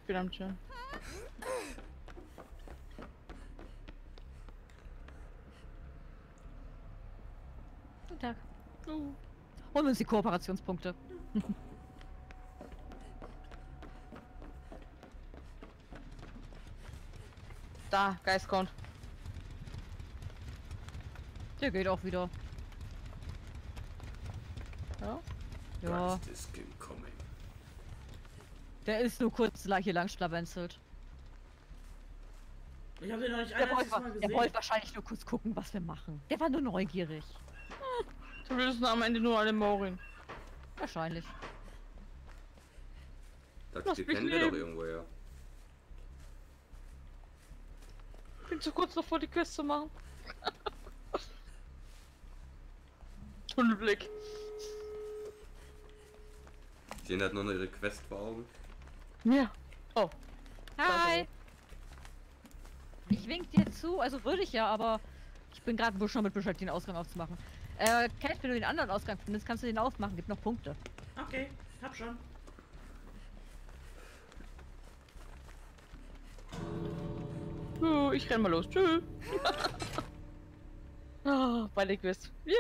Ich bin am. Guten Tag. Holen wir uns die Kooperationspunkte. Da, Geist kommt. Der geht auch wieder. Ja. Ja, der ist nur kurz hier lang schlawenzelt. Ich habe den noch nicht Der wollte, Mal der gesehen. wollte wahrscheinlich nur kurz gucken, was wir machen. Der war nur neugierig. Du am Ende nur alle Morin. Wahrscheinlich. Das kennen wir doch irgendwo, ja. Ich bin zu kurz davor, die Quest zu machen. Tunnelblick. Sehen hat noch ihre Quest vor Augen. Ja. Oh. Hi! Ich wink dir zu, also würde ich ja, aber Ich bin gerade wohl schon mit beschäftigt, den Ausgang aufzumachen. Äh, Cat, wenn du den anderen Ausgang findest, kannst du den aufmachen. Gibt noch Punkte. Okay, hab schon. Ich renn mal los. Tschüss. oh, beide Quiz. Yeah!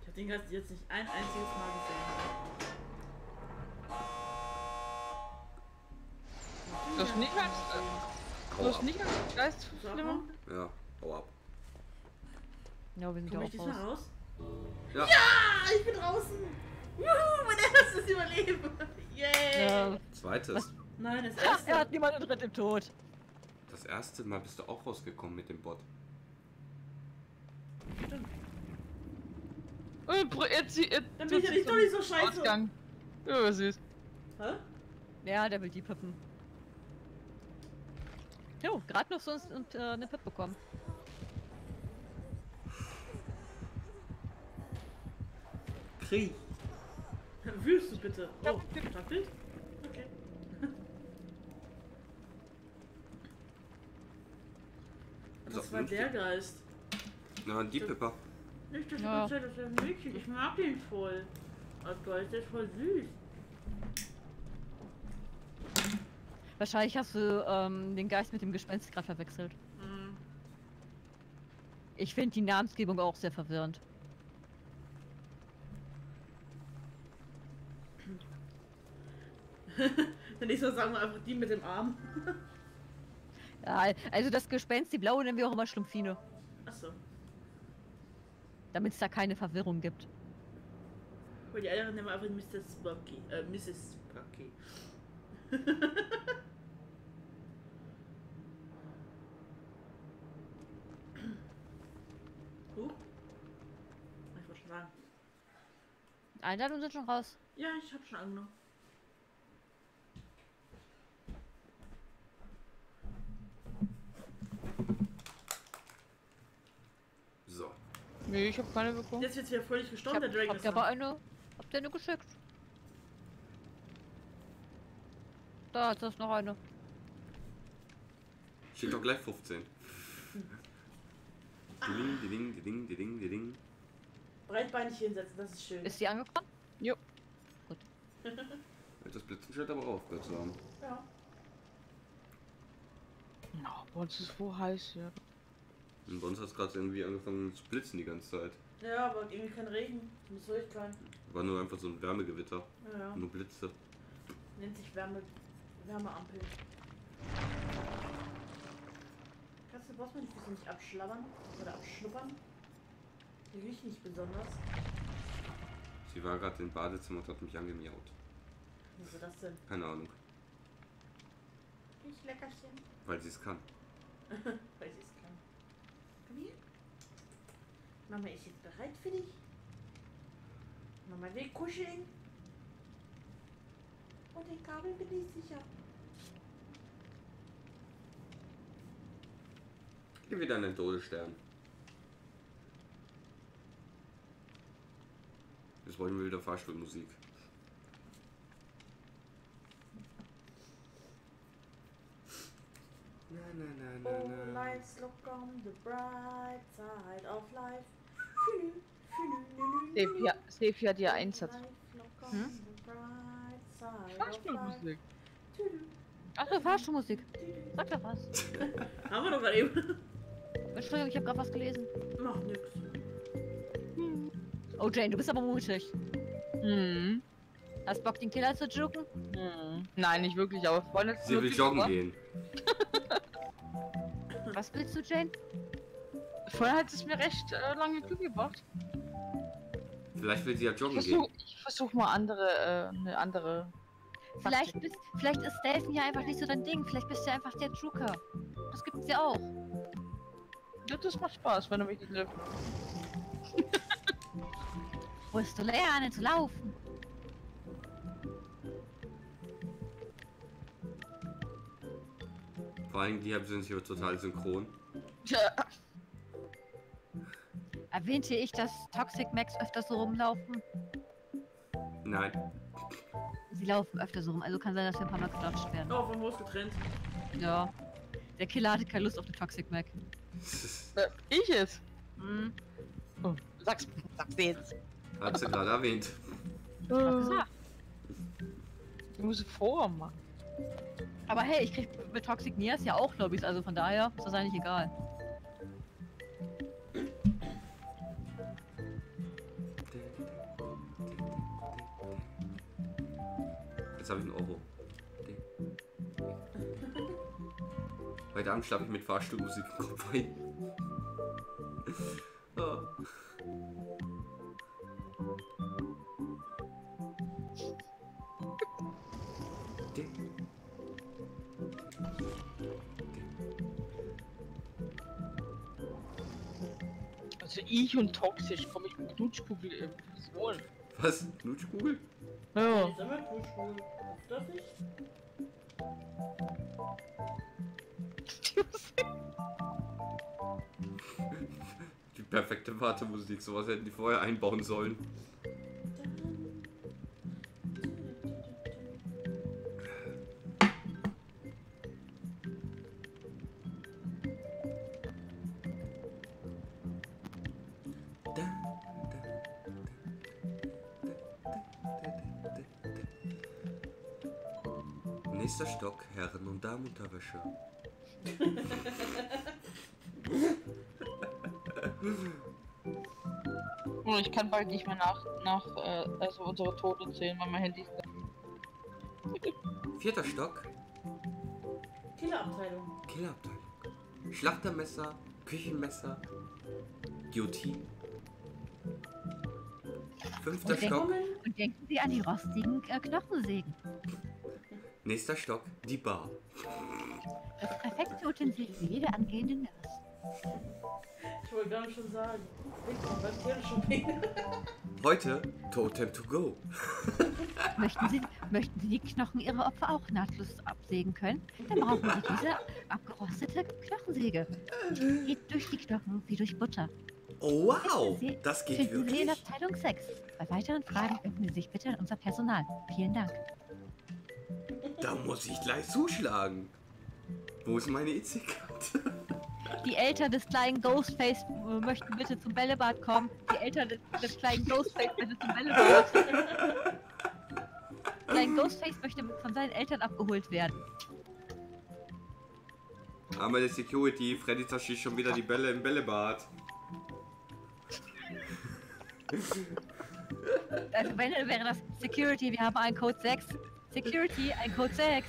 Ich hab den Gast jetzt nicht ein einziges Mal gesehen. Du hast nicht als, du hast nicht als Geist Ja, hau ab. Ja, wir sind komm ja ich auch diesmal raus. Ja. Ah, ich bin draußen! Juhu, mein erstes Überleben! Yay! Ja. Zweites. Was? Nein, das erste. er hat niemanden drin im Tod. Das erste Mal bist du auch rausgekommen mit dem Bot. Äh, br- Jetzt, jetzt, Dann bin ich ja nicht doch nicht so scheiße. Ausgang. Ja, süß. Hä? Ja, der will die pippen. Jo, gerade noch so ein- und, äh, eine Pip bekommen. Krieg. Wühlst du bitte? Oh, staffelt? Okay. So, Das war der Geist. Na, die Pippa. Nicht das Ja. Konzert, das ist Mädchen. Ich mag den voll. Als Geist, der ist voll süß. Wahrscheinlich hast du ähm, den Geist mit dem Gespenst gerade verwechselt. Hm. Ich finde die Namensgebung auch sehr verwirrend. Dann nächstes Mal sagen wir einfach die mit dem Arm. Ja, also das Gespenst, die blaue nennen wir auch immer Schlumpfine. Achso. Damit es da keine Verwirrung gibt. Und die anderen nehmen wir einfach Mr. Sparky. Äh, Mrs. Sparky. uh. Ich wollte schon sagen. Einladungen sind schon raus. Ja, ich hab schon angenommen. So. Nee, ich hab keine bekommen. Jetzt wird's wieder völlig Ich gestorben, hab, der Dragon hab ist dir aber eine, hab dir eine geschickt. Da ist das noch eine. Steht doch gleich 15. Ding, ding, ding, ding, ding, ding. Breitbeinig hinsetzen, das ist schön. Ist die angekommen? Das Blitzen steht aber auf, Gott sei Dank. ja. Oh, bei uns ist wo heiß hier. Und bei uns hat es gerade irgendwie angefangen zu blitzen die ganze Zeit. ja, aber irgendwie kein Regen. Muss ruhig sein. War nur einfach so ein Wärmegewitter. Ja, ja. Nur Blitze. Nennt sich Wärme, Wärmeampel. Kannst du brauchst mir die Füße nicht abschlabbern oder abschnuppern? Die riechen nicht besonders. Sie war gerade im Badezimmer und hat mich angemiaut. Wieso das denn? Keine Ahnung. Riech Leckerchen. Weil sie es kann. Weil sie es kann. Hier. Mama ist jetzt bereit für dich. Mama will kuscheln. Und den Kabel bin ich sicher. Hier wieder ein Todesstern. Jetzt wollen wir wieder Fahrstuhlmusik. Na, na, na, Oh, na, na. let's look on the bright side of life. Sefi, Sefi hat ihr Einsatz. Hm? Fahrstuhlmusik. Achso, Fahrstuhlmusik. Sag doch was. Haben wir doch gerade eben. Entschuldigung, ich habe gerade was gelesen. Macht nix. Oh Jane, du bist aber mutig. Hm. Hast Bock, den Killer zu jucken? Hm. Nein, nicht wirklich, aber vorhin hat Sie will joggen gehen. Was willst du, Jane? Vorhin hat es mir recht äh, lange Glück gebracht. Vielleicht will sie ja Ich joggen versuch, gehen. ich versuch mal andere, äh, eine andere. Vielleicht, bist, vielleicht ist Stealthen ja einfach nicht so dein Ding. Vielleicht bist du einfach der Joker. Das gibt's ja auch. Ja, das macht Spaß, wenn du mich nicht triffst. Musst du lernen zu laufen. Vor allem die sind hier total synchron. Tja, Erwähnte ich, dass Toxic Max öfter so rumlaufen? Nein. die laufen öfter so rum, also kann sein, dass wir ein paar Mal gedodged werden. Oh, vom Haus getrennt. Ja. Der Killer hatte keine Lust auf eine Toxic Mac. Äh, ich jetzt? Hm. Oh, sag's, sag's jetzt. Hat sie gerade erwähnt. hab gesagt. Ich muss Forum machen. Aber hey, ich krieg mit Toxic Nias ja auch Lobbys, also von daher ist das eigentlich egal. Jetzt habe ich einen Euro. Heute Abend schlafe ich mit Fahrstuhlmusik im Kopf ein. Oh. Ich und toxisch komme ich mit Knutschkugel äh, Vision. Was? Knutschkugel? Ja. Die Sammelkuhschule. Ist das nicht? Die perfekte Wartemusik. Sowas hätten die vorher einbauen sollen. Nächster Stock, Herren- und Damenunterwäsche. Und ich kann bald nicht mehr nach, nach äh, also unsere Tote zählen, weil mein Handy ist. Vierter Stock, Killerabteilung. Killerabteilung. Schlachtermesser, Küchenmesser, Guillotine. Fünfter Und denken, Stock, und denken Sie an die rostigen äh, Knochensägen. Nächster Stock, die Bar. Das perfekte Utensil für jede angehende Nurse. Ich wollte gar nicht schon sagen. Willkommen beim Teleshopping. Heute Totem to go. Möchten Sie, möchten Sie die Knochen Ihrer Opfer auch nahtlos absägen können? Dann brauchen Sie diese abgerostete Knochensäge. Geht durch die Knochen wie durch Butter. Oh wow, das geht Finden Sie in wirklich. Abteilung 6. Bei weiteren Fragen wenden Sie sich bitte an unser Personal. Vielen Dank. Da muss ich gleich zuschlagen. Wo ist meine EC-Karte? Die Eltern des kleinen Ghostface äh, möchten bitte zum Bällebad kommen. Die Eltern des, des kleinen Ghostface bitte zum Bällebad. Klein Ghostface möchte von seinen Eltern abgeholt werden. Aber der Security, Freddy zerschießt schon wieder die Bälle im Bällebad. Also wenn, wäre das Security, wir haben einen Code 6. Security, ein Code 6.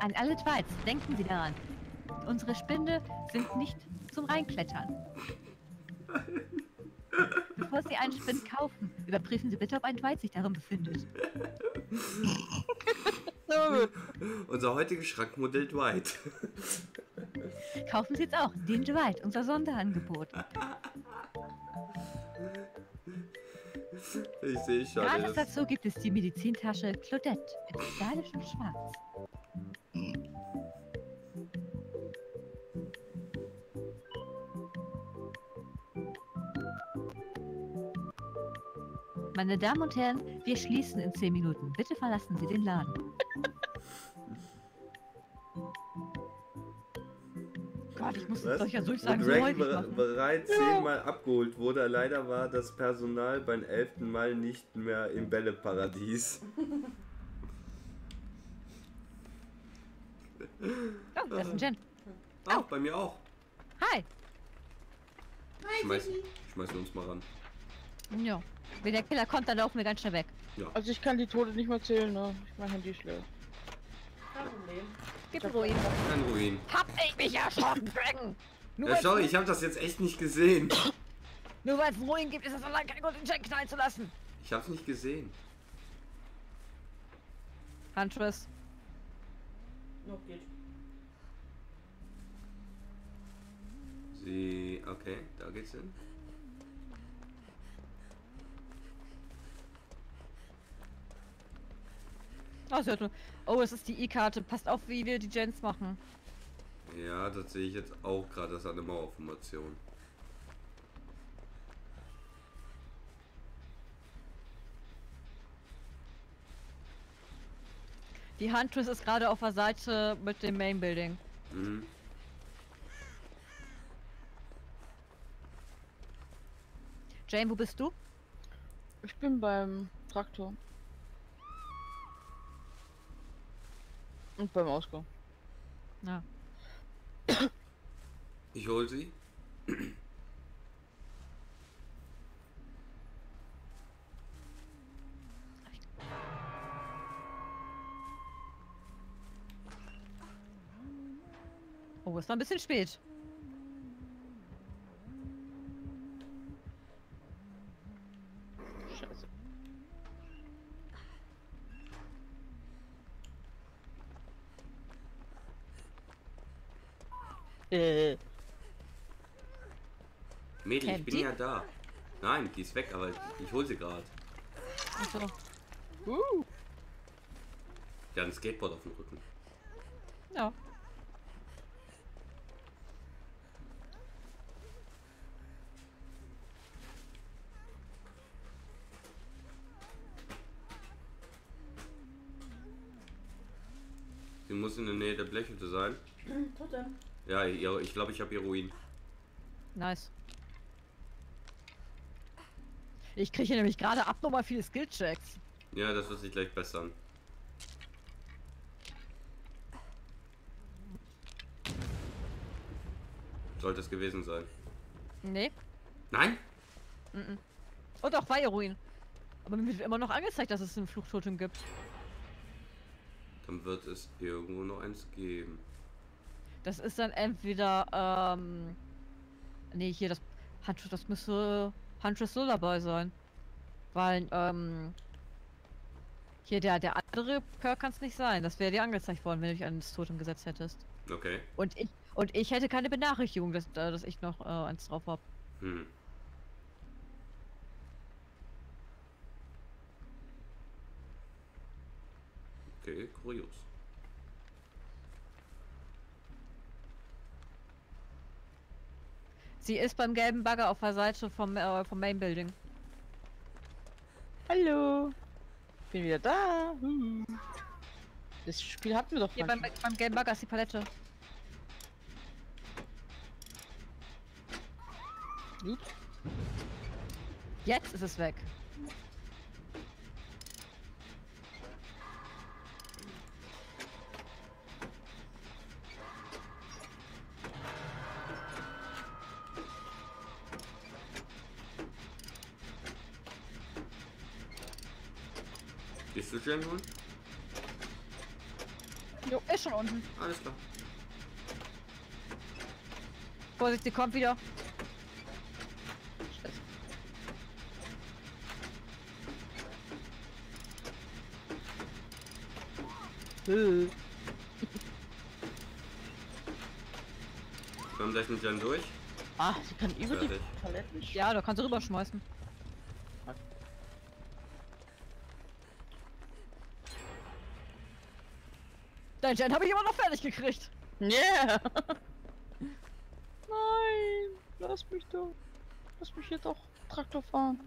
An alle Twits, denken Sie daran. Unsere Spinde sind nicht zum Reinklettern. Bevor Sie einen Spind kaufen, überprüfen Sie bitte, ob ein Twit sich darin befindet. Unser heutiges Schrankmodell Dwight. Kaufen Sie jetzt auch den Dwight, unser Sonderangebot. Ich sehe schon. Gratis dazu gibt es die Medizintasche Claudette in stylischem Schwarz. Meine Damen und Herren, wir schließen in 10 Minuten. Bitte verlassen Sie den Laden. Gott, ich muss Was? solcher Wo Durchsagen so häufig machen. bereits zehnmal abgeholt wurde, leider war das Personal beim elften Mal nicht mehr im Bälleparadies. Oh, das ist ein Gen. Auch, bei mir auch. Hi! Schmeiß, schmeißen uns mal ran. Ja. Wenn der Killer kommt, dann laufen wir ganz schnell weg. Also ich kann die Tote nicht mehr zählen, ne? Ich mein Handy ist leer. Kein Problem. Gib Ruin. Ein Ruin. Hab ich mich erschrocken, Dragon! Nur Ja, sorry, ich habe das jetzt echt nicht gesehen. Nur weil es Ruin gibt, ist es allein kein Grund, den Jack knallen zu lassen. Ich hab's nicht gesehen. Huntress. Noch geht. Sie. Okay, da geht's hin. Oh, nur. Oh, es ist die E-Karte. Passt auf, wie wir die Gens machen. Ja, das sehe ich jetzt auch gerade. Das ist eine Mauerformation. Die Huntress ist gerade auf der Seite mit dem Main Building. Mhm. Jane, wo bist du? Ich bin beim Traktor. Und beim Ausgang. Ja. Ich hol sie. Oh, ist noch ein bisschen spät. Mädel, ich bin die? ja da. Nein, die ist weg, aber ich hol sie gerade. Achso. uh, Der hat ein Skateboard auf dem Rücken. Ja. Sie muss in der Nähe der Blechhütte sein. Totem. Ja, ich glaube, ich habe Heroin. Nice. Ich kriege hier nämlich gerade abnormal viele Skillchecks. Ja, das wird sich gleich bessern. Sollte es gewesen sein. Nee. Nein? Und auch bei Ruin. Aber mir wird immer noch angezeigt, dass es einen Fluchtotem gibt. Dann wird es irgendwo noch eins geben. Das ist dann entweder, ähm. Nee, hier, das. Huntress, das müsste Huntress Lullaby sein. Weil, ähm. Hier, der, der andere Perk kann es nicht sein. Das wäre dir angezeigt worden, wenn du dich an das Totem gesetzt hättest. Okay. Und ich, und ich hätte keine Benachrichtigung, dass, äh, dass ich noch äh, eins drauf habe. Hm. Okay, kurios. Sie ist beim gelben Bagger auf der Seite vom, äh, vom Main Building. hallo. Bin wieder da. Uh. Das Spiel hatten wir doch Hier beim, beim gelben Bagger ist die Palette. Ups. Jetzt ist es weg. Gehst du Jen holen? Jo, ist schon unten. Alles klar. Vorsicht, sie kommt wieder. Scheiße. Wir haben gleich mit Jen durch. Ah, sie kann über die Fertig. Paletten. sch- Ja, da kannst du rüberschmeißen. Dein Gen habe ich immer noch fertig gekriegt. Yeah. Nein, lass mich doch. Lass mich hier doch Traktor fahren.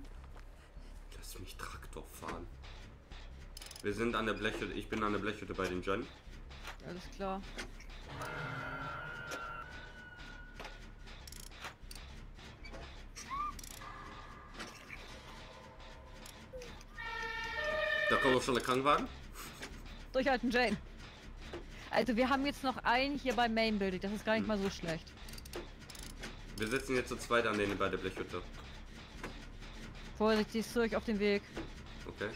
Lass mich Traktor fahren. Wir sind an der Blechhütte. Ich bin an der Blechhütte bei den Jen. Alles klar. Da kommt auch schon der Krankenwagen. Durchhalten, Jane. Also wir haben jetzt noch einen hier beim Main Building. Das ist gar nicht mal so schlecht. Wir sitzen jetzt zu zweit an denen bei der Blechhütte. Vorsicht, sie ist zurück auf dem Weg. Okay.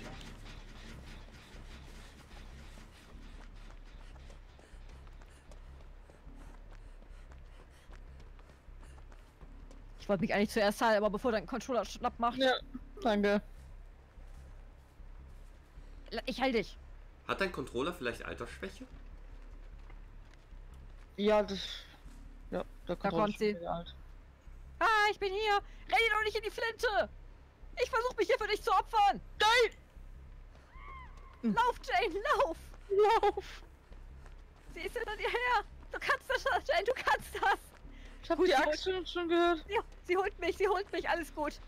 Ich wollte mich eigentlich zuerst heilen, aber bevor dein Controller schnapp macht. Ja, danke. Ich heil dich. Hat dein Controller vielleicht Altersschwäche? Ja, das. Ja, da, kommt kommt sie. Alt. Ah, ich bin hier. Renn doch nicht in die Flinte. Ich versuche mich hier für dich zu opfern. Nein! Lauf, Jane, lauf. Lauf! Sie ist hinter dir her. Du kannst das, Jane, du kannst das! Ich habe Gut, die Axt schon, schon gehört. Sie, sie holt mich, sie holt mich, alles gut.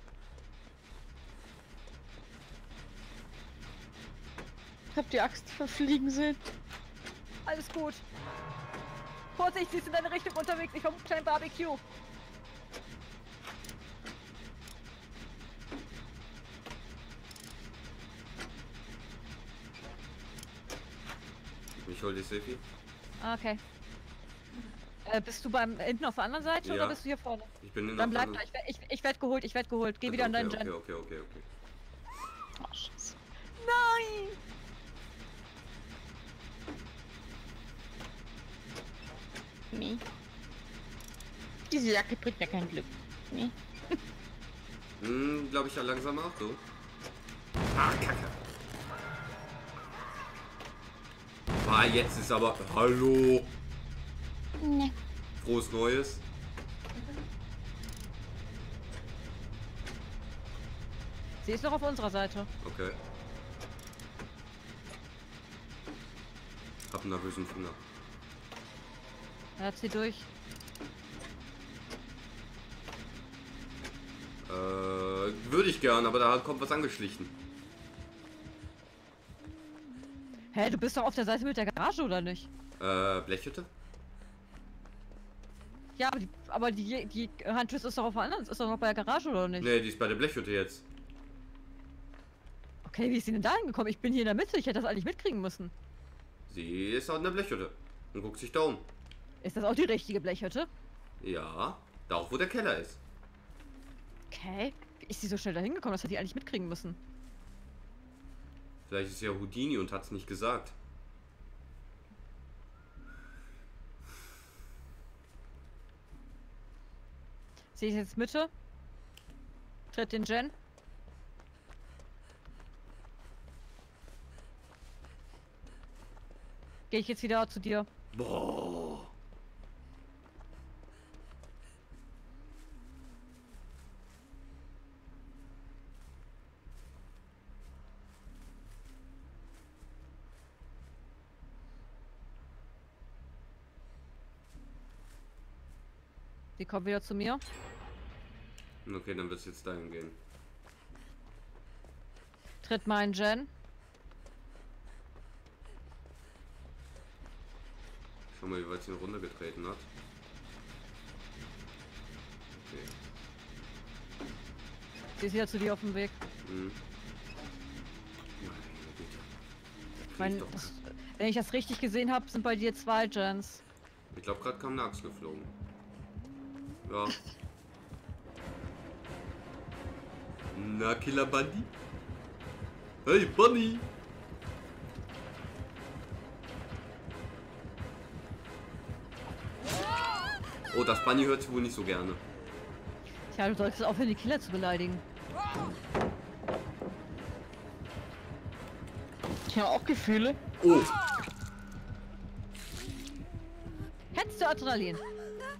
Ich habe die Axt verfliegen sehen. Alles gut. Vorsicht, sie ist in deine Richtung unterwegs. Ich komme kleinen Barbecue. Ich hol die Sefi. Ah, Okay. Äh, bist du beim hinten auf der anderen Seite Ja. oder bist du hier vorne? Ich bin in Dann der bleib da. Ich, werd- ich, ich werde geholt, ich werde geholt. Geh Also, wieder an deinen okay, Gen. okay, okay, okay, okay. Oh, Scheiße. Nein! Nee. Diese Jacke bringt mir kein Glück. Nee. Hm, glaube ich ja langsam auch so. Ah, Kacke. Ah, jetzt ist aber. Hallo. Nee. Frohes Neues. Sie ist noch auf unserer Seite. Okay. Hab einen nervösen Finger. Er hat sie durch. Äh, würde ich gern, aber da kommt was angeschlichen. Hä, du bist doch auf der Seite mit der Garage, oder nicht? Äh, Blechhütte? Ja, aber die, aber die, die Handtüte ist doch auf der anderen, ist doch noch bei der Garage, oder nicht? Nee, die ist bei der Blechhütte jetzt. Okay, wie ist sie denn da hingekommen? Ich bin hier in der Mitte, ich hätte das eigentlich mitkriegen müssen. Sie ist auch in der Blechhütte. Und guckt sich da um. Ist das auch die richtige Blechhütte? Ja, da auch wo der Keller ist. Okay. Wie ist sie so schnell da hingekommen? Das hätte die eigentlich mitkriegen müssen. Vielleicht ist ja Houdini und hat's nicht gesagt. Sie ist jetzt Mitte. Tritt den Gen. Gehe ich jetzt wieder zu dir. Boah. Sie kommt wieder zu mir. Okay, dann wird's jetzt dahin gehen. Tritt meinen Gen. Schau mal, wie weit sie eine Runde getreten hat. Okay. Sie ist wieder zu dir auf dem Weg. Hm. Meine Mein, das, wenn ich das richtig gesehen habe, sind bei dir zwei Gens. Ich glaube, gerade kam eine Axt geflogen. Ja. Na, Killer Bunny? Hey, Bunny! Oh, das Bunny hört sie wohl nicht so gerne. Tja, du solltest aufhören, die Killer zu beleidigen. Ich habe auch Gefühle. Oh, Hättest du Adrenalin,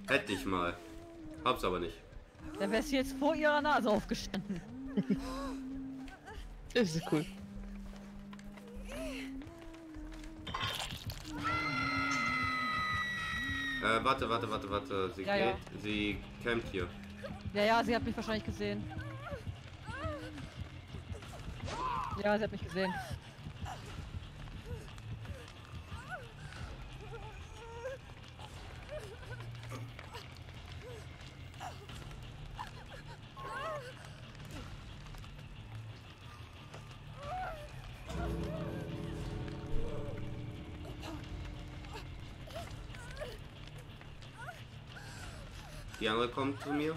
hätte ich mal. Hab's aber nicht. dann wärst du jetzt vor ihrer Nase aufgestanden. Das ist cool. Äh, warte, warte, warte, warte. Sie Ja, geht. ja. Sie campt hier. Ja, ja, sie hat mich wahrscheinlich gesehen. Ja, sie hat mich gesehen. Kommt zu mir.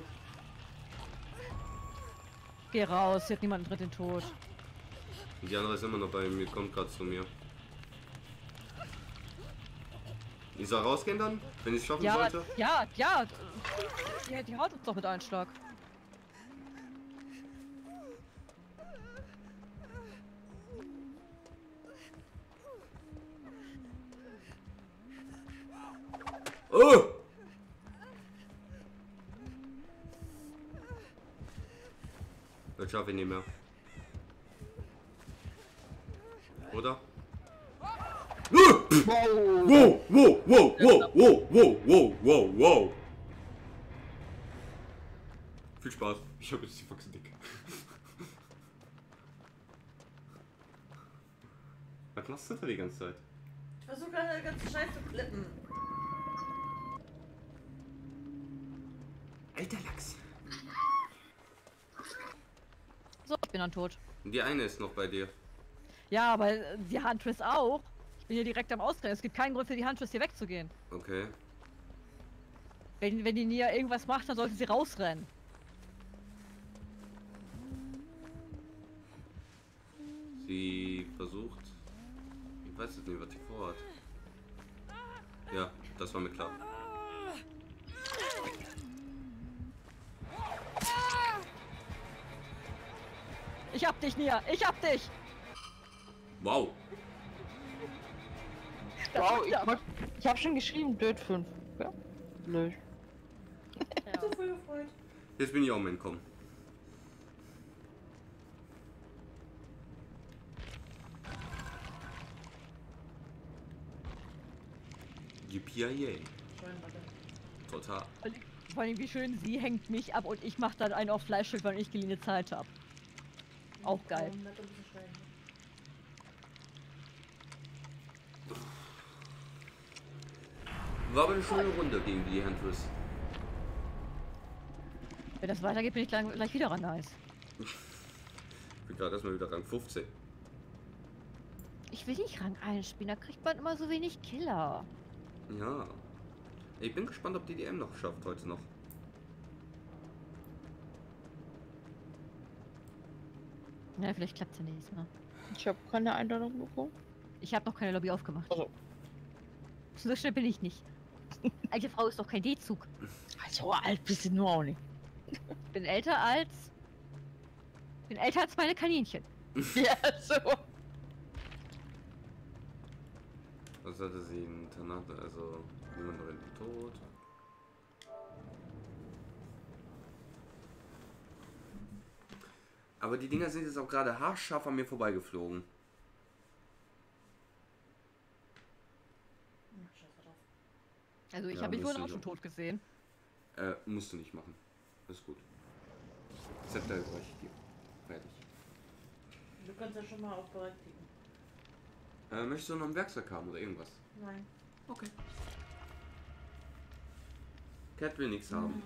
Geh raus, sie hat niemanden tritt den Tod. Die andere ist immer noch bei mir, kommt gerade zu mir. Ich soll rausgehen dann, wenn ich es schaffen Ja, sollte? ja, ja. Die, die haut uns doch mit Einschlag. Oh! Schaffe ich nicht mehr. Oder? Wow, wow, wow, wow, tot. Die eine ist noch bei dir. Ja, aber äh, die Huntress auch. Ich bin hier direkt am Ausrennen. Es gibt keinen Grund für die Huntress hier wegzugehen. Okay. Wenn, wenn die Nia irgendwas macht, dann sollte sie rausrennen. Sie versucht. Ich weiß jetzt nicht, was sie vorhat. Ja, das war mir klar. Ich hab dich, Nia! Ich hab dich! Wow. Das Wow, ich, wollt- ich habe schon geschrieben, Dirt 5. Ja? Nö. ja. So früh gefreut. Jetzt bin ich auch am Entkommen. Yippie. Total. Vor allem, wie schön sie hängt mich ab und ich mach dann einen auf Fleischschild, weil ich geliehene Zeit hab. Auch geil. Oh. War aber eine schöne Runde gegen die Huntress. Wenn das weitergeht, bin ich gleich, gleich wieder ran, nice. Ich bin gerade erstmal wieder Rang 15. Ich will nicht Rang 1 spielen, da kriegt man immer so wenig Killer. Ja. Ich bin gespannt, ob die DM noch schafft heute noch. Na, vielleicht klappt's ja nächstes Mal. Ich habe keine Einladung bekommen. Ich habe noch keine Lobby aufgemacht. Also. So schnell bin ich nicht. Alte Frau ist doch kein D-Zug. So alt bist du nur auch nicht. Ich bin älter als. bin älter als meine Kaninchen. Ja, so. Was hatte sie in Tanat? Also, niemand rennt tot. Aber die Dinger sind jetzt auch gerade haarscharf an mir vorbeigeflogen. Also ich Ja, habe mich wohl müsste auch schon tot gesehen. Äh, musst du nicht machen. Ist gut. Zepter ich dir. Fertig. Du kannst ja schon mal auf bereit klicken. Äh, möchtest du noch ein Werkzeug haben oder irgendwas? Nein. Okay. Cat will nichts haben.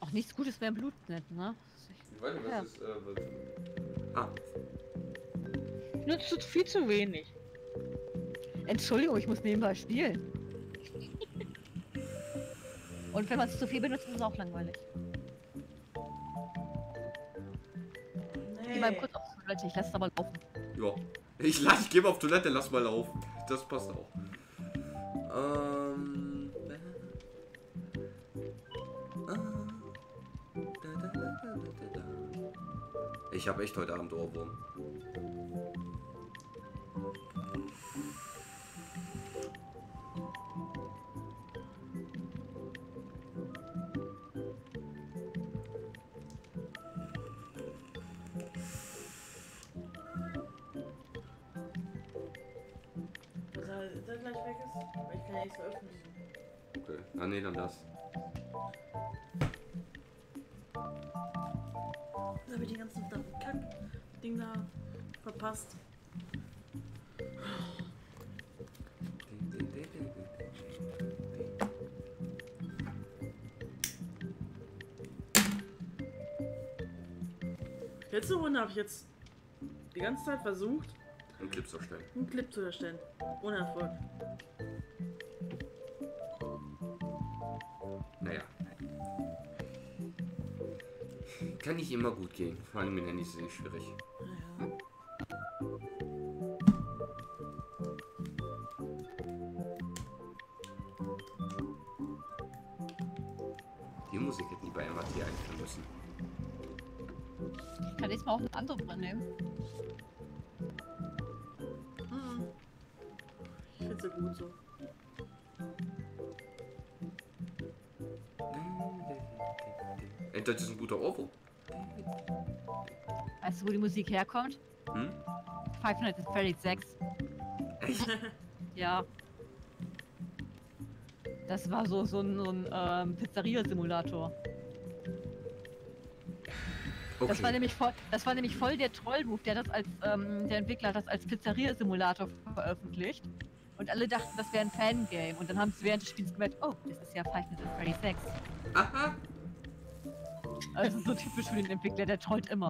Auch nichts Gutes mehr im Blutnet, ne? Ich weiß nicht, Ja. was ist. Äh, was... Ah, Nutzt du viel zu wenig. Entschuldigung, ich muss nebenbei spielen. Und wenn man es zu viel benutzt, ist es auch langweilig. Ich geh mal Nee. kurz auf Toilette, ich lasse es aber laufen. ja. Ich, lass- ich gebe auf Toilette, lass mal laufen. Das passt auch. Ähm. Ich habe echt heute Abend Ohrwurm. Dass er, gleich weg ist. Aber ich kann ja nichts veröffentlichen. Okay. Ah, nee, dann das. Verpasst. Letzte Runde habe ich jetzt die ganze Zeit versucht, Und Clips erstellen. einen Clip zu erstellen. Ohne Erfolg. Naja. Kann nicht immer gut gehen. Vor allem mit Handys ist es schwierig. Andere Brille nehmen. Mhm. Ich finde sie gut so. Ey, das ist ein guter Ohrwurm. Weißt du, wo die Musik herkommt? Hm? Five Nights at Freddy's 6. Echt? Ja. Das war so, so ein, so ein ähm, Pizzeria-Simulator. Okay. Das war nämlich voll, das war nämlich voll der Troll-Move, der das als, ähm, der Entwickler hat das als Pizzeria-Simulator veröffentlicht. Und alle dachten, das wäre ein Fangame. Und dann haben sie während des Spiels gemerkt, oh, das ist ja Five Nights at Freddy's 6. Aha. Also so typisch für den Entwickler, der trollt immer.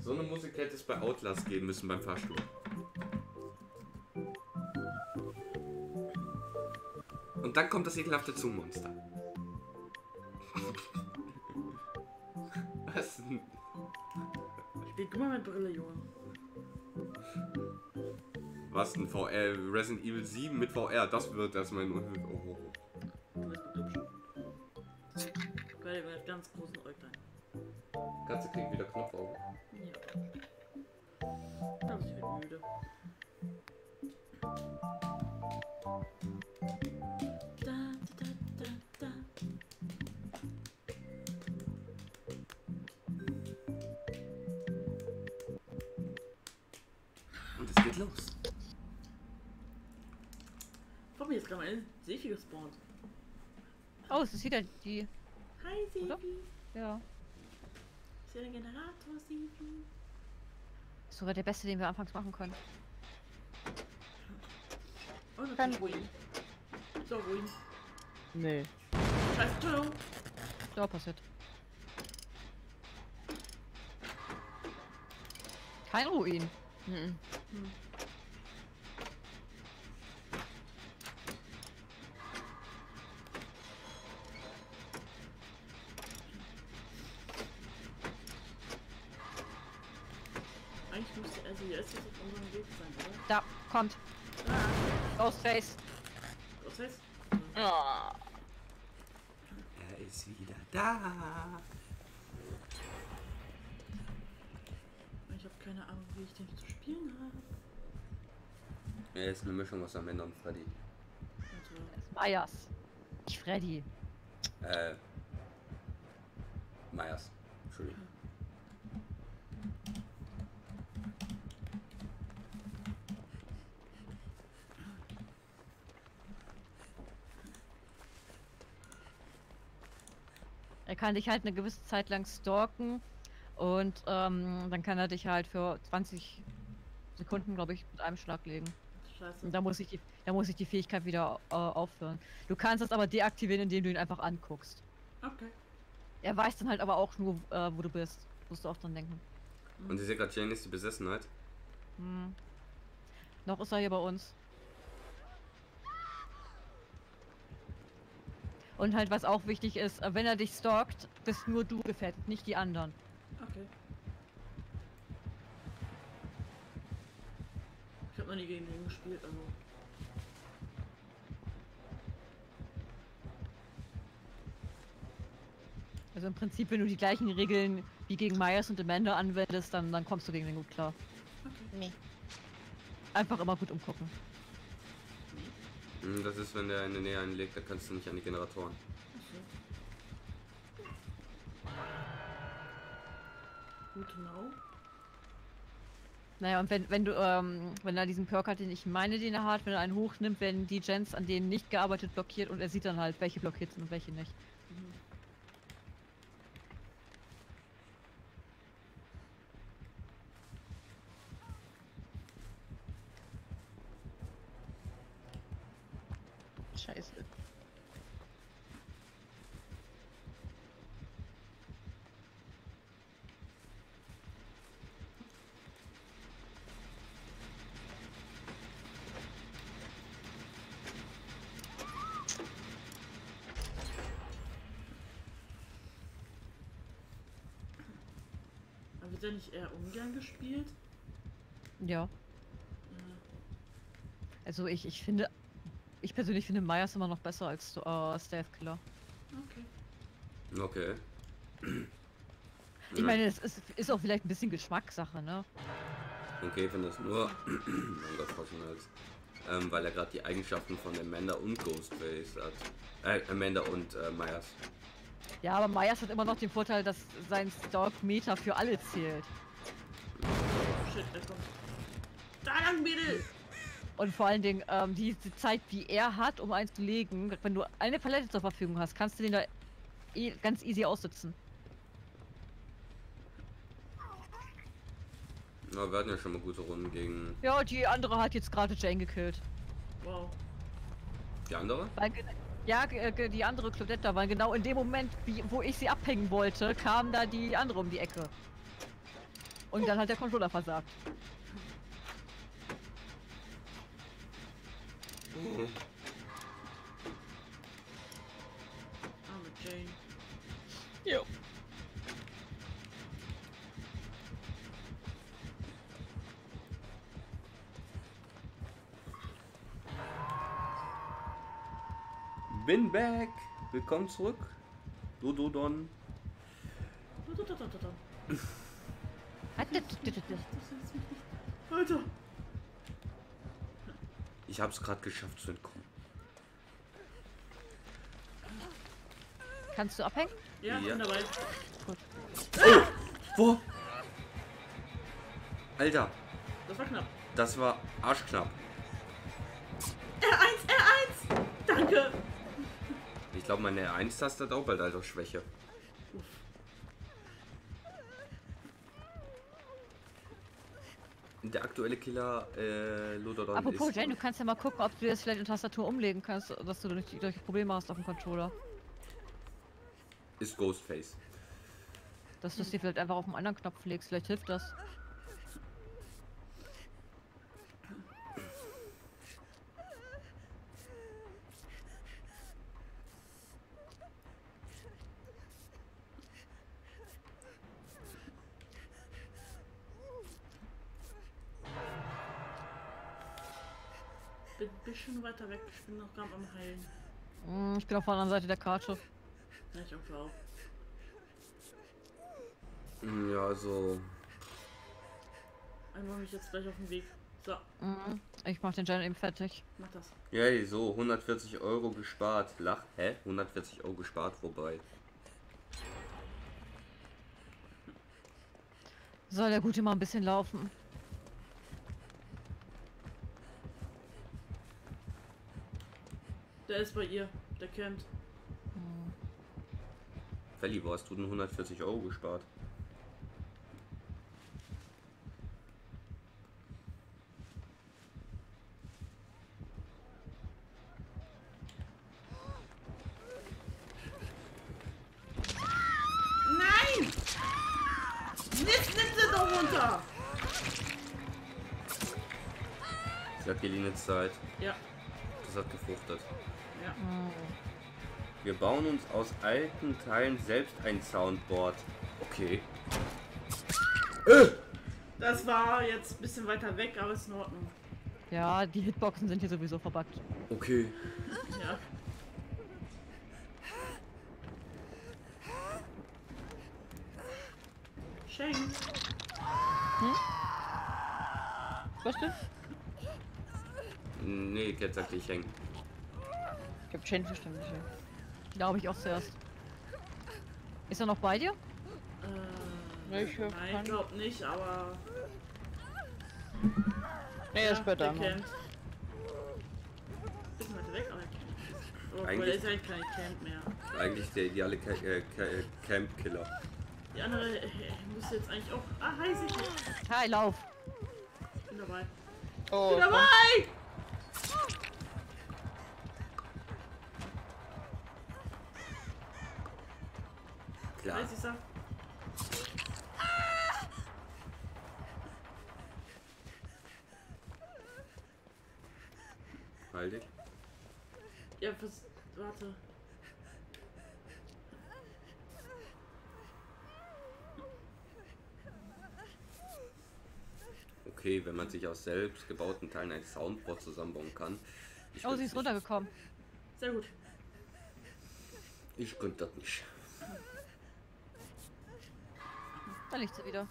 So eine Musik hätte es bei Outlast geben müssen beim Fahrstuhl. Und dann kommt das ekelhafte Zoom-Monster. Was denn? Spielt guck mal mit Brille, Junge. Was denn VR? Resident Evil 7 mit VR, das wird erstmal nur. Oh, oh, oh. Du hübsch. Geil, mit ganz großen Äuglein. Katze kriegt wieder Knopfaugen. Ja. Aber ich bin müde. Ist gerade eine Sefi gespawnt. Oh, es ist wieder die. Hi, Sefi. Oder? Ja. Ist ja der Generator, Sefi. Ist sogar der beste, den wir anfangs machen können. Oh, ist Ruin. So, Ruin. Nee. Scheiße, Entschuldigung. Ja, passiert. Kein Ruin. Mhm. Eigentlich Ah, Ghostface. heißt? Ah. Er ist wieder da. Ich habe keine Ahnung, wie ich den zu spielen habe. Er ist eine Mischung aus Amanda und Freddy. Also, Das ist Myers. Nicht Freddy. Äh. Myers. Entschuldigung. Er kann dich halt eine gewisse Zeit lang stalken und ähm, dann kann er dich halt für 20 Sekunden, glaube ich, mit einem Schlag legen. scheiße. Und da muss ich die, da muss ich die Fähigkeit wieder äh, aufhören. Du kannst das aber deaktivieren, indem du ihn einfach anguckst. Okay. Er weiß dann halt aber auch nur, äh, wo du bist. Musst du auch dran denken. Und ich sehe gerade, Jane ist die Besessenheit. Hm. Noch ist er hier bei uns. Und halt, was auch wichtig ist, äh, wenn er dich stalkt, bist nur du gefährdet, nicht die anderen. Okay. Ich habe noch nie gegen den gespielt, also. Also im Prinzip, wenn du die gleichen Regeln wie gegen Myers und Amanda anwendest, dann, dann kommst du gegen den gut klar. Nee. Einfach immer gut umgucken. Hm, Das ist, wenn der in der Nähe einlegt, da kannst du nicht an die Generatoren. Gut, genau. Naja, und wenn, wenn du, ähm, wenn er diesen Perk hat, den ich meine, den er hat, wenn er einen hochnimmt, werden die Gens, an denen nicht gearbeitet, blockiert und er sieht dann halt, welche blockiert sind und welche nicht. Scheiße. Nicht eher ungern gespielt? Ja. Ja. Also ich, ich finde, ich persönlich finde Myers immer noch besser als äh, Stealth Killer. Okay. Okay. Ich meine, es ist, ist auch vielleicht ein bisschen Geschmackssache, ne? Okay, wenn das nur. Ähm, weil er gerade die Eigenschaften von Amanda und Ghostface hat. Äh, Amanda und äh, Myers. Ja, aber Myers hat immer noch den Vorteil, dass sein Stalk-Meter für alle zählt. Oh shit, der kommt. Da lang, Mädel! Und vor allen Dingen, ähm, diese Zeit, die er hat, um eins zu legen, wenn du eine Palette zur Verfügung hast, kannst du den da eh ganz easy aussitzen. Na, wir hatten ja schon mal gute Runden gegen Ja, die andere hat jetzt gerade Jane gekillt. Wow. die andere. Weil, ja, ge- die andere Claudette, weil genau in dem Moment, wie, wo ich sie abhängen wollte, kam da die andere um die Ecke. Und dann hat der Controller versagt. Arme Jane. Jo. Bin back. Willkommen zurück. Dododon. Alter! Ich habe es gerade geschafft zu entkommen. Kannst du abhängen? Ja, Ja. bin dabei. Wo? Alter, Das war knapp. das war arschknapp. R1, R1! Danke! Ich glaube, meine R1-Taste hat auch bald Altersschwäche. Uff. Der aktuelle Killer äh, Lododon Apropos ist... Jane, du kannst ja mal gucken, ob du jetzt vielleicht eine Tastatur umlegen kannst, dass du nicht solche Probleme hast auf dem Controller. ist Ghostface. Dass du es dir vielleicht einfach auf einen anderen Knopf legst, vielleicht hilft das. Bin ein bisschen weiter weg. Ich bin noch gar am Heilen. Hm, ich bin auf der anderen Seite der Karte. Ja, ich auch. Hm, Ja, so... Einmal mich jetzt gleich auf den Weg. So, Mhm. Ich mach den Jane eben fertig. mach das. Yay, so 140 Euro gespart. Lach, hä? 140 Euro gespart, wobei. Soll der Gute mal ein bisschen laufen. Der ist bei ihr. Der campt. Felli, wo hast du denn 140 Euro gespart? Nein! Jetzt nimmt sie doch runter! Sie hat geliehene Zeit. Ja, Das hat gefruchtet. ja. Wir bauen uns aus alten Teilen selbst ein Soundboard. Okay. Das war jetzt ein bisschen weiter weg, aber ist in Ordnung. Ja, die Hitboxen sind hier sowieso verbuggt. Okay. Ja. Shane. Was denn? Nee, Cat sagte ich häng. Ich hab Chain verstanden. ja. Glaube ich auch zuerst. Ist er noch bei dir? Äh, Nee, ich nein, keinen. ich glaube nicht, aber. Nee, er ist bei der da. campt. Bisschen weiter weg, aber er. Obwohl, Eigentlich- er ist eigentlich kein Camp mehr. Eigentlich der ideale Ca äh, Ca äh, Camp-Killer. Die andere äh, muss jetzt eigentlich auch. Ah, hi, sicher. Hi, lauf. Ich bin dabei. Oh, bin komm. Klar. Weiß ich sag. Halt dich. Ja, was. Warte. Okay, wenn man sich aus selbst gebauten Teilen ein Soundboard zusammenbauen kann. Ich Oh, sie ist nicht. runtergekommen. Sehr gut. Ich könnte das nicht. Da liegt sie wieder.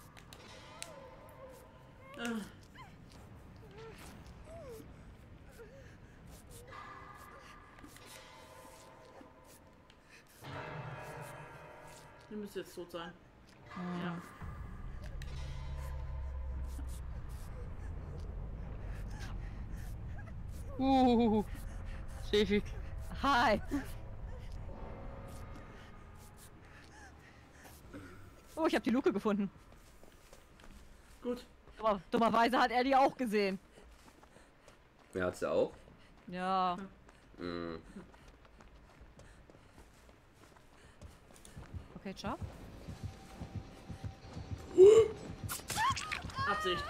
Äh. Ihr müsst jetzt tot sein. Ja. Uh, Sefi. Hi. Oh, ich habe die Luke gefunden. Gut. Aber dummerweise hat er die auch gesehen. Wer hat sie auch? Ja. Hm. Okay, ciao. Absicht.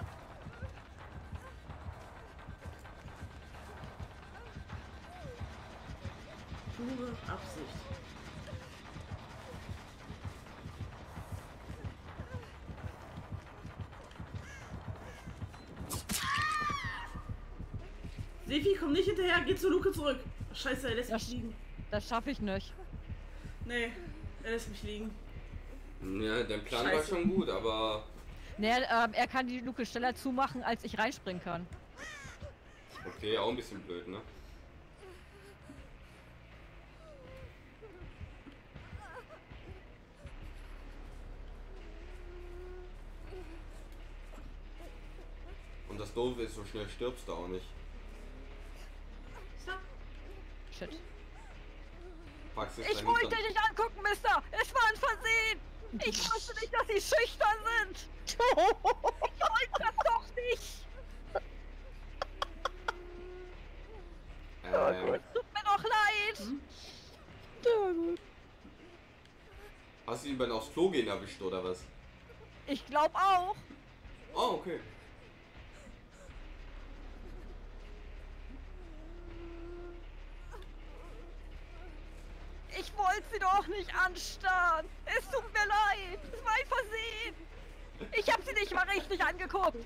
Pure Absicht. Sefi, komm nicht hinterher, geh zur Luke zurück. Scheiße, er lässt Ja, mich liegen. Das schaffe ich nicht. Nee, er lässt mich liegen. Ja, dein Plan war Scheiße. schon gut, aber Naja, ähm, er kann die Luke schneller zumachen, als ich reinspringen kann. okay, auch ein bisschen blöd, ne? Und das Doofe ist, so schnell stirbst du auch nicht. Shit. Ich dann wollte hinter- dich nicht angucken, Mister! Es war ein Versehen! Ich wusste nicht, dass sie schüchtern sind! Ich wollte das doch nicht! Ähm, Tut mir doch leid! Hm? Ja, gut. hast du ihn beim aufs Klo gehen erwischt oder was? Ich glaub auch! Oh, okay. Ich wollte sie doch nicht anstarren! Es tut mir leid! Es war ein Versehen! Ich hab sie nicht mal richtig angeguckt!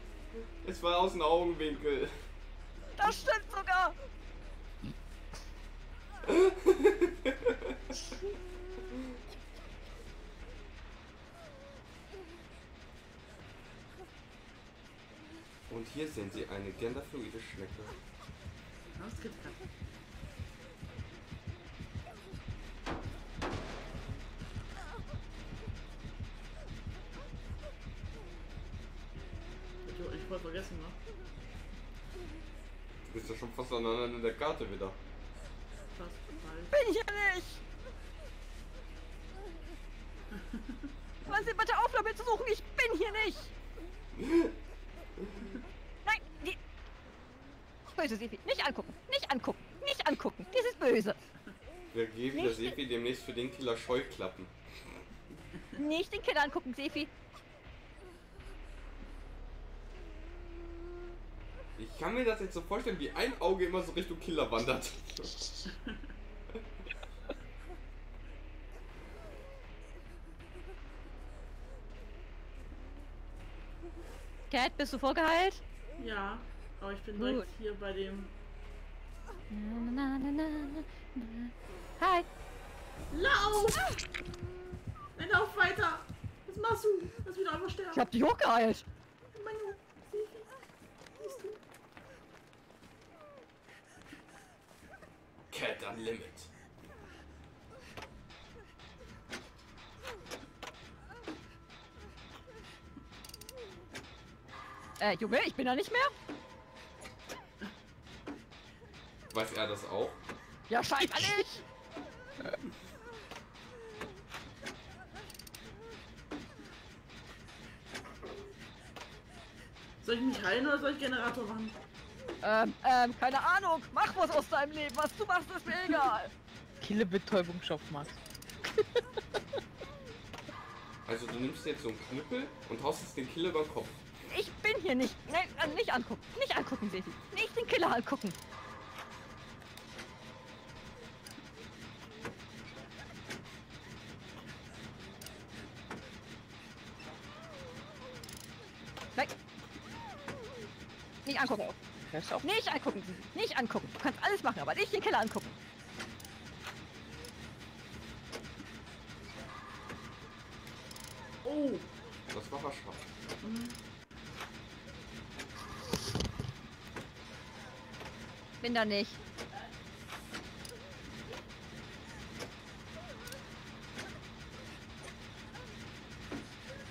Es war aus dem Augenwinkel. Das stimmt sogar! Und hier sehen Sie eine genderfluide Schnecke. Das wollte vergessen, ne? Du bist ja schon fast aneinander in der Karte wieder. Fast bald. Bin ich ja nicht! Hören Sie bitte auf, damit zu suchen! Ich bin hier nicht! Nein, die... Böse Sefi, nicht angucken! Nicht angucken! Nicht angucken! Dies ist böse! Wir geben der Nicht- Sefi demnächst für den Killer Scheuklappen. Nicht den Killer angucken, Sefi! Ich kann mir das jetzt so vorstellen, wie ein Auge immer so Richtung Killer wandert. Cat, bist du vorgeheilt? Ja, aber ich bin Gut. direkt hier bei dem. Na, na, na, na, na, na. Hi! Lauf! Nein, lauf weiter! Was machst du? Lass wieder einfach sterben. Ich hab dich hochgeheilt! Mein Junge, Sefi, siehst du? Cat Unlimit. Äh, Junge, ich bin da nicht mehr? Weiß er das auch? Ja, scheinbar nicht! Soll ich mich heilen oder soll ich Generator machen? Ähm, ähm, keine Ahnung. Mach was aus deinem Leben. Was du machst, ist mir egal. Killebetäubung schafft Max. Also du nimmst jetzt so einen Knüppel und haust jetzt den Killer über den Kopf. Ich bin hier nicht. Nein, äh, nicht angucken. Nicht angucken, Sefi. Nicht den Killer angucken. Du auf? Nicht angucken. Nicht angucken. Du kannst alles machen, aber nicht den Killer angucken. Oh! Das war verschafft. Bin da nicht.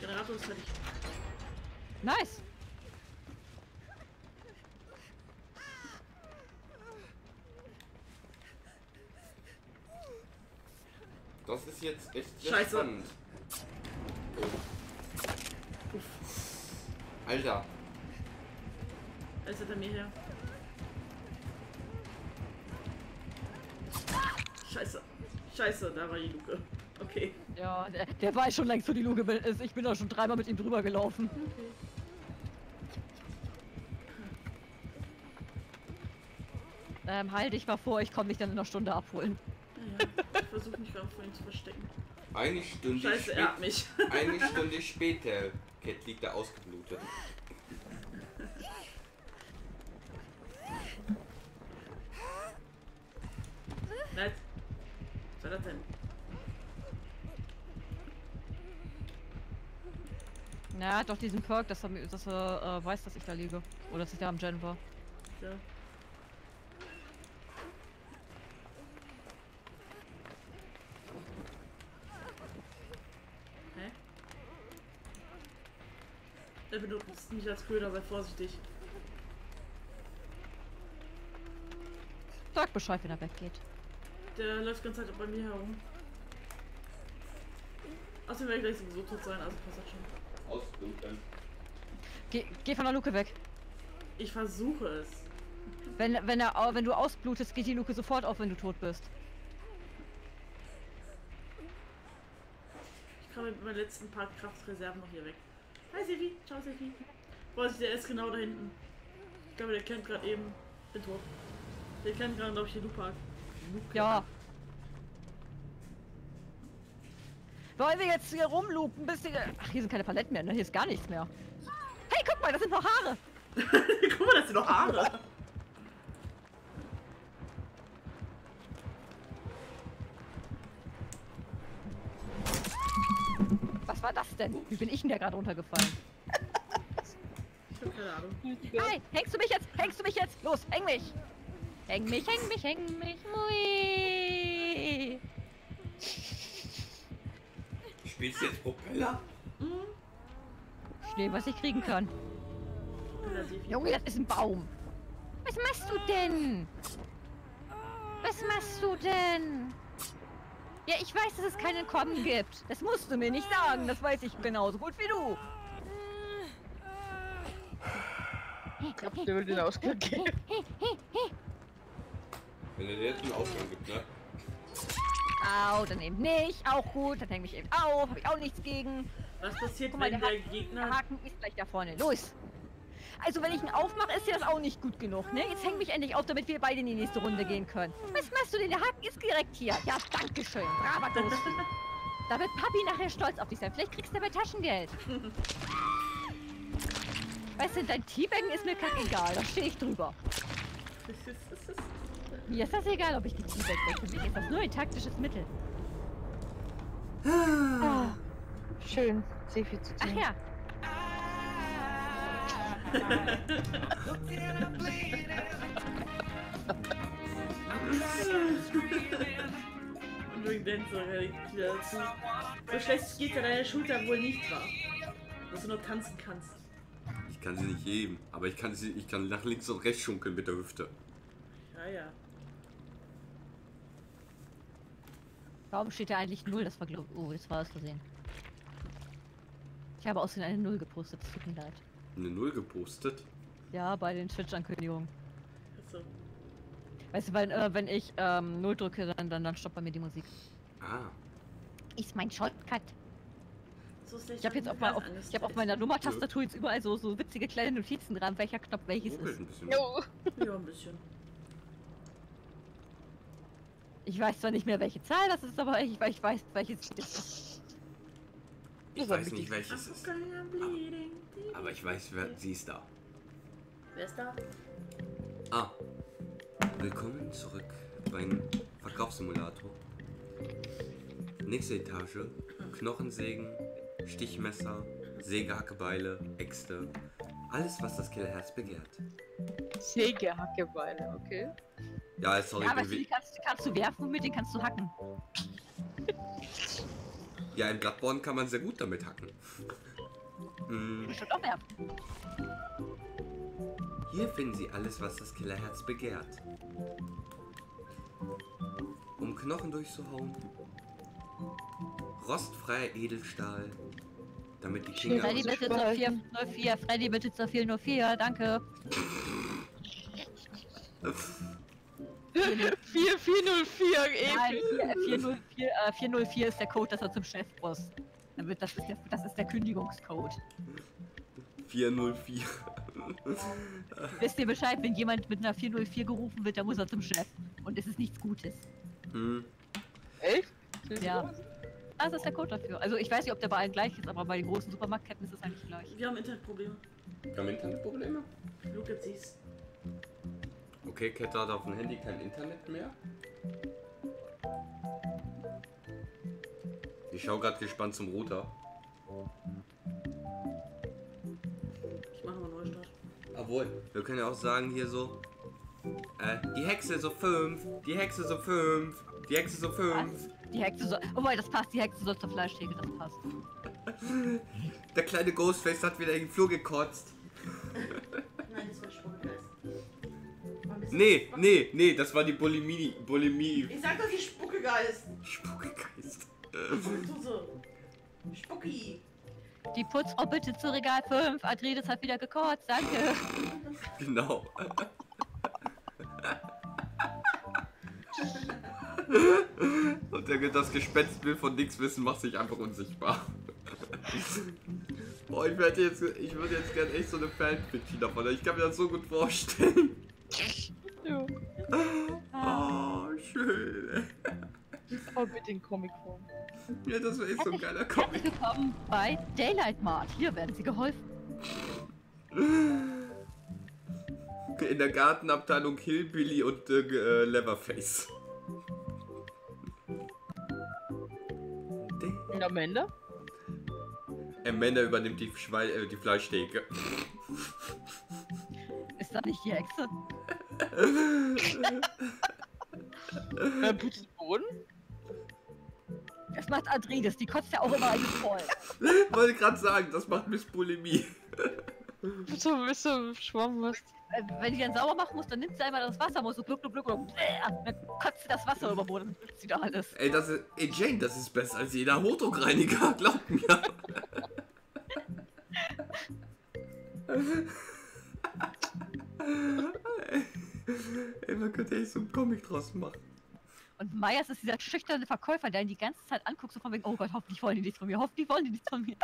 Generator ist fertig. Nice. Ist sehr Scheiße. spannend. Alter, Er ist hinter mir her. Scheiße. Scheiße, da war die Luke. Okay. Ja, der, der weiß schon längst, wo die Luke ist. Ich bin da schon dreimal mit ihm drüber gelaufen. Ähm, halt dich mal vor, ich komme dich dann in einer Stunde abholen. Ja, ja. Ich versuche mich gerade vor ihm zu verstecken. Eine Stunde Scheiße, er hat mich. Eine Stunde später, Cat liegt da ausgeblutet. Nett. Was war das denn? Na, er hat doch diesen Perk, dass er, dass er äh, weiß, dass ich da liege. Oder dass ich da am Gen war. Ja. Hä? Er benutzt mich als Köder, sei vorsichtig. Sag Bescheid, wenn er weggeht. Der läuft die ganze Zeit bei mir herum. Außerdem werde ich gleich sowieso tot sein, also passt das schon. Ausbluten. Geh, geh von der Luke weg. Ich versuche es. Wenn, wenn, er, wenn du ausblutest, geht die Luke sofort auf, wenn du tot bist. Ich komme mit meinen letzten paar Kraftreserven noch hier weg. Hi Sefi, ciao Sefi. Vorsicht, der ist genau da hinten. Ich glaube, der kennt gerade eben. Bin tot. Der kennt gerade, glaube ich, den Lupak. Luke. Ja. Wollen wir jetzt hier rumlupen, bis die... Ach, hier sind keine Paletten mehr, ne? Hier ist gar nichts mehr. Hey, guck mal, das sind noch Haare. Guck mal, das sind noch Haare. Was war das denn? Wie bin ich denn da gerade runtergefallen? Keine Ahnung. Hey, hängst du mich jetzt? Hängst du mich jetzt? Los, häng mich! Häng mich, häng mich, häng mich. Ui. Spielst du jetzt Propeller? Mhm. Schnee, was ich kriegen kann. Junge, das ist ein Baum. Was machst du denn? Was machst du denn? Ja, ich weiß, dass es keinen Kommen gibt. Das musst du mir nicht sagen. Das weiß ich genauso gut wie du. Ich glaub, der will den Ausgang geben. Wenn er dir jetzt einen Ausgang gibt, ne? Au, dann eben nicht. Auch gut. Dann häng mich eben auf. Hab ich auch nichts gegen. Was passiert, Guck mal, wenn der, der Haken, Gegner. der Haken ist gleich da vorne. Los. Also, wenn ich ihn aufmache, ist ja das auch nicht gut genug, ne? Jetzt häng mich endlich auf, damit wir beide in die nächste Runde gehen können. Was machst du denn? Der Haken ist direkt hier. Ja, danke schön. Großvieh. Da wird Papi nachher stolz auf dich sein. Vielleicht kriegst du dabei Taschengeld. Weißt du, dein Teabaggen ist mir kackegal. Da stehe ich drüber. Mir ist das egal, ob ich die Teabag Für mich ist das nur ein taktisches Mittel. Ah. Schön, Sefi zu Ach sehen. ja. Wieder dazu. So schlecht geht ja deine Schulter wohl nicht wahr. Dass du nur tanzen kannst. Ich kann sie nicht heben, aber ich kann sie, ich kann nach links und rechts schunkeln mit der Hüfte. Ja, ja. Warum steht da eigentlich Null? Das war glaub Oh, das war aus Versehen. Ich habe außerdem eine Null gepostet, es tut mir leid. Eine Null gepostet. Ja, bei den Twitch-Ankündigungen. Achso. Weißt du, weil, äh, wenn ich ähm, Null drücke, dann, dann, dann stoppt bei mir die Musik. Ah, Ist mein Shortcut. Ich habe jetzt auf, mal auf, ich hab auf meiner Nummertastatur jetzt überall so, so witzige kleine Notizen dran, welcher Knopf welches ruckelt ist. ein bisschen. Jo. Ja, ein bisschen. Ich weiß zwar nicht mehr, welche Zahl das ist, aber ich, ich weiß, welches ist. Ich Das weiß nicht welches ist. Bleeding. Aber ich weiß, wer sie ist da. Wer ist da? Ah. Willkommen zurück beim Verkaufssimulator. Nächste Etage. Knochensägen, Stichmesser, Sägehackebeile, Äxte. Alles, was das Killerherz begehrt. Sägehackebeile, okay. Ja, sorry, Ja, bin die kannst, kannst du werfen und mit denen kannst du hacken. ja, in Bloodborne kann man sehr gut damit hacken. Mm, Bestimmt auch werfen. Hier finden Sie alles, was das Killerherz begehrt. Um Knochen durchzuhauen, rostfreier Edelstahl. Damit die Kinder. Freddy bitte zur 404. Freddy bitte zur 404. Danke. 4404 Nein, eben. 404, äh, 404 ist der Code, dass er zum Chef muss. Dann wird das, ist der, das ist der Kündigungscode. 404. Wisst ihr Bescheid, wenn jemand mit einer 404 gerufen wird, dann muss er zum Chef. Und es ist nichts Gutes. Hm. Echt? Ja. Das ist der Code dafür. Also ich weiß nicht, ob der bei allen gleich ist, aber bei den großen Supermarktketten ist es eigentlich gleich. Wir haben Internetprobleme. Haben wir Internetprobleme? Look at these. Okay, Kette hat auf dem Handy kein Internet mehr. Ich schaue gerade gespannt zum Router. Ich mache mal Neustart. Obwohl, wir können ja auch sagen hier so. Äh, die Hexe so 5, die Hexe so 5, die Hexe so 5. Die Hexe soll. Wobei, das passt, die Hexe soll zur Fleischtheke, das passt. Der kleine Ghostface hat wieder in den Flur gekotzt. Nein, das war Spuckegeist. Nee, nee, nee, das war die Bulimie, Bulimie, Ich sag doch die Spuckegeist. Spuckegeist. So. Spucki. Die Putzfrau bitte zu Regal 5. Adredes hat wieder gekotzt, danke. Genau. Und der, das Gespenstbild von nix wissen macht sich einfach unsichtbar. Boah, ich werde jetzt, ich würde jetzt gerne echt so eine Fanfiction davon. Ich kann mir das so gut vorstellen. Ja. Oh, schön. Aber mit den Comicformen. Ja, das wäre echt so ein geiler Comic. willkommen bei Daylight Mart. Hier werden Sie geholfen. In der Gartenabteilung Hillbilly und äh, äh, Und am Ende? Amanda übernimmt die, Schwei äh, die Fleischtheke. Ist das nicht die Hexe? Wer putzt den Boden? Das macht Adredes, die kotzt ja auch immer alles voll. Wollte gerade sagen, das macht Miss Bulimie. Bist du, bist du Schwamm was? Äh, Wenn die dann sauber machen muss, dann nimmt sie einmal das Wasser, muss so gluck, gluck, gluck, bläh, dann kotzt sie das Wasser über den Boden, dann sie da alles. Ey, das ist. Ey, Jane, das ist besser als jeder Hochdruckreiniger, glaub mir. Ey, man könnte echt so einen Comic draus machen. Und Meyers ist dieser schüchterne Verkäufer, der ihn die ganze Zeit anguckt, so von wegen, oh Gott, hoffentlich wollen die nichts von mir, hoffentlich wollen die nichts von mir.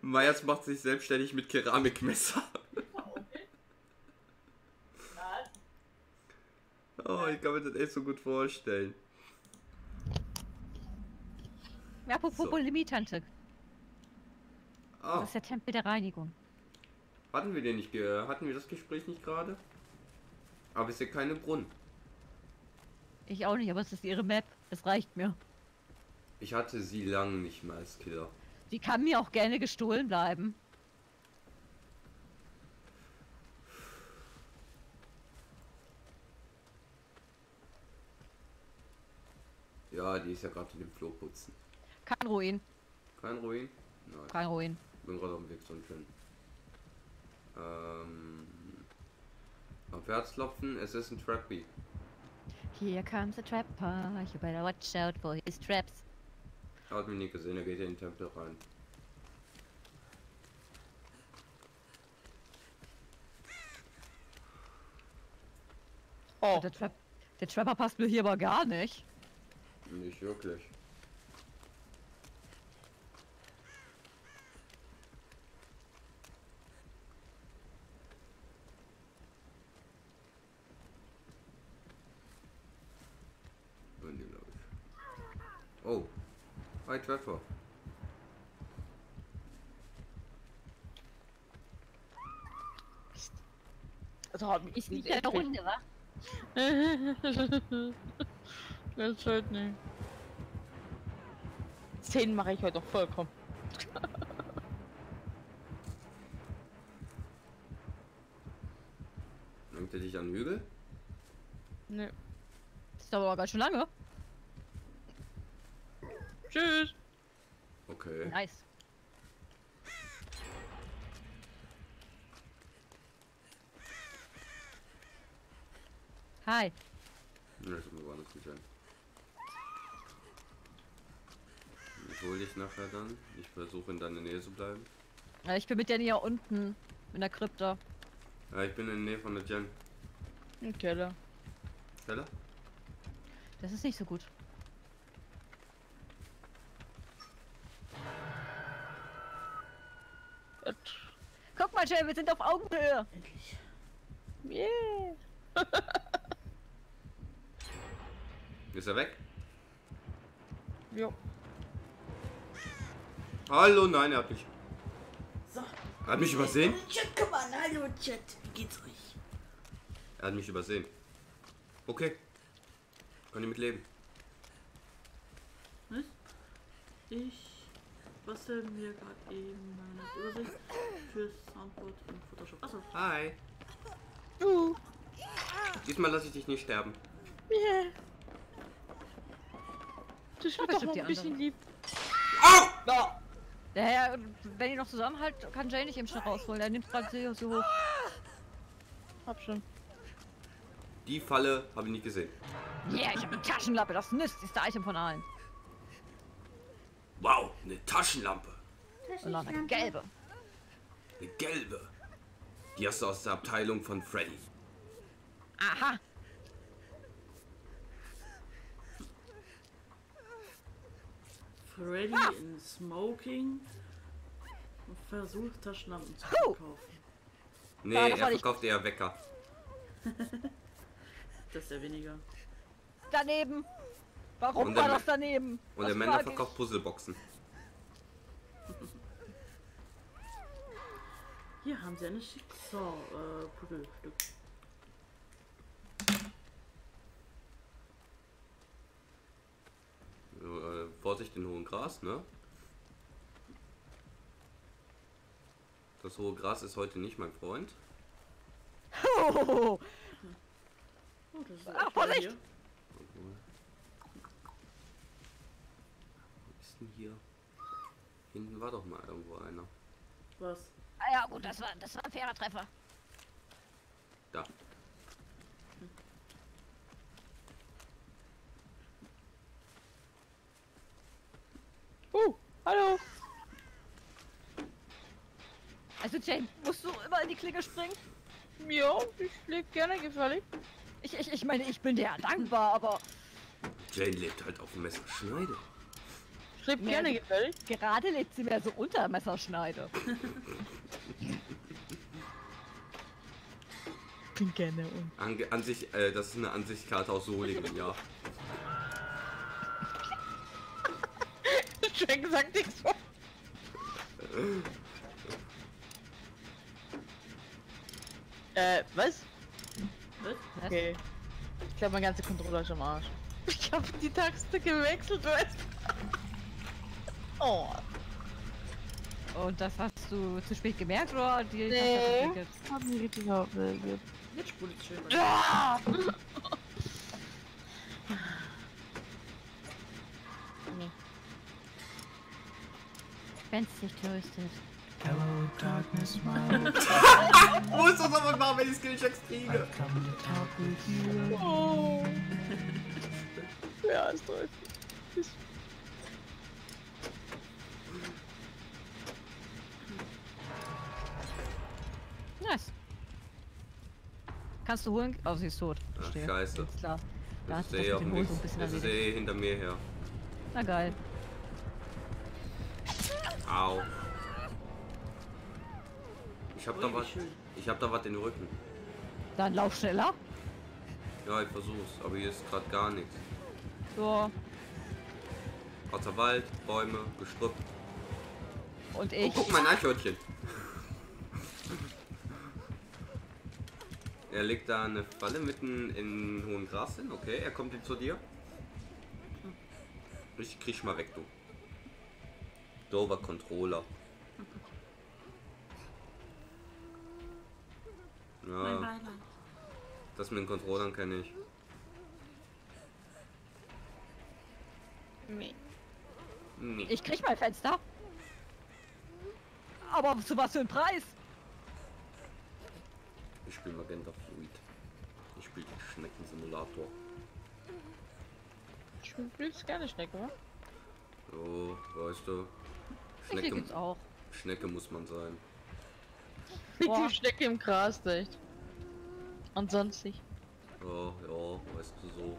Meyers macht sich selbstständig mit Keramikmesser. Oh, ich kann mir das echt so gut vorstellen. Ja, apropos So. Bulimie-Tante, Ah, das ist der Tempel der Reinigung. hatten wir den nicht, ge hatten wir das Gespräch nicht gerade? Aber ist ja keine Brunnen. Ich auch nicht, aber es ist ihre Map, das reicht mir. Ich hatte sie lange nicht mehr als Killer. Die kann mir auch gerne gestohlen bleiben. Ja, die ist ja gerade in dem Flur putzen. Kein Ruin, Kein Ruin? Nein. kein Ruin. Bin gerade auf dem Weg zu einem schönen. Ähm. Auf Herz klopfen, es ist ein Trappy. Here comes a trapper, you better watch out for his traps. Er hat mich nicht gesehen, er geht in den Tempel rein. Oh, Der, Trap der Trapper passt mir hier aber gar nicht. Nicht wirklich. Ich. Oh. Hi Trevor. also mich Ist nicht eine Runde, wa? Das ist halt nicht. Zehn mache ich heute doch vollkommen. Hängt er dich an den Hügel? Ne. Das ist aber ganz schön lange. Tschüss. Okay. Nice. Hi. Ne, das war nicht sein. Ich hole dich nachher dann. Ich versuche in deiner Nähe zu bleiben. Ja, ich bin mit der hier unten in der Krypta. Ja, ich bin in der Nähe von der Jen. Im Keller. Keller? Das ist nicht so gut. Gut. Guck mal, Jay, wir sind auf Augenhöhe. Endlich. Yeah. Ist er weg? Jo. Hallo, nein, er hat mich. So. Er hat mich übersehen. Chat, komm mal. Hallo, Chat. Wie geht's euch? Er hat mich übersehen. Okay. Kann ich mit leben. Was? Ich bastel mir gerade eben meine Übersicht fürs Soundboard und Photoshop. Achso. Hi. Du. Diesmal lasse ich dich nicht sterben. Yeah. Aber wird doch mal ein bisschen lieb. Au! Ja. Daher, wenn ihr noch zusammenhalt, kann Jay nicht eben schnell rausholen. Er nimmt gerade sie so hoch. Hab schon. Die Falle habe ich nicht gesehen. Yeah, ich habe eine Taschenlampe. Das nützlichste Item von allen. Wow, eine Taschenlampe. Und noch eine gelbe. Eine gelbe. Die hast du aus der Abteilung von Freddy. Aha. Freddy Ah. in Smoking und versucht Taschenlampen zu verkaufen. Nee, er verkauft eher Wecker. Das ist ja weniger. Daneben. Warum Und war der das daneben? Und der Männer verkauft Puzzleboxen. Hier haben sie eine Schicksal äh, Äh, Vorsicht in hohen Gras, ne? Das hohe Gras ist heute nicht mein Freund. Oh, Oh, das ist Ah, Vorsicht! hier. Was ist denn hier? Hinten war doch mal irgendwo einer. Was? ah ja, gut, das war, das war ein fairer Treffer. Da. Uh, hallo. Also, Jane, musst du immer in die Klinge springen? Ja, ich leg gerne gefällig. Ich, ich, ich meine, ich bin dir dankbar, aber Jane lebt halt auf dem Messerschneide. Ich leb Nee, gerne gefällig. gerade lebt sie mir so unter Messerschneide. Bin gerne und. An, an sich, äh, das ist eine Ansichtskarte aus Solingen, ja. Schön gesagt, nichts. Äh, was? Was? Okay. Ich glaube, mein ganzer Controller ist am Arsch. Ich habe die Taste gewechselt, weißt? Oh. Und das hast du zu spät gemerkt oder die Nee. Hab mich richtig aufgeregt. Jetzt spult es schön. Wenn es sich tröstet. Hello, darkness, my old Muss das aber machen, wenn ich Skillchecks kriege. I've come to talk with you. Oh. Ja, ist toll. Nice. Kannst du holen? Oh, sie ist tot. Ach, Verstehe. scheiße. Alles klar. Da ist eh ist erledigt. eh hinter mir her. Na geil. Au. Ich hab da Ui, was. Ich hab da was in den Rücken. Dann lauf schneller. Ja, ich versuch's, aber hier ist gerade gar nichts. So. Außer Wald, Bäume, Gestrüpp. Und Oh, ich. guck mal, ein Eichhörnchen. Er legt da eine Falle mitten in hohen Gras hin. Okay, er kommt jetzt zu dir. Ich krieg mal weg, du. Dover Controller. Nein, Ja, nein, nein. das mit den Controllern kenne ich. Nee. Nee. Ich krieg mein Fenster. Aber zu was für ein Preis? Ich spiele Magenta Fluid. Ich spiele den Schneckensimulator. Ich spiel's gerne Schnecke, wa? Oh, weißt du. Schnecke, gibt's auch? Schnecke muss man sein. Wie Boah. die Schnecke im Gras, echt. Und sonstig. Ja, ja, weißt du so.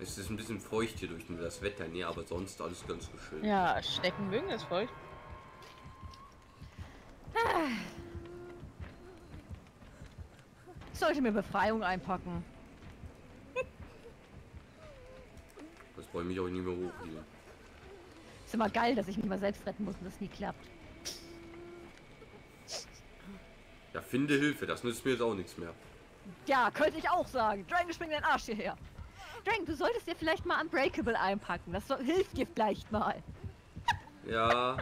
Es ist ein bisschen feucht hier durch das Wetter, nee, aber sonst alles ganz schön. Ja, Schnecken mögen es feucht. Ich sollte mir Befreiung einpacken. Das wollen mich auch nie mehr hochhielen. Ist immer geil, dass ich mich mal selbst retten muss und das nie klappt. Ja, finde Hilfe, das nützt mir jetzt auch nichts mehr. Ja, könnte ich auch sagen. Dragon, spring deinen Arsch hierher. Dragon, du solltest dir vielleicht mal Unbreakable einpacken. Das so, hilft dir vielleicht mal. Ja,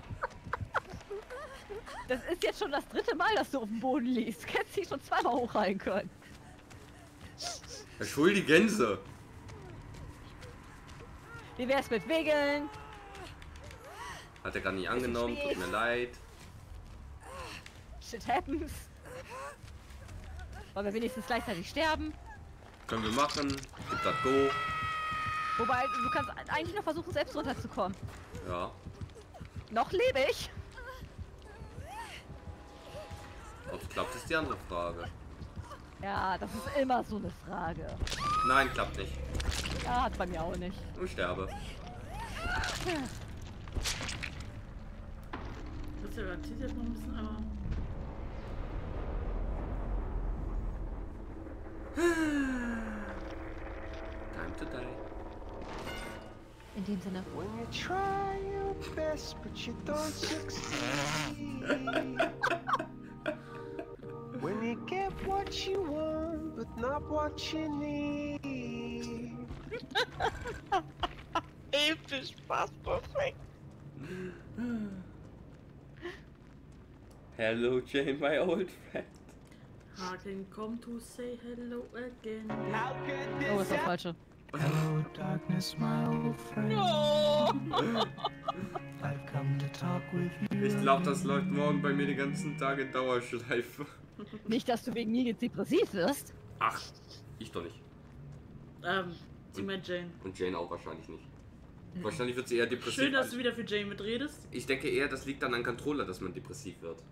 Das ist jetzt schon das dritte Mal, dass du auf dem Boden liegst. Du hättest dich schon zweimal hochreihen können. Herr Schul die Gänse. Wie wär's mit Wiggeln? Hat er gar nicht angenommen, tut mir leid. Shit happens. Wollen wir wenigstens gleichzeitig sterben? Können wir machen. Gibt das Go. Wobei, du kannst eigentlich noch versuchen, selbst runterzukommen. Ja. Noch lebe ich. Ob es klappt, ist die andere Frage. Ja, das ist immer so eine Frage. Nein, klappt nicht. Ja, hat bei mir auch nicht. Ich sterbe. Ist ja garantiert jetzt noch ein bisschen, aber. Time to die. In dem Sinne. When you try your best, but you don't succeed. when you get what you want, but not what you need. Episch, fast perfekt. Hello, Jane, my old friend. Hagen come to say hello again. Oh, this ist das falsche. Hello, darkness, my old friend. Oh. I've come to talk with you. Ich glaube, das läuft morgen bei mir den ganzen Tag in Dauerschleife. Nicht, dass du wegen mir jetzt depressiv wirst. Ach, ich doch nicht. Ähm, sie meint Jane. Und Jane auch wahrscheinlich nicht. Wahrscheinlich wird sie eher depressiv. Schön, dass du wieder für Jane mitredest. ich denke eher, das liegt an einem Controller, dass man depressiv wird.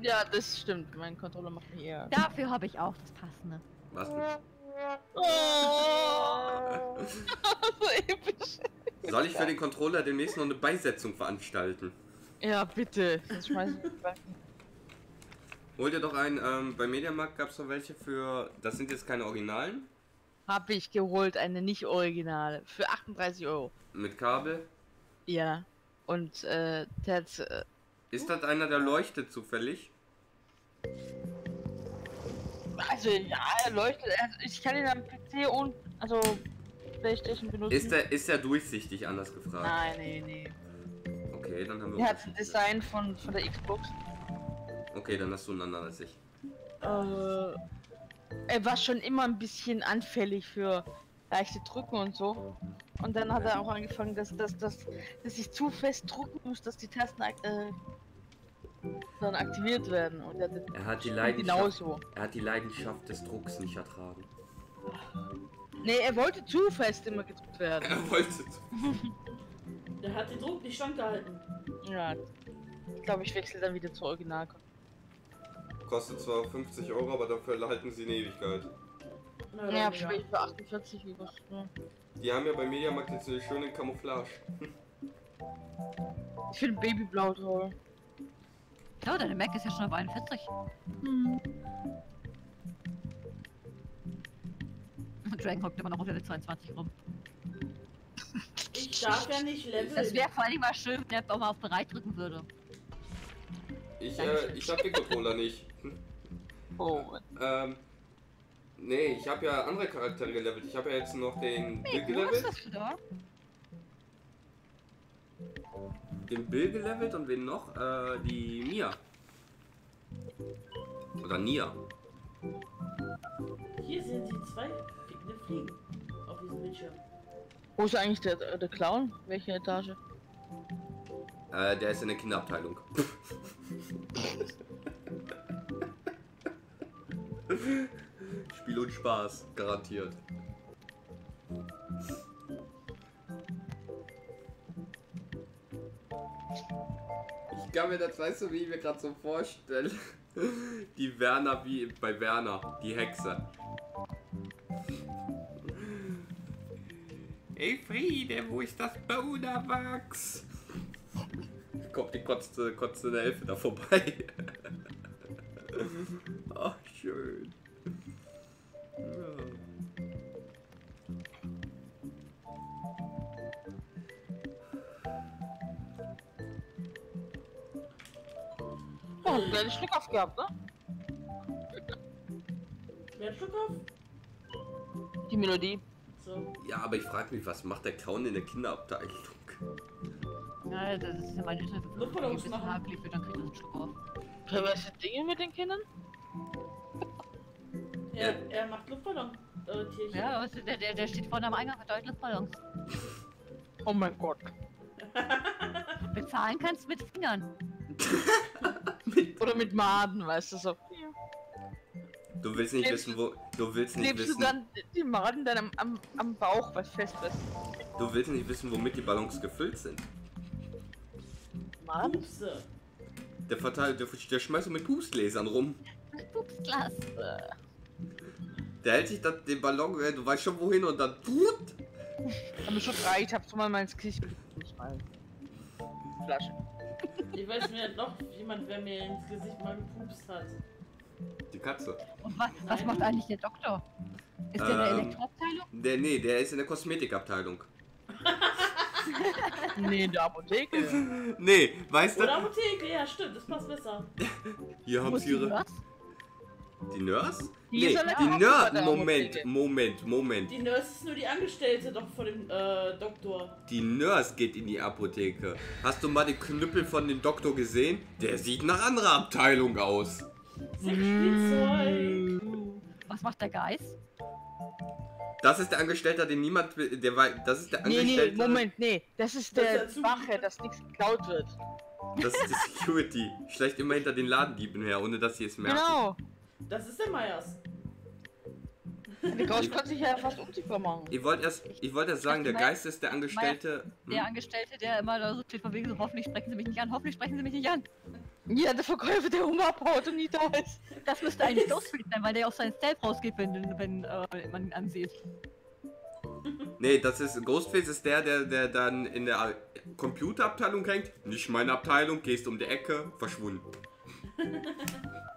Ja, das stimmt. Mein Controller macht mich eher. Dafür habe ich auch das Passende. Was nicht? Oh. so episch. Soll ich für den Controller demnächst noch eine Beisetzung veranstalten? Ja, bitte. Sonst schmeiß ich mich weg. Hol dir doch einen, ähm, bei Mediamarkt gab es noch welche für, das sind jetzt keine Originalen, Hab ich geholt, eine nicht originale. Für 38 Euro. mit Kabel. Ja. Und äh, der hat, äh, Ist das einer, der leuchtet zufällig? also ja, er leuchtet. Er, ich kann ihn am PC und also Playstation benutzen. Ist der, ist der durchsichtig, anders gefragt? Nein, nee, nee. Okay, dann haben wir Er hat ein. Design von, von der Xbox. Okay, dann hast du einen anderen als ich. Äh, er war schon immer ein bisschen anfällig für leichte Drücken und so. Und dann hat er auch angefangen, dass, dass, dass, dass ich zu fest drücken muss, dass die Tasten ak- äh, dann aktiviert werden. Und er, Er hat die Leidenschaft, genauso. er hat die Leidenschaft des Drucks nicht ertragen. Nee, er wollte zu fest immer gedrückt werden. Er wollte. Der hat den Druck nicht standgehalten. Ja. Ich glaube, ich wechsle dann wieder zur Original. Kostet zwar 50 Euro, aber dafür halten sie eine Ewigkeit. Na, Ja, hab ich für 48 gekostet. Ja. Die haben ja bei Mediamarkt jetzt eine schöne Camouflage. Ich finde Babyblau toll. Ja, deine Mac ist ja schon auf 41. Hm. Und Dragon hockt immer noch unter der 22 rum. Ich darf ja nicht leveln. Das wäre vor allem mal schön, wenn er auch mal auf bereit drücken würde. Ich, äh, ich hab den Controller nicht. Oh. Ähm, nee, ich habe ja andere Charaktere gelevelt. Ich habe ja jetzt noch den Bill Wo ist gelevelt. das für da? Den Bill gelevelt und wen noch? Äh, die Mia. Oder Nia. Hier sehen Sie zwei fliegende Fliegen auf diesem Bildschirm. Wo ist eigentlich der, der Clown? Welche Etage? Äh, der ist in der Kinderabteilung. Spiel und Spaß, garantiert. Ich kann mir das, weißt du, wie ich mir gerade so vorstelle? Die Werner wie bei Werner, die Hexe. Ey Friede, wo ist das Boderwachs? Kommt die kotzte, kotzende Elfe da vorbei. Ach, schön. Oh, einen kleinen Schluck aufgehabt, ne? Wer hat Schluck auf? Die Melodie. So. ja, aber ich frage mich, was macht der Clown in der Kinderabteilung? Ja, das ist ja meine für Luftballons ein bisschen machen. hakelig wird, dann kriegt er einen Schluck auf. Perverse Dinge mit den Kindern? Er, er macht Luftballon-Tierchen. Ja, weißt du, der, der, der steht vorne am Eingang mit Luftballons. Oh mein Gott. Bezahlen kannst du mit Fingern. Oder mit Maden, weißt du so. Du willst nicht Klebst wissen, wo. Du willst nicht Klebst du wissen. dann die Maden dann am, am, am Bauch, was fest ist? Du willst nicht wissen, womit die Ballons gefüllt sind. Maden? Pupse. Der verteilt, der, der schmeißt so mit Pustgläsern rum. Pupsglas. Der hält sich dann den Ballon, äh, du weißt schon wohin und dann. Tut. Hab ich schon drei, ich hab's mal mal ins Gesicht. Flasche. Ich weiß mir noch jemand, wer mir ins Gesicht mal gepupst hat. Die Katze. Und was, was macht eigentlich der Doktor? Ist der in der Ähm. Elektroabteilung? Der, nee, der ist in der Kosmetikabteilung. Nee, in der Apotheke. Nee, weißt Oder du? Apotheke, ja stimmt, das passt besser. Hier haben Muss sie die ihre. was? Die Nurse? Die Nee, die Nurse. Moment. Moment, Moment. Die Nurse ist nur die Angestellte doch von dem äh, Doktor. Die Nurse geht in die Apotheke. Hast du mal den Knüppel von dem Doktor gesehen? Der sieht nach anderer Abteilung aus. Sexspielzeug. Was macht der Geist? Das ist der Angestellte, den niemand will. Der war, das ist der Nee, Angestellte. nee, Moment, nee. Das ist Das der der Wache, dass nichts geklaut wird. Das ist die Security. Schleicht immer hinter den Ladendieben her, ohne dass sie es merken. Genau. Das ist der Meyers. Der Gauss kann sich ja fast unsichtbar machen. Ich wollte erst, ich wollte erst sagen, der Geist ist der Angestellte. Der Hm? Angestellte, der immer da so steht von wegen so, hoffentlich sprechen Sie mich nicht an, hoffentlich sprechen Sie mich nicht an. Ja, der Verkäufer, der Hunger abhaut und nie da ist. Das müsste eigentlich Ghostface sein, weil der aus seinem Stealth rausgeht, wenn, wenn äh, man ihn ansieht. Nee, das ist Ghostface ist der, der, der dann in der Computerabteilung hängt. Nicht meine Abteilung, gehst um die Ecke, verschwunden.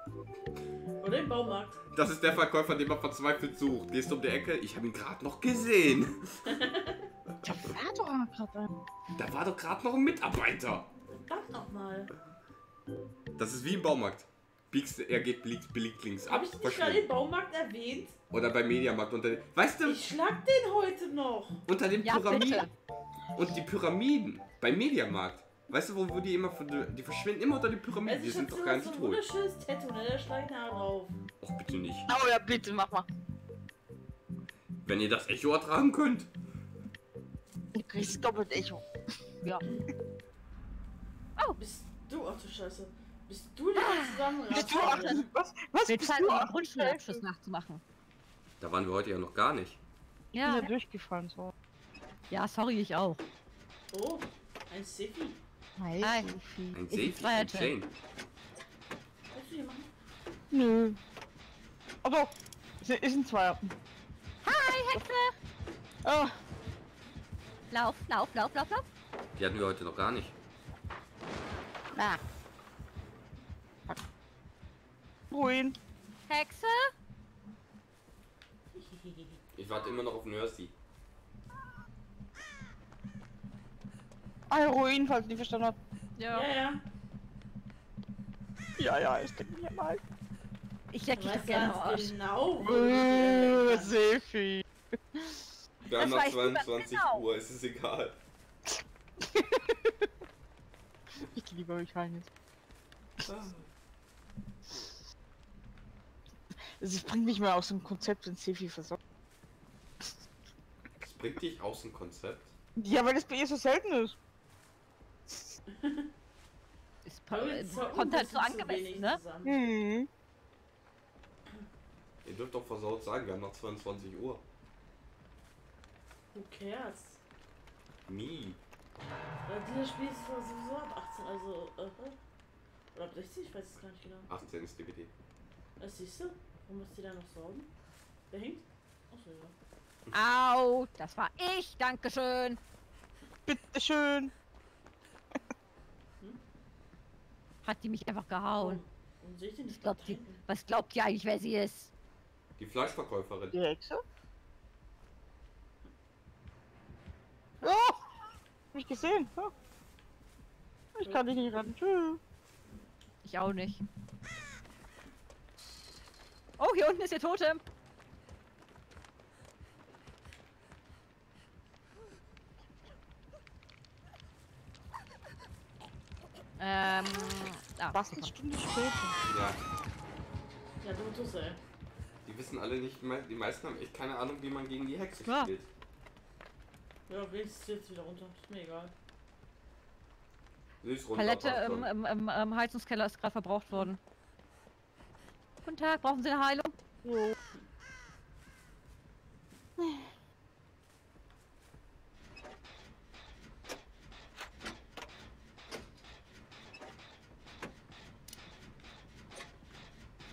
Oder im Baumarkt. Das ist der Verkäufer, den man verzweifelt sucht. Gehst um die Ecke, ich habe ihn gerade noch gesehen. Da war doch gerade ein. Da war doch gerade noch ein Mitarbeiter. Verdammt nochmal. Das ist wie im Baumarkt. Biegst, er geht biegt, biegt links ab, Habe ich nicht gerade den Baumarkt erwähnt? Oder beim Mediamarkt unter den, Weißt du, Ich schlag den heute noch. unter den Ja, Pyramiden. bitte. Und die Pyramiden beim Mediamarkt. Weißt du, wo, wo die immer, von- die verschwinden immer unter den Pyramiden. Also Die sind doch so, gar nicht so ein tot. wunderschönes Tattoo, ne? Da ich nachher drauf. Och, bitte nicht. Oh ja, bitte, mach mal. Wenn ihr das Echo ertragen könnt. Du kriegst doppelt Echo. Ja. Bist du, ach du Scheiße. Bist du die zusammen Bist du auch das? Was? Was Wird bist du auch den Grundschulabschluss nachzumachen. Da waren wir heute ja noch gar nicht. Ich bin ja Ja, durchgefallen so. ja, sorry, ich auch. Oh, ein Siffi. Hi. Safe, ein feierte. Chain. Willst du hier machen? Nö. Aber es ist ein Zweier. Hi, Hexe! Ah, Lauf, lauf, lauf, lauf, lauf. Die hatten wir heute noch gar nicht. na. Ruin. Hexe? Ich warte immer noch auf Nursey. Ruin, falls ihr nicht verstanden habt. Ja, ja. Ja, ja, ich denke mir mal. Ich leck dich gerne Arsch. genau, Äh, du Sefi. Wir haben noch weiß ich ganz 22 genau. Uhr, es ist egal. Ich liebe euch, Heines. Es bringt mich mal aus dem Konzept, wenn Sefi versorgt. Das bringt dich aus dem Konzept. Ja, weil das bei ihr so selten ist. Ist, wir äh, kommt halt so angemessen, ne? zusammen. Hm. Ihr dürft doch versaut sagen, wir haben noch 22 Uhr. Who cares? Nie. Dann dieses Spiel ist sowieso ab 18, also. Äh, oder ab 60, ich weiß es gar nicht genau. 18 ist DVD. Das siehst du? Warum musst du da noch sorgen? Wer hängt? Achso, ja. Au, das war ich, Dankeschön. Bitteschön. Hat die mich einfach gehauen. Und den Was nicht glaubt, die, was glaubt ihr eigentlich, wer sie ist? Die Fleischverkäuferin. Die Hexe? Oh! Hab ich gesehen. Ja. Ich kann dich nicht retten. Tschüss. Ich auch nicht. Oh, hier unten ist ihr Totem. Ähm. Ah, Was eine Stunde später. Ja. Ja, du tust ey. Die wissen alle nicht, die meisten haben echt keine Ahnung, wie man gegen die Hexe Ja. spielt. Ja, wenigstens jetzt wieder runter. Ist mir egal. Sie ist runter. Palette im, im, im, im Heizungskeller ist gerade verbraucht worden. Guten Tag, brauchen Sie eine Heilung? Jo.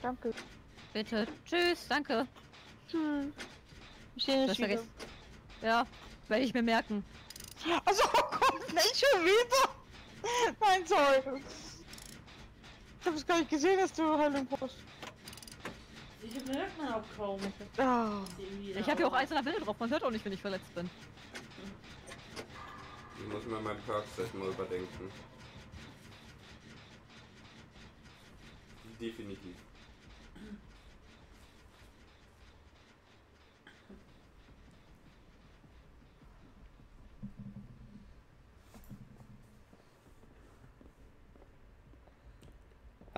Danke. Bitte. Tschüss, danke. Tschüss. Das wieder. vergessen. Ja, werde ich mir merken. Also, oh Gott, nicht schon wieder. Nein, sorry. Ich hab es gar nicht gesehen, dass du Heilung brauchst. Die merkt man auch kaum. Irgendwie Ich habe hier auch einzelner Wille drauf. Man hört auch nicht, wenn ich verletzt bin. Ich muss mir mein Perk-Set mal überdenken. Definitiv.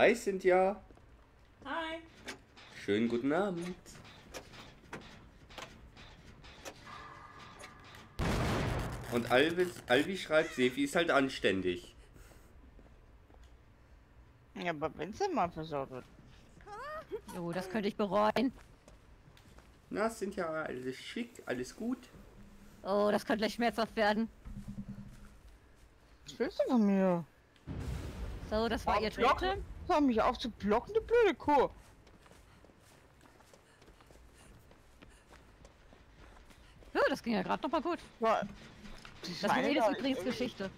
Hi Cynthia. Hi. Schönen guten Abend. Und Alvi, Alvi schreibt, Sefi ist halt anständig. Ja, aber wenn sie mal versorgt wird. Jo, das könnte ich bereuen. Na, Cynthia, alles schick, alles gut. Oh, das könnte gleich schmerzhaft werden. Was willst du von mir? So, das war Oh, ihr Blocken? Hör mich auf zu blocken, du blöde Kuh. Ja, das ging ja gerade noch mal gut. Ja, Das übrigens Geschichte.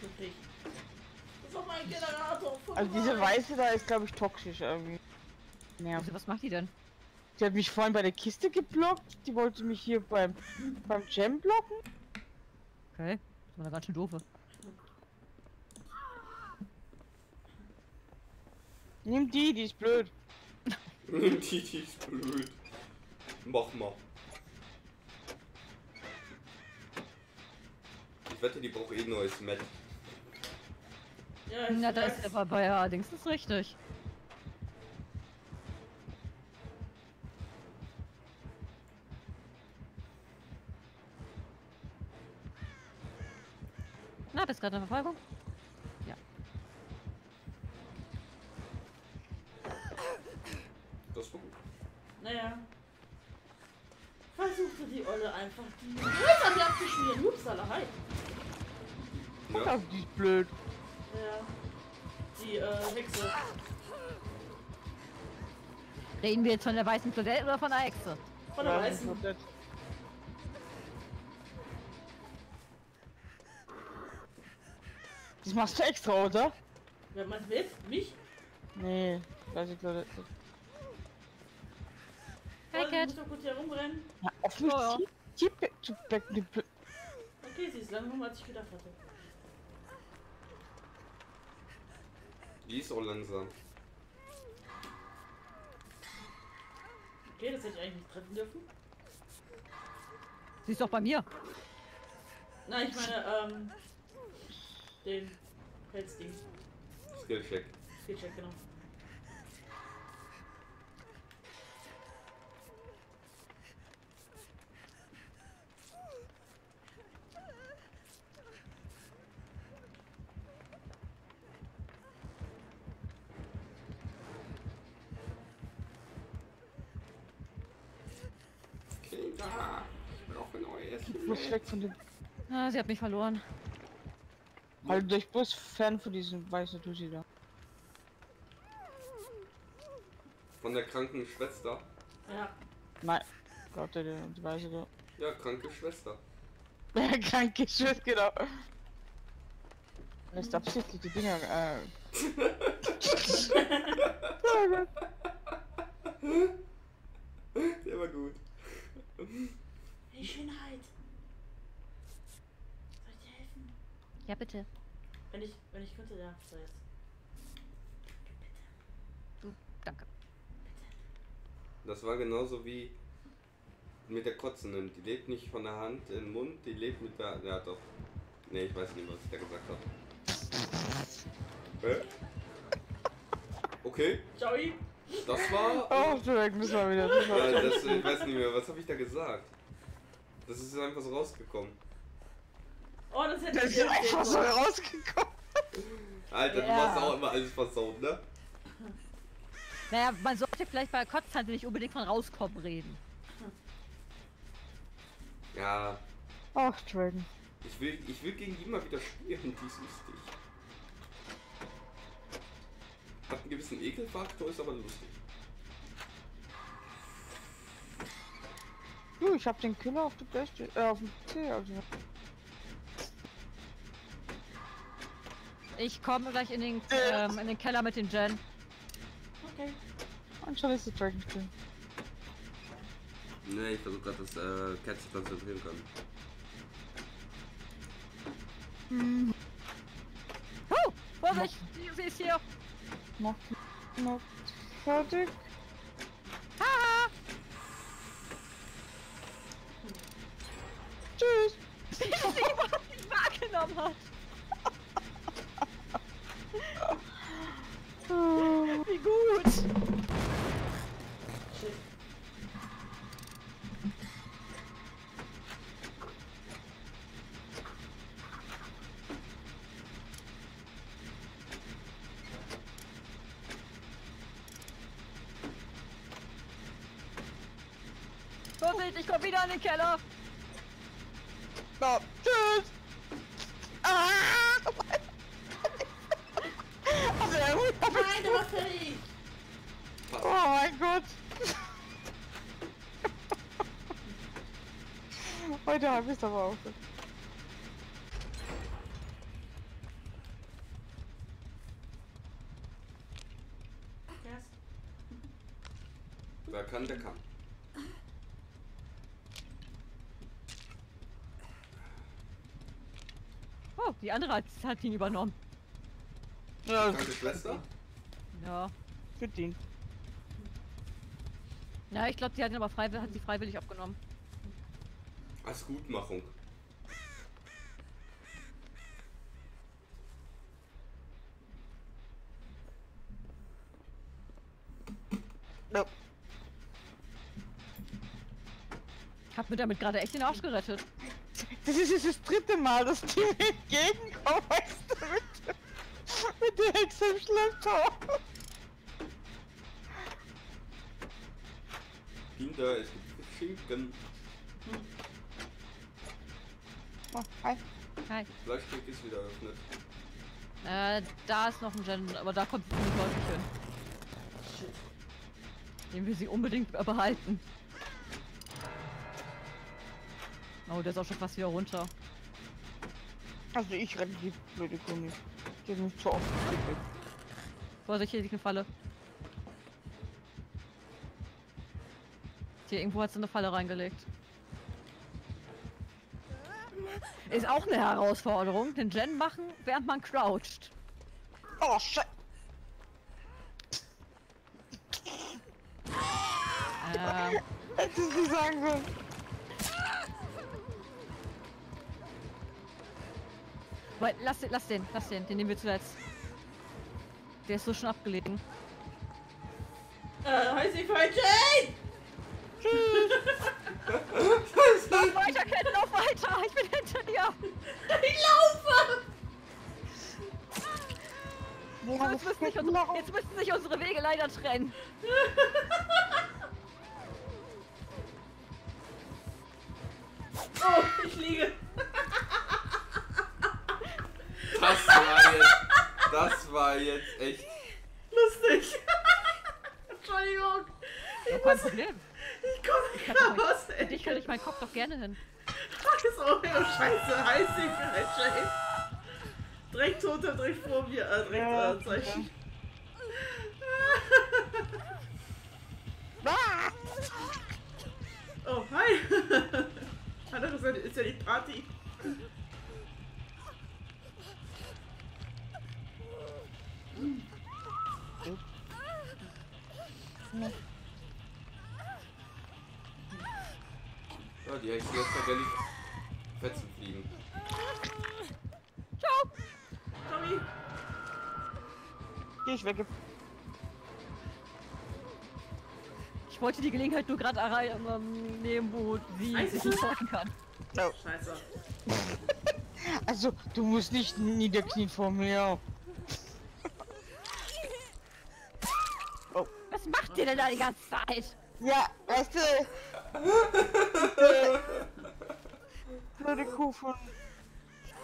Wirklich. Das ist doch mein Generator. Guck Also diese. Weiße da ist, glaube ich, toxisch irgendwie. Ja. Also, was macht die denn? Die hat mich vorhin bei der Kiste geblockt. Die wollte mich hier beim, beim Jam blocken. Okay, das war ganz schön doofe. Nimm die, die ist blöd. die, die ist blöd. Mach mal. Ich wette, die braucht eh neues Met. Ja, Na, da ist aber bei ja, Dings ist richtig. Na, bist gerade in Verfolgung? Das war gut. Naja. Versuchte die Olle einfach die Jetzt hat die abgeschmiert. Upsala, hi. Guck Ja. auf, die ist blöd. Ja. Die äh, Hexe. Reden wir jetzt von der weißen Claudette oder von der Hexe? Von der Weißen. komplett. Das machst du extra, oder? Wer meint jetzt? Mich? Nee, weiß ich glaube Hey, Hier rumrennen. Ja, auf mich Ja, ja. Okay, sie ist langsam, als ich gedacht hatte. Die ist auch langsam. Okay, das hätte ich eigentlich nicht treffen dürfen. Sie ist doch bei mir. Nein, ich meine, ähm. Den Pelzding. Skillcheck. Skillcheck, genau. Weg von dem. Ah, sie hat mich verloren. Halt durch Bus fern von diesem weißen Tussi da. Von der kranken Schwester. Ja. Nein. Gott, der, die weiße da. Ja, kranke Schwester. Ja, kranke Schüsse, genau. Das ist absichtlich die Dinger, äh. Der war gut. Hey, Schönheit. Soll ich dir helfen? Ja, bitte. Wenn ich, wenn ich könnte, ja. So jetzt. Danke. Das war genauso wie mit der Kotzenden. Die lebt nicht von der Hand in den Mund, die lebt mit der. Ja, doch. Nee, ich weiß nicht, was ich da gesagt habe. Hä? Okay, Joey. das war. Oh, du weg, müssen wir wieder. Ja, das, ich weiß nicht mehr, was habe ich da gesagt? Das ist einfach so rausgekommen. Oh, das hätte ich einfach so rausgekommen. Alter, du Ja. machst auch immer alles versaut, ne? Naja, man sollte vielleicht bei Kotztante nicht unbedingt von rauskommen reden. Ja, Ach, Dragon. ich will, ich will gegen die mal wieder spielen, die ist lustig. Hat einen gewissen Ekelfaktor, ist aber lustig. Du, ich hab den Killer auf der Beste, äh, auf dem C, also. Ich komme gleich in den, ähm, in den Keller mit den Jen. Okay. Und schon ist der Dragon still. Ne, ich versuche gerade das äh, Cat zu konzentrieren können. Huh! Vorsicht! Sie, sie ist hier! Noch, noch fertig. Haha! Tschüss. Sie sie überhaupt nicht wahrgenommen hat! Wie gut! Ich es aber auch. Wer kann, der kann. Oh, die andere hat, hat ihn übernommen. Ja, Kranke Schwester? Ja. für den. Ja, ich glaube, die hat ihn aber freiwillig, hat sie freiwillig abgenommen. Als Gutmachung. Ja. Ich hab mir damit gerade echt den Arsch gerettet. Das ist jetzt das dritte Mal, dass die mir entgegenkommen, weißt du, mit, mit der Hexe im Schlepptau. Kinder, es gibt Schinken. Oh, hi. Hi. Fleischkrieg ist wieder eröffnet. Äh, da ist noch ein Gen, aber da kommt sie ziemlich häufig hin. Den will sie unbedingt behalten. Oh, der ist auch schon fast wieder runter. Also ich renne die blöde Gummi. Die hat mich zu oft. Vorsicht, hier liegt eine Falle. Hier irgendwo hat sie eine Falle reingelegt. Ist auch eine Herausforderung, den Gen machen, während man croucht. Oh, Scheiße. Ähm, Hätte ich nicht sagen sollen. weil, lass, den- lass den, lass den, den nehmen wir zuletzt. Der ist so schon abgelegen. Äh, heißt die falsche. Lauf weiter, Ken, lauf weiter! Ich bin hinter dir! Ich laufe! Boah, jetzt, müssen sich unsere, jetzt müssen sich unsere Wege leider trennen. Oh, ich liege. Das war jetzt, das war jetzt echt lustig. Entschuldigung. Ich Doch, kein Problem kann ich meinen Kopf doch gerne hin. Ist auch wieder scheiße heiß ein Jane. Direkt toter, direkt vor mir, äh, direkt Ja, äh, Zeichen. Ah! Oh, hi. Andere Seite ist ja die Party. Ja, die lässt ja gerne die Fetzen fliegen. Tommy. Geh ich weg. Ich wollte die Gelegenheit nur gerade ähm, nehmen, wo sie Eis sich halten kann. Scheiße. Also, du musst nicht niederknien vor mir. Was macht ihr denn da die ganze Zeit? Ja, weißt du. Blöde Kuh von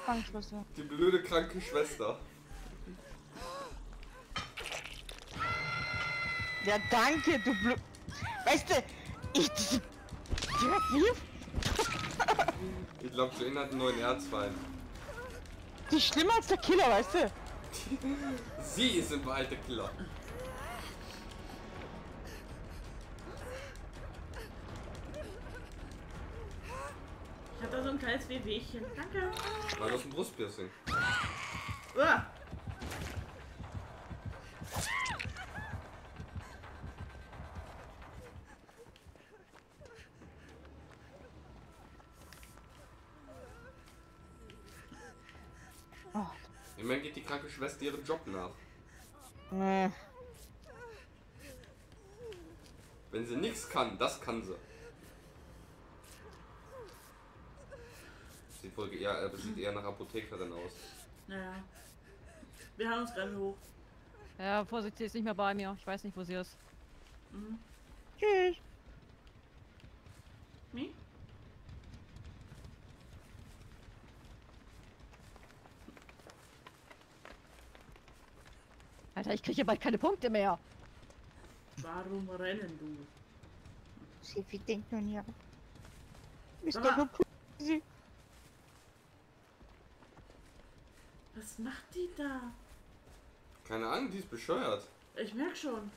Krankenschwester. Die blöde kranke Schwester. Ja, danke, du blöd. Weißt du, ich. Die, die, Ich glaube, Jane hat einen neuen Erzfeind. die ist schlimmer als der Killer, weißt du? Sie ist in Wahrheit der Killer. Ich hab da so ein kleines Wehwehchen. Danke. War das ein Brustpiercing? Uah. Immerhin geht die kranke Schwester ihren Job nach. nee. Wenn sie nichts kann, das kann sie. Sieht wohl eher, äh, sieht eher nach Apothekerin aus. Naja. Wir haben uns gerade hoch. Ja, Vorsicht, sie ist nicht mehr bei mir. Ich weiß nicht, wo sie ist. Tschüss. Mi? Alter, ich kriege hier bald keine Punkte mehr. Warum rennen du? Sifi denkt nun ja. Ist doch nur Pussy. Was macht die da? Keine Ahnung, die ist bescheuert. Ich merk schon.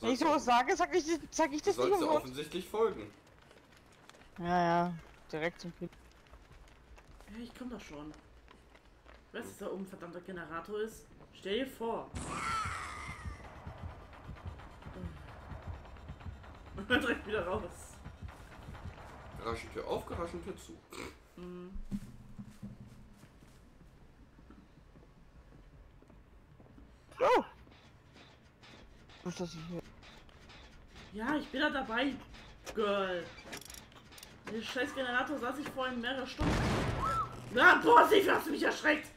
Wenn ich sowas sage, sag ich, sag ich das nicht Sollst im du offensichtlich folgen. Ja, ja. Direkt zum Kind. Ja, ich komm doch schon. Weißt du, dass da oben ein verdammter Generator ist? Stell dir vor. Und dann direkt wieder raus. Garaschentür auf, Garaschentür zu. Mhm. Oh! Was ist das hier? Ja, ich bin da dabei, Girl. Der scheiß Generator saß ich vorhin mehrere Stunden. Na, boah, Sifi, hast du mich erschreckt!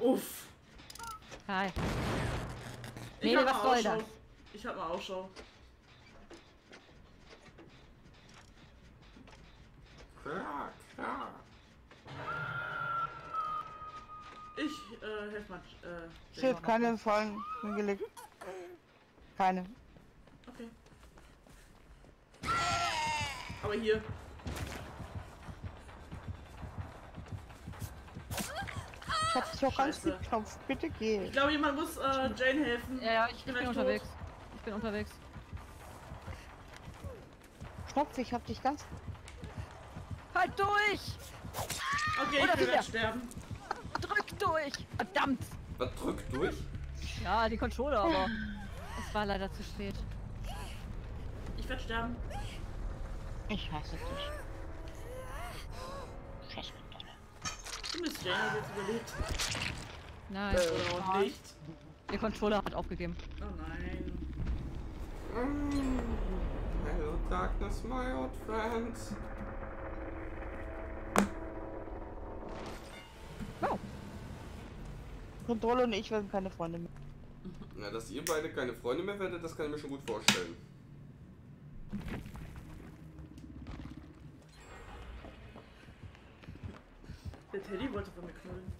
Uff. Hi. Ich Nee, hab was mal soll Ausschau. das? Ich hab mal Ausschau. Klar, klar. Äh, helf mal, äh, Ich Jane hab noch keine. Fallen hingelegt. Keine. Okay. Aber hier. Ich hab dich auch ganz geknopft. Bitte geh. Ich glaube, jemand muss äh, Jane helfen. Ja, ja, ich, ich bin unterwegs. Ich bin unterwegs. Knopf, ich hab dich ganz. Halt durch! tot. Okay, Oder ich will sterben. Durch! Verdammt! Was drückt durch? Ja, die Controller, aber es war leider zu spät. Ich werde sterben. Ich hasse dich. Scheiß Kontrolle. Du bist Jane jetzt überlebt. Nein, auch nicht. ihr Controller hat aufgegeben. Oh nein. Mm. Hello, darkness, my old friend. Kontrolle und ich werden keine Freunde mehr. Na, dass ihr beide keine Freunde mehr werdet, das kann ich mir schon gut vorstellen. Der Teddy wollte von mir knuddeln.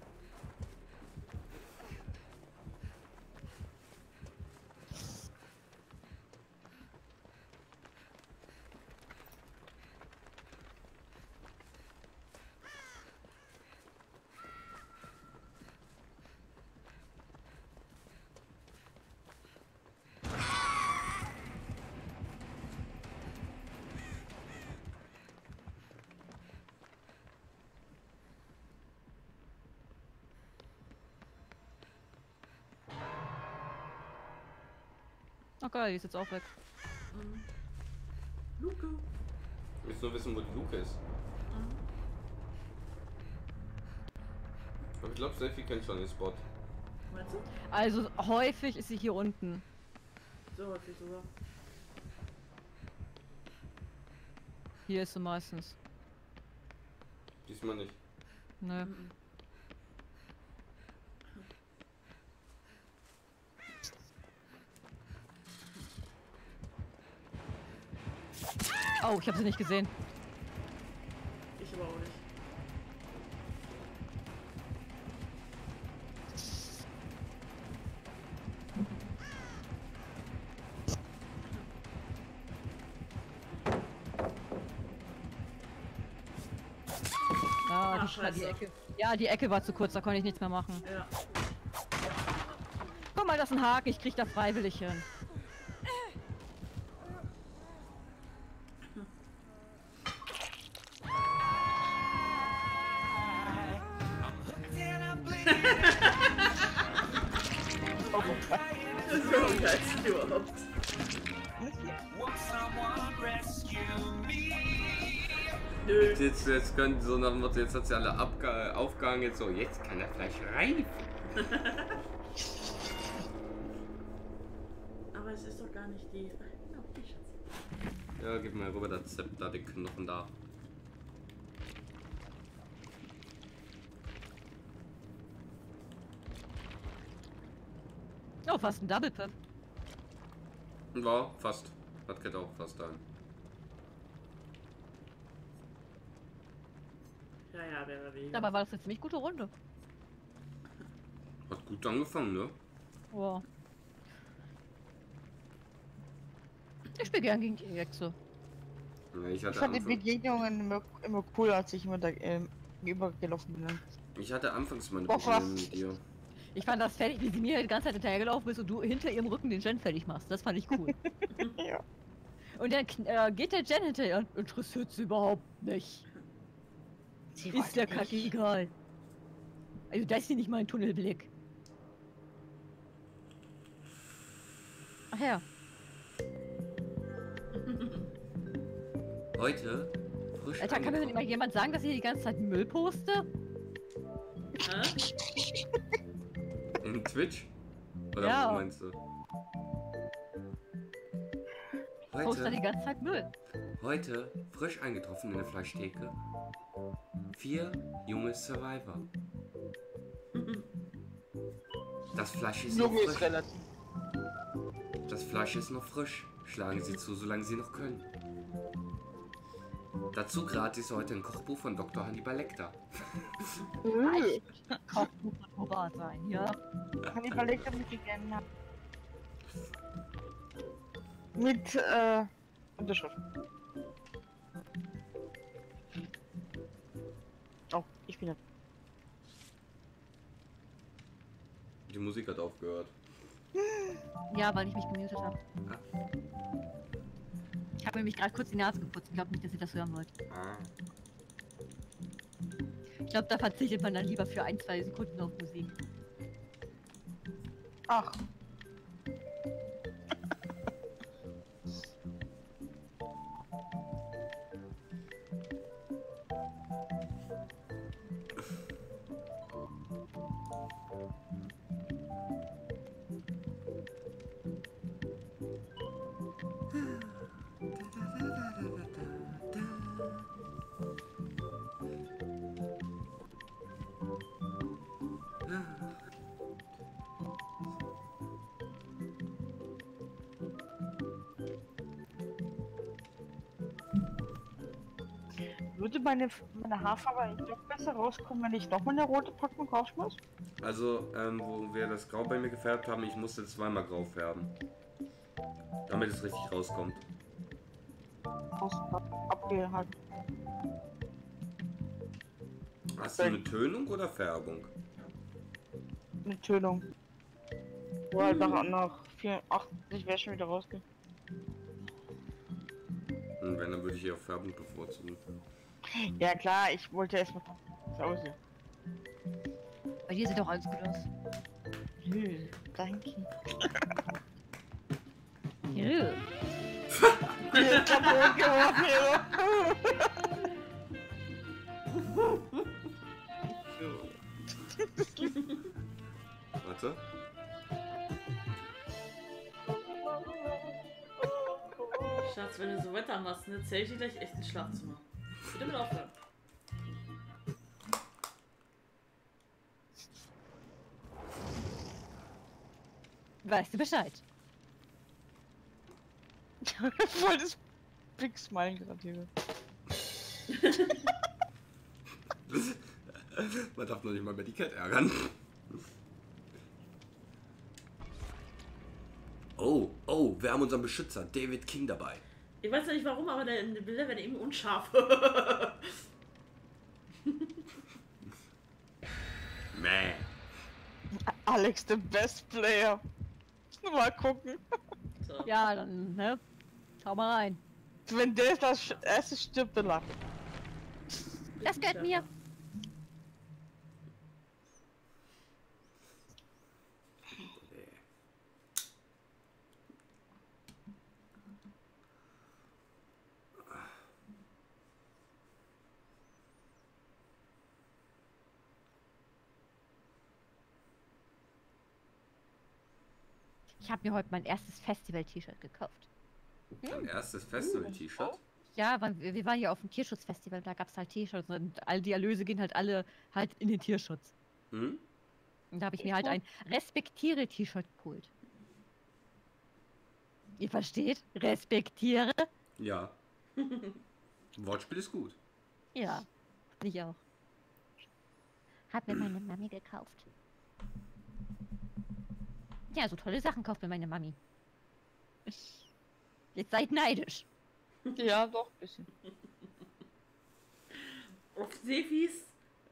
Okay, die ist jetzt auch weg. Mhm. Luke. Ich will nur wissen, wo die Luke ist. Mhm. Aber ich glaube, Selfie kennt schon den Spot. Meinst du? Also häufig ist sie hier unten. So häufig sogar. Hier ist sie meistens. Diesmal nicht. Ne. Mhm. Oh, ich habe sie nicht gesehen. Ich aber auch nicht. Ah, Ah, die, scheiße. Ecke. Ja, die Ecke war zu kurz, da konnte ich nichts mehr machen. Ja. Guck mal, das ist ein Haken, ich krieg da freiwillig hin. Jetzt, können so nach dem Motto, jetzt hat sie alle abge aufgehangen, jetzt so, jetzt kann er vielleicht rein. Aber es ist doch gar nicht die. Die Schatz. Ja, gib mal rüber das Zepter, den Knochen da. Oh, fast ein Double Pip. War fast. Hat Cat auch fast ein. Weniger. Dabei war das eine ziemlich gute Runde. Hat gut angefangen, ne? Wow. Ich spiele gern gegen die Hexe. Ja, ich Ich hatte, fand die Begegnungen immer, immer cool, als ich immer da ähm, übergelaufen bin. ich hatte anfangs meine Boah, Begegnung was? mit dir. Ich fand das fertig, wie sie mir die ganze Zeit hinterhergelaufen bist und du hinter ihrem Rücken den Gen fertig machst. Das fand ich cool. ja. Und dann äh, geht der Gen hinterher und interessiert sie überhaupt nicht. Sie Ist der Kacke egal. Also das ist hier nicht mein Tunnelblick. Ach ja. Heute frisch Alter, kann mir denn immer jemand sagen, dass ich die ganze Zeit Müll poste? Hä? In Twitch? Oder Ja. wo meinst du? Poste da die Heute, ganze Zeit Müll. heute frisch eingetroffen in der Fleischtheke. Vier junge Survivor. Das Fleisch ist noch Junge ist frisch. relativ. Das Fleisch ist noch frisch. Schlagen Sie zu, solange Sie noch können. Dazu gratis heute ein Kochbuch von Dr. Hannibal Lecter. Kochbuch von Horat sein, ja? Die gerne habe. Mit, äh, Unterschrift. Die Musik hat aufgehört. Ja, weil ich mich gemutet habe. Ah. Ich habe nämlich gerade kurz die Nase geputzt. Ich glaube nicht, dass ihr das hören wollt. Ah. Ich glaube, da verzichtet man dann lieber für ein, zwei Sekunden auf Musik. Ach, meine, meine Haarfarbe eigentlich doch besser rauskommen, wenn ich nochmal eine rote Packung rausschmeiß? Also, ähm, wo wir das Grau bei mir gefärbt haben, ich musste zweimal grau färben. Damit es richtig rauskommt. Aus, abgehakt. Hast du eine Tönung oder Färbung? Eine Tönung. Wo halt nach, nach 84 wäre schon wieder rausgehen. Und wenn, dann würde ich eher Färbung bevorzugen. Ja klar, ich wollte erstmal das aussehen. Bei dir sieht doch alles gut aus. Nö, danke. Ew. kaputt gemacht, Warte. Schatz, wenn du so weitermachst, ne, zähl ich dir gleich echt ins Schlafzimmer. Bitte mit aufhören. Weißt du Bescheid? Voll das Big Smile gerade hier. Man darf noch nicht mal mehr die Cat ärgern. Oh, oh, wir haben unseren Beschützer, David King, dabei. Ich weiß nicht warum, aber die Bilder werden eben unscharf. Mäh. Alex, the best player. Mal gucken. so. Ja, dann, ne? Schau mal rein. Wenn der das erste stirbt, dann lacht. Das gehört mir. Ich habe mir heute mein erstes Festival-T-Shirt gekauft. Dein erstes Festival-T-Shirt. Ja, weil wir, wir waren ja auf dem Tierschutzfestival, da gab es halt T-Shirts und all die Erlöse gehen halt alle halt in den Tierschutz. Hm? Und da habe ich mir halt ein Respektiere-T-Shirt geholt. Ihr versteht? Respektiere? Ja. Wortspiel ist gut. Ja, ich auch. Hat mir meine Mami gekauft. Ja, so tolle Sachen kauft mir meine Mami. Jetzt seid neidisch. Ja, doch, ein bisschen. Auf Sefis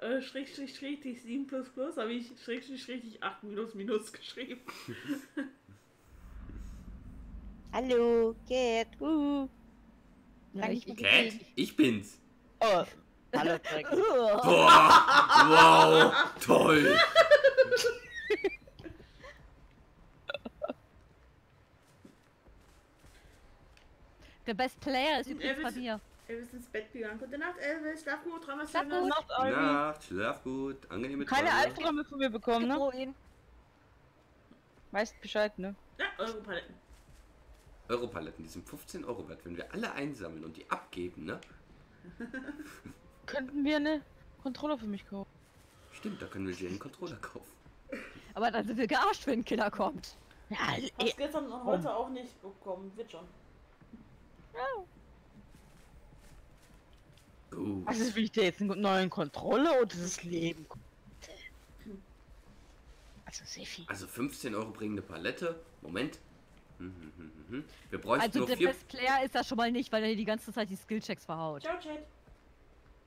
äh, Schrägstrich Schrägstrich 7 plus plus habe ich Schrägstrich Schrägstrich 8 minus minus geschrieben. Hallo, Cat. Uh. Ja, ich, Cat? Ich bin's. Oh. Hallo. Boah, wow, toll. Der Best Player ist übrigens bei mir. Elvis ins Bett gegangen. Gute Nacht, Elvis. Schlaf gut, dreimal Schlaf gut. Nacht, Albi. Nacht, schlaf gut, angenehme Keine Träume. Albträume von mir bekommen, ne? Weißt Bescheid, ne? Ja, eure Paletten. Europaletten, die sind 15 Euro wert. Wenn wir alle einsammeln und die abgeben, ne? Könnten wir eine Controller für mich kaufen? Stimmt, da können wir dir einen Controller kaufen. Aber dann sind wir gearscht, wenn ein Killer kommt. Ja, Hast gestern und heute auch nicht bekommen. Wird schon. Gut. Was ist wichtig jetzt? Einen neuen Controller oder das Leben? Also, Sefi. Also 15 Euro bringende Palette. Moment. Hm, hm, hm. Wir bräuchten Also nur der vier. Best Player ist das schon mal nicht, weil er die ganze Zeit die Skillchecks verhaut. Ciao, Chat.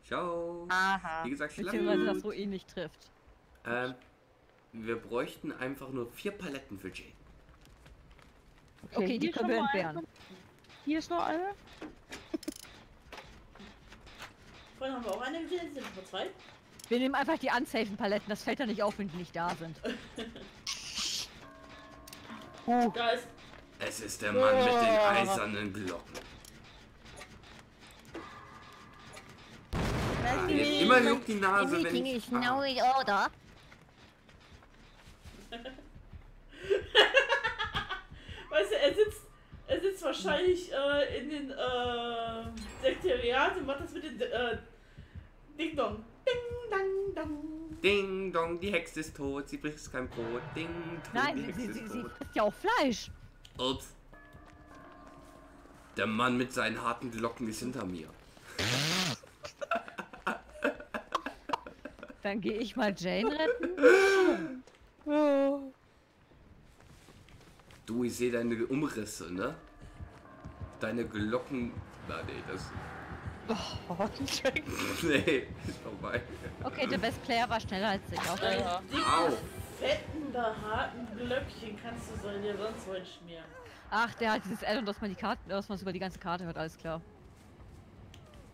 Ciao. Aha. Wie gesagt, Beziehungsweise das so ähnlich trifft. Ähm, wir bräuchten einfach nur vier Paletten für Jane. Okay, die hier können wir entbehren. Hier ist noch eine. Vorhin haben wir auch eine gesehen, sind nur zwei. Wir nehmen einfach die unsafen Paletten, das fällt ja nicht auf, wenn die nicht da sind. Uh, Da ist. Es ist der Mann mit den eisernen Glocken. Ah, immer juckt die Nase, wenn ich... is now Ah, in order. Weißt du, er sitzt. Sitzt wahrscheinlich äh, in den äh, Sekretariat und macht das mit den äh, Ding Dong. Ding Dang Dong. Ding dong, die Hexe ist tot, sie bricht kein Brot. Ding dong, die Nein, Hexe sie, ist sie, sie frisst ja auch Fleisch. Ups. Der Mann mit seinen harten Glocken ist hinter mir. Dann gehe ich mal Jane retten. oh. Du, ich sehe deine Umrisse, ne? Deine Glocken... Na, nee, das... Oh, Jack. nee, ist vorbei. Okay, der Best Player war schneller als ich. Auch Deine Ja. Au. fetten, behaarten Glöckchen kannst du soll dir sonst wohin schmieren. Ach, der hat dieses Addon, dass man die Karten, dass man es über die ganze Karte hört, alles klar.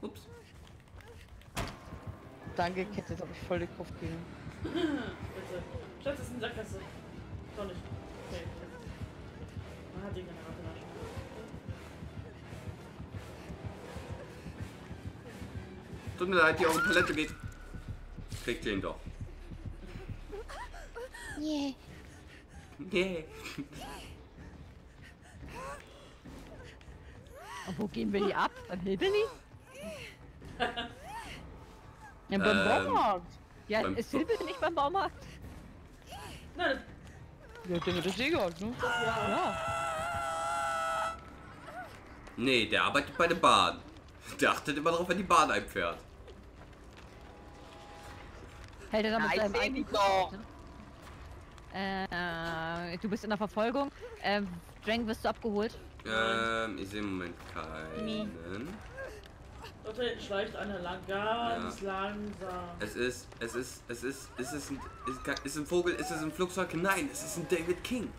Ups. Danke, Kette, jetzt habe ich voll den Kopf gegeben. Bitte. Schatz, das ist eine Sackgasse. Doch nicht. Okay. Man hat den Generator Tut mir leid, die auf die Palette geht. Kriegt ihn doch. Yeah. Nee. Und wo gehen wir die ab? Beim Hillbilly? Ja, beim Ähm, Baumarkt. Ja, Beim ist Hillbilly nicht beim Baumarkt? Nein, Ja, der wird das eh gehabt, ne? Ja. Nee, der arbeitet bei der Bahn. Der achtet immer darauf, wenn die Bahn einfährt. Hält er damit Ja, seinem eigenen doch. Äh, du bist in der Verfolgung. Ähm, Drang, wirst du abgeholt? Ähm, ich sehe im Moment keinen. dort hinten schleicht einer lang, ganz langsam. Es ist, es ist, es ist, ist es ein, ist, ist ein Vogel, ist es ein Flugzeug? Nein, es ist ein David King.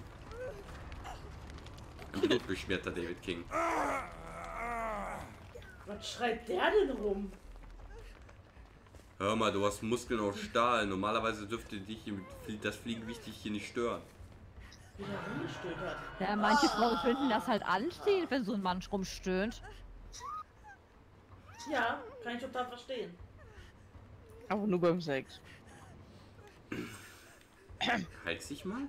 Ein blutbeschmierter David King. Was schreit der denn rum? Hör mal, du hast Muskeln aus Stahl. Normalerweise dürfte dich das Fliegengewicht dich hier nicht stören. Ja, manche Frauen finden das halt anziehend, wenn so ein Mann rumstöhnt. Ja, kann ich total verstehen. Aber nur beim Sex. Halt sich mal.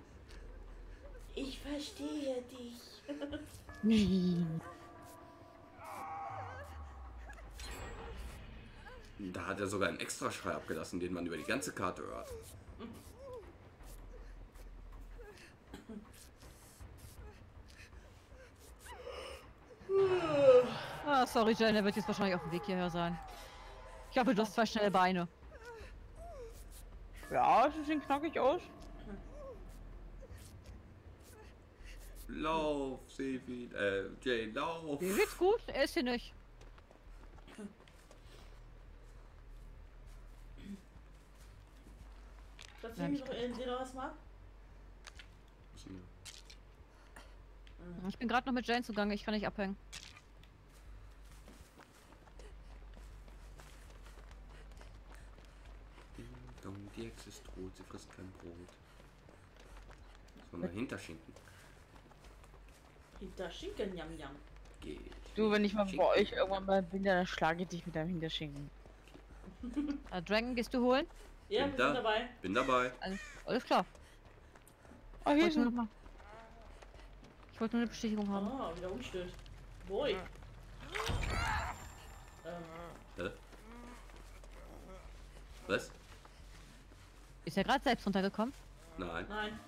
Ich verstehe dich. Da hat er sogar einen Extraschrei abgelassen, den man über die ganze Karte hört. Ah, sorry, Jen, der wird jetzt wahrscheinlich auf dem Weg hierher sein. Ich hoffe, du hast zwei schnelle Beine. Ja, sie sehen knackig aus. Lauf, Sevi, äh, Jay, lauf. Mir geht's gut, er ist hier nicht. Platzieren wir doch den was mal? Ich bin gerade noch mit Jane zugange, ich kann nicht abhängen. Die Hexe ist tot, sie frisst kein Brot. Wir Hinterschinken? Hinter Schinken, jam jam. Geht. Du, wenn ich mal Schinken. bei euch irgendwann mal bin, dann schlage ich dich mit deinem Hinterschinken. Äh, Dragon, gehst du holen? Ja, Bin wir da. sind dabei. Bin dabei. Alles, alles klar. Oh, Ich hier wollte ist nur, ein... noch mal, ich wollte nur eine Bestätigung haben. Oh, wieder umstößt. Boy. Ähm, Hä? Was? Ist er gerade selbst runtergekommen? Nein. nein.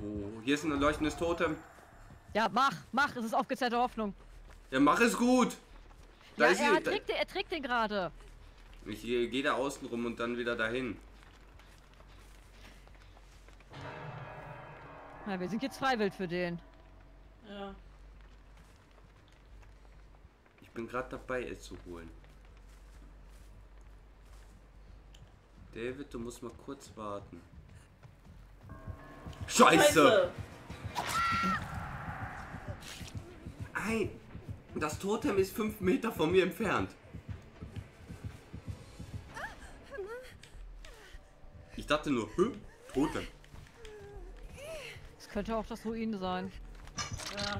Oh, hier ist ein leuchtendes Totem. Ja, mach, mach, es ist aufgezählte Hoffnung. Ja, mach es gut. Da ja, ist er. Da, trägt, den, er trägt den gerade. Ich gehe da außen rum und dann wieder dahin. Ja, wir sind jetzt freiwillig für den. Ja. Ich bin gerade dabei, es zu holen. David, du musst mal kurz warten. Scheiße! Ei, das Totem ist fünf Meter von mir entfernt. Ich dachte nur, hä? Totem. Es könnte auch das Ruin sein. Ja.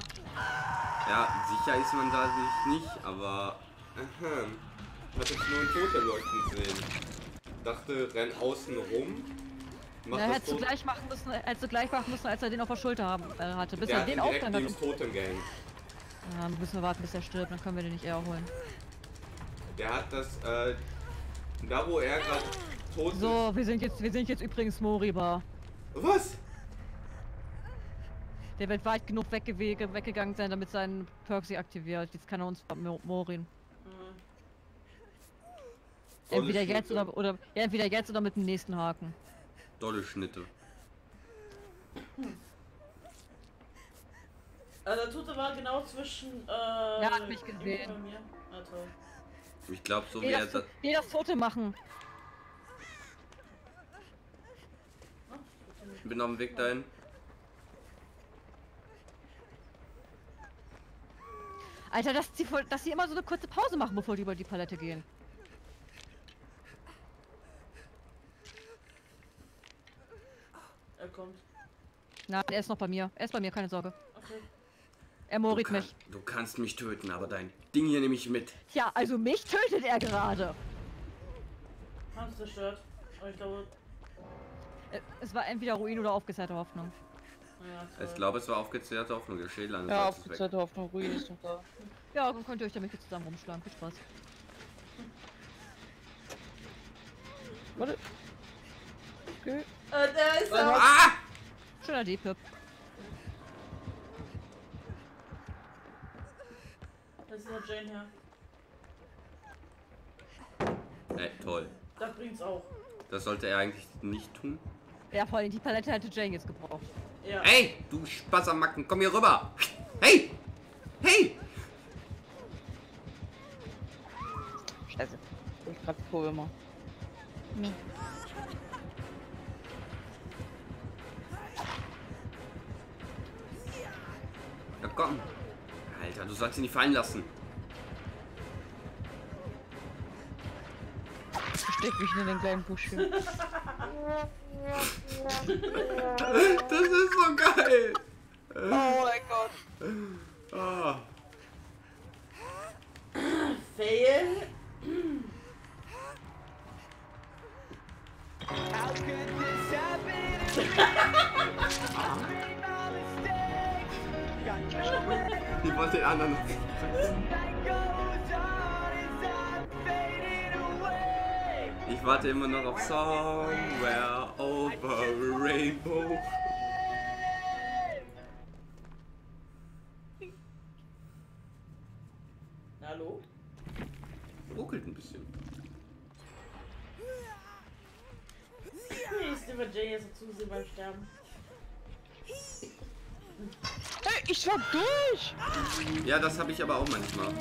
Ja, sicher ist man da sich nicht, aber. Aha. Ich jetzt nur ein Totem leuchten gesehen. Dachte, renn außen rum. Mach Ja, hättest du gleich machen müssen, hättest du gleich machen müssen, als er den auf der Schulter haben, äh, hatte. Bis Der er den aufgehangen ins hat. Totem gehängt. Ja, dann müssen wir warten, bis er stirbt, dann können wir den nicht eher holen. Der hat das, äh, da wo er gerade tot So, wir sind jetzt, wir sind jetzt übrigens Moriba. Was? Der wird weit genug weggewe- weggegangen sein, damit sein Perk sich aktiviert. Jetzt kann er uns Mo- Morin. Mhm. Dolle Entweder jetzt Schnitte. oder, oder ja, entweder jetzt oder mit dem nächsten Haken. Dolle Schnitte. Also der Tote war genau zwischen. Äh, Ja, hat mich gesehen. Ah. Ich glaube, so wie er das, geh das Tote machen. Bin auf dem Weg dahin. Alter, dass sie, voll- dass sie immer so eine kurze Pause machen, bevor die über die Palette gehen. Er kommt. Nein, er ist noch bei mir. Er ist bei mir, keine Sorge. Okay. Er kann, mich. du kannst mich töten, aber dein Ding hier nehme ich mit. Tja, also mich tötet er gerade. Aber ich glaube, Es war entweder Ruin oder aufgezehrte Hoffnung. es Ich glaube, es war aufgezehrte Hoffnung. Der Schädel an Ja, aufgezahlte Hoffnung, Ruin ist noch da. Ja, dann könnt ihr euch damit jetzt zusammen rumschlagen. Viel Spaß. Warte. Okay. Äh, der ist da. Ah! Schöner D-Pip. Das ist nur Jane her. Ey, toll. Das bringt's auch. Das sollte er eigentlich nicht tun. Ja, vor allem die Palette hätte Jane jetzt gebraucht. Ja. Ey, du Spassermacken, komm hier rüber. Hey! Hey! Scheiße. Ich gerade vor immer. Ja, komm. Alter, du sollst ihn nicht fallen lassen. Versteck mich in den kleinen Busch hier. Das ist so geil. Oh mein Gott. Ah. Fail. How could this happen? Ich wollte den anderen. Ich warte immer noch auf Somewhere over Rainbow. Hallo? Ruckelt ein bisschen. Ich sehe Jay jetzt zusehen beim Sterben. Hey, ich war durch! Ja, das habe ich aber auch manchmal.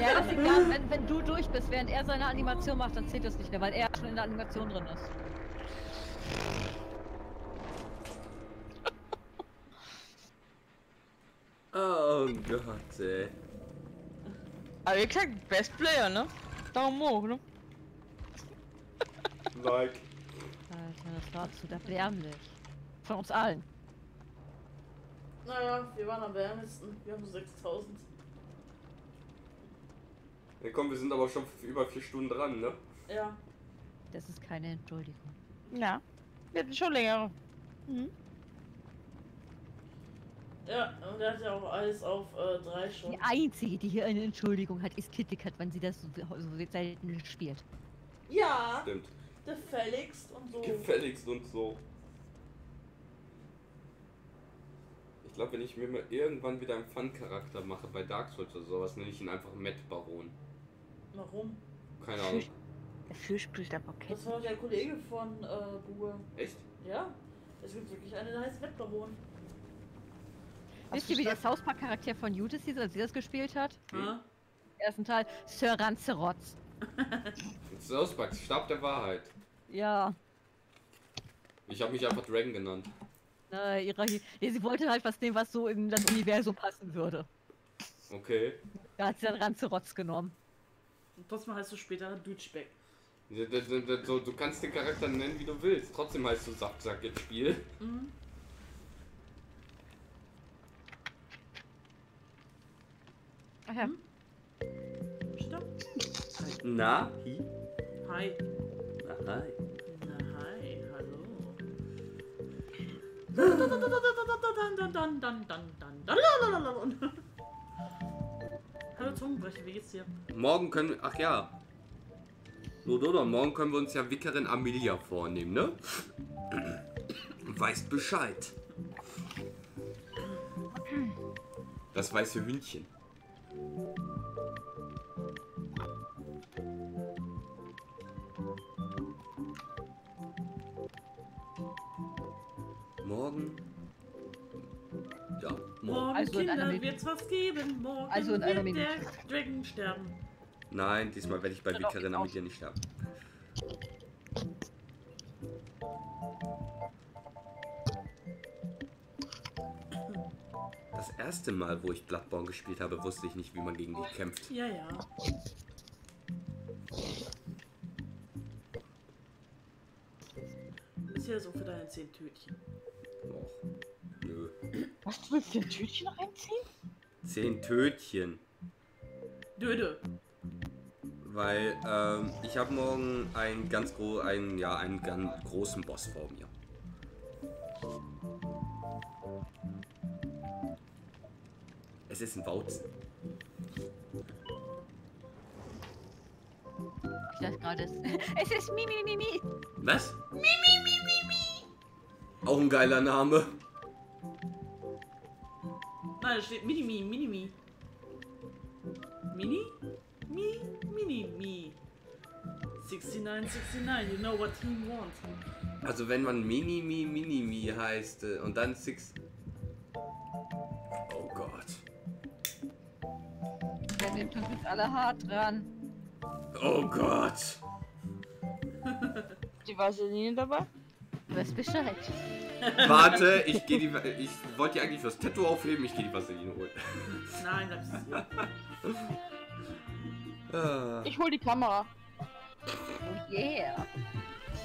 Ja, das ist egal. Wenn, wenn du durch bist, während er seine Animation macht, dann zählt das nicht mehr, weil er schon in der Animation drin ist. Oh Gott, ey. Aber wie gesagt, Best Player, ne? Daumen hoch, ne? Like. Das war zu erbärmlich. Von uns allen. Naja, wir waren am wärmsten. Wir haben so 6000. Ja, komm, wir sind aber schon über vier Stunden dran, ne? Ja. Das ist keine Entschuldigung. Ja. Wir hatten schon länger. Mhm. Ja, und er hat ja auch alles auf äh, drei schon. Die einzige, die hier eine Entschuldigung hat, ist Kitty Cat, wenn sie das so, so selten spielt. Ja, Stimmt. Gefälligst und so. Gefälligst und so. Ich glaube, wenn ich mir mal irgendwann wieder einen Fun-Charakter mache bei Dark Souls oder sowas, nenne ich ihn einfach Matt Baron. Warum? Keine Ahnung. Dafür spielt aber Das Cat. war der Kollege von äh, Bue. Echt? Ja. Es gibt wirklich eine, der heißt Wettbaron. Wisst ihr, wie der South Park Charakter von Judith hieß, als sie das gespielt hat? Hm? Ja. Im ersten Teil Sir Ranzerotz. South Park, Stab der Wahrheit. Ja. Ich habe mich einfach Dragon genannt. Äh, ihre, ja, sie wollte halt was nehmen, was so in das Universum passen würde. Okay. Da hat sie dann Ranzerotz genommen. Und trotzdem heißt du später Dutschbeck. Du kannst den Charakter nennen, wie du willst. Trotzdem heißt du Saftsack jetzt Spiel. Mhm. Ach ja. Stopp. Na, hi. Hi. Hi. Na, hi. Hallo. Hallo Zungenbrecher, wie geht's dir? Morgen können wir. Ach ja. Lododo, morgen können wir uns ja Wickerin Amelia vornehmen, ne? Weißt Bescheid. Das weiße Hündchen. Minute. wird's was geben. Morgen Also in einer wird der Minute. Dragon sterben. Nein, diesmal werde ich bei Dann auch Wickerin nicht sterben. Das erste Mal, wo ich Bloodborne gespielt habe, wusste ich nicht, wie man gegen die kämpft. Ja, ja. Ist ja so für deine zehn Tötchen. Och. Nö. Was, du willst dir ein Tütchen reinziehen? Zehn Tötchen. Döde. Weil ähm, ich habe morgen einen ganz gro einen, ja, einen ganz großen Boss vor mir. Es ist ein Bautzen. Ich dachte gerade, es, es ist Mimi, Mimi, Mimi. Was? Mi, mi, mi, mi, mi. Auch ein geiler Name. Da steht Mini-Mi, Mini-Mi. Mini? Mi, Mini-Mi. 69, 69, you know what he wants. Also wenn man Mini-Mi, Mini-Mi heißt äh, und dann Six... Oh Gott. Wir nimmt uns jetzt alle hart dran. Oh Gott. Die Vaseline dabei? Du weißt Bescheid. Warte, ich gehe die... Ich wollte die eigentlich fürs Tattoo aufheben, ich gehe die Vaseline holen. Nein, das ist. Ah. Ich hol die Kamera. Oh yeah.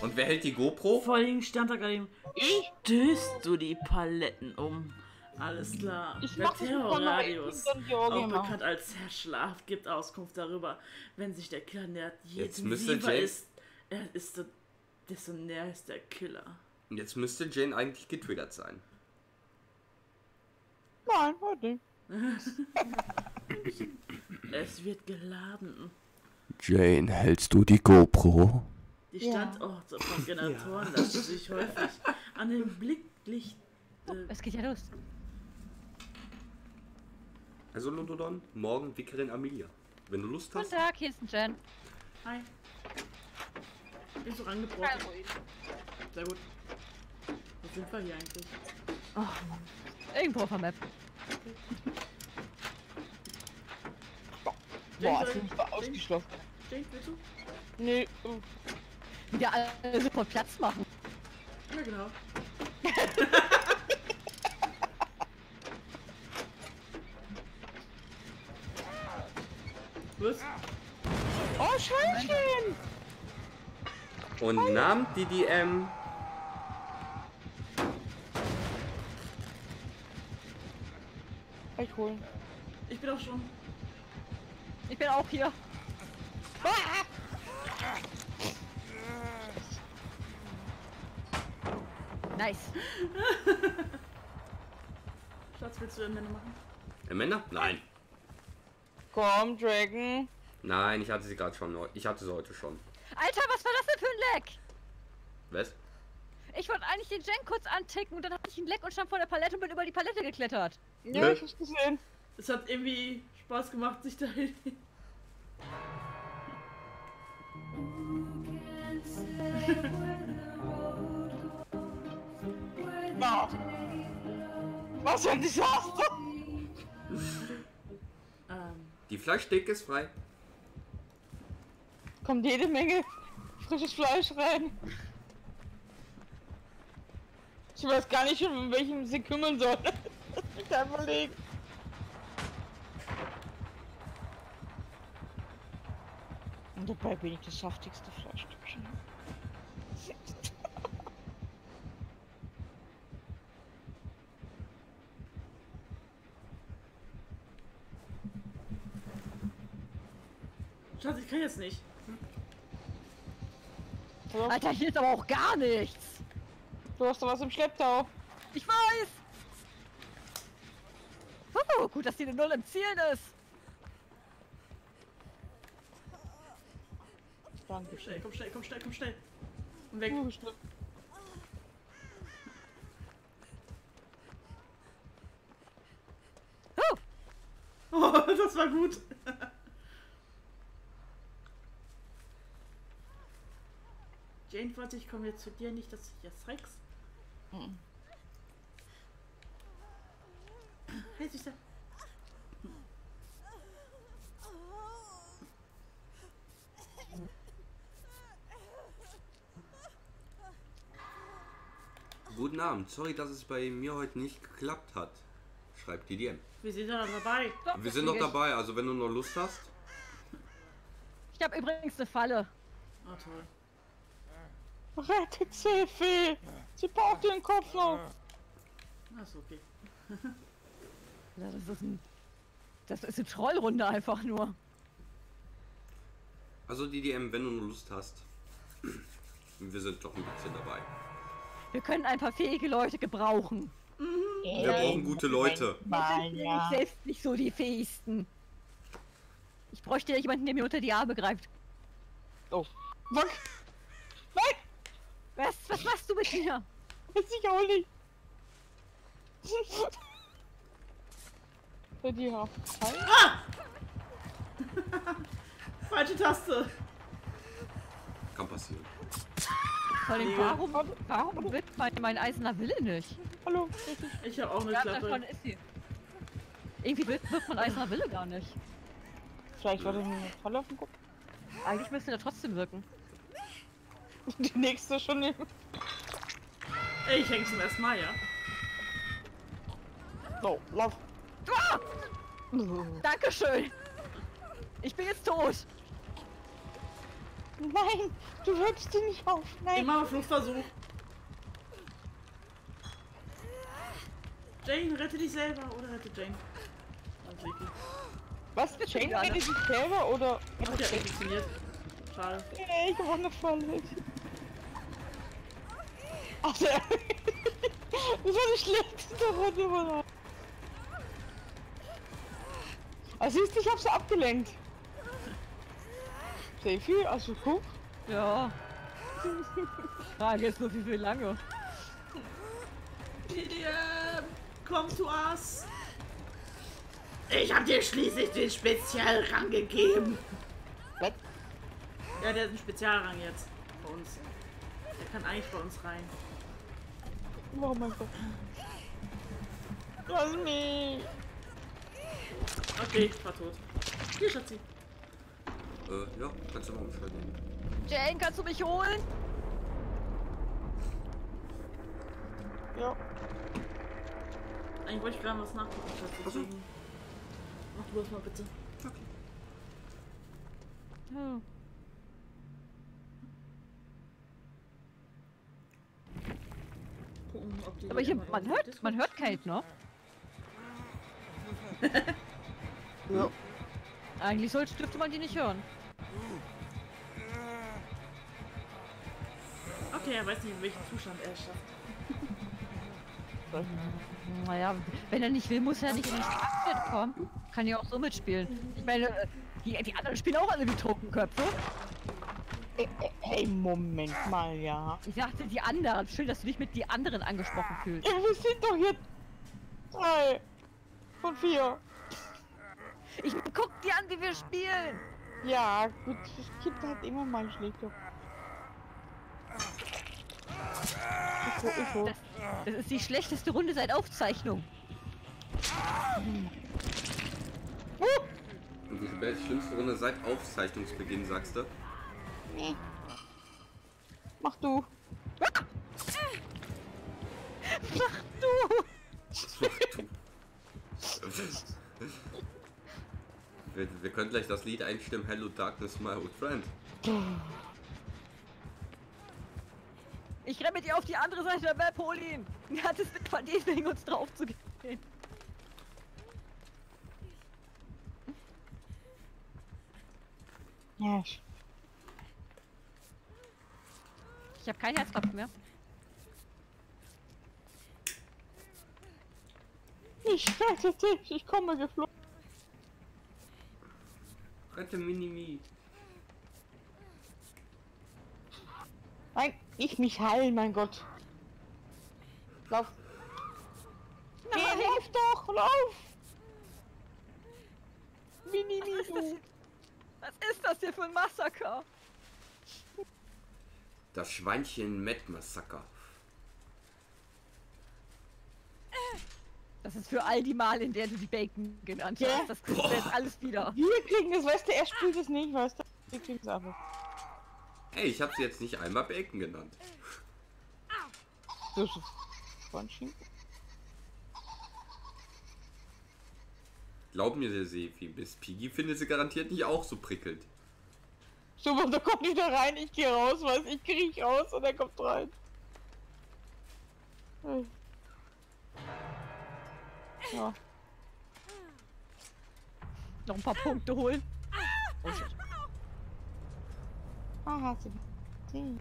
Und wer hält die GoPro? Vor allem stand da gerade eben, stößt du die Paletten um. Alles klar. Ich Der Terrorradius, auch bekannt als Herr Schlaf, gibt Auskunft darüber, wenn sich der Killer nähert. Je Jetzt müsste Jay- ist, er ist, so- desto näher ist der Killer. Jetzt müsste Jane eigentlich getriggert sein. Nein, heute. Es wird geladen. Jane, hältst du die GoPro? Die Ja. Standorte von Generatoren lassen sich häufig an den Blicklicht. Äh, Es geht ja los. Also London, morgen Wickerin Amelia. Wenn du Lust Guten hast. Tag, hier ist ein Jen. hi. Bin so rangebrochen. Sehr gut. Wo sind wir hier eigentlich? Irgendwo auf der Map. Boah, ist nicht mal ausgeschlossen. Jane, willst du? Nee, äh, Wieder alle sofort Platz machen. Ja, genau. Was? Und namens DDM. Ich holen. Ich bin auch schon. Ich bin auch hier. Nice. Schatz, willst du Ende machen? Amanda? Nein. Komm, Dragon. Nein, ich hatte sie gerade schon. Ich hatte sie heute schon. Alter, was war das denn für ein Leck? Was? Ich wollte eigentlich den Jen kurz anticken und dann hatte ich ein Leck und stand vor der Palette und bin über die Palette geklettert. Ja, Nö. ich hab's gesehen. Es hat irgendwie Spaß gemacht, sich dahin. Na. Was für ein Desaster! Die Fleischtheke ist frei. Kommt jede Menge frisches Fleisch rein. Ich weiß gar nicht, um welchem sie kümmern soll. Kann überlegen. Und dabei bin ich das saftigste Fleischstückchen. Schatz, ich kann jetzt nicht. Hast, Alter, hier ist aber auch gar nichts. du hast doch was im Schlepptau. Ich weiß. Oh, gut, dass die eine Null im Zielen ist. Danke. Komm schnell, komm schnell, komm schnell, komm schnell. Und weg. Uh, Oh, das war gut. Jane, warte, ich komme jetzt zu dir, nicht, dass ich jetzt Rex. Mhm. Hey, Süßer. Guten Abend. Sorry, dass es bei mir heute nicht geklappt hat. Schreibt DDM. Wir sind da dabei. doch, Wir sind noch dabei, also wenn du noch Lust hast. Ich habe übrigens eine Falle. Oh, toll. Rettet Sefi! Sie braucht ihren Kopf noch! Achso, okay. Das ist ein. Das ist eine Trollrunde einfach nur. Also die DM, wenn du nur Lust hast. Wir sind doch ein bisschen dabei. Wir können ein paar fähige Leute gebrauchen. Wir brauchen gute Leute. Wir sind nämlich selbst nicht so die fähigsten. Ich bräuchte ja jemanden, der mir unter die Arme greift. Oh. Fuck. Nein! Was? Was machst du mit mir? Weiß ich auch nicht. Bei dir. Falsche Taste. Kann passieren. Vor allem, warum, warum wird mein, mein eiserner Wille nicht? Hallo. Ich habe auch eine Ja, Klappe. davon ist sie. Irgendwie wird, wird mein eiserner Wille gar nicht. Vielleicht wollte ich mir eine auf den Kopf. Eigentlich müsste er trotzdem wirken. Die nächste schon nehmen. Ey, ich häng zum ersten Mal, ja? So, lauf. Ah! Dankeschön! Ich bin jetzt tot! Nein, du hörst die nicht auf. Nein. Immer mal Fluchtversuch. Jane, rette dich selber oder rette Jane. Und Vicky. Was? Jane redet sich selber oder? Hat ja nicht funktioniert. Schade. Ich auch eine Falle. Ach, der. das war die schlechteste Runde von allen. Ah, siehst du, ich hab sie abgelenkt. Safi, also guck. Ja. Frage ist nur, wie viel lange. PDM, komm to us. Ich hab dir schließlich den Spezialrang gegeben. Was? Ja, der hat einen Spezialrang jetzt. Bei uns. Der kann eigentlich bei uns rein. Oh mein Gott. Lass mich. Okay, ich war tot. Hier, Schatzi. Äh, ja, kannst du mal umschalten. Jane, kannst du mich holen? Ja. Eigentlich wollte ich gerade was nachgucken, Schatzi. Deswegen. Mach du das mal bitte. Ja. Gucken, ob die Aber hier, man hört, Discord- man hört Kate noch. Ja. Eigentlich sollte, dürfte man die nicht hören. Okay, er weiß nicht, in welchem Zustand er schafft. Naja, wenn er nicht will, muss er nicht in den Startbild kommen. Kann ja auch so mitspielen. Ich meine, äh, die, die anderen spielen auch alle wie Trunkenköpfe. Ey, ey, hey, Moment mal, ja. Ich sagte die anderen. Schön, dass du dich mit die anderen angesprochen fühlst. Ja, wir sind doch hier drei von vier. Ich guck die an, wie wir spielen. Ja, gut, das Kind hat immer mal so, ich so. Das ist die schlechteste Runde seit Aufzeichnung. Und die wäre die schlimmste Runde seit Aufzeichnungsbeginn, sagst du? Nee. Mach du. Mach du! Wir, wir können gleich das Lied einstimmen, Hello Darkness, my old friend. Ich renne mit dir auf die andere Seite der Map, hol ihn! Er hat es mit verdient, wegen uns drauf zu gehen. Ja, ich- habe keinen Herzklopfen mehr. ich rette dich. Ich komme geflogen. Rette Minimi. Nein, ich mich heilen, mein Gott. Lauf. Geh, lauf doch, lauf. Mini, Was ist das, Mini. hier- was ist das hier für ein Massaker? Das Schweinchen Matt Massaker. Das ist für all die Mal, in der du die Bacon genannt Ja. hast. Das kriegst du jetzt alles wieder. Wir kriegen das, weißt du, er spielt es nicht, weißt du. Wir kriegen es einfach. Ey, ich habe sie jetzt nicht einmal Bacon genannt. Das ist Schweinchen. Glaub mir, der Sefi, bis Piggy findet sie garantiert nicht auch so prickelnd. Super, da kommt nicht da rein, ich gehe raus, weiß ich krieg raus und er kommt rein. Hm. Ja. Noch ein paar Punkte holen. Oh shit. Aha, sie. sie.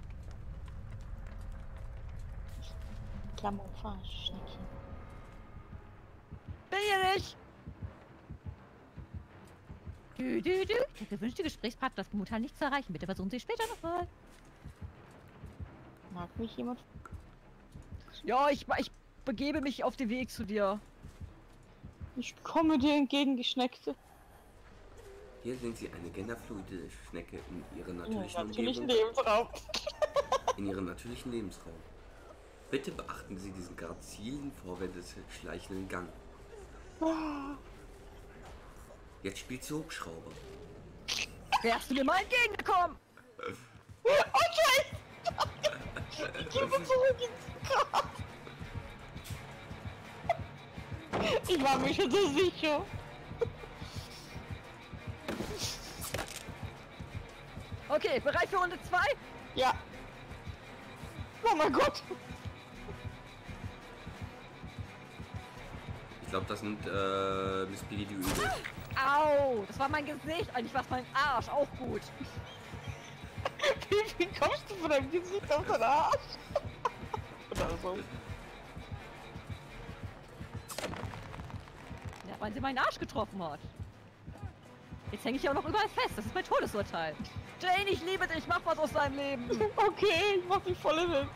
Camouflage, Schneckchen. Bin hier nicht! Dü, dü, dü. Der gewünschte Gesprächspartner ist momentan nicht zu erreichen. Bitte versuchen Sie später nochmal. Mag mich jemand? Ja, ich, ich begebe mich auf den Weg zu dir. Ich komme dir entgegen, Geschneckte. Hier sehen Sie eine genderfluide Schnecke in ihrer Ja, natürlichen natürlich Umgebung, Lebensraum. in ihrem natürlichen Lebensraum. Bitte beachten Sie diesen grazilen, vorwärts schleichenden Gang. Jetzt spielt sie Hubschrauber. Wärst du mir mal entgegengekommen? Ich gebe zurück ins Grab. Ich war mir schon so sicher. Okay, bereit für Runde 2? Ja. Oh mein Gott. Ich glaube, das sind äh, Miss Piggy die Übel. Au, das war mein Gesicht. Eigentlich war es mein Arsch. Auch gut. Wie, wie kommst du von deinem Gesicht auf deinen Arsch? Oder so. Ja, weil sie meinen Arsch getroffen hat. Jetzt hänge ich ja auch noch überall fest. Das ist mein Todesurteil. Jane, ich liebe dich. Mach was aus deinem Leben. Okay, ich mach die volle hin.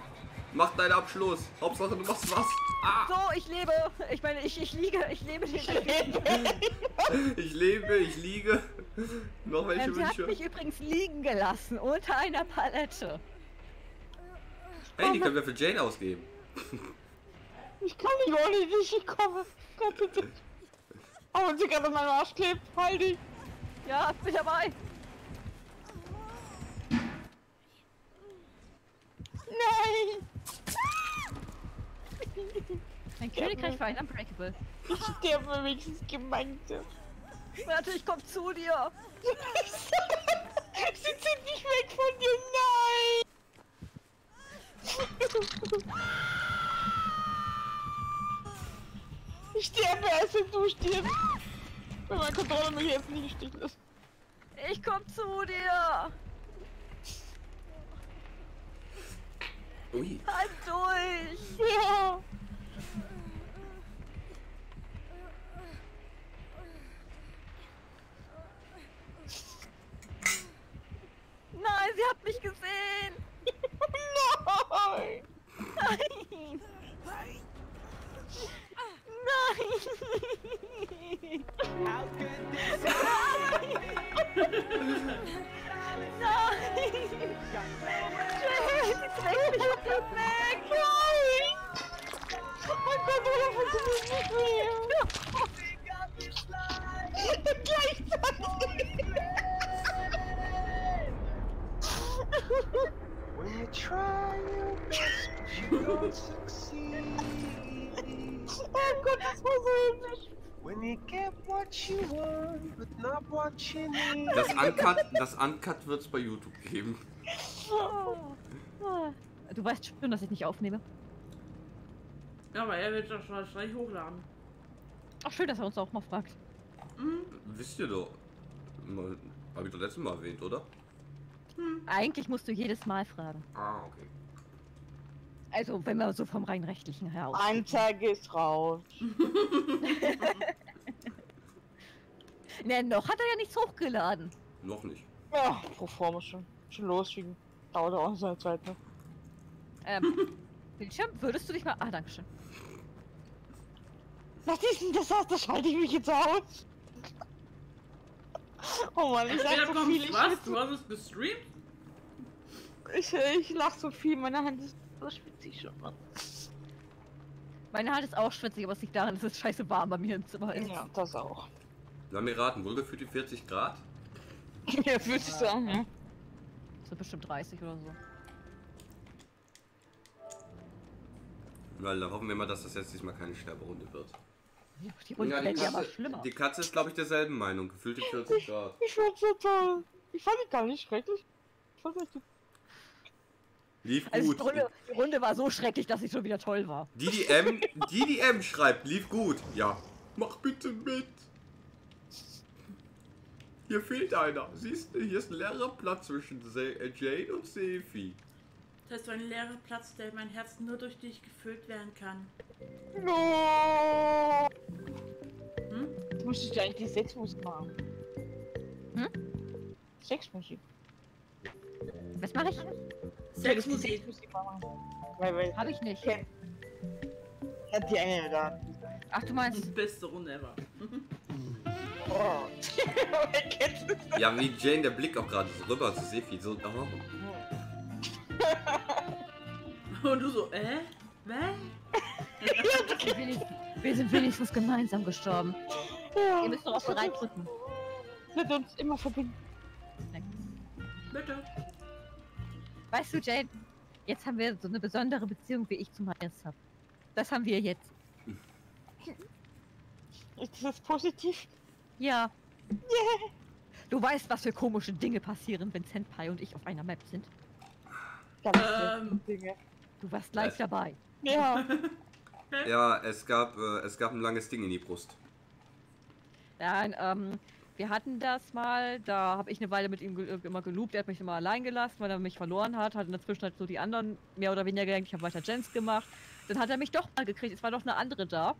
Mach deinen Abschluss. Hauptsache, du machst was. Ah, So, ich lebe. Ich meine, ich, ich liege. Ich lebe den ich lebe, ich liege. Noch welche ähm, Sie hat Wünsche? mich übrigens liegen gelassen unter einer Palette. Hey, die können wir für Jane ausgeben. Ich kann nicht ohne dich, ich komme. Gott bitte. Oh, und sie gerade an meinem Arsch klebt. Halt dich. Ja, bin dabei. Nein. Mein Königreich war ein Unbreakable. Ich sterbe wenigstens gemeinte. Warte, ich komm zu dir. Sie sind nicht weg von dir, nein! Ich sterbe, als wenn du stirbst. Wenn mein Controller mich jetzt nicht gestiegen ist. Ich komm zu dir. Ui. Halt durch. Ja. Nein, sie hat mich gesehen. Nein! Nein. Nein. Trägt mich auf den Weg. Nein! Mein Controller funktioniert nicht mehr. Gleichzeitig. When you try your best, but you don't succeed. Oh Gott, das war so episch. When you get what you want, but not what you need. Das Uncut, das Uncut wird es bei YouTube geben. Du weißt schon, dass ich nicht aufnehme. Ja, aber er wird das wahrscheinlich hochladen. Ach, schön, dass er uns auch mal fragt. Mhm. Wisst ihr doch. Mal- Hab ich doch letztes Mal erwähnt, oder? Eigentlich musst du jedes Mal fragen. Ah, okay. Also, wenn wir so vom rein rechtlichen her aus. Anzeige ist raus. Ne, noch hat er ja nichts hochgeladen. Noch nicht. Ja, pro forma schon. Schon losschicken. Dauert auch seine Zeit, ne? Ähm, Bildschirm, würdest du dich mal. Ah, danke schön. Was ist denn das? Da schalte ich mich jetzt aus. Oh Mann, ich sag so viel. Ich, was, du hast es gestreamt? ich, ich lach so viel. Meine Hand ist so schwitzig schon, Mann. Meine Hand ist auch schwitzig, aber es liegt daran, dass es scheiße warm bei mir im Zimmer ist. Ja, das auch. Lass mir raten, wohlgefühlt die 40 Grad? Ja, würde ich sagen, ja. So bestimmt 30 oder so. Weil dann hoffen wir mal, dass das jetzt diesmal keine Sterberunde wird. Die Runde Ja, die ja aber Katze, schlimmer. die Katze ist, glaube ich, derselben Meinung. Gefühlte 40 Grad. Ich fand's so toll. Ich fand die gar nicht schrecklich. Ich fand's echt. Lief Also die gut. Runde, die Runde war so schrecklich, dass sie schon wieder toll war. Die, die M, die, die M schreibt, lief gut. Ja. Mach bitte mit. Hier fehlt einer. Siehst du, hier ist ein leerer Platz zwischen äh, Jane und Sefi. Das ist so ein leerer Platz, der in mein Herz nur durch dich gefüllt werden kann. No. Hm? Jetzt müsstest du eigentlich die Sexmusik machen. Hm? Sexmusik. Was mache ich? Du hättest die Sexmusik. Sexmusik machen. Weil, weil, Habe ich nicht. Ken- hat die eine da. Ach, du meinst. Beste Runde ever. Oh. Das? Ja, wie Jane, der Blick auch gerade so rüber zu Sefi. So, oh. Und du so, äh? Wenigstens- Wir sind wenigstens gemeinsam gestorben. Ja, Ihr müsst doch auch bereit drücken. wird uns immer verbinden. Bitte. Weißt du, Jane, jetzt haben wir so eine besondere Beziehung, wie ich zu Matthias habe. Das haben wir jetzt. Ist das positiv? Ja. Du weißt, was für komische Dinge passieren, wenn Senpai und ich auf einer Map sind. Ganz Ähm. Dinge. Du warst live Was? dabei. Ja. Ja, es gab, äh, es gab ein langes Ding in die Brust. Nein, ähm, wir hatten das mal, da habe ich eine Weile mit ihm ge äh, immer geloopt, er hat mich immer allein gelassen, weil er mich verloren hat, hat in der Zwischenzeit so die anderen mehr oder weniger gegangen, ich habe weiter Gens gemacht. Dann hat er mich doch mal gekriegt, es war doch eine andere da.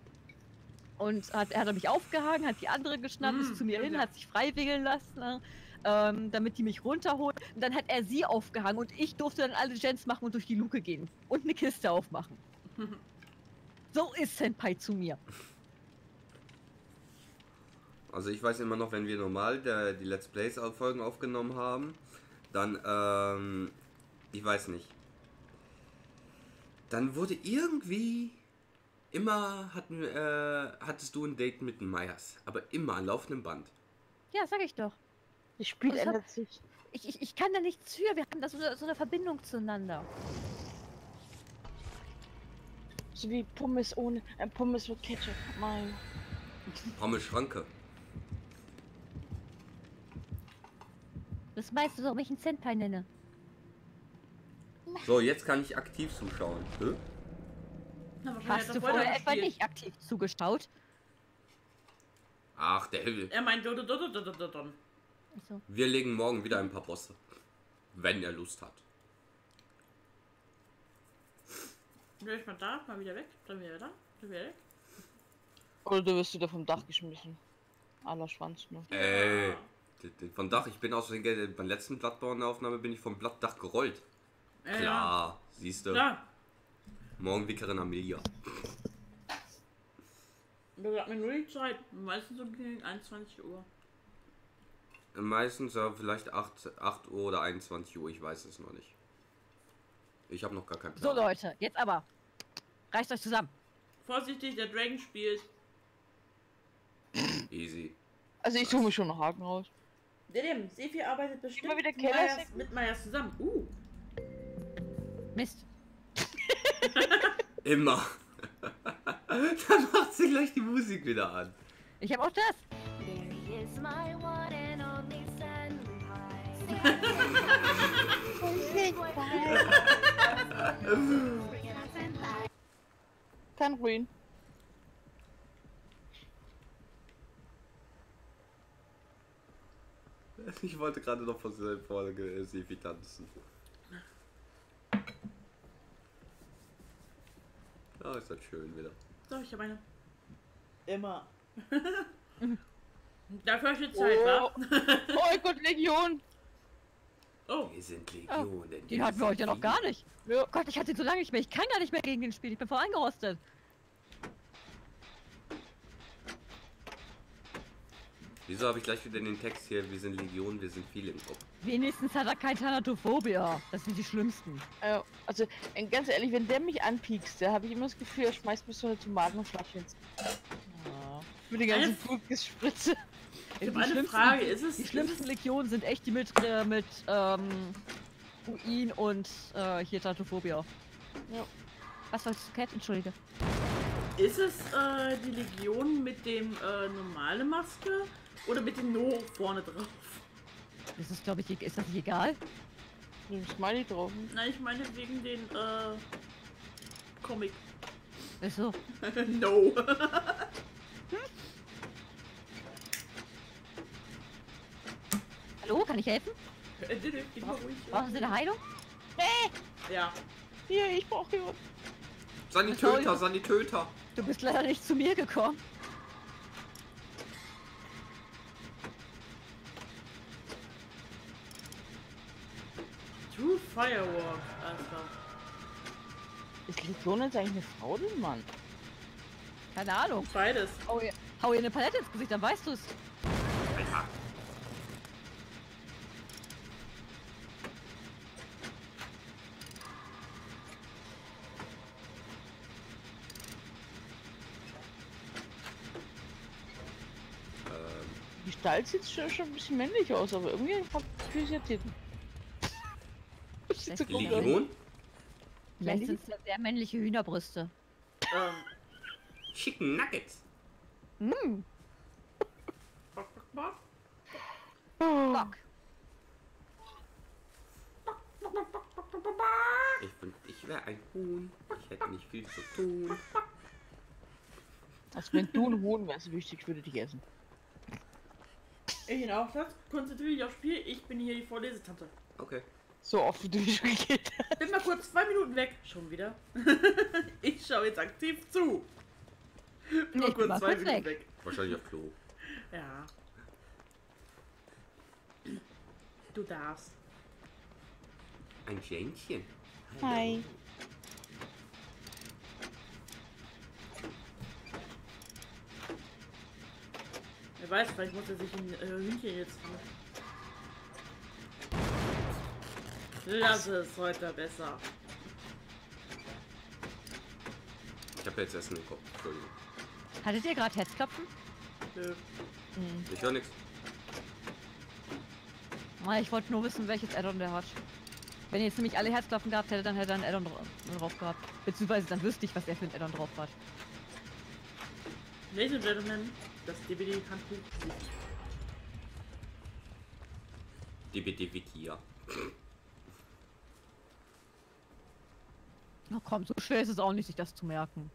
Und hat, er hat mich aufgehangen, hat die andere geschnappt, Mm, ist zu mir ja, hin, hat sich freiwickeln lassen, ähm, damit die mich runterholt. Und dann hat er sie aufgehangen und ich durfte dann alle Gens machen und durch die Luke gehen und eine Kiste aufmachen. So ist Senpai zu mir. Also ich weiß immer noch, wenn wir normal der, die Let's Plays Folgen aufgenommen haben, dann, ähm, ich weiß nicht. Dann wurde irgendwie immer hatten, äh, hattest du ein Date mit den Meyers, aber immer an laufendem Band. Ja, sag ich doch. Das Spiel Das hat- ändert sich. Ich, ich, ich kann da nichts für. Wir haben da so eine, so eine Verbindung zueinander. So wie Pommes ohne. Äh, Pommes mit Ketchup. Mein. Pommes Schranke. Das weißt du, warum ich einen Senpai nenne. So, jetzt kann ich aktiv zuschauen. Hä? Na, Hast du er vorher etwa nicht aktiv zugeschaut? Ach, der Himmel. Er meint Dododododododon. Achso. Wir legen morgen wieder ein paar Bosse. Wenn er Lust hat. Bin ich mal da, mal wieder weg, dann wieder da, dann wieder weg. Oder du wirst wieder vom Dach geschmissen. Aller Schwanz, ne? Ey. Von Dach, ich bin aus Versehen, beim letzten Bloodborne-Aufnahme bin ich vom Blattdach gerollt. Ja, ja. Klar, siehst du. Klar. Morgen Wickerin Amelia. Da sagt mir nur die Zeit. Meistens so gegen 21 Uhr. Meistens ja, vielleicht 8, 8 Uhr oder 21 Uhr, ich weiß es noch nicht. Ich habe noch gar keinen So Plan. Leute, jetzt aber. Reißt euch zusammen. Vorsichtig, der Dragon spielt. Easy. Also ich suche mir schon einen Haken raus. Dem, Sefi arbeitet bestimmt Immer wieder mit senken? mit Meyers zusammen. Uh. Mist. Immer. Dann macht sie gleich die Musik wieder an. Ich habe auch das. There is my one and only senpai. Kein Ruin. Ich wollte gerade noch vor der Folge äh, Sefi tanzen. Ah, ist das schön wieder. So, ich habe eine. Immer. Dafür ich jetzt Zeit, Oh. wa? Oh Gott, Legion! Oh, Wir sind Legionen. Den hatten wir heute noch gar nicht. Ja. Oh Gott, ich hatte ihn so lange nicht mehr. Ich kann gar nicht mehr gegen den Spiel. Ich bin voll eingerostet. Wieso habe ich gleich wieder den Text hier? Wir sind Legionen, wir sind viele im Kopf. Wenigstens hat er kein Thanatophobia. Das sind die schlimmsten. Äh, also, äh, ganz ehrlich, wenn der mich anpiekst, da habe ich immer das Gefühl, er schmeißt mir so eine Tomatenflasche ins Mit der ganzen Blutgespritze. ich habe Die eine schlimmsten- Frage. Ist es, Die schlimmsten Legionen sind echt die mit, äh, mit ähm, Uin und äh, hier Thanatophobia. Ja. Was wolltest du, Cat? Entschuldige. ist es äh, die Legion mit dem äh, normale Maske oder mit dem No vorne drauf. Das ist, glaube ich, e- ist das nicht egal? Mit dem Smiley drauf. Nein, ich meine wegen den äh, Comic. Ach so. no. Hallo, kann ich helfen? Brauchen Sie eine Heilung? Nee! Ja. Hier, ich brauche jemanden. Sanitöter, Sanitöter. Du bist leider nicht zu mir gekommen. Firewalk. Alles klar. Ist Legion jetzt eigentlich eine Frau oder ein Mann? Keine Ahnung. Beides. Hau ihr, hau ihr eine Palette ins Gesicht, dann weißt du es. Alter. Die Gestalt sieht schon, schon ein bisschen männlich aus, aber irgendwie hat sie ja Titten. Das sieht so Die komisch aus. Legion? Vielleicht sind es ja sehr männliche Hühnerbrüste. Ähm. Chicken Nuggets. Hm, Bock, bock, bock. Bock. Ich wünschte, ich wäre ein Huhn. Ich hätte nicht viel zu tun. Also wenn du ein Huhn wärst, wüsste ich, würde dich essen. Ich in Aufsatz. Konzentriere dich aufs Spiel. Ich bin hier die Vorlesetante. Okay. So oft wie du mich schon gekillt hast. Bin mal kurz zwei Minuten weg. Schon wieder. ich schaue jetzt aktiv zu. Bin mal Ich bin kurz mal zwei kurz Minuten weg. weg. Wahrscheinlich auf Klo. Ja. Du darfst. Ein Jähnchen. Hi. Wer weiß, vielleicht muss er sich ein äh, Hühnchen jetzt fangen. Lass es heute besser. Ich habe jetzt Essen im Kopf. Entschuldigung. Hattet ihr gerade Herzklopfen? Nö. Ich höre nichts. Ah, Ich wollte nur wissen, welches Addon der hat. Wenn ihr jetzt nämlich alle Herzklopfen gehabt hättet, dann hätte er ein Addon dra- drauf gehabt. Beziehungsweise dann wüsste ich, was er für ein Addon drauf hat. Ladies and Gentlemen, das DVD-Handbuch. DBD Wikia. Na komm, so schwer ist es auch nicht, sich das zu merken.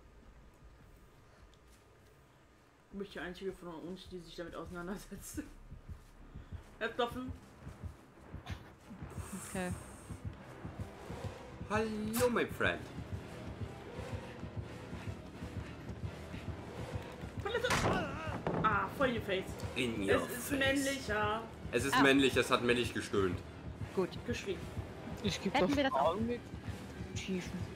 Du bist die einzige von uns, die sich damit auseinandersetzt. Kartoffeln. Okay. Hallo, my friend. Palette. Ah, voll in your face. In your Es ist face. männlicher. Es ist Ah. männlich, es hat männlich gestöhnt. Gut. Geschrien. Ich gebe doch wir das auch. Frauen mit Tiefen.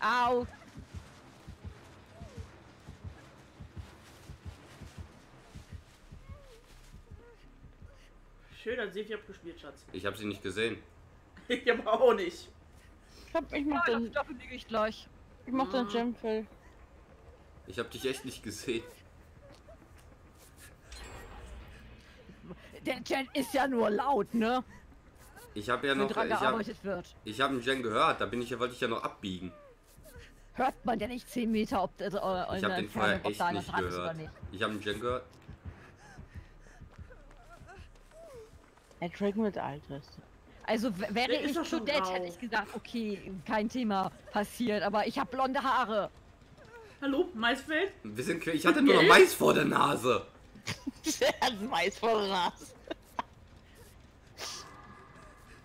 Au! Schön, als Sefi abgespielt, Schatz. Ich habe sie nicht gesehen. Ich aber auch nicht. Ich, hab, ich mach dann, dafür liege ich gleich. ich mach dann Gemfell. Ich habe dich echt nicht gesehen. Der Chat ist ja nur laut, ne? Ich habe ja noch, dran ich habe hab einen Jen gehört, da bin ich ja, wollte ich ja noch abbiegen. Hört man ja nicht 10 Meter, ob, also, äh, Ich der habe den ob echt da nicht gehört. nicht. Ich habe einen Jen gehört. Der Dragon wird alt, weißt du. Also wäre Der ich schon grau. hätte ich gesagt, okay, kein Thema passiert, aber ich habe blonde Haare. Hallo, Maisfeld? Wir sind, ich hatte nur noch Mais vor der Nase. Der hat Mais Nase.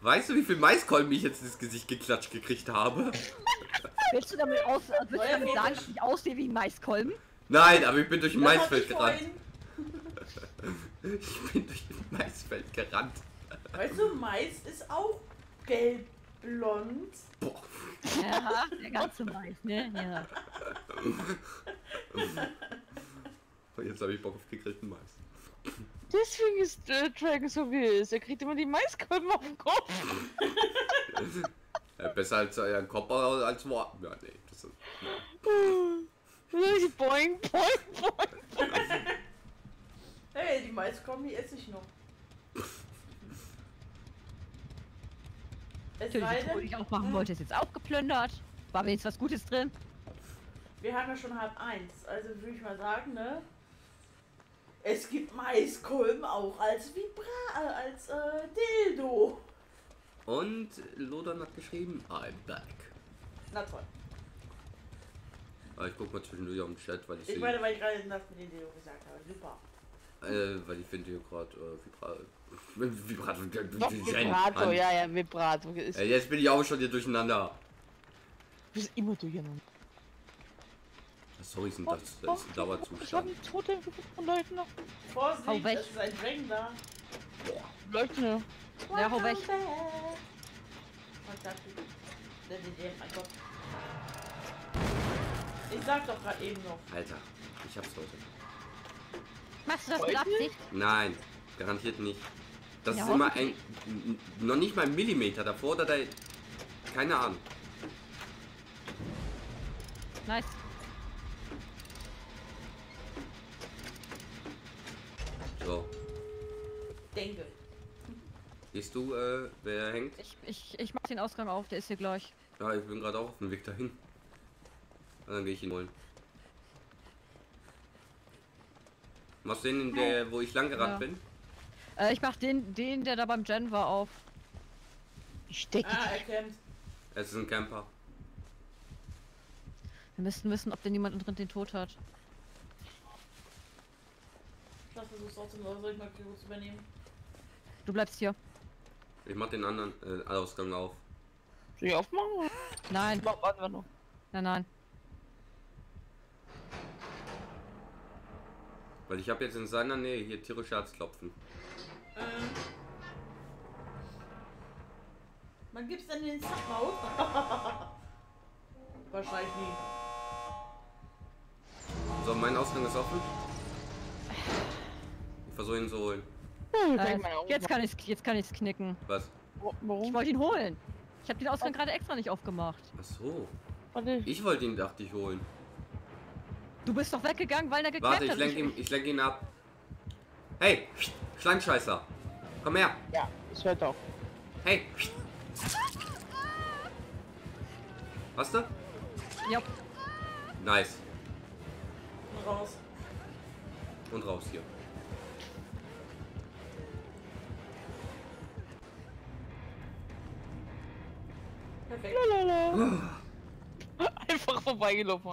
Weißt du, wie viel Maiskolben ich jetzt ins Gesicht geklatscht gekriegt habe? Willst du damit, aus, willst du damit sagen, dass ich aussehe wie ein Maiskolben? Nein, aber ich bin durch ein Maisfeld ich gerannt. Ich bin durch ein Maisfeld gerannt. Weißt du, Mais ist auch gelb-blond. Boah. Ja, der ganze Mais, ne? Ja. Jetzt habe ich Bock auf gegrillten Mais. Deswegen ist äh, Dragon so wie er ist. Er kriegt immer die Maiskolben auf den Kopf. Ja, besser als euren Kopf als Wort. Ja, nee. Das ist, boing, boing, boing. Hey, die Maiskombi esse ich noch. Es sei denn, ich aufmachen wollte, ist jetzt auch geplündert. War wenigstens was Gutes drin. wir haben ja schon halb eins. Also würde ich mal sagen, ne? Es gibt Maiskolben auch als Vibra, äh, als äh, Dildo. Und Lodon hat geschrieben, I'm back. Na toll. Aber ich guck mal zwischendurch auf den Chat, weil ich, Ich meine, weil ich gerade das mit den Deo gesagt habe. Super. äh, weil ich finde hier gerade äh, Vibra Vibrato. Doch, Vibrato, ja, ja, Vibrato. Ist, Äh, jetzt bin ich auch schon hier durcheinander. du bist immer durcheinander. Sorry, sind das, das ist ein Oh, Ich habe Dauerzustand. einen Totem von Leuten noch. Vorsicht, Hau weg. es ist ein Dragon da. Leute. Ja, hau weg. Ich sag doch gerade eben noch. Alter, ich hab's heute. Machst du das mit? Absicht? Nein, garantiert nicht. Das Ja, ist immer ein. Noch nicht mal ein Millimeter davor oder da. Keine Ahnung. Nice. So. Denke. Siehst du, äh, wer hängt? Ich, ich, ich mach den Ausgang auf, der ist hier gleich. Ja, ich bin gerade auch auf dem Weg dahin. Und dann gehe ich ihn holen. Machst du den, in der, wo ich lang gerannt Ja. bin? Äh, ich mach den, den, der da beim Gen war, auf. Ich stecke Ah, er kämpft. Es ist ein Camper. Wir müssten wissen, ob denn jemand drin den Tod hat. Ich versuch's trotzdem, oder soll ich mal kurz übernehmen? Du bleibst hier. Ich mach den anderen äh, Ausgang auf. Soll ich aufmachen? Nein, Wa- Warten wir noch. nein, nein. Weil ich habe jetzt in seiner Nähe hier tierische Herzklopfen. Ähm. Wann gibt's denn den Submode? Wahrscheinlich nie. So, mein Ausgang ist offen. Ich versuche ihn zu holen. Hm, Äh, jetzt kann ich's, jetzt kann ich's knicken. Was? Wa- Ich Warum? wollte ihn holen. Ich habe den Ausgang gerade extra nicht aufgemacht. Ach so. Warte. Ich wollte ihn, dachte ich, holen. Du bist doch weggegangen, weil er gekämpft Warte, ich hat. lenke ihn, ich lenk ihn ab. Hey, Schlangenscheißer. Komm her. Ja, es hört auf. Hey. Hast du? Ja, Nice. Und raus. Und raus hier. Perfekt. Lalala. Einfach vorbeigelaufen.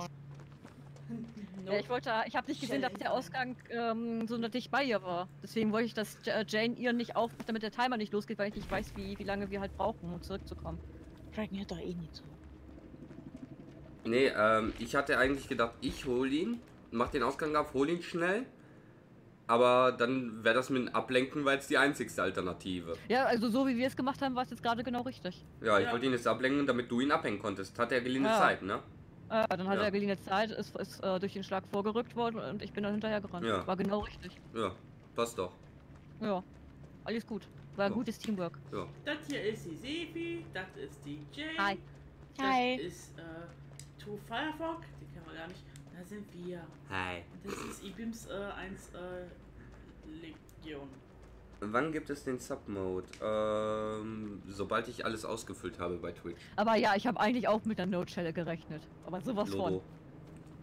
ja, ich wollte, ich habe nicht gesehen, dass der Ausgang ähm, so dicht bei ihr war. Deswegen wollte ich, dass Jane ihr nicht aufmacht, damit der Timer nicht losgeht, weil ich nicht weiß, wie, wie lange wir halt brauchen, um zurückzukommen. Dragon hört doch eh nicht so. Nee, ähm, ich hatte eigentlich gedacht, ich hol ihn, mach den Ausgang auf, hol ihn schnell. Aber dann wäre das mit dem Ablenken, weil es die einzigste Alternative. Ja, also so wie wir es gemacht haben, war es jetzt gerade genau richtig. Ja, ich Ja. wollte ihn jetzt ablenken, damit du ihn abhängen konntest. Hat er geliehene Ja. Zeit, ne? Äh, dann hat Ja. er geliehene Zeit, ist, ist äh, durch den Schlag vorgerückt worden und ich bin dann hinterher gerannt. Ja. War genau richtig. Ja, passt doch. Ja, alles gut. War Ja. gutes Teamwork. Ja. Das hier ist die Sefi, das ist die Jane. Hi. Das Hi. ist äh, Two Firefog, die kennen wir gar nicht. Da sind wir. Hi. Und das ist Ibims äh, 1 äh, Legion. Wann gibt es den Submode? Ähm, sobald ich alles ausgefüllt habe bei Twitch. Aber ja, ich habe eigentlich auch mit der Noteshell gerechnet. Aber sowas Logo.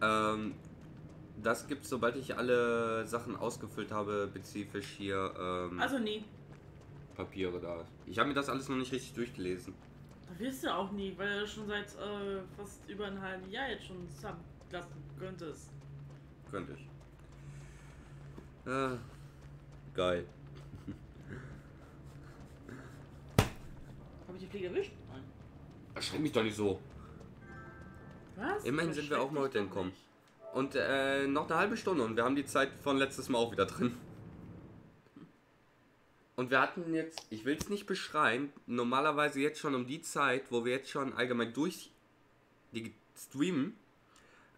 Ähm, das gibt's, sobald ich alle Sachen ausgefüllt habe, spezifisch hier ähm, Also nie. Papiere da. Ich habe mir das alles noch nicht richtig durchgelesen. Da wirst du auch nie, weil du schon seit äh, fast über einem halben Jahr jetzt schon Sub lassen könntest. Könnte ich. Ah, geil. Habe ich die Fliege erwischt? Nein. Erschreck mich doch nicht so. Was? Immerhin sind wir auch mal heute entkommen. nicht. Und äh, noch eine halbe Stunde und wir haben die Zeit von letztes Mal auch wieder drin. Und wir hatten jetzt, ich will es nicht beschreien, normalerweise jetzt schon um die Zeit, wo wir jetzt schon allgemein durch die streamen,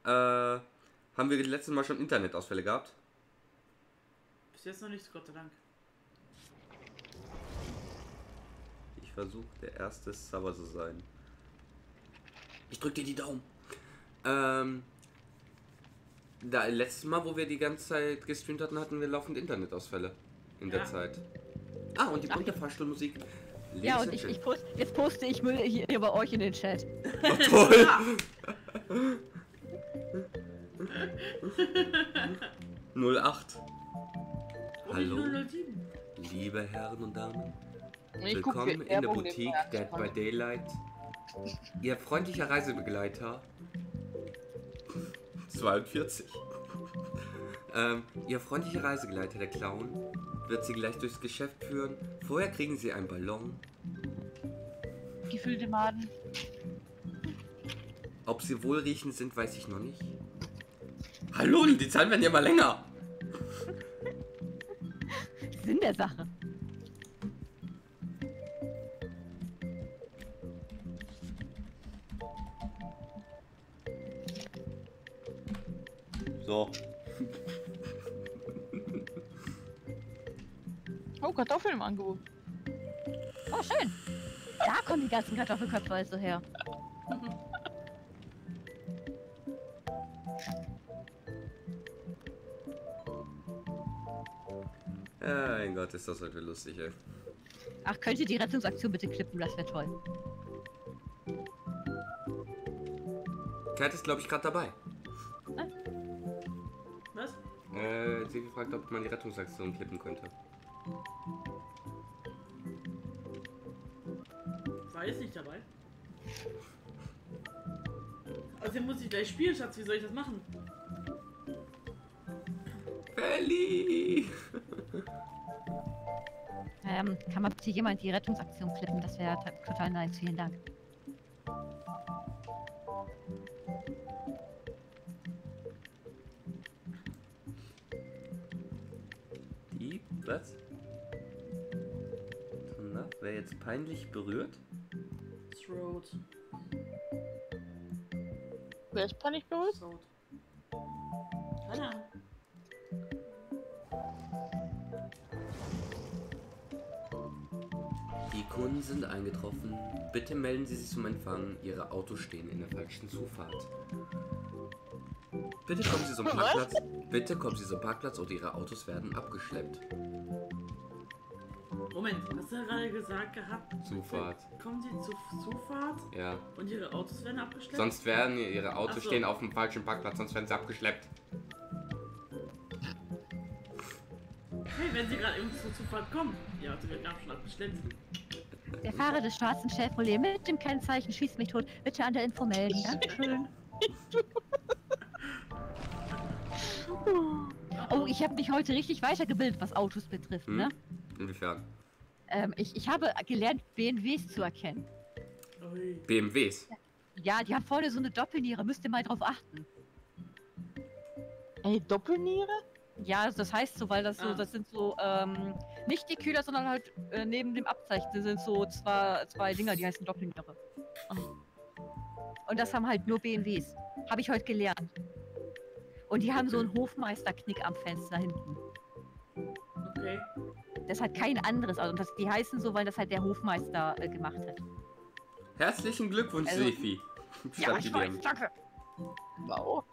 äh, haben wir letztes Mal schon Internetausfälle gehabt. Bis jetzt noch nichts, Gott sei Dank. Ich versuche der erste Server zu sein. Ich drück dir die Daumen. Ähm, da, letztes Mal, wo wir die ganze Zeit gestreamt hatten, hatten wir laufend Internetausfälle in der Ja. Zeit. Ah, und die bunte Fahrstuhlmusik. Ja, und ich, ich post, jetzt poste ich Müll hier, hier bei euch in den Chat. Oh, toll. Null acht. Und Hallo. nicht 007. Liebe Herren und Damen, Ich willkommen in der Boutique. Dead by Daylight. Ihr freundlicher Reisebegleiter 42. Ähm, ihr freundlicher Reisegeleiter, der Clown, wird sie gleich durchs Geschäft führen. Vorher kriegen sie einen Ballon. Gefüllte Maden. Ob sie wohlriechend sind, weiß ich noch nicht. Hallo, die Zahlen werden ja mal länger. Sinn der Sache. So. Oh, Kartoffeln im Angebot. Oh, schön. Da kommen die ganzen Kartoffelköpfe also her. Mein Gott, ist das heute lustig, ey. Ach, könnt ihr die Rettungsaktion bitte klippen? Das wäre toll. Kat ist, glaube ich, gerade dabei. Was? Äh, sie gefragt, ob man die Rettungsaktion klippen könnte. War jetzt nicht dabei. Außerdem muss ich gleich spielen, Schatz. Wie soll ich das machen? Felly! Ähm, kann man bitte jemand die Rettungsaktion klippen? Das wäre total nice. Vielen Dank. Die? Was? Na, wer jetzt peinlich berührt? Throat. Wer ist panisch berührt? Throat. Keine Ahnung. Kunden sind eingetroffen. Bitte melden Sie sich zum Empfang. Ihre Autos stehen in der falschen Zufahrt. Bitte kommen Sie zum Was? Parkplatz. Bitte kommen Sie zum Parkplatz oder Ihre Autos werden abgeschleppt. Moment, hast du gerade gesagt gehabt? Zufahrt. Kommen Sie zur Zufahrt Ja. und Ihre Autos werden abgeschleppt? Sonst werden Ihre Autos so. stehen auf dem falschen Parkplatz, sonst werden sie abgeschleppt. Hey, wenn Sie gerade eben zur Zufahrt kommen. Die Autos werden auch schon abgeschleppt. Der Fahrer des schwarzen Chevrolet mit dem Kennzeichen schießt mich tot. Bitte an der Info melden. Dankeschön. Oh, ich habe mich heute richtig weitergebildet, was Autos betrifft, Hm? ne? Inwiefern? Ähm, ich, ich habe gelernt, BMWs zu erkennen. Ui. BMWs. Ja, die haben vorne so eine Doppelniere, müsst ihr mal drauf achten. Ey, Doppelniere? Ja, das heißt so, weil das so, Ah. das sind so, ähm, nicht die Kühler, sondern halt äh, neben dem Abzeichen das sind so zwei, zwei Dinger, die heißen Doppelniere. Und das haben halt nur BMWs. Habe ich heute gelernt. Und die haben so einen Hofmeisterknick am Fenster hinten. Okay. Das hat kein anderes. Also das, die heißen so, weil das halt der Hofmeister äh, gemacht hat. Herzlichen Glückwunsch, Also- Sefi. Ja, Statt ich weiß, danke. Wow.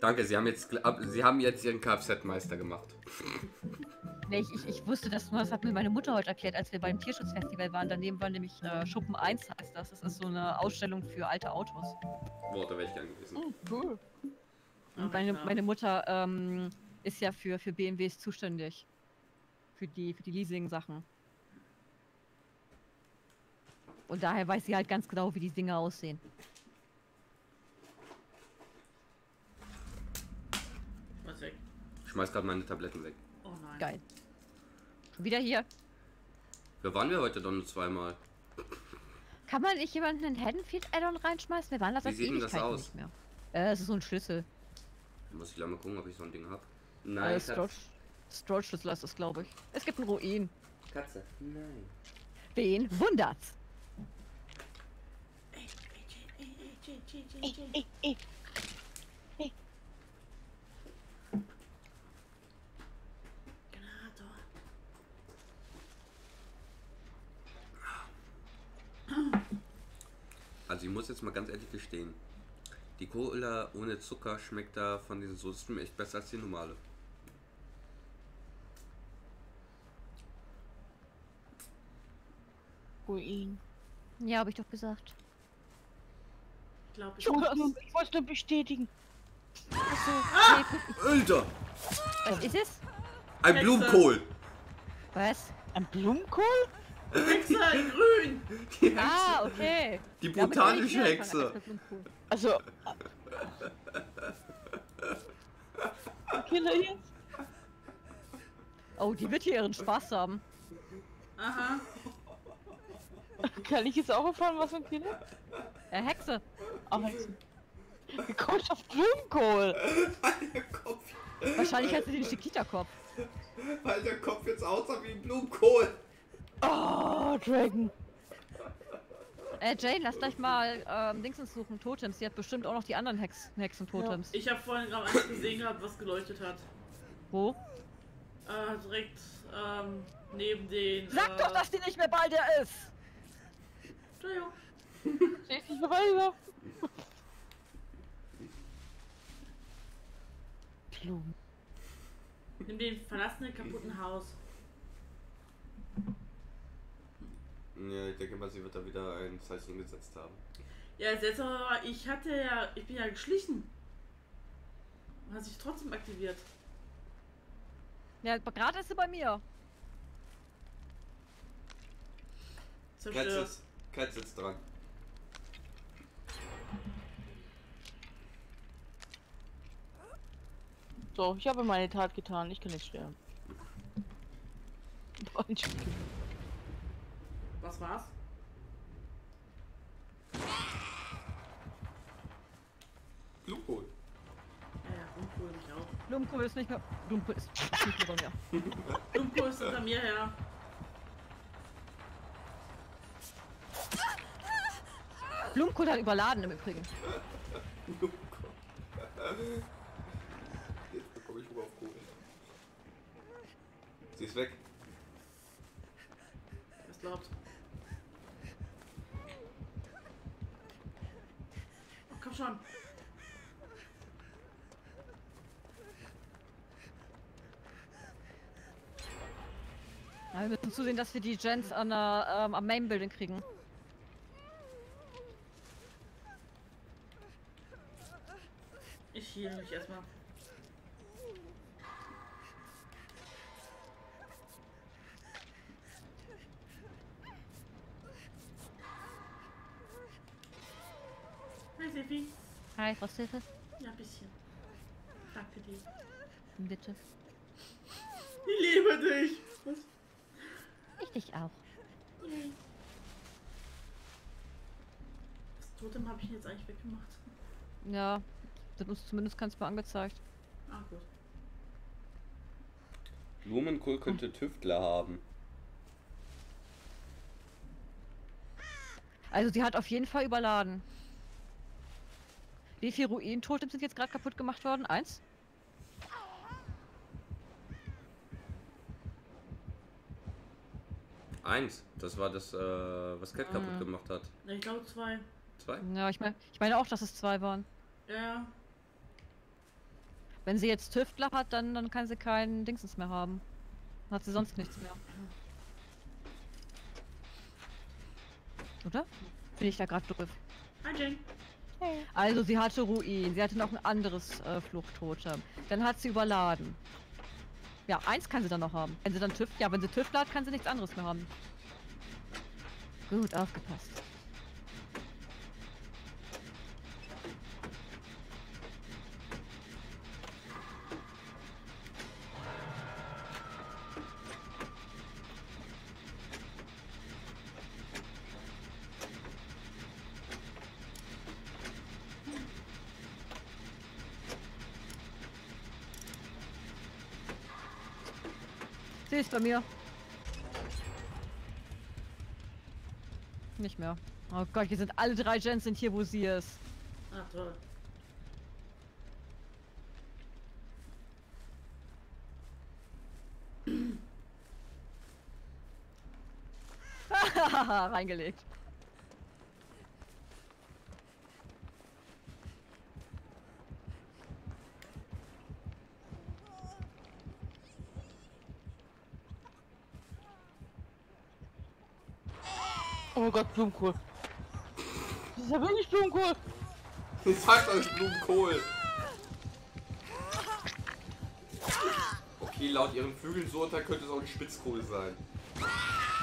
Danke, Sie haben jetzt, Sie haben jetzt Ihren Kfz-Meister gemacht. Nee, ich, ich, ich wusste das nur, das hat mir meine Mutter heute erklärt, als wir beim Tierschutzfestival waren. Daneben war nämlich äh, Schuppen 1 heißt das. Das ist so eine Ausstellung für alte Autos. Boah, da wäre ich gern gewesen. Hm, cool. Und meine, meine Mutter ähm, ist ja für, für BMWs zuständig. Für die, für die Leasing-Sachen. Und daher weiß sie halt ganz genau, wie die Dinge aussehen. Was weg? Ich schmeiß gerade meine Tabletten weg. Oh nein. Geil. Wieder hier. Da waren wir heute doch nur zweimal. Kann man nicht jemanden einen Haddonfield-Add-on reinschmeißen? Wir waren das Wie sieht denn das aus? nicht. Äh, es ist so ein Schlüssel. Da muss ich gleich mal gucken, ob ich so ein Ding hab. Äh, Nein. Storage- Storage-Schlüssel ist das, glaube ich. Es gibt einen Ruin. Katze. Nein. Wen wundert's? Ey, ey, ey, ey, ey, ey, Ey, ey. ey, ey. Also ich muss jetzt mal ganz ehrlich gestehen. Die Cola ohne Zucker schmeckt da von diesen Soßen echt besser als die normale. Ruin. Ja, habe ich doch gesagt. Ich glaube, ich Ich wollte nur, ich wollte nur bestätigen. Nee, Alter! was ist es? Ein. Blumenkohl! Was? Ein Blumenkohl? Hexe in grün! Die Hexe. Ah, okay. Die botanische ich Hexe. Also. Killer jetzt? Oh, die wird hier ihren Spaß haben. Aha. Kann ich jetzt auch erfahren, was für ein Killer? Äh, Hexe. Ach, Hexen. Wie kommst du auf Blumenkohl? Weil der Kopf, Wahrscheinlich hat sie den Chiquita-Kopf. weil der Kopf jetzt aussah wie ein Blumenkohl. Oh, Dragon. Äh, Jane, lass gleich mal ähm, Dingsens suchen, Totems. Die hat bestimmt auch noch die anderen Hex Hexen-Totems. Ich habe vorhin gerade eins gesehen gehabt, was geleuchtet hat. Wo? Äh, direkt ähm, neben den. Sag äh, doch, dass die nicht mehr bei dir ist! Entschuldigung. Steh ich nicht mehr weiter. Blumen. Nimm den verlassenen kaputten Haus. Ja, ich denke mal, sie wird da wieder ein Zeichen gesetzt haben. Ja, das letzte Mal war, ich hatte ja, ich bin ja geschlichen. Und hat sich trotzdem aktiviert. Ja, gerade ist sie bei mir. Katz sitzt dran. So, ich habe meine Tat getan. Ich kann nicht sterben. Boah, Was war's? Blumenkohl. Ja, ja, Blumenkohl mich auch. Blumenkohl ist nicht mehr. Blumenkohl ist nicht mehr bei mir. Blumenkohl ist hinter mir her. Blumenkohl hat überladen im Übrigen. Blumenkohl. Jetzt bekomme ich Hunger auf Kohl. Sie ist weg. Was glaubt? Komm schon. Ja, wir müssen zusehen, dass wir die Gens an der, ähm, am Main Building kriegen. Ich heal mich erstmal. Hi Sefi. Hi, was ist das? Ja, ein bisschen. Danke dir. Bitte. Ich liebe dich. Was? Ich dich auch. Yay. Das Totem habe ich jetzt eigentlich weggemacht. Ja, das uns zumindest du mal angezeigt. Ah, gut. Blumenkohl könnte Tüftler haben. Also sie hat auf jeden Fall überladen. Wie viele Ruinentotems sind jetzt gerade kaputt gemacht worden? Eins? Eins. Das war das, äh, was Cat kaputt Mhm. gemacht hat. Ne, ich glaube zwei. Zwei? Ja, ich meine ich meine auch, dass es zwei waren. Ja, ja. Wenn sie jetzt Tüftler hat, dann, dann kann sie keinen Dingsens mehr haben. Dann hat sie sonst nichts mehr. Oder? Bin ich da gerade doof? Hi Jane. Also sie hatte Ruin, sie hatte noch ein anderes äh, Fluchttotem. Dann hat sie überladen. Ja, eins kann sie dann noch haben. Wenn sie dann TÜV, ja, wenn sie Tüftler hat, kann sie nichts anderes mehr haben. Gut, aufgepasst. Bei mir. Nicht mehr. Oh Gott, hier sind alle drei Gens sind hier, wo sie ist. Ah, toll. Reingelegt. Oh Gott, Blumenkohl. Das ist ja wirklich Blumenkohl. Ich sag euch Blumenkohl. Okay, laut ihren Vögeln so unter könnte es auch ein Spitzkohl sein.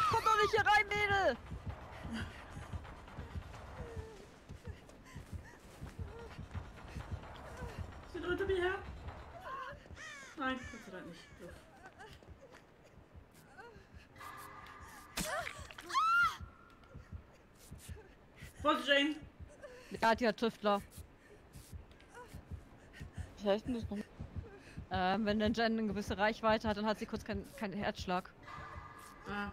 Komm doch nicht hier rein, Mädel! Ja, hat Tüftler. Was heißt denn das noch? Ähm, wenn der Jen eine gewisse Reichweite hat, dann hat sie kurz keinen keinen Herzschlag. Ah,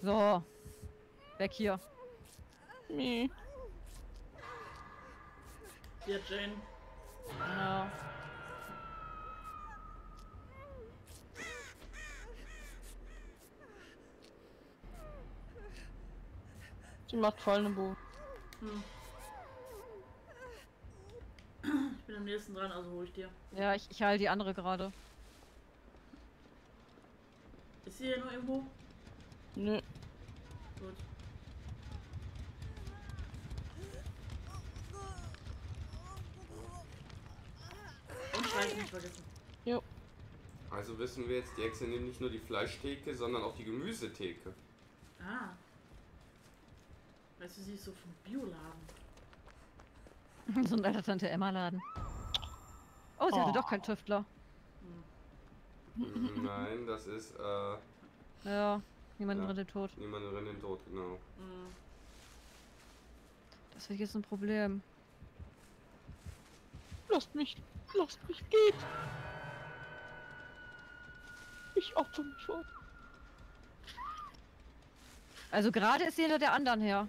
So. Weg hier. Nee. hat Jane. Ja. Die macht voll einen Bogen. Hm. Ich bin am nächsten dran, also hol ich dir. Ja, ich, ich heile die andere gerade. Ist sie hier noch irgendwo? Nö. Gut. Und Scheiße nicht vergessen. Also wissen wir jetzt, die Hexe nimmt nicht nur die Fleischtheke, sondern auch die Gemüsetheke. Ah. Du, sie ist so vom Bioladen. so ein alter Tante Emma Laden. Oh, sie Oh. hatte doch keinen Tüftler. Nein, das ist äh, Ja, niemand Ja. ja. tot. niemand rennt den Tod, genau. Hm. Das ist jetzt ein Problem. Lasst mich. Lasst mich gehen. Ich opfer mich vor. Also gerade ist sie hinter der anderen her.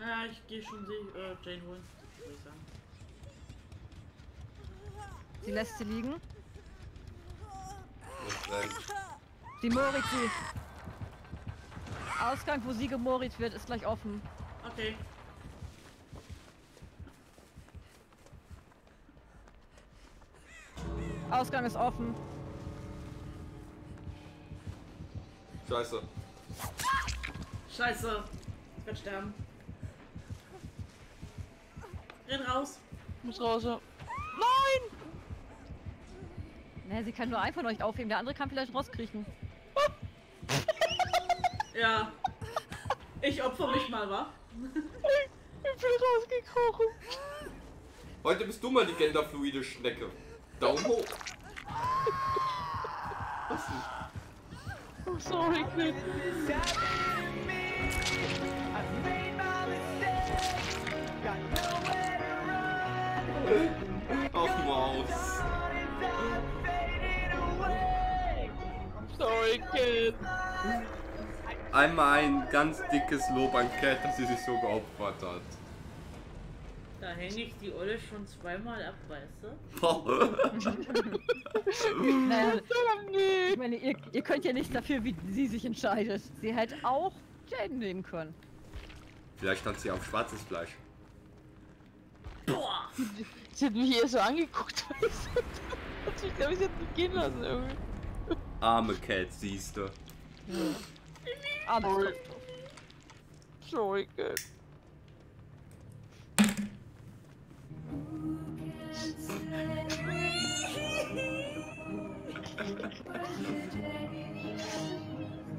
Ja, ich gehe schon sie, äh, Jane holen. Würde ich sagen. Sie lässt sie liegen. Die Moritz sie. Ausgang, wo sie gemorit wird, ist gleich offen. Okay. Ausgang ist offen. Scheiße. Scheiße. Ich werde sterben. Renn raus. Muss raus. ja. Ne, sie kann nur einen von euch aufheben, der andere kann vielleicht rauskriechen. Ja. Ich opfer mich mal, wa? Ich bin rausgekrochen. Heute bist du mal die genderfluide Schnecke. Daumen hoch. Was denn? Oh, sorry, Kid. Ach Maus. Sorry, Kid. Einmal ein ganz dickes Lob an Cat, dass sie sich so geopfert hat. Da hänge ich die Olle schon zweimal ab, weißt du? Naja, ich meine, ihr, ihr könnt ja nichts dafür, wie sie sich entscheidet. Sie hätte auch Jaden nehmen können. Vielleicht stand sie auf schwarzes Fleisch. Boah! Sie hat mich eher so angeguckt. du? Also ich glaube, sie hat mich gehen lassen irgendwie. Arme Cat, siehste. Aber Sorry. Sorry, Kid.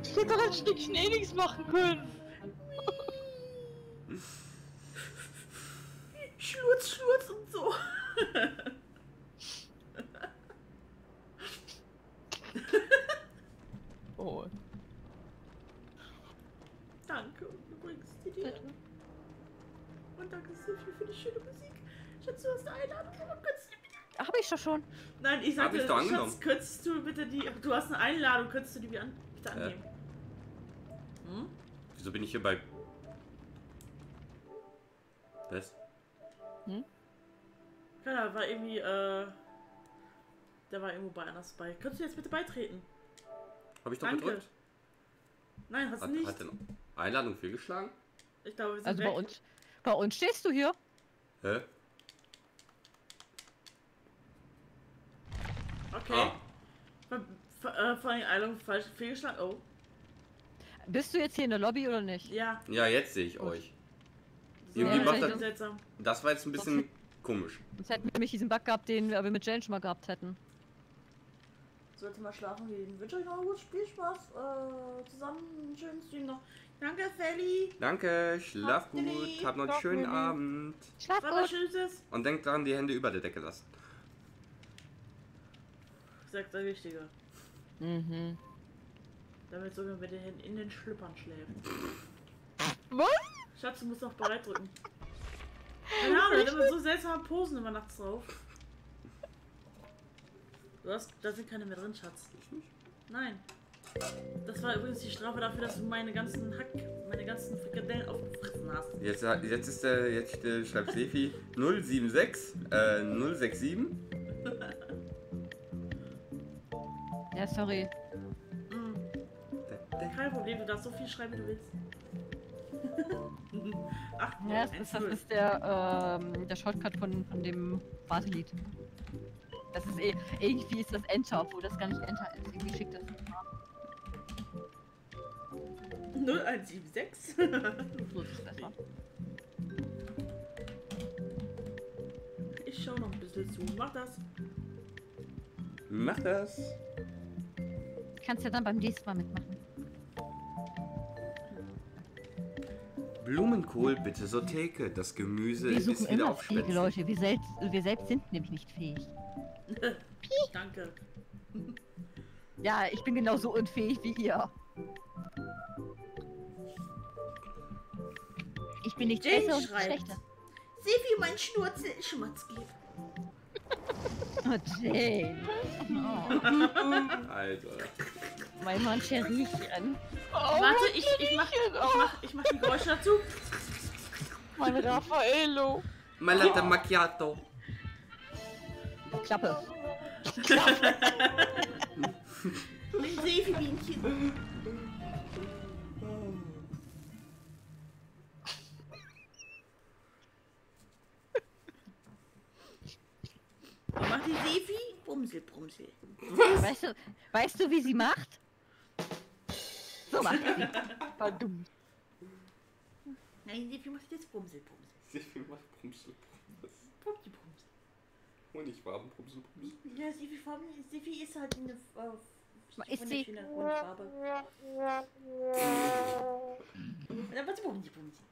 Ich hätte doch ein Stückchen eh nichts machen können. Schlurz, Schlurz und so. Oh. Danke, und du bringst die dir. Und danke Sophie für die schöne Musik. Schatz, du hast eine Einladung bekommen. Könntest du die bitte... Habe ich doch schon. Nein, ich Hab sagte, ich doch angenommen. Schatz, könntest du bitte die... Du hast eine Einladung, könntest du die bitte, Hä? annehmen? Hm? Wieso bin ich hier bei. Was? Ja, da war irgendwie, äh... Der war irgendwo bei anders bei. Könntest du jetzt bitte beitreten? Hab ich doch Danke. gedrückt? Nein, hast du Hat, nicht. hat denn Einladung fehlgeschlagen? Ich glaube, wir sind Also weg. bei uns, bei uns stehst du hier. Hä? Okay. Ah. Äh, vor allem Einladung falsch fehlgeschlagen. Oh, Bist du jetzt hier in der Lobby oder nicht? ja. Ja, jetzt sehe ich euch. Irgendwie macht das. Das war jetzt ein bisschen Komisch. Sonst hätten wir nämlich diesen Bug gehabt, den wir mit Jane schon mal gehabt hätten. Sollte mal schlafen gehen. Wünsche euch noch einen guten Spielspaß. Äh, zusammen einen schönen Stream noch. Danke, Felly. Danke, schlaf gut, Lilly. habt noch einen schönen Lilly. Abend. Schlaf gut. Schönes? Und denkt dran, die Hände über der Decke lassen. Sagt der Richtige. Mhm. Damit sogar mit den Händen in den Schlüppern schläft. Was? Schatz, du musst noch bereit drücken. Keine Ahnung, der hat immer so seltsame Posen immer nachts drauf. Du hast, da sind keine mehr drin, Schatz. Nein. Das war übrigens die Strafe dafür, dass du meine ganzen Hack, meine ganzen Frikadellen aufgefressen hast. Jetzt, jetzt ist der, jetzt äh, schreibt Sefi 076, äh, 067. Ja, sorry. Mm. Kein Problem, du darfst so viel schreiben, wie du willst. Ach, Ja, das ist, das ist der, ähm, der Shortcut von, von dem Wartelied. Das ist eh, irgendwie ist das Enter, obwohl das gar nicht Enter ist. Irgendwie schickt das nicht nach. 0176. So ist es besser. Ich schau noch ein bisschen zu. Mach das. Mach das. Kannst ja dann beim nächsten Mal mitmachen. Blumenkohl, bitte zur Theke. Das Gemüse Wir ist suchen wieder immer auf fähige. Leute. Wir selbst, wir selbst sind nämlich nicht fähig. Danke. Ja, ich bin genauso unfähig wie ihr. Ich bin nicht Jane besser und schreibt. schlechter. Sieh, wie mein Schnurzel Schmatz gibt. Oh, Jane. Oh, Alter. Mein Mancheriechen. Oh, Warte, ich, ich, mach, ich, mach, ich mach die Geräusche dazu. mein Raffaello. Mein Latte Macchiato. Klappe. Mein Seefibienchen. Und macht die Sefi? Bumsel, Brumsel. Weißt du, weißt du, wie sie macht? Sie. Verdammt. Nein, Sefi macht jetzt Bumsel, Brumsel. Sefi macht Brumsel, Brumsel. Bumsel, Brumsel. Honigfarben, Brumsel, Brumsel. Ja, Sefi, Farben, Sefi ist halt eine äh, Ist sie- wunderschöne Grundfarbe. Und dann macht sie Bumsel, Brumsel.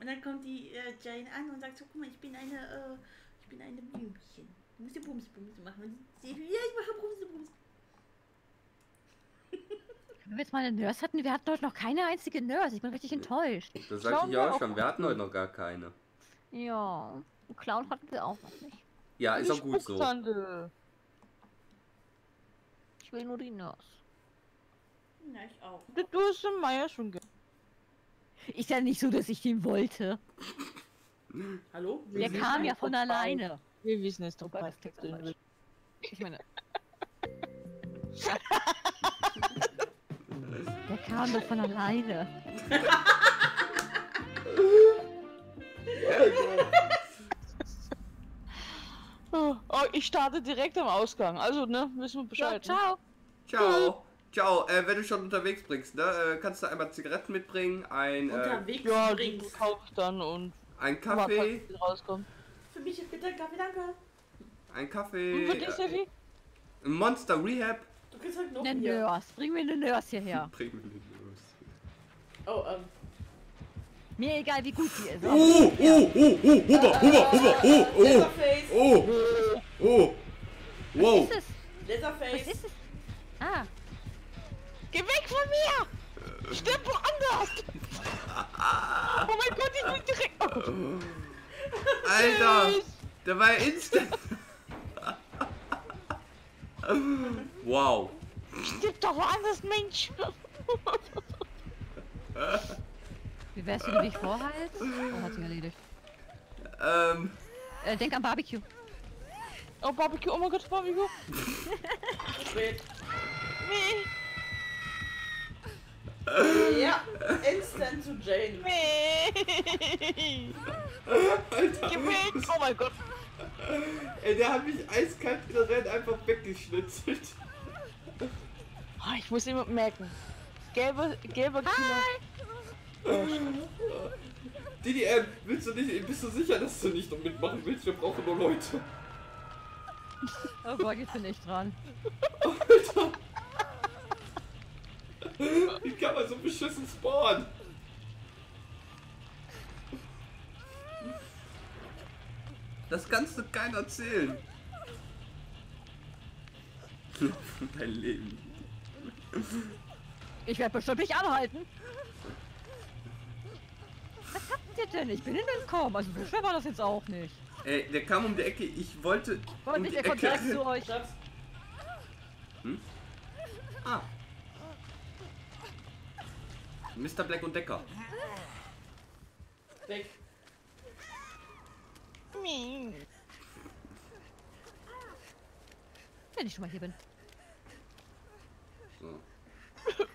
Und dann kommt die äh, Jane an und sagt so, guck mal, ich bin eine, äh, ich bin eine Blümchen. Du musst ja Bumsel machen. Und sie, ja, ich mache Bumsel. Wenn wir jetzt mal eine Nurse hatten, wir hatten heute noch keine einzige Nurse. Ich bin richtig enttäuscht. Das Schauen ich wir auch schon. Wir hatten heute noch gar keine. Ja, einen Clown hatten wir auch noch nicht. Ja, ist auch gut so. Ich will nur die Nurse. Ja, ich auch. Du hast den Meier schon ge Ist ja nicht so, dass ich den wollte. Hallo? Der kam ja von alleine. Wir wissen es doch Oh Gott, das klingt. Ich meine. Kam doch von alleine. Oh, ich starte direkt am Ausgang. Also, ne, wissen wir Ja, Bescheid. ne? ciao. Ciao. Ciao. Äh, wenn du schon unterwegs bringst, ne, äh, kannst du einmal Zigaretten mitbringen, ein, äh, Unterwegs Ja, die bringst. dann und ein Kaffee, sie rauskommt. Für mich bitte einen Kaffee, danke. ein Kaffee, Und für dich, äh, Steffi? ein Monster Rehab. Du kriegst halt noch Eine hier. Nurse. Bring mir eine Nurse hierher. Bring mir den los. Oh, ähm. Mir egal, wie gut sie ist. Oh, oh, oh, oh, Huber, Huber, Huber, oh, oh, Leatherface. oh, oh. Was Wow. ist es? Was Leatherface. ist es? Ah, Geh weg von mir! Stirb woanders! oh mein Gott, ich bin direkt. Oh Gott. Alter, der war ja instant. Wow. Stirb doch woanders, Mensch! wie wär's, wenn du dich vorhältst? Oh, hat sich erledigt. Ähm, Äh, denk an Barbecue. Oh, Barbecue, oh mein Gott, Barbecue! Spät. Nee, Ja, instant zu Jane. nee! Alter. Oh mein Gott! Ey, der hat mich eiskalt in der Rennen einfach weggeschnitzelt. Oh, ich muss immer merken. Gelber, gelber Killer. DDM, willst du nicht, bist du sicher, dass du nicht noch mitmachen willst? Wir brauchen nur Leute. Oh Gott, jetzt bin ich dran. Alter. Wie kann man so beschissen spawnen? Das kannst du keiner erzählen. Dein Leben. Ich werde bestimmt nicht anhalten. Was habt ihr denn? Ich bin in den Korb. Also so schwer war das jetzt auch nicht. Ey, der kam um die Ecke, ich wollte Wollte um nicht, er kommt direkt zu euch. Schatz, Ah. Mr. Black und Decker. weg. Wenn ich schon mal hier bin. So.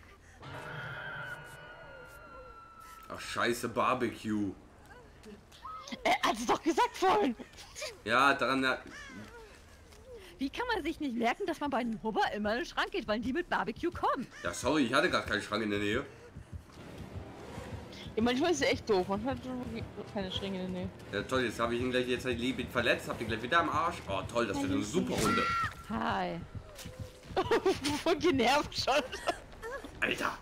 Ach scheiße, Barbecue. Er hat es doch gesagt vorhin. Ja, daran ja, Wie kann man sich nicht merken, dass man bei einem Hubber immer in den Schrank geht, weil die mit Barbecue kommen? ja, sorry, ich hatte gar keinen Schrank in der Nähe. Ja, manchmal ist er echt doof. Man hat keine Schränke in der Nähe. Ja toll, jetzt habe ich ihn gleich jetzt halt lieb verletzt, hab ihn gleich wieder am Arsch. Oh toll, das wird eine super Runde. Hi. Voll genervt schon. Alter!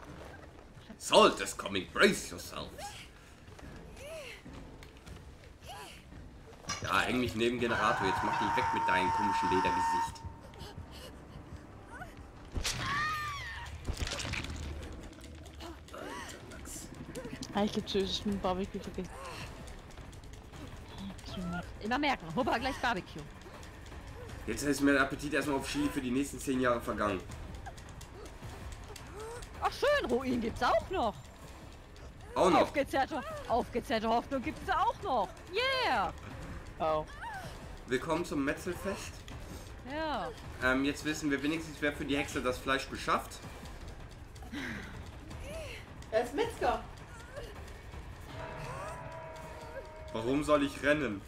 Salt is coming, brace yourselves! Ja, häng mich neben Generator, jetzt mach dich weg mit deinem komischen Ledergesicht. Ah, ich geb zu, es ist mit Barbecue vergessen. Immer merken, Hubber gleich Barbecue. Jetzt ist mir der Appetit erstmal auf Chili für die nächsten 10 Jahre vergangen. Ach schön, Ruin gibt's auch noch. Auch noch. Aufgezerrte, aufgezerrte Hoffnung gibt's auch noch. Yeah. Oh. Willkommen zum Metzelfest. Ja. Ähm, jetzt wissen wir wenigstens, wer für die Hexe das Fleisch beschafft. Er ist Metzger. Warum soll ich rennen?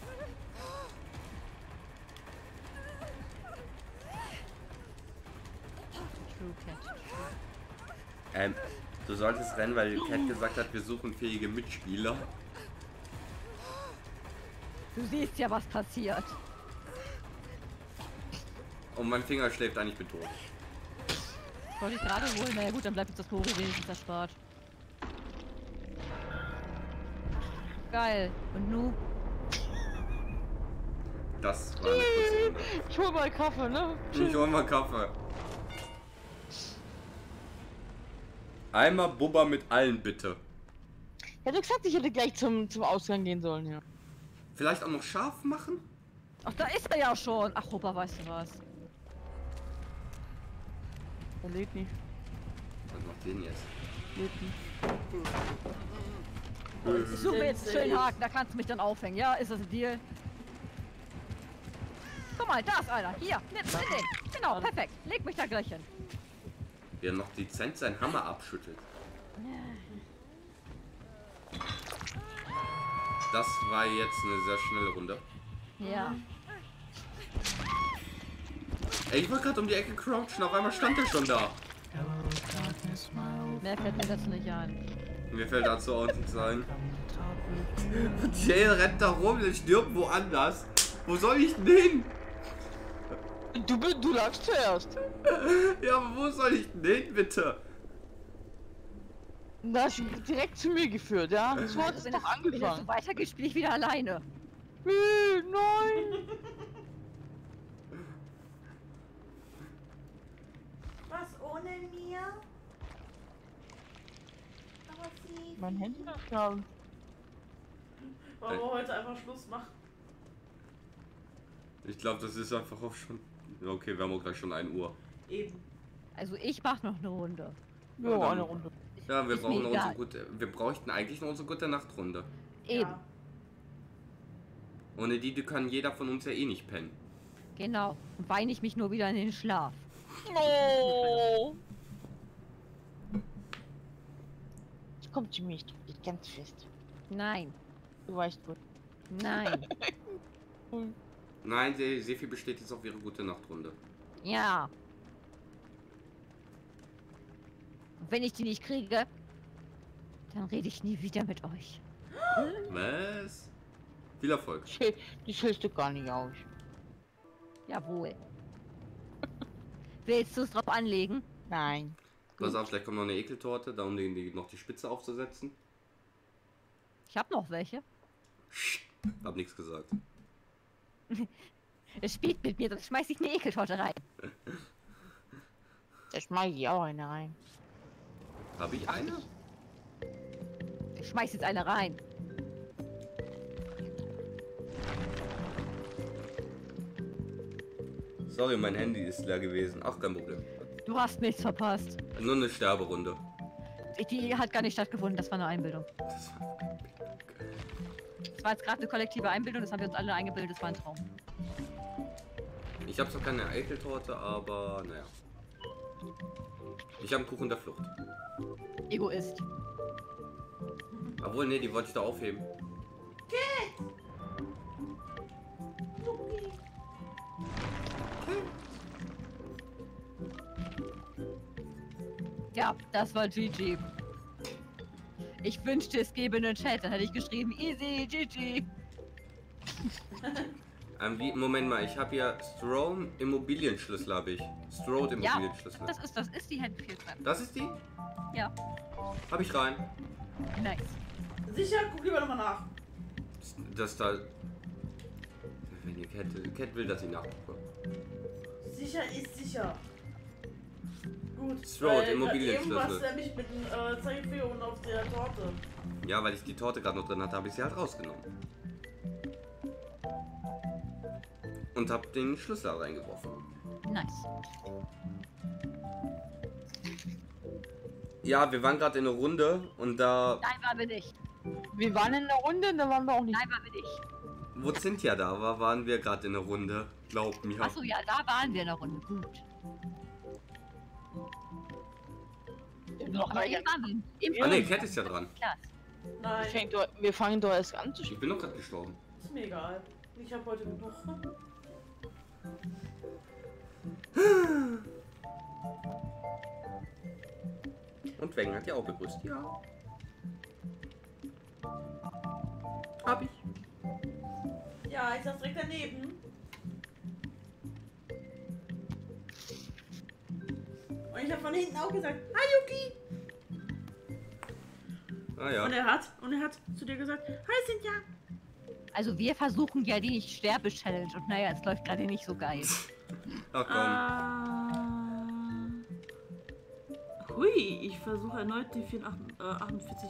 True Cat. Ähm, du solltest rennen, weil Cat gesagt hat, wir suchen fähige Mitspieler. Du siehst ja, was passiert. Und mein Finger schläft eigentlich mit tot. Wollte ich gerade holen. Naja gut, dann bleibt uns das Bohre wenigstens Geil. Und nu? Das war eine kurze. Ich hol mal Kaffee, ne? Ich hol mal Kaffee. Einmal Bubba mit allen bitte. Ja, du gesagt, ich hätte gleich zum, zum Ausgang gehen sollen, ja. Vielleicht auch noch scharf machen? Ach, da ist er ja schon. Ach, Hubber, weißt du was? Er lädt nicht. Was macht den jetzt? Lädt nicht. Ich suche mir jetzt schönen Haken, da kannst du mich dann aufhängen. Ja, ist das ein Deal? Guck mal, da ist einer. Hier, nimm, nimm den. Genau, perfekt. Leg mich da gleich hin. Wie er noch dezent seinen Hammer abschüttelt. Das war jetzt eine sehr schnelle Runde. Ja. Ey, ich wollte gerade um die Ecke crouchen, auf einmal stand er schon da. Mehr fällt mir dazu nicht ein. Mir fällt dazu auch nichts ein. Jay rennt da rum, der stirbt woanders. Wo soll ich denn hin? Du, du lagst zuerst. Ja, aber wo soll ich denn hin, bitte? Da hast du direkt zu mir geführt, ja? Wenn doch das, wenn das so angefangen. weitergeht, spiele ich wieder alleine. Nein! Was ohne mir? Aber sie. Mein Handy ist da. Wollen wir heute einfach Schluss machen? Ich glaube, das ist einfach auch schon. Okay, wir haben auch gleich schon 1 Uhr. Eben. Also ich mach noch eine Runde. Ja, eine Runde. Ja, wir brauchen noch unsere gute. Wir bräuchten eigentlich noch unsere gute Nachtrunde. Eben. Ja. Ohne die, die kann jeder von uns ja eh nicht pennen. Genau. Und weine ich mich nur wieder in den Schlaf. Oh! Komm zu mir, ich drück dich ganz fest. Nein. Du weißt gut. Nein. Nein, Se- Sefi besteht jetzt auf ihre gute Nachtrunde. Ja. Und wenn ich die nicht kriege, dann rede ich nie wieder mit euch. Was? Viel Erfolg. Das hältst du gar nicht aus. Jawohl. Willst du es drauf anlegen? Nein. Pass auf, vielleicht kommt noch eine Ekeltorte, da um die, die, noch die Spitze aufzusetzen. Ich habe noch welche. Hab nichts gesagt. Es spielt mit mir, sonst schmeiß ich eine Ekeltorte rein. Da schmeiß ich auch eine rein. Hab ich eine? Ich schmeiß jetzt eine rein. Sorry, mein Handy ist leer gewesen. Ach, kein Problem. Du hast nichts verpasst. Nur eine Sterberunde. Die hat gar nicht stattgefunden, das war eine Einbildung. Das war Das war jetzt gerade eine kollektive Einbildung, das haben wir uns alle eingebildet, das war ein Traum. Ich habe zwar keine Eiteltorte, aber naja. Ich habe einen Kuchen der Flucht. Egoist. Obwohl, nee, die wollte ich da aufheben. Ja, das war GG. Ich wünschte, es gäbe einen Chat, dann hätte ich geschrieben, easy, GG. Ähm, wie, Moment mal, ich habe hier Strom Immobilienschlüssel habe ich. Strode Ja, Immobilienschlüssel. das ist, das ist die Handfield Map. Das ist die? Ja, Habe ich rein. nice. Sicher, guck lieber nochmal nach. Das da. Wenn ihr Cat, Cat will, dass ich nachgucke. Sicher ist sicher. Gut. Stroh, weil Immobilienschlüssel. Irgendwas nämlich mit dem äh, Zeigefinger und auf der Torte. Ja, weil ich die Torte gerade noch drin hatte, habe ich sie halt rausgenommen. Und habe den Schlüssel reingeworfen. Nice. Ja, wir waren gerade in einer Runde und da. Nein, waren wir nicht. Wir waren in der Runde, da waren wir auch nicht. Nein, waren wir nicht. Wo Cynthia da war, waren wir gerade in einer Runde. Glaub mir. Achso, ja, da waren wir in der Runde. Gut. Noch Aber waren wir. Eben Ah ne. Cat ist ja dran. Klar. Nein, Fängt doch, wir fangen doch erst an zu Ich spielen. bin doch gerade gestorben. ist mir egal. Ich habe heute genug. Und Weng hat ja auch begrüßt. Ja. Hab ich. Ja, ich saß direkt daneben. Und ich habe von hinten auch gesagt, Hi Yuki! Ah ja. Und er hat, und er hat zu dir gesagt, Hi Cynthia! Also wir versuchen ja die Nicht-Sterbe-Challenge und naja, es läuft gerade nicht so geil. Ach komm. Ah. Hui, ich versuche erneut die 48, äh, 48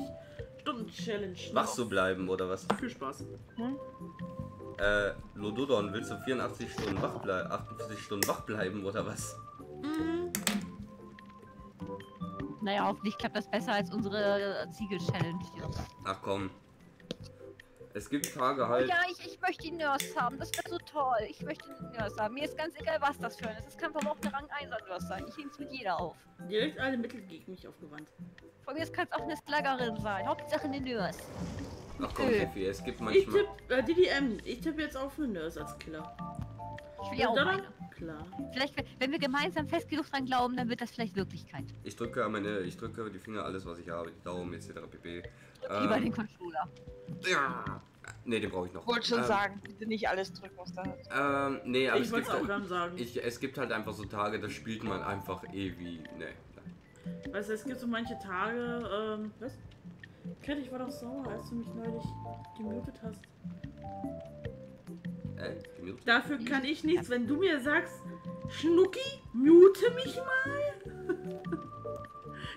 Stunden Challenge. Wach zu bleiben oder was? Viel Spaß. Äh, Lododon, willst du 84 Stunden wach bleiben? 48 Stunden wach bleiben oder was? Naja, hoffentlich klappt das besser als unsere Ziegel-Challenge hier. Ach komm. Es gibt Tage Oh halt. ja, ich, ich möchte die Nurse haben. Das wäre so toll. Ich möchte die Nurse haben. Mir ist ganz egal, was das für ein ist. Es kann aber auch eine Rang 1 Nurse sein. Ich nehme es mit jeder auf. Direkt alle Mittel gegen mich aufgewandt. Von mir kann es auch eine Sluggerin sein. Hauptsache eine Nurse. Ach komm. Steffi, es gibt Ich manchmal. tippe, äh, DDM, ich tippe jetzt auf eine Nurse als Killer. Ich will ja auch Oder? Klar. Vielleicht, wenn- wir gemeinsam fest genug dran glauben, dann wird das vielleicht Wirklichkeit. Ich drücke meine, ich drücke die Finger, alles was ich habe, die Daumen etc. pp. Über Ähm, den Controller. ja. Ne, den brauche ich noch. Ich wollte schon ähm, sagen, bitte nicht alles drücken, was da hat. Ähm, nee, aber ich es wollte gibt, es auch gerade sagen. ich, es gibt halt einfach so Tage, da spielt man einfach ewig. Ne. Weißt du, es gibt so manche Tage, ähm, was? Kat, ich war doch sauer, als du mich neulich gemutet hast. Äh? Dafür kann ich nichts, wenn du mir sagst, Schnucki, mute mich mal.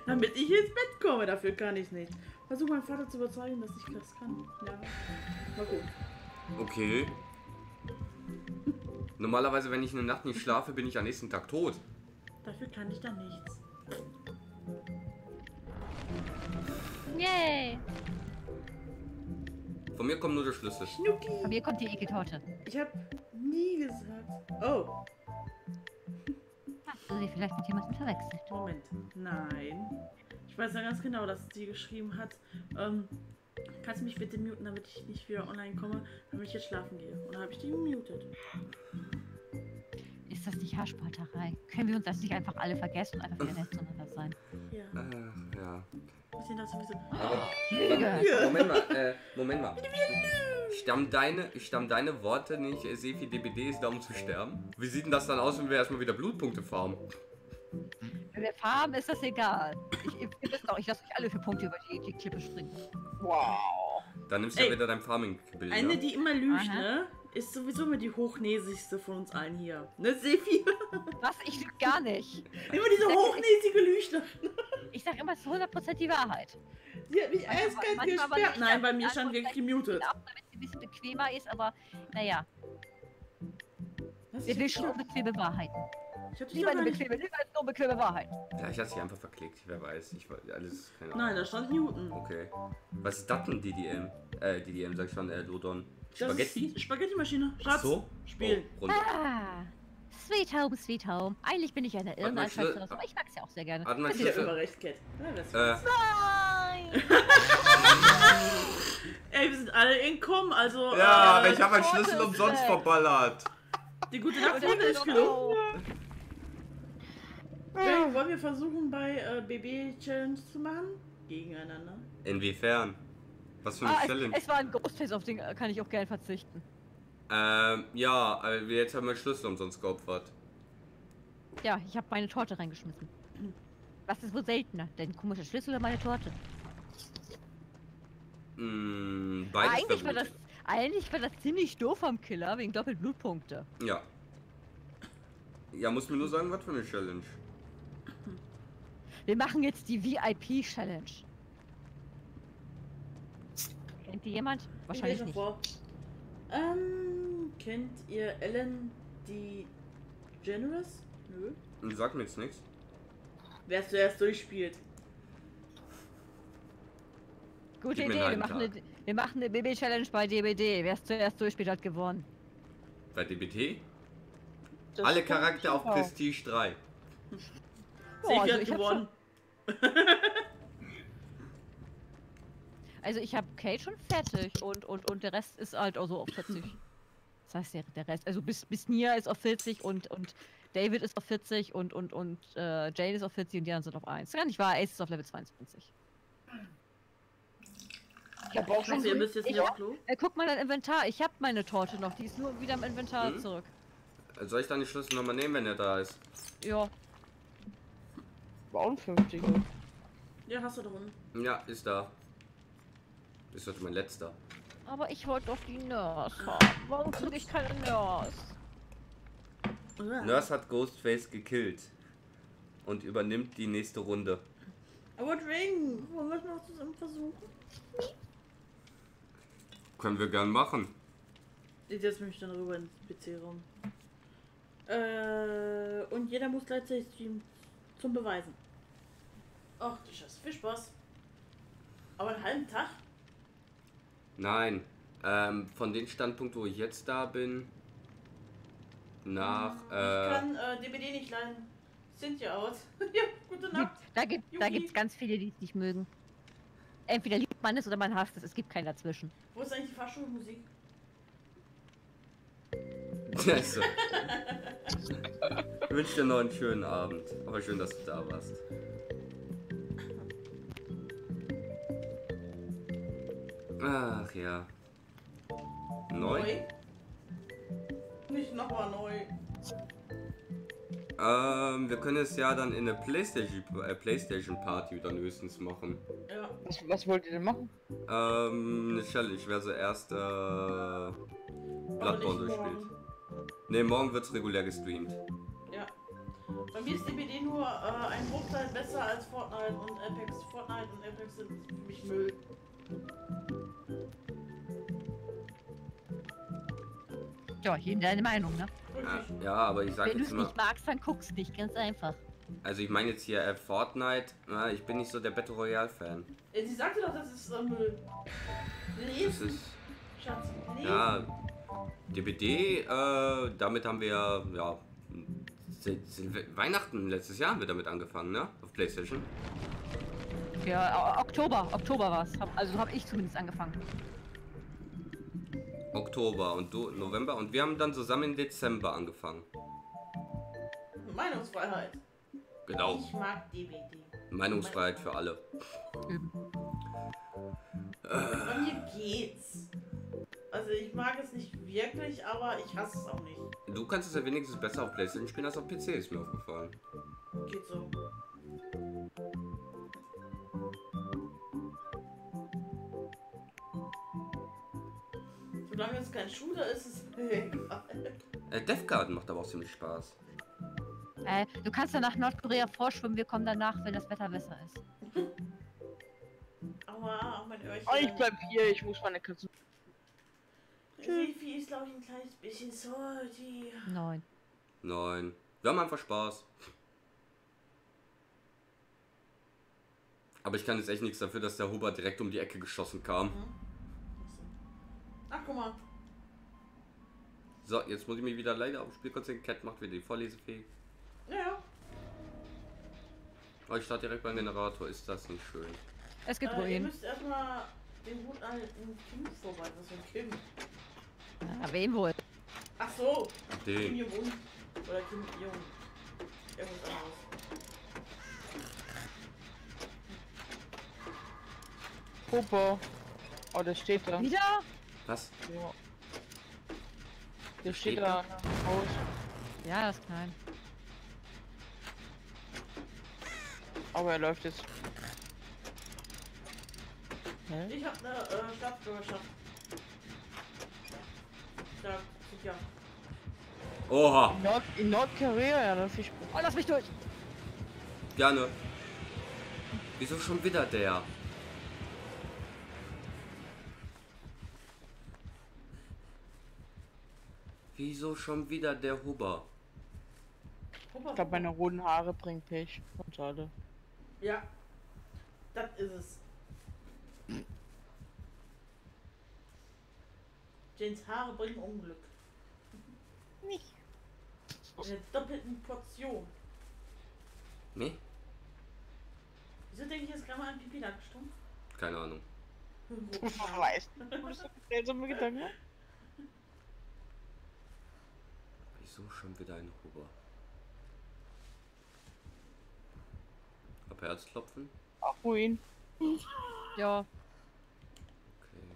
Damit ich ins Bett komme, dafür kann ich nicht. Versuch meinen Vater zu überzeugen, dass ich das kann. Ja. Mal gucken. Okay. Normalerweise, wenn ich eine Nacht nicht schlafe, bin ich am nächsten Tag tot. Dafür kann ich dann nichts. Yay! Von mir kommt nur der Schlüssel. Von Schnucki! mir kommt die Ekeltorte. Ich hab nie gesagt. Oh, Hast du sie vielleicht mit jemandem verwechselt? Moment. Nein. Ich weiß ja ganz genau, dass sie geschrieben hat, ähm, kannst du mich bitte muten, damit ich nicht wieder online komme, damit ich jetzt schlafen gehe. Und dann habe ich die gemutet. Ist das nicht Haarspalterei? Können wir uns das nicht einfach alle vergessen und einfach wieder nett zueinander sein? Ja. Ach, ja. Finde das sowieso. Aber, Lüge. Moment mal, äh, Moment mal. Stammen deine, stammen deine Worte nicht, äh, Sefi DBD ist da um zu sterben? Wie sieht denn das dann aus, wenn wir erstmal wieder Blutpunkte farmen? Wenn wir farben, ist das egal. Ich, ihr wisst doch, ich lasse euch alle für Punkte über die, die Klippe springen. Wow. Dann nimmst du ja Ey, wieder dein Farming-Bild. Eine, Ne? die immer lügt, Aha. ne? Ist sowieso immer die hochnäsigste von uns allen hier. Ne, Sefi? Was? Ich lüge gar nicht. Immer diese hochnäsige Lüchte. Ich sag immer zu 100% die Wahrheit. Sie hat mich eiskalt gesperrt. Nein, ja. bei mir Die stand wirklich gemutet. Ab, damit es ein bisschen bequemer ist, aber naja, wir will schon unbequeme Wahrheiten. Ich hab dich Lieber eine bequeme als eine unbequeme Wahrheit. Vielleicht hat sich einfach verklickt, wer weiß. Ich weiß, alles, keine Ahnung. Nein, da stand Newton. Okay. Was ist das denn, DDM? Äh, DDM, sag ich schon, äh, Lodon. Das Spaghetti? ist Spaghetti-Maschine. Ach Schatz, so? spielen. Oh, runter. Ah, Sweet Home, Sweet Home. Eigentlich bin ich eine Irrenanstalt, Schlü- aber ich mag's ja auch sehr gerne. Hat man Schlüssel? aber recht, Cat. Ja, das Äh, Nein! Ey, wir sind alle in Komm, also. ja, äh, aber ich habe Torte Schlüssel umsonst weg. verballert. Die gute ich ist gelungen. auch. Wollen wollen wir versuchen, bei äh, BB-Challenge zu machen? Gegeneinander. Inwiefern? Was für eine Ah, es, Challenge? es war ein Ghostface, auf den äh, kann ich auch gerne verzichten. Ähm, ja, aber jetzt haben wir Schlüssel umsonst geopfert. Ja, ich habe meine Torte reingeschmissen. Was ist wohl seltener? Dein komischer Schlüssel oder meine Torte? Hm, beides eigentlich, war das, eigentlich war das ziemlich doof am Killer, wegen Doppelblutpunkte. gut. Ja. Ja, muss mir nur sagen, was für eine Challenge. Wir machen jetzt die VIP-Challenge. Kennt die jemand? Wahrscheinlich nicht. vor. Ähm, kennt ihr Ellen die Generous? Nö. Sag mir jetzt nichts. Wer es zuerst durchspielt. Gute Gib Idee, wir machen, eine, wir machen eine BB-Challenge bei DBD. Wer es zuerst durchspielt, hat gewonnen. Bei DBT? Das Alle Charakter auf. Prestige 3. Oh, Sefi also hat gewonnen. Also ich habe Kate schon fertig und, und, und der Rest ist halt auch so auf 40. Das heißt, der, der Rest, also bis, bis Nia ist auf 40 und, und David ist auf 40 und, und, und äh, Jane ist auf 40 und die anderen sind auf 1. Gar nicht wahr, Ace ist auf Level 22. Ich habe auch schon Also, ihr müsst jetzt Ich nicht auch. Klo. Äh, guck mal dein Inventar, ich habe meine Torte noch, die ist nur wieder im Inventar Hm? zurück. Soll ich dann die Schlüssel nochmal nehmen, wenn er da ist? Ja, war unvernünftig. Ja, hast du da unten. Ja, ist da. Ist heute mein letzter. Aber ich wollte doch die Nurse haben. Warum krieg ich keine Nurse? Nurse hat Ghostface gekillt. Und übernimmt die nächste Runde. Aber Ring, wollen wir es noch zusammen versuchen? Können wir gern machen. Ich setze mich dann rüber ins PC-Raum. Äh, und jeder muss gleichzeitig streamen zum Beweisen. Ach, du Scheiße, viel Spaß. Aber einen halben Tag? Nein. Ähm, von dem Standpunkt, wo ich jetzt da bin, nach, ich äh, kann äh, DBD nicht leiden. Cynthia aus. ja, gute Nacht. Da gibt da gibt's ganz viele, die es nicht mögen. Entweder liebt man es oder man hasst es. Es gibt keinen dazwischen. Wo ist eigentlich die Fahrschulmusik? also. Ich wünsche dir noch einen schönen Abend. Aber schön, dass du da warst. Ach ja. Neu? Nicht nochmal neu. Ähm, wir können es ja dann in der Playstation, äh, Playstation Party dann höchstens machen. Ja. Was, was wollt ihr denn machen? Ähm, eine Challenge. Wer zuerst äh, Bloodborne durchspielt. morgen. Ne, morgen wird's regulär gestreamt. Ja. Bei mir ist DBD nur äh, ein Bruchteil besser als Fortnite und Apex. Fortnite und Apex sind für mich Müll. Ja, jedem deine Meinung, ne? Ja, ja, aber ich sag Wenn du jetzt es immer, nicht magst, dann guckst nicht, ganz einfach. also ich meine jetzt hier äh, Fortnite, na, ich bin nicht so der Battle Royale Fan. Sie sagte doch, das ist äh, Müll. Das ist, Schatz. Lesen. ja, DBD, äh, damit haben wir, ja, Weihnachten letztes Jahr haben wir damit angefangen, ne? Auf Playstation. Ja, Oktober, Oktober war's. Hab, also habe ich zumindest angefangen. Oktober und du November und wir haben dann zusammen im Dezember angefangen. Meinungsfreiheit. Genau. Ich mag DBD. Meinungsfreiheit für alle. Üben. Bei mir geht's. Also ich mag es nicht wirklich, aber ich hasse es auch nicht. Du kannst es ja wenigstens besser auf Playstation spielen als auf PC, ist mir aufgefallen. Geht so. Solange es kein Shooter ist, ist mir egal. Äh, Death Garden macht aber auch ziemlich Spaß. Äh, du kannst ja nach Nordkorea vorschwimmen, wir kommen danach, wenn das Wetter besser ist. Aua, mein Öhrchen. Oh, ich bleib hier, ich muss meine Katze. Sifi ist, glaube ich, ein kleines bisschen salty. Nein. Nein. Wir haben einfach Spaß. Aber ich kann jetzt echt nichts dafür, dass der Huber direkt um die Ecke geschossen kam. Ach, guck mal. So, jetzt muss ich mich wieder leider aufs Spiel konzentrieren. Cat macht wieder die Vorlesefähig. Ja. Oh, ich starte direkt beim Generator. Ist das nicht schön? Es gibt Äh, ihr Ruinen. müsst erstmal den guten alten Kim vorbereiten. Was für ein Kim? Ja, wen wohl? Ach so. Kim Den. Jong-un. Oder Kim Jong. Irgendwas anderes. Popo. Oh, der steht da. Wieder? Was? Ja. Der Steht da. am Haus. Ja, das ist klein. Aber er läuft jetzt. Hä? Ich habe eine äh, Staatsbürgerschaft. Ja, ja. Oha. In, Nord in Nordkorea, ja, das ist Oh, lass mich durch! Gerne. Wieso schon wieder der? Wieso schon wieder der Huber? Guck Ich glaube, meine roten Haare bringen Pech. Und alle. Ja. Das ist es. Janes Haare bringen Unglück. Nicht. In der doppelten Portion. Nee? Wieso denke ich jetzt gerade mal an Pipi Langstrumpf? Keine Ahnung. Weiß. Das ist seltsame Gedanken. Wieso schon wieder ein Huber? Hab Herzklopfen? Ach, wohin? Ja. Okay.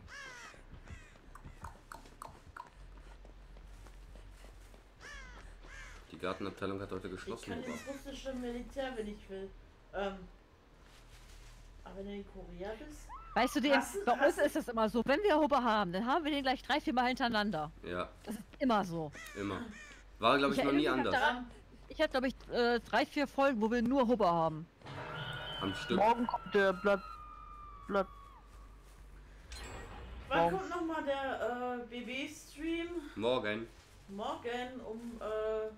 Die Gartenabteilung hat heute Ich geschlossen, kann Huber. ins russische Militär, wenn ich will. Ähm. Aber wenn du in Korea bist? Weißt du, die, Hast du- bei uns ist es immer so, wenn wir Huber haben, dann haben wir den gleich drei, vier Mal hintereinander. Ja, Das ist immer so. immer. War, glaube ich, Ich noch nie anders. daran- Ich hatte, glaube ich, äh, drei, vier Folgen, wo wir nur Huber haben. Am Stück. Morgen kommt der Blatt. Blatt. Wann Warum? kommt nochmal der äh, BB-Stream? Morgen, Morgen um äh,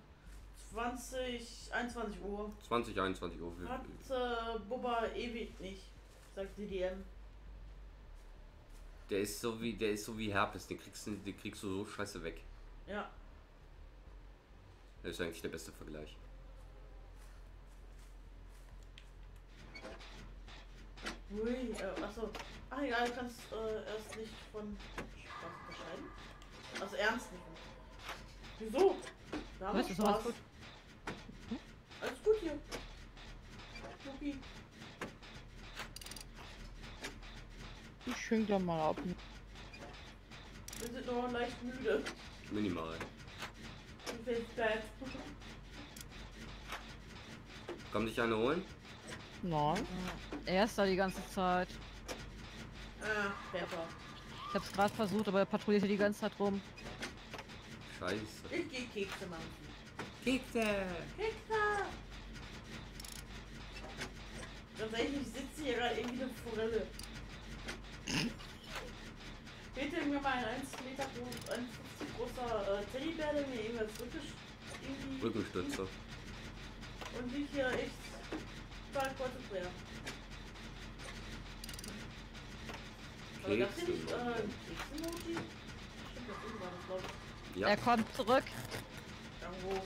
20, 21 Uhr. 20, 21 Uhr. Hat äh, Bubba ewig nicht, sagt die DM. Der ist so wie, der ist so wie Herpes, den kriegst du, den kriegst du so scheiße weg. Ja. Das ist eigentlich der beste Vergleich. Ui, äh, achso. Ach egal, du kannst äh, erst nicht von Spaß unterscheiden. Also ernst nicht. Wieso? Da haben wir doch alles Spaß. gut? Alles gut hier. Supi. Ich schwing da mal ab. Wir sind nur leicht müde. Minimal. Du fällst bad. Komm dich eine holen? Nein. Er ist da die ganze Zeit. Ah, Pepper. Ich hab's gerade versucht, aber er patrouilliert hier die ganze Zeit rum. Scheiße. Ich geh Kekse machen. Kekse! Kekse! Ganz ehrlich, ich sitze hier gerade irgendwie eine Forelle. Bitte mir mal ein 1 Meter groß, 1,50 großer äh, Teddybär, der mir irgendwas. Rückenstütze. Und liegt hier echt stark konzentriert. Aber gab's hier nicht äh, Keks-Emoji? Stimmt, das irgendwann, das glaube ich. Ja. Er kommt zurück. Irgendwo.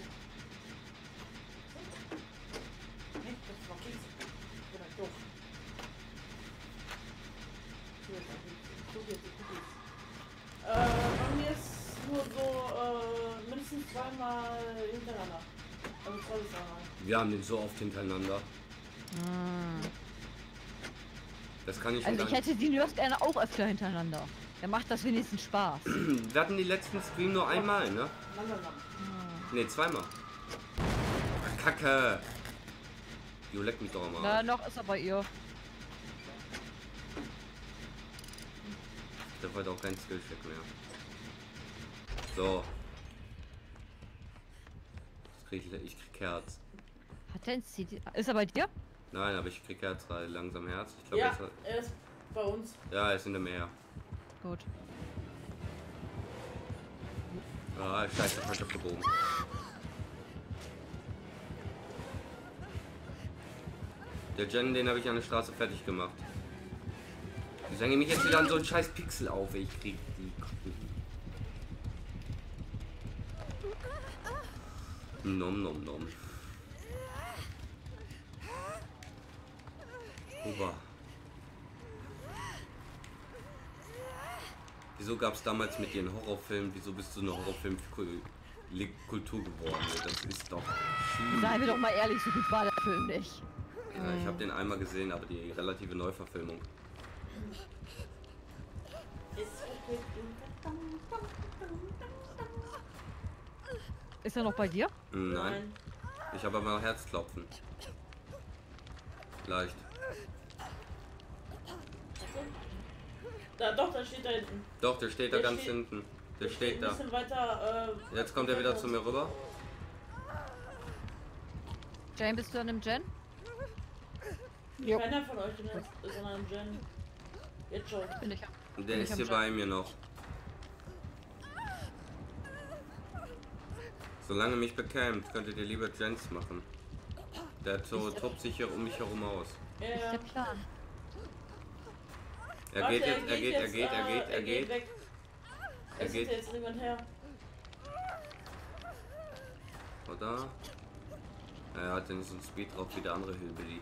Äh, bei mir ist nur so, äh, mindestens zweimal hintereinander. Also zwei bis dreimal. Wir haben den so oft hintereinander. Hm. Das kann ich Also ich hätte die Nurse gerne auch öfter hintereinander. Dann macht das wenigstens Spaß. Wir hatten die letzten Stream nur einmal, ne? Langsam. Ne, zweimal. Ach, Kacke. Jo, leck mich doch mal. Na, noch ist er bei ihr. Der wollte auch kein Skillcheck mehr. So. Jetzt krieg ich, ich krieg Herz. Hat der ein CD? Ist er bei dir? Nein, aber ich krieg Herz, weil langsam Herz. Ich glaube, Ja, er ist, er ist bei uns. ja, er ist in der Meer. Gut. Ah, scheiße, falsch abgebogen. Der Jen, den habe ich an der Straße fertig gemacht. Ich hänge mich jetzt wieder an so einen scheiß Pixel auf, ich krieg die. Nom nom nom. Ober. Wieso gab es damals mit den Horrorfilmen, wieso bist du eine Horrorfilmkultur geworden? Das ist doch. Seien wir doch mal ehrlich, so gut war der Film nicht. Ja, ich habe den einmal gesehen, aber die relative Neuverfilmung. Ist er noch bei dir? Nein, ich habe aber Herzklopfen. Leicht. Da, doch, da steht da hinten. Doch, der steht da Der ganz steht- hinten. Der steht da. bisschen weiter. Äh, Jetzt kommt er wieder zu mir rüber. Jane, bist du an dem Jen? Jo. Keiner von euch ist sondern Jen. Jetzt schon. Bin ich. Und Der ist hier bei mir noch. Solange mich bekämt, könntet ihr lieber Jens machen. Der to- tobt sich hier um mich herum aus. Ja, ist ja. der Plan. Er Warte, geht jetzt, er geht, er jetzt, geht, er geht, er geht. Er Es geht. ist jetzt niemand her. Oder? Er hat denn so einen Speed drauf wie der andere Hillbilly.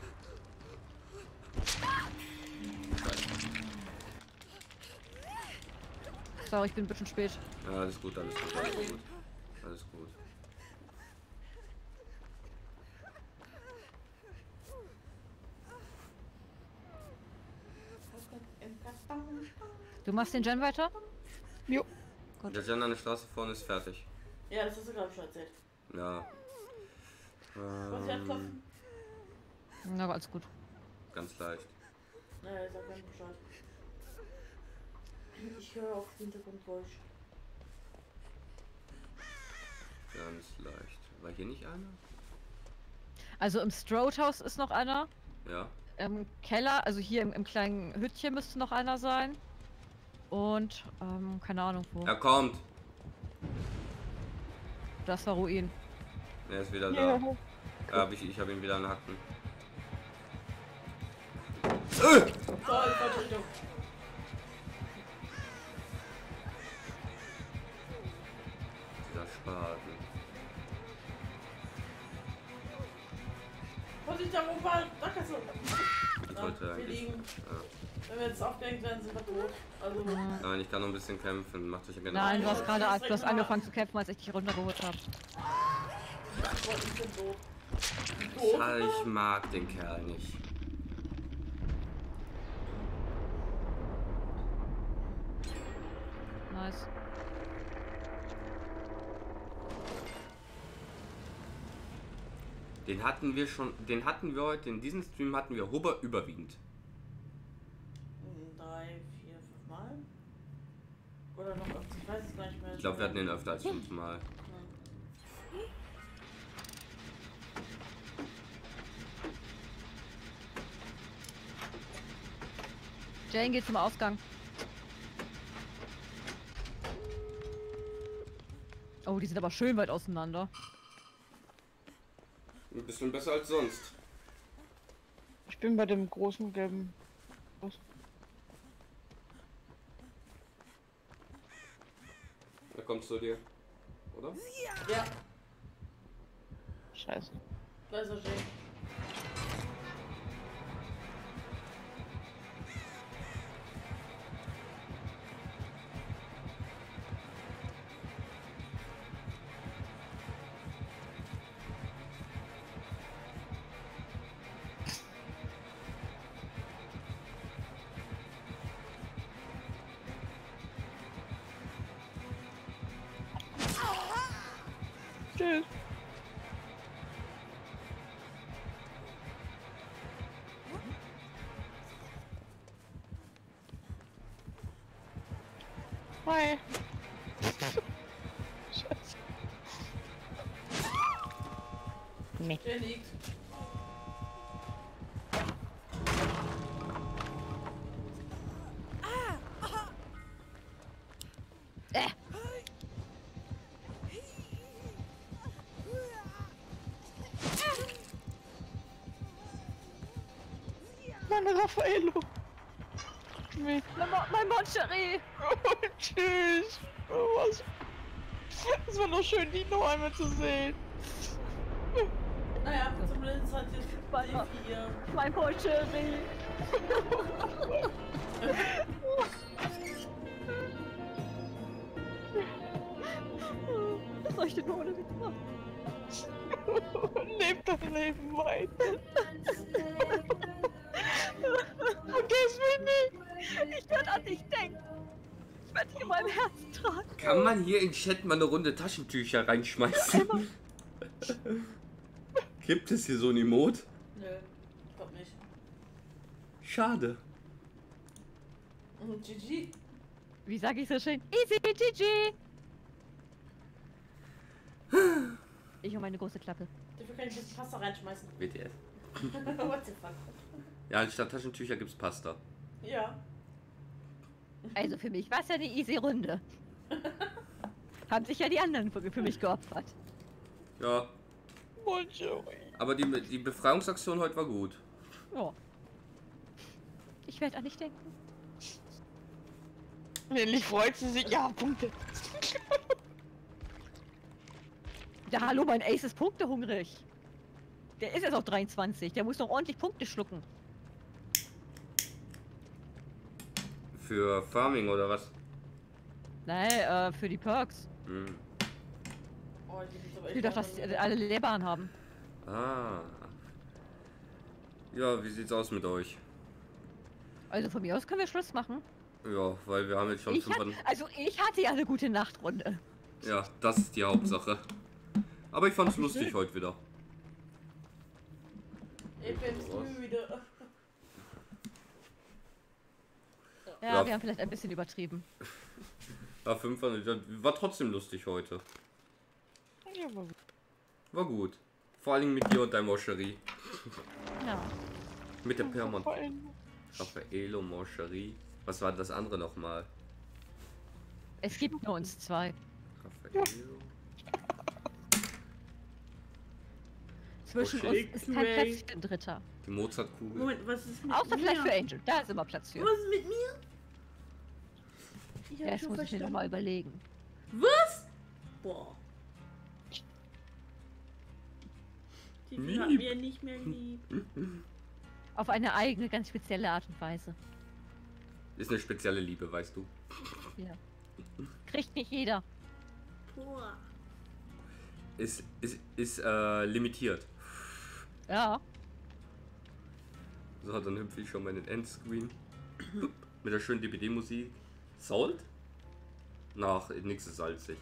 Sorry, ich bin ein bisschen spät. Ja, alles gut, alles gut, alles gut. Alles gut. Du machst den Jen weiter? Jo. Der Jen an der Straße vorne ist fertig. Ja, das hast du glaube ich schon erzählt. Ja. Ähm? Na, aber alles gut. ganz leicht. Naja, sag keinen Bescheid. Ich höre auf Hintergrundgeräusch. Ganz leicht. War hier nicht einer? Also im Strode House ist noch einer. Ja. Im Keller, also hier im, im kleinen Hütchen müsste noch einer sein. Und, ähm, keine Ahnung wo. Er kommt. Das war Ruin. Er ist wieder da. Ja, hab ich ich habe ihn wieder an den Hacken. So, in Spaten. Vorsicht, da oben war Sackgasse. Ich wollte wir eigentlich. liegen. Ja. Wenn wir jetzt aufgehängt werden, sind wir tot. Also, Nein, ich kann noch ein bisschen kämpfen. Macht euch ja gerne. Nein, du hast gerade du hast angefangen zu kämpfen, als ich dich runtergeholt habe. Ah, Ich mag den Kerl nicht. Nice. Den hatten wir schon, den hatten wir heute, in diesem Stream hatten wir Huber überwiegend. Drei, vier, fünf Mal? Oder noch öfter, ich weiß es gar nicht mehr. Ich glaube, wir hatten den öfter als fünfmal. Jane geht zum Ausgang. Oh, die sind aber schön weit auseinander. Ein bisschen besser als sonst. Ich bin bei dem großen gelben. Er kommt zu dir. Oder? Ja, Scheiße. da ist er schön. Mann, Raffaello. Nee. mein, Mo- mein Moncherie! Oh, tschüss. Oh, was? Es war noch schön, die noch einmal zu sehen. Naja, zumindest hat jetzt vier. Mein Moncherie! hier in Chat mal eine Runde Taschentücher reinschmeißen? Gibt es hier so ein Emote? Nö, ich glaub nicht. Schade. Und GG. Wie sage ich so schön? Easy, GG! Ich um meine große Klappe. Dafür kann ich jetzt Pasta reinschmeißen. WTF. What the fuck? Ja, anstatt Taschentücher gibt's Pasta. Ja. Also für mich war es ja eine easy Runde. Haben sich ja die anderen für, für mich geopfert. Ja, Bonjour. aber die, die Befreiungsaktion heute war gut. Ja. Ich werde an dich denken. Endlich freut sie sich. Ja, Punkte. Ja, hallo, mein Ace ist punktehungrig. Der ist jetzt auf 23. Der muss noch ordentlich Punkte schlucken. Für Farming oder was? Nein, äh, für die Perks. Hm. Oh, ich Ich doch, dass die alle Leberan haben. Ah. Ja, wie sieht's aus mit euch? Also von mir aus können wir Schluss machen. Ja, weil wir haben jetzt schon Ich hat, 500. also ich hatte ja eine gute Nachtrunde. Ja, das ist die Hauptsache. Aber ich fand's lustig heute wieder. Ich bin müde. Ja, Ja. wir haben vielleicht ein bisschen übertrieben. Ja, 500. ja, War trotzdem lustig heute. Ja, aber War gut. Vor allem mit dir und deinem Moscherie. Ja. Mit der allem- Raffaello Moscherie. Was war das andere nochmal? Es gibt nur uns zwei. Raffaello. Zwischen uns ist kein. Platz für ein Dritter. Die Mozartkugel. Moment, was ist mit Außer mir? vielleicht für Angel. Da ist immer Platz für. Was ist mit mir? Ich Ja, schon muss ich mir verstanden. nochmal überlegen. Was? Boah. Die Lieb. hat mir nicht mehr lieb. Auf eine eigene, ganz spezielle Art und Weise. Ist eine spezielle Liebe, weißt du. Ja. Kriegt nicht jeder. Boah. Ist, ist, ist äh, limitiert. Ja. So, dann hüpfe ich schon mal in den Endscreen. Mit der schönen DBD-Musik. Salt? Nach, nix ist salzig.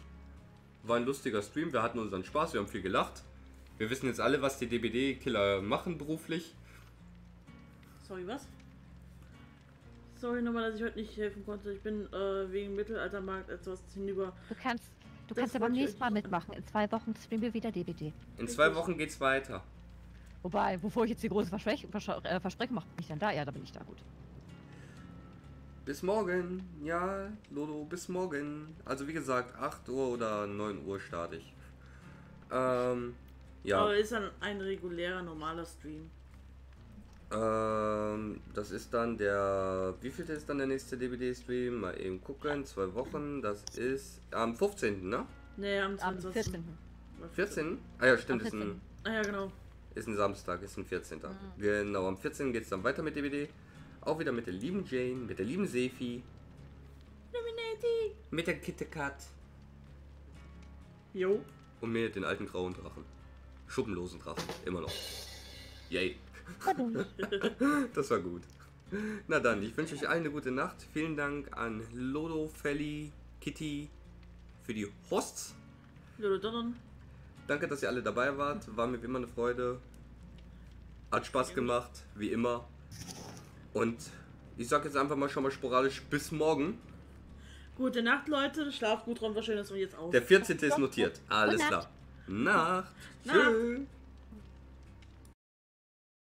War ein lustiger Stream, wir hatten unseren Spaß, wir haben viel gelacht. Wir wissen jetzt alle, was die DBD-Killer machen beruflich. Sorry, was? Sorry nochmal, dass ich heute nicht helfen konnte. Ich bin äh, wegen Mittelaltermarkt etwas hinüber. Du kannst, du Das kannst ja beim nächsten Mal mitmachen. In zwei Wochen streamen wir wieder DBD. In zwei Wochen geht's weiter. Wobei, bevor ich jetzt die große Versprech Vers äh, Versprechen mache, bin ich dann da? Ja, da bin ich da, gut. Bis morgen. Ja, Lodo, bis morgen. Also wie gesagt, 8 Uhr oder 9 Uhr starte ich. Ähm, ja. Aber ist dann ein regulärer, normaler Stream. Ähm, das ist dann der. Wie viel ist dann der nächste DBD-Stream? Mal eben gucken. Zwei Wochen. Das ist am 15. ne? Nee, am Am 20. 14. 14? Ah ja, stimmt, ist ein, 14.. Ah ja, genau. ist ein Samstag, ist ein 14. Genau, am 14. geht es dann weiter mit DBD. Auch wieder mit der lieben Jane, mit der lieben Sefi, Illuminati. mit der KitKat Jo. und mit den alten grauen Drachen. Schuppenlosen Drachen, immer noch. Yay. das war gut. Na dann, ich wünsche euch allen eine gute Nacht. Vielen Dank an Lodo, Felly, Kitty für die Hosts. Lododon. Danke, dass ihr alle dabei wart. War mir wie immer eine Freude. Hat Spaß gemacht, wie immer. Und ich sag jetzt einfach mal schon mal sporadisch bis morgen. Gute Nacht, Leute. Schlaf gut, träumt was Schönes und jetzt auf. Der 14. ist notiert. Alles klar. Nacht. Nacht. Tschüss.